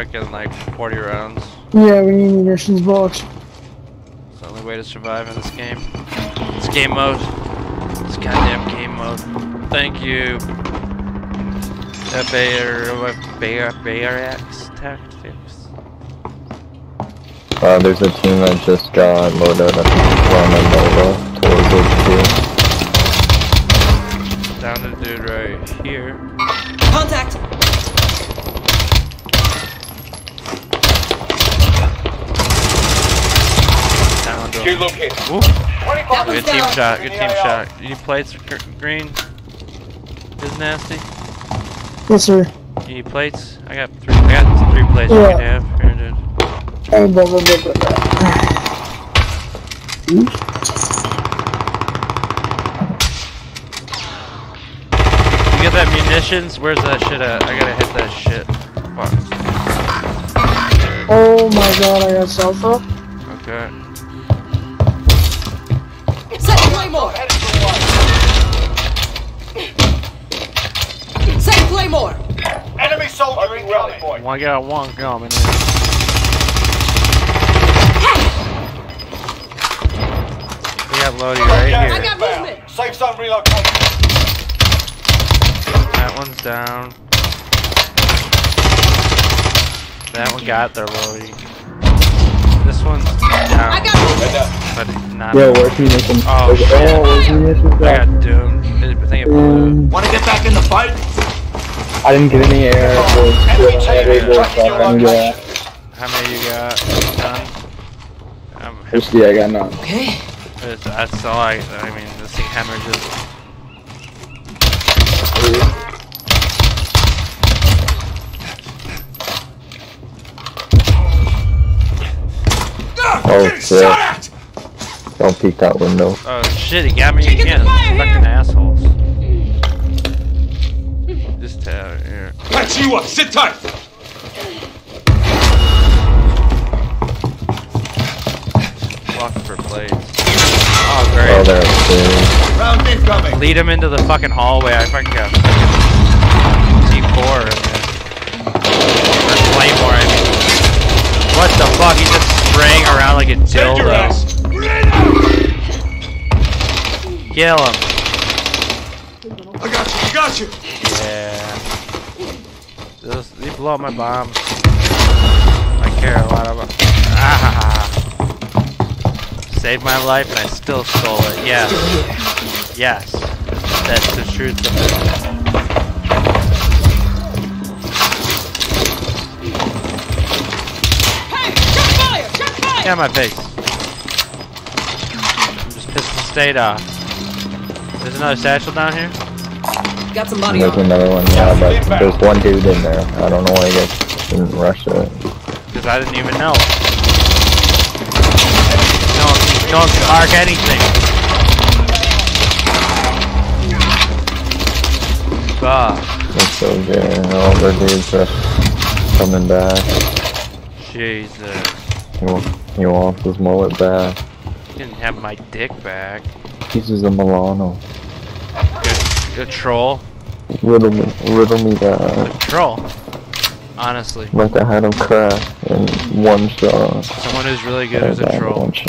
Fucking like 40 rounds. Yeah, we need munitions box. It's the only way to survive in this game. It's game mode. It's goddamn game mode. Thank you. That Bayer, what, Bayer, Bayerax tactics. Uh, there's a team that just got loaded up from a Nova towards to Key located. Whoop. That Good team down. shot. Good team shot. You need plates, gr- green? Is nasty. Yes, sir. You need plates? I got three. I got three plates you Yeah. can have. Here, dude. Oh, blah, blah, blah, blah, blah. You get that munitions? Where's that shit at? I gotta hit that shit. Fuck. Oh my god, I got sulfur. Okay. Incoming. One got one coming in. We got Lodi right Gas here. inbound. Safe zone relocated. That one's down. That one got their Lodi. This one's down. I got movement. But not. Yo, where's munitions? Oh, Where's- shit. oh, where's munitions I got doomed. I think it blew. Want to get back in the fight? I didn't get any air. so- Enemy so I team didn't is go tracking your far. I didn't get location. How many you got? Done? Um, that. Just, yeah, I got none. Okay. it's- that's all I. I mean, this thing hemorrhages. Oh shit. Don't peek that window. Oh shit, he got me Taking again. Fucking assholes. Here. Patch you up! Sit tight! Walking for plates. Oh great. Oh, there it is. Round incoming. Lead him into the fucking hallway. I fucking got C4 in there. Or Claymore, I mean. What the fuck? He's just spraying around like a Send your dildo. Kill him. I got you! I got you! Yeah. Blow up my bomb. I care a lot about. Ah. Saved my life and I still stole it. Yes. Yes. That's the truth of it. Hey, shot fire! Shot fire! Of my face. I'm just pissed the state off. There's another satchel down here? Got some body There's armor. another one, yeah, but there's one dude in there. I don't know why you guys didn't rush it. because I didn't even know. No, no one can mark anything. Fuck. It's so good. All the dudes are coming back. Jesus. He wants, he wants his mullet back. Didn't have my dick back. Pieces of Milano. Good, good troll. Riddle me, riddle me that. Troll. Honestly. Like I had him crack in one shot. Someone who's really good I is a troll. One shot.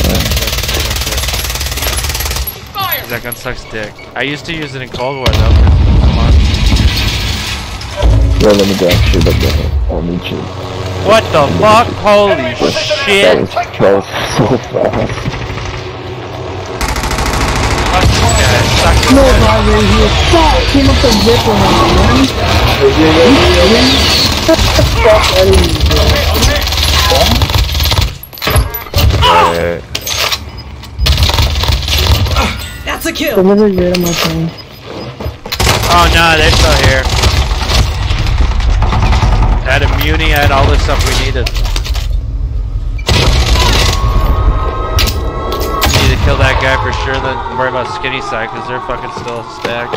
That gun sucks dick. I used to use it in Cold War though. I'm Yeah, let me grab shit up there. I'll meet you. What the fuck? Holy That shit! was, that was so fast. No right here. Fuck! Came up the zip on man. Fuck bro. That's a kill. Deliver rid of my phone. Oh no, they're still here. Had a muni, I had all the stuff we needed. Kill that guy for sure, then worry about skinny side, because they're fucking still stacked.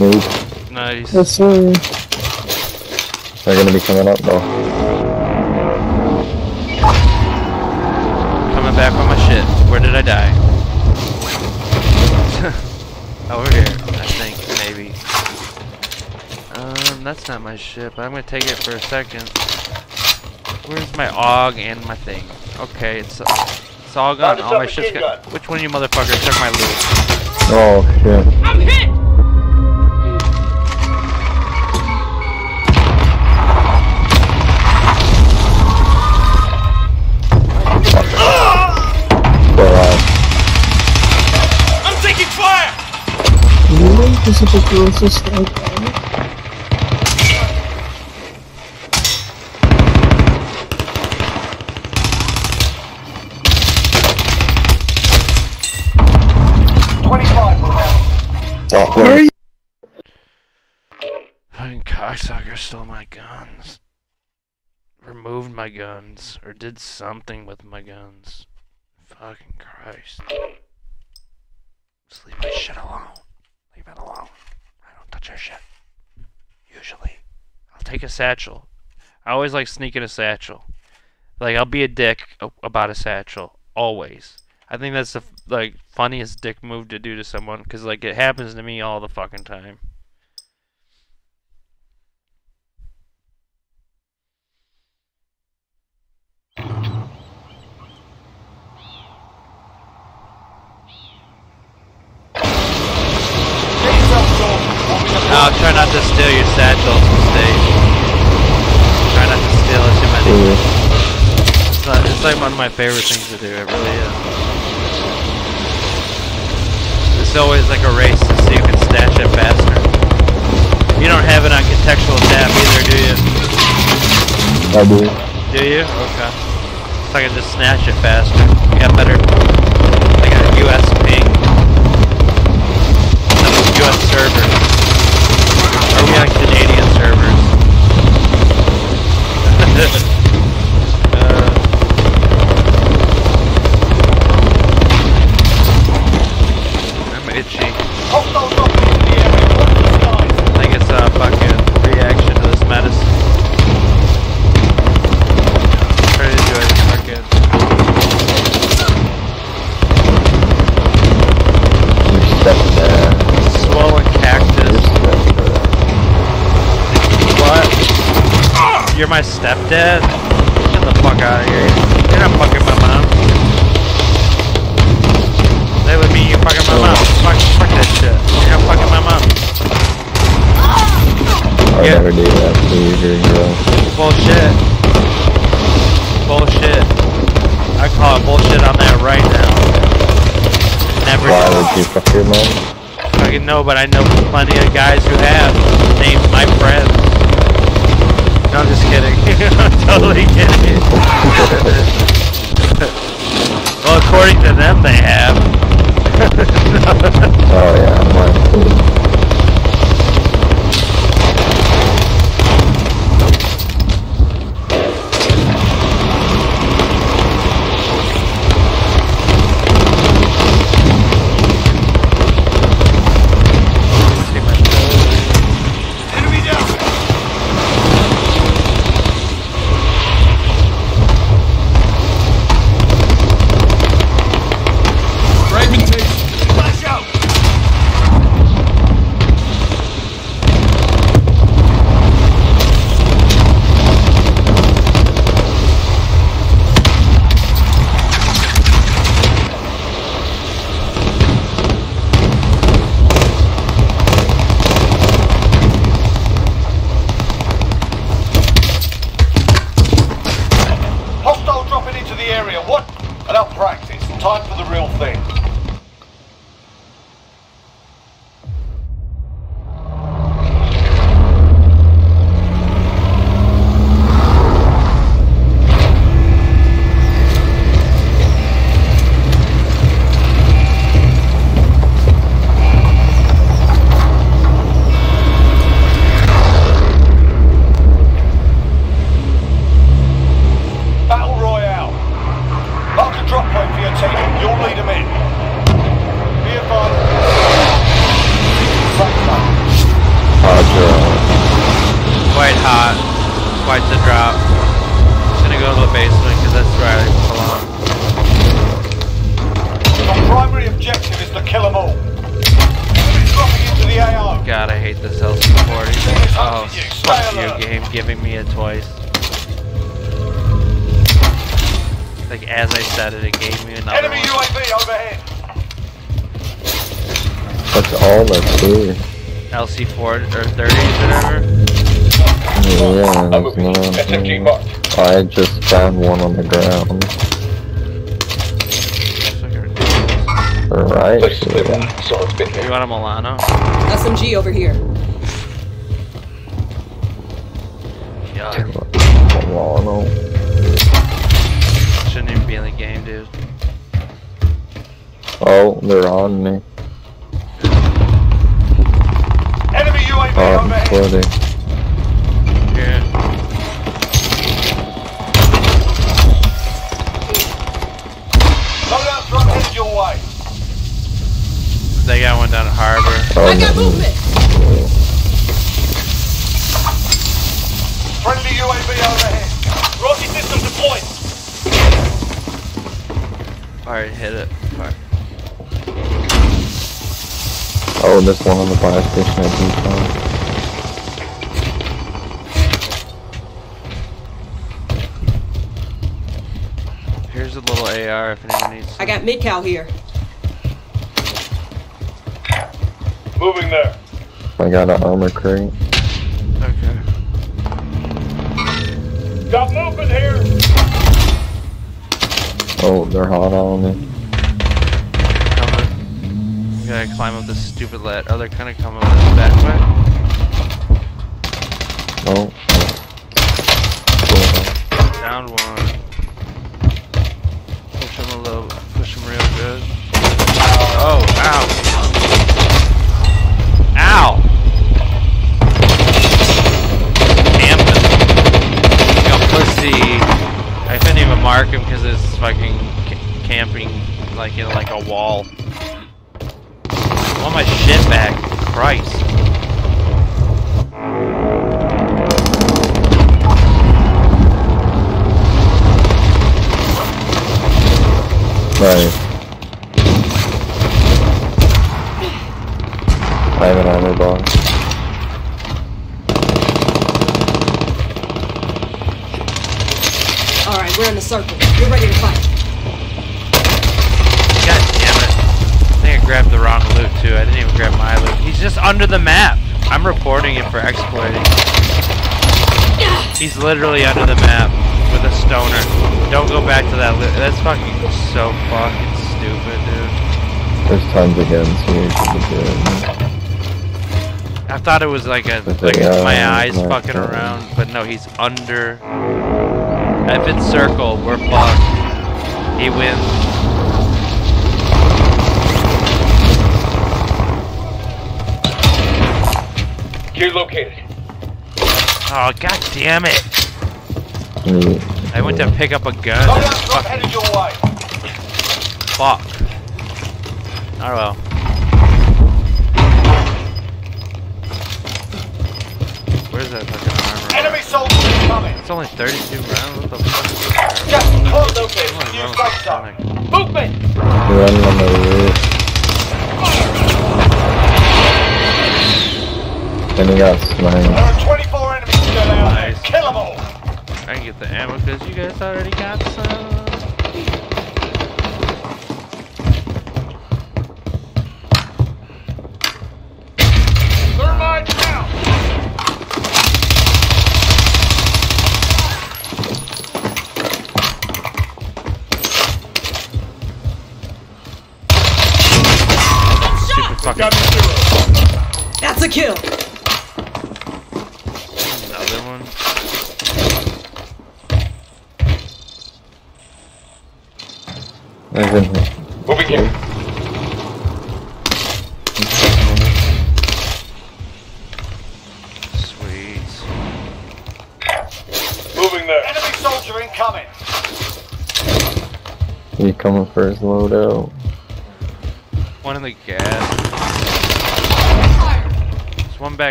Nope. Nice. Yes, sir. They're gonna be coming up though. Coming back on my shit. Where did I die? Over here, I think, maybe. Um, that's not my ship. I'm gonna take it for a second. Where's my AUG and my thing? Okay, it's it's all gone. All my shit's gone. Which one of you motherfuckers took my loot? Oh shit. I'm hit. I'm taking fire! Really? This is the closest I stole my guns. Removed my guns. Or did something with my guns. Fucking Christ. Just leave my shit alone. Leave it alone. I don't touch your shit. Usually. I'll take a satchel. I always like sneaking a satchel. Like, I'll be a dick about a satchel. Always. I think that's the like funniest dick move to do to someone because like it happens to me all the fucking time. No, try not to steal your satchel from stage. Try not to steal it too many. It's, not, it's like one of my favorite things to do, it really is. It's always like a race to see who can stash it faster. You don't have it on contextual tab either, do you? I do. Do you? Okay. So I can just snatch it faster. You got better. I got a US ping. US servers. Or we on Canadian servers. You're my stepdad? Get the fuck out of here. You're not fucking my mom. That would mean you fucking my mom. Fuck, fuck that shit. You're not fucking my mom. I Yeah. never do that to you, gross. Bullshit. Bullshit. I call it bullshit on that right now. Never Why would you fuck your mom? fucking know, but I know plenty of guys who have. Named my friends. No, I'm just kidding. I'm totally kidding. well, according to them, they have. Oh yeah, out here. thought it was like a like my eyes fucking around, but no, he's under. If it's circle, we're fucked. He wins. Gear located. Oh god damn it! I went to pick up a gun. Oh, yeah. Fuck. Oh well. It's only 32 rounds. What the fuck? Just close open. Use lights on. Movement. Running on the roof. And he got slammed. There are 24 enemies still out nice. Kill them all. I can get the ammo because you guys already got some.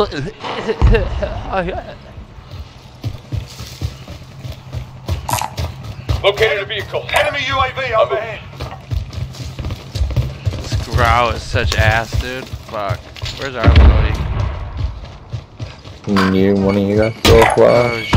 Located a vehicle. Enemy UAV overhead. This Grau is such ass, dude. Fuck. Where's our buddy? New one of you guys so.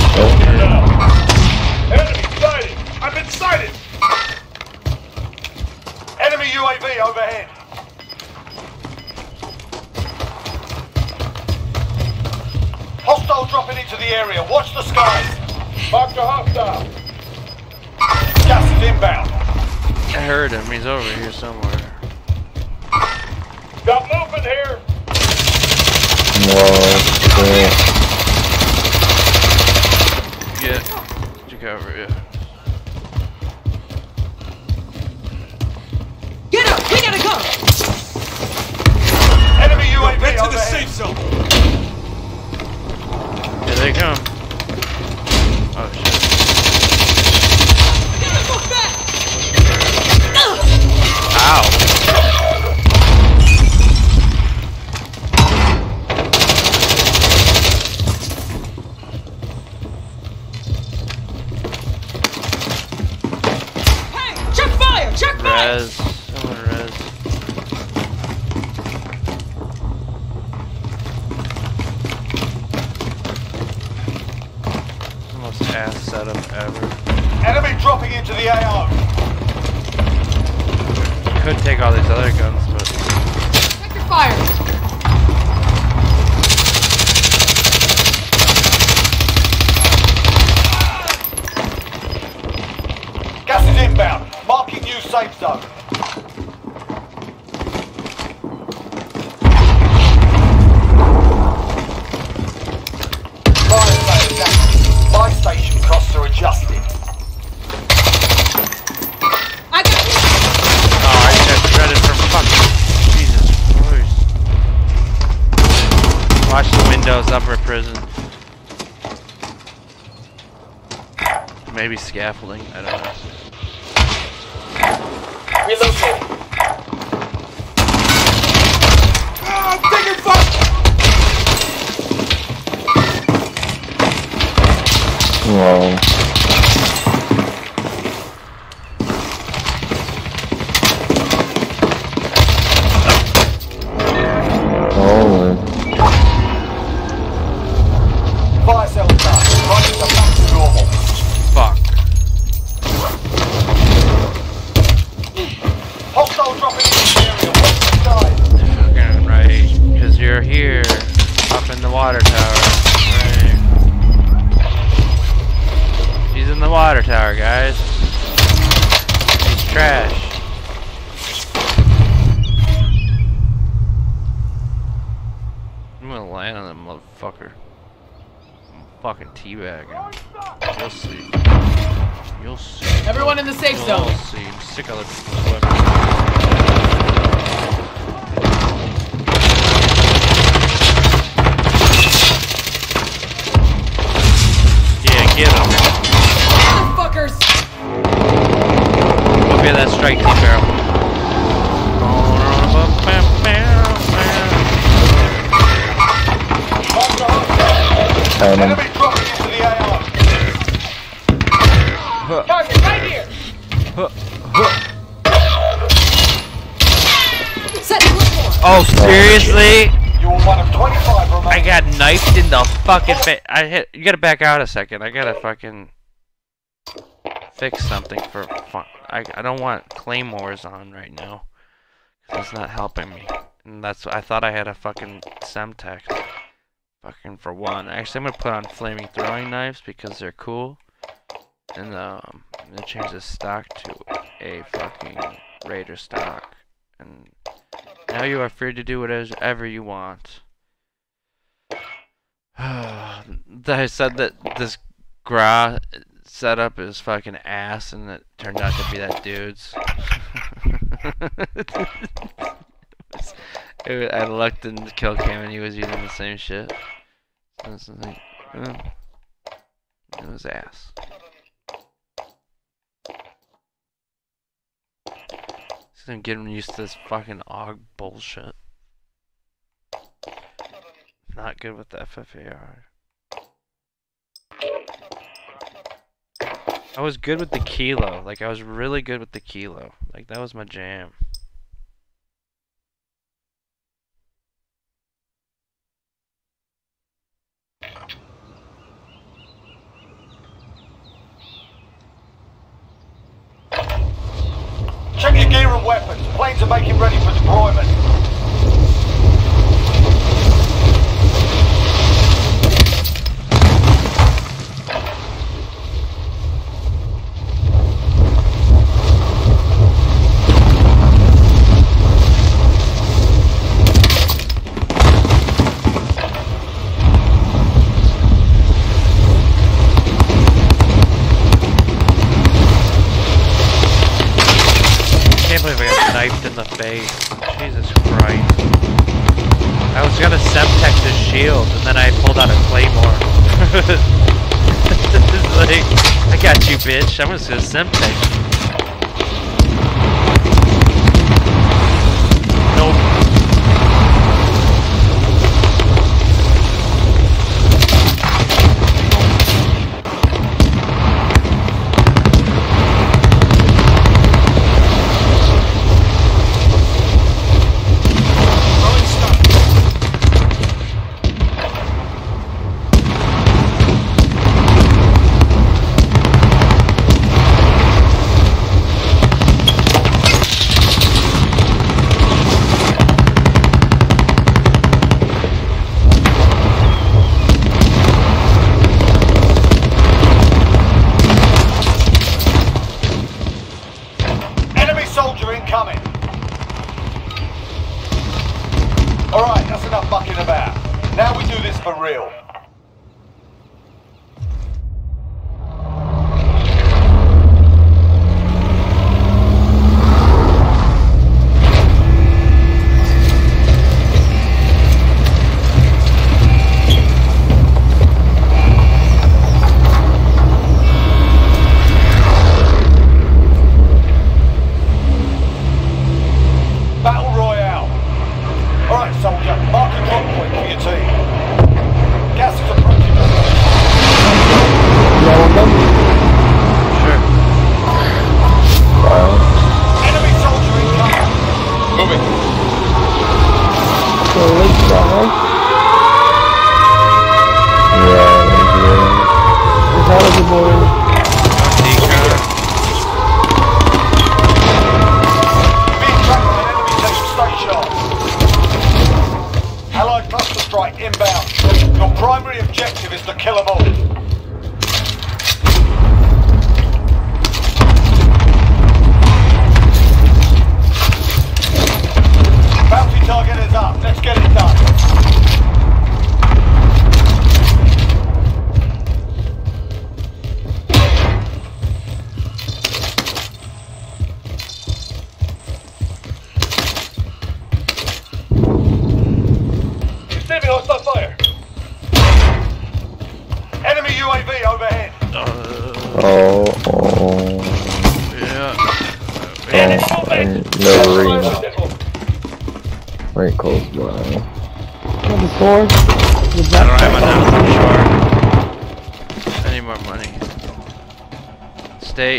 fucking I hit. You gotta back out a second. I gotta fucking fix something for fun. I, I don't want claymores on right now. It's not helping me. And that's. I thought I had a fucking Semtex. Fucking for one. Actually, I'm gonna put on flaming throwing knives because they're cool. And um, I'm gonna change the stock to a fucking Raider stock. And now you are free to do whatever you want. I said that this Grau setup is fucking ass, and it turned out to be that dude's. It was- I looked in the kill cam and he was using the same shit. So was like, oh. It was ass. I'm getting used to this fucking AUG bullshit. Not good with the FFAR. I was good with the kilo. Like, I was really good with the kilo. Like, that was my jam. Check your gear and weapons. Planes are making ready for deployment. can't believe I got sniped in the face. Jesus Christ. I was gonna Semtex his shield, and then I pulled out a claymore. It's like, I just gonna Semtex.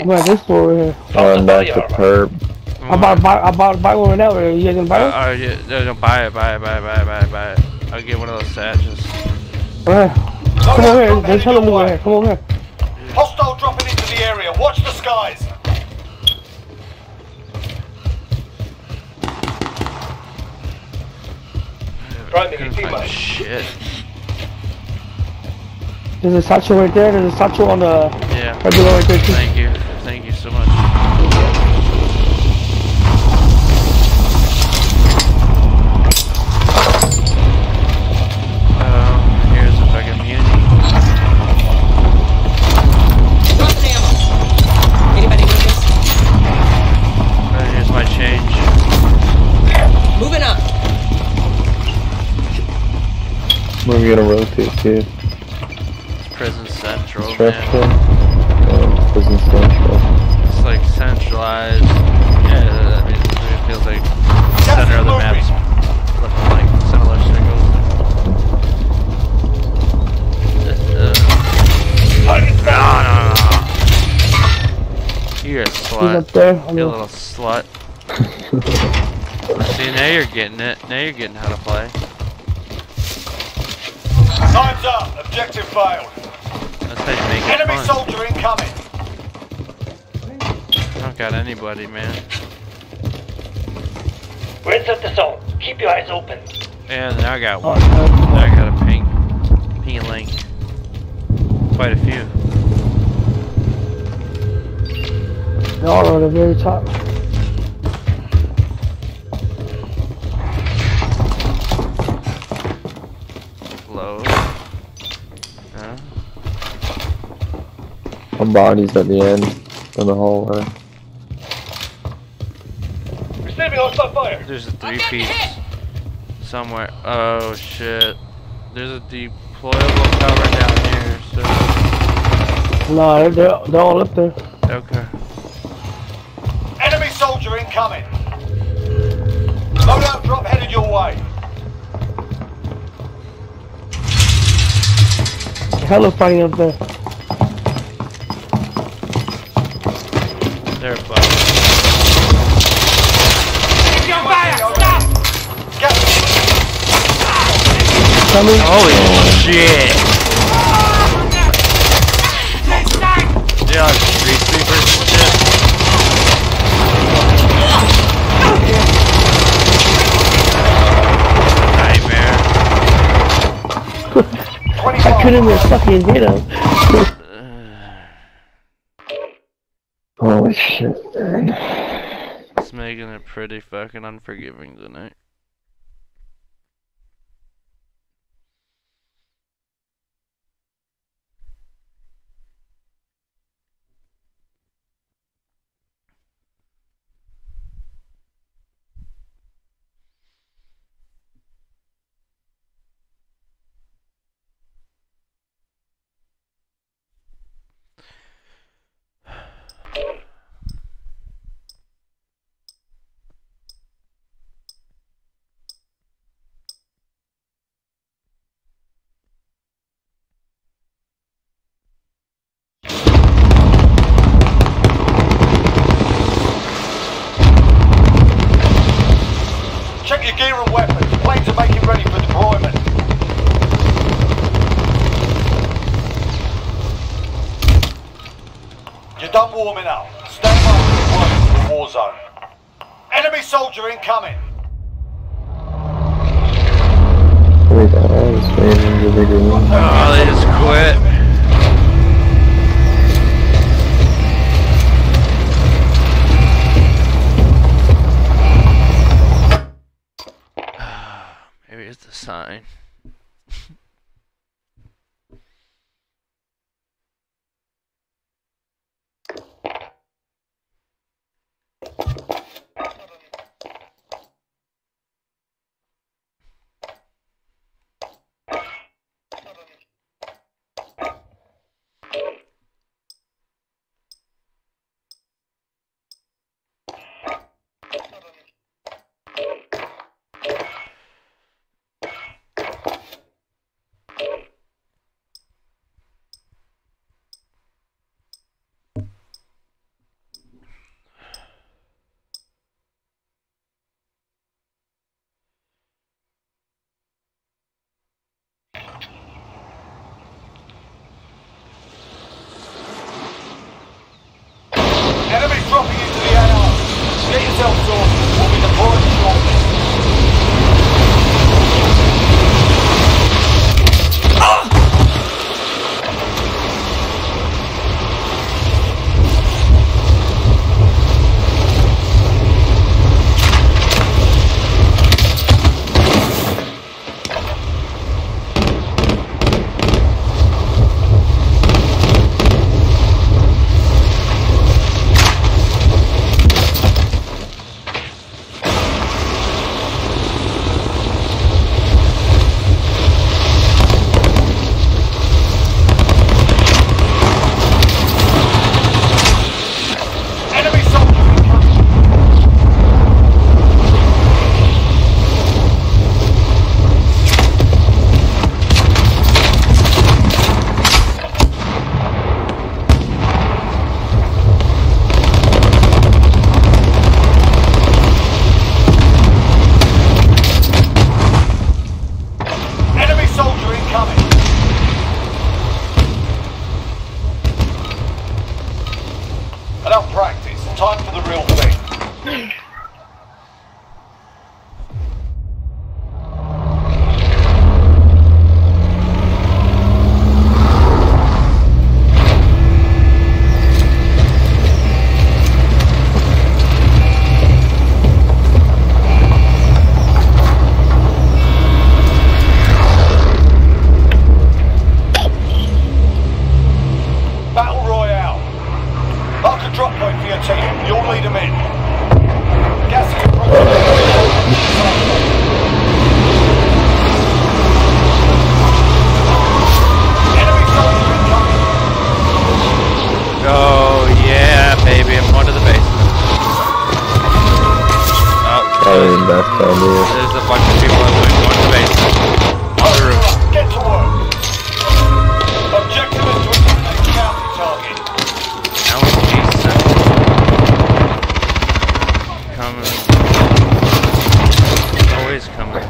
State. I'm at this sword here. Going back to perp. I bought, buy, I bought, buy one right now. Are you guys gonna buy Uh, it? uh, yeah, no, no, buy it, buy it, buy it, buy it, buy it, buy it. I'll get one of those satches. Alright. Come over here. There's hella over here. Come over here. Hostile dropping into the area. Watch the skies. Couldn't find shit. There's a satchel right there. There's a satchel on the Yeah. right below right there too. Thank we're gonna rotate too. Prison Central, man. Um, prison central. It's like centralized. Yeah, I mean, it feels like center of the map's looking like similar signals. No, no, no. You're a slut. up there. You little slut. See, now you're getting it. Now you're getting how to play. Up. Objective failed. That's how you make it Enemy fun. soldier incoming. I don't got anybody, man. We're inside the zone. Keep your eyes open. And I got oh, one. Now I got a ping. Ping a link. Quite a few. They're all at the very top. One body's at the end of the hallway. Receiving hostile fire. There's a three piece somewhere. Oh shit. There's a deployable cover down here, so. No, they're, they're, they're all up there. Okay. Enemy soldier incoming. Loadout drop headed your way. Hella fighting up there. They're above. Keep your fire! Stop! Coming. Oh, Holy shit! Yeah, street sweepers and shit. Nightmare. I couldn't even fucking hit him. Holy shit, man. It's making it pretty fucking unforgiving tonight.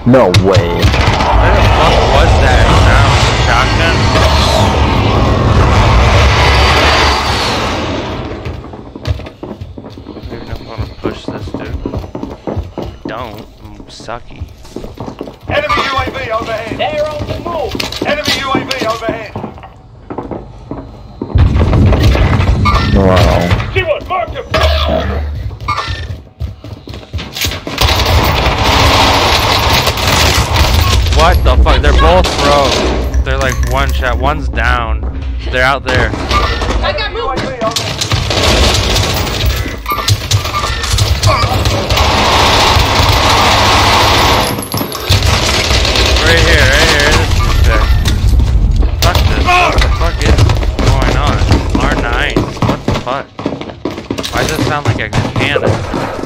No way. One's down. They're out there. I got UAV Right here, right here. This is Fuck this. What the fuck is going on? R9. What the fuck? Why does it sound like a cannon?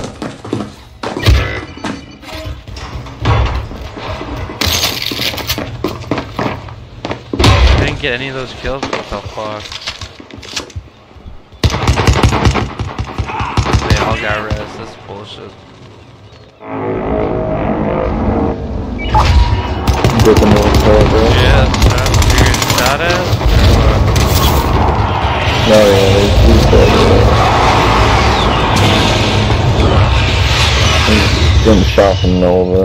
I didn't get any of those kills. What the fuck? They all got res. This bullshit. Dipping the telegraph. Yeah, that's you're shot at? No, yeah, do that. He's getting shot from Nova.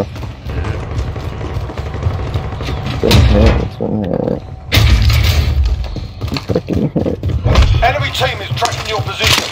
Didn't hit, this one hit. Fucking hit. Enemy team is tracking your position.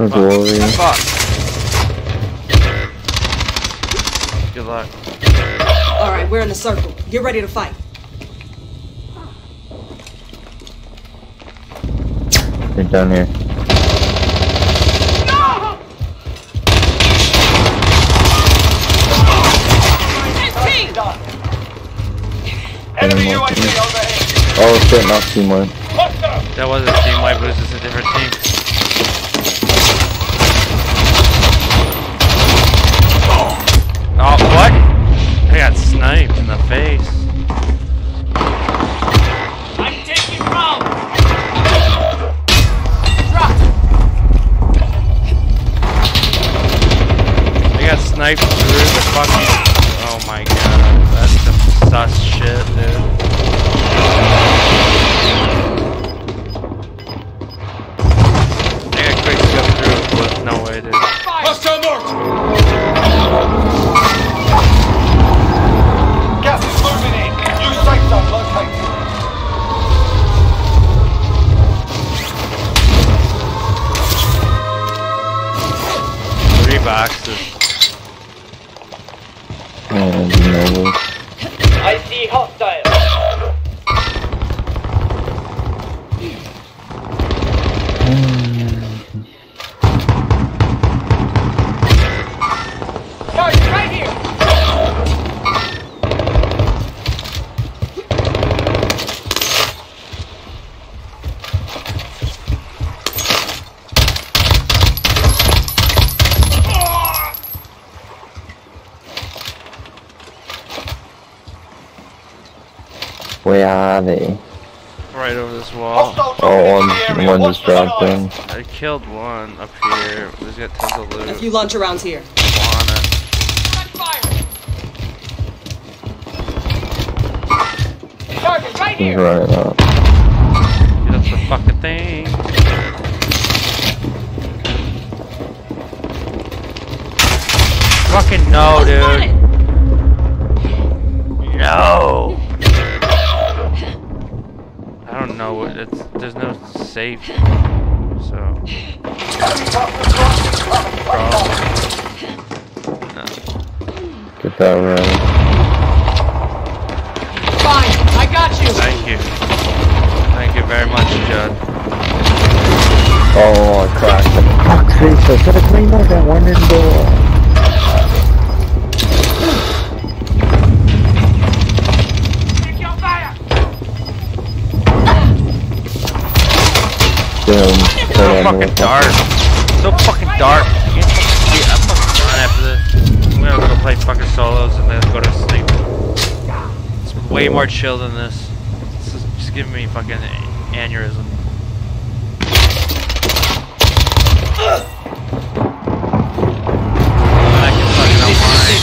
For glory. Fuck. Good luck. All right, we're in the circle. Get ready to fight. They're down here. Enemy UAV overhead. Oh shit, not team one. That wasn't team wipe, it was just a different team. One just dropped in. I killed one up here. He's got tons of loot. A few launch arounds here. On it. Target right here. running up. Get up the fucking thing. Fucking no, dude. No. I don't know what it's. There's no safe. So. No. Get that ready. Fine, I got you. Thank you. Thank you very much, Judd. Oh, I cracked it. Fuck's sake, I should have cleaned out that one in door. Boom. So Turn fucking dark. So fucking dark. You can't fucking see- I'm fucking done after this. I'm gonna go play fucking solos and then go to sleep. It's way more chill than this. This is just giving me fucking aneurysm. I can fucking unwind.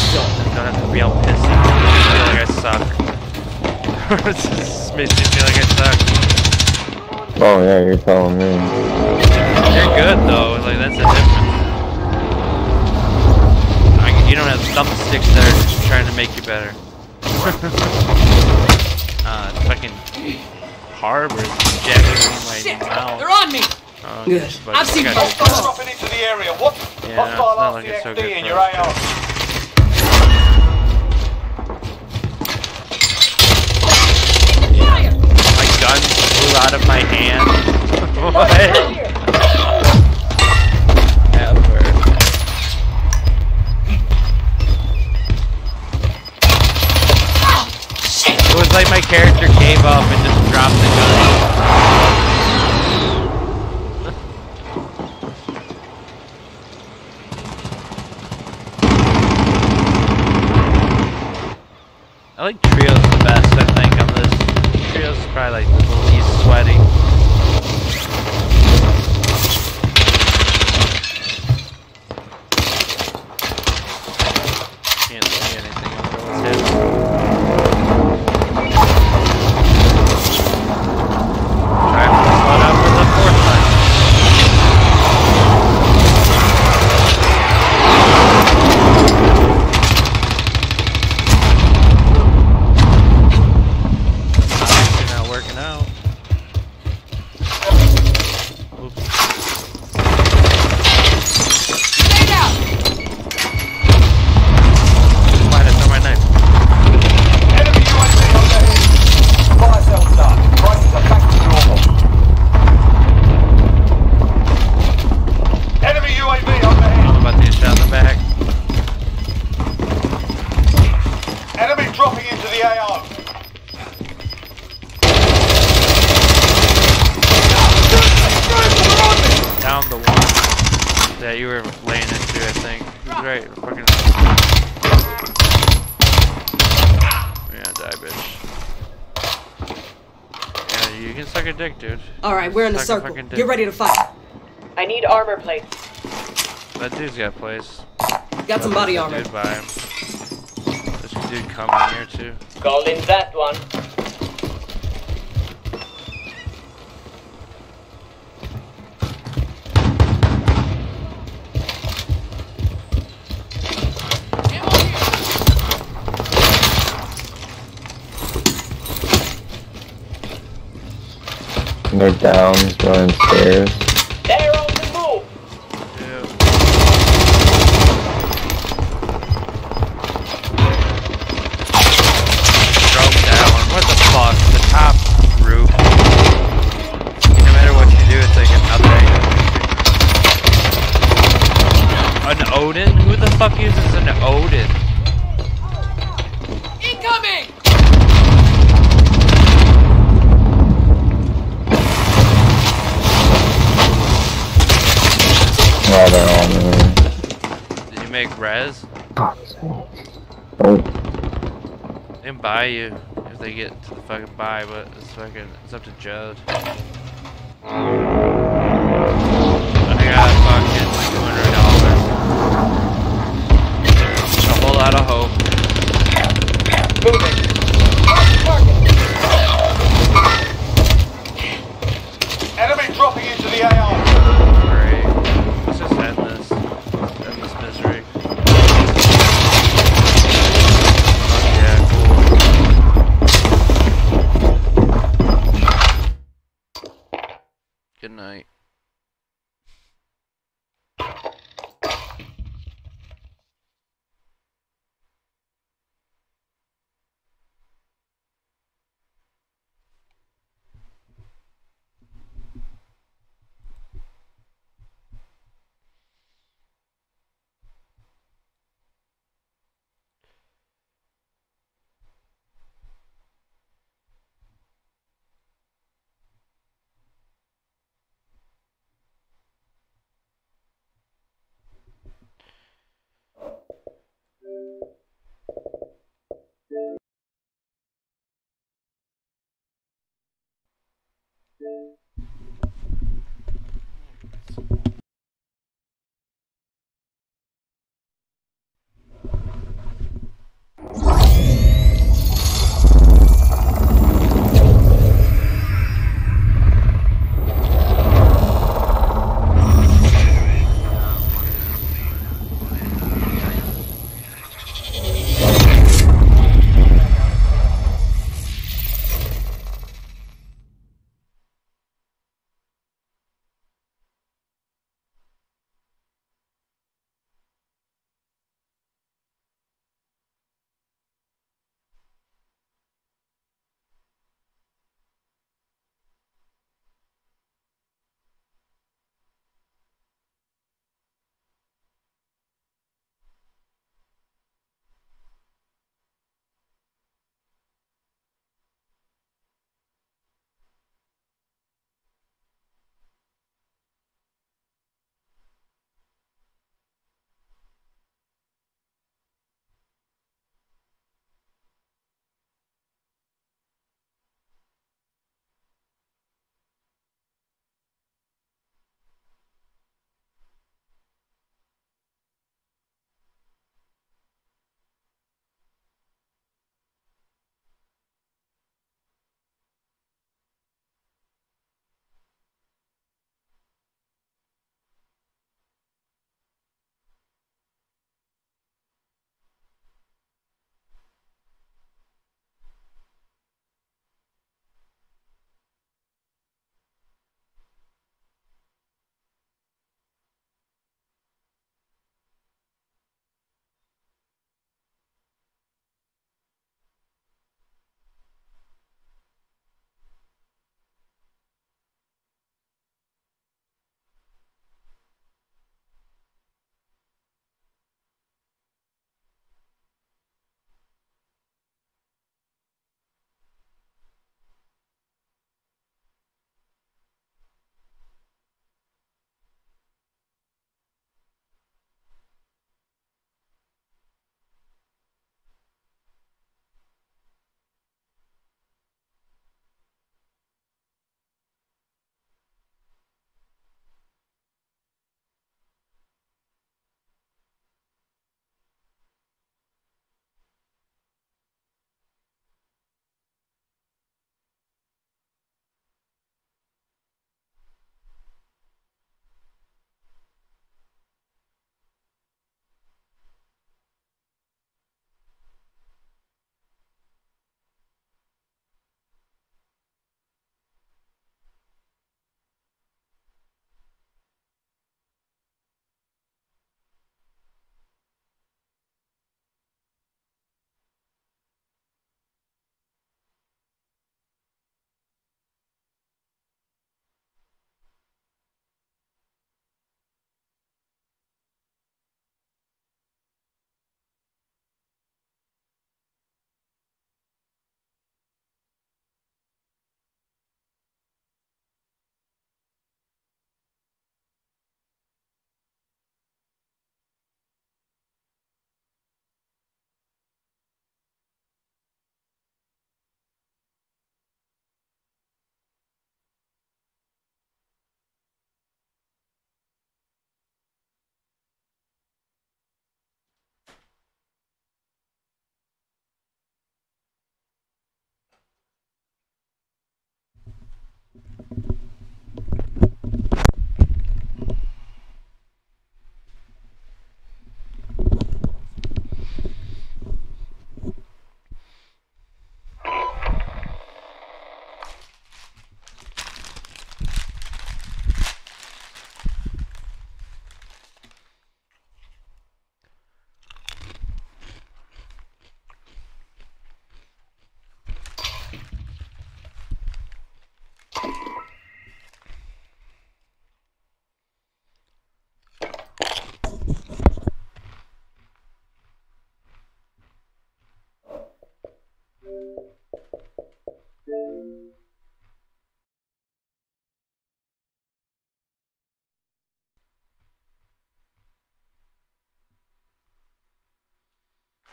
Don't have to be all pissy. I feel like I suck. it just makes me feel like I suck. Oh yeah, you're telling me. You're good though. Like that's the difference. I, you don't have thumbsticks that are just trying to make you better. uh, fucking harbor jacking in my mouth. They're on me. Oh, Good. yes, I've seen I gotta- both. Dropping into the area. What? Yeah, it's Hostile not like it's so good in for your. AR. Out of my hand. what? Ever. It was like my character gave up and circle. Get ready to fight. I need armor plates. That dude's got a place. Got some body armor. Dude by him. There's a dude coming here too. Calling that one. They're down, buy you. If they get to the fucking buy, but it's fucking it's up to Judd.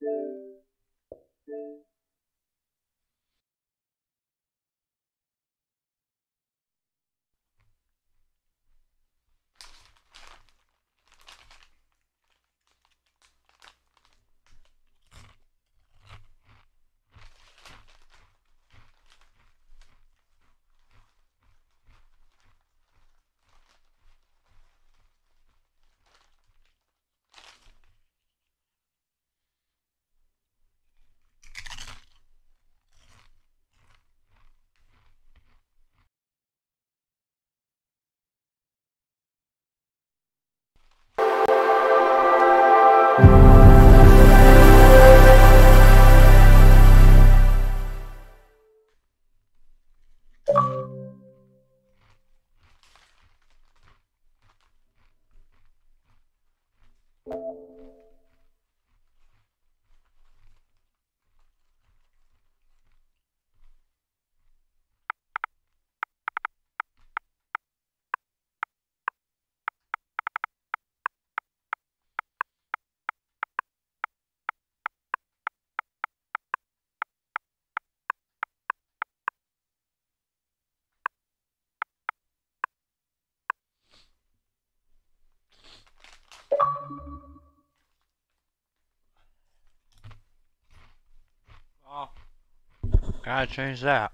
Thank you. Gotta change that.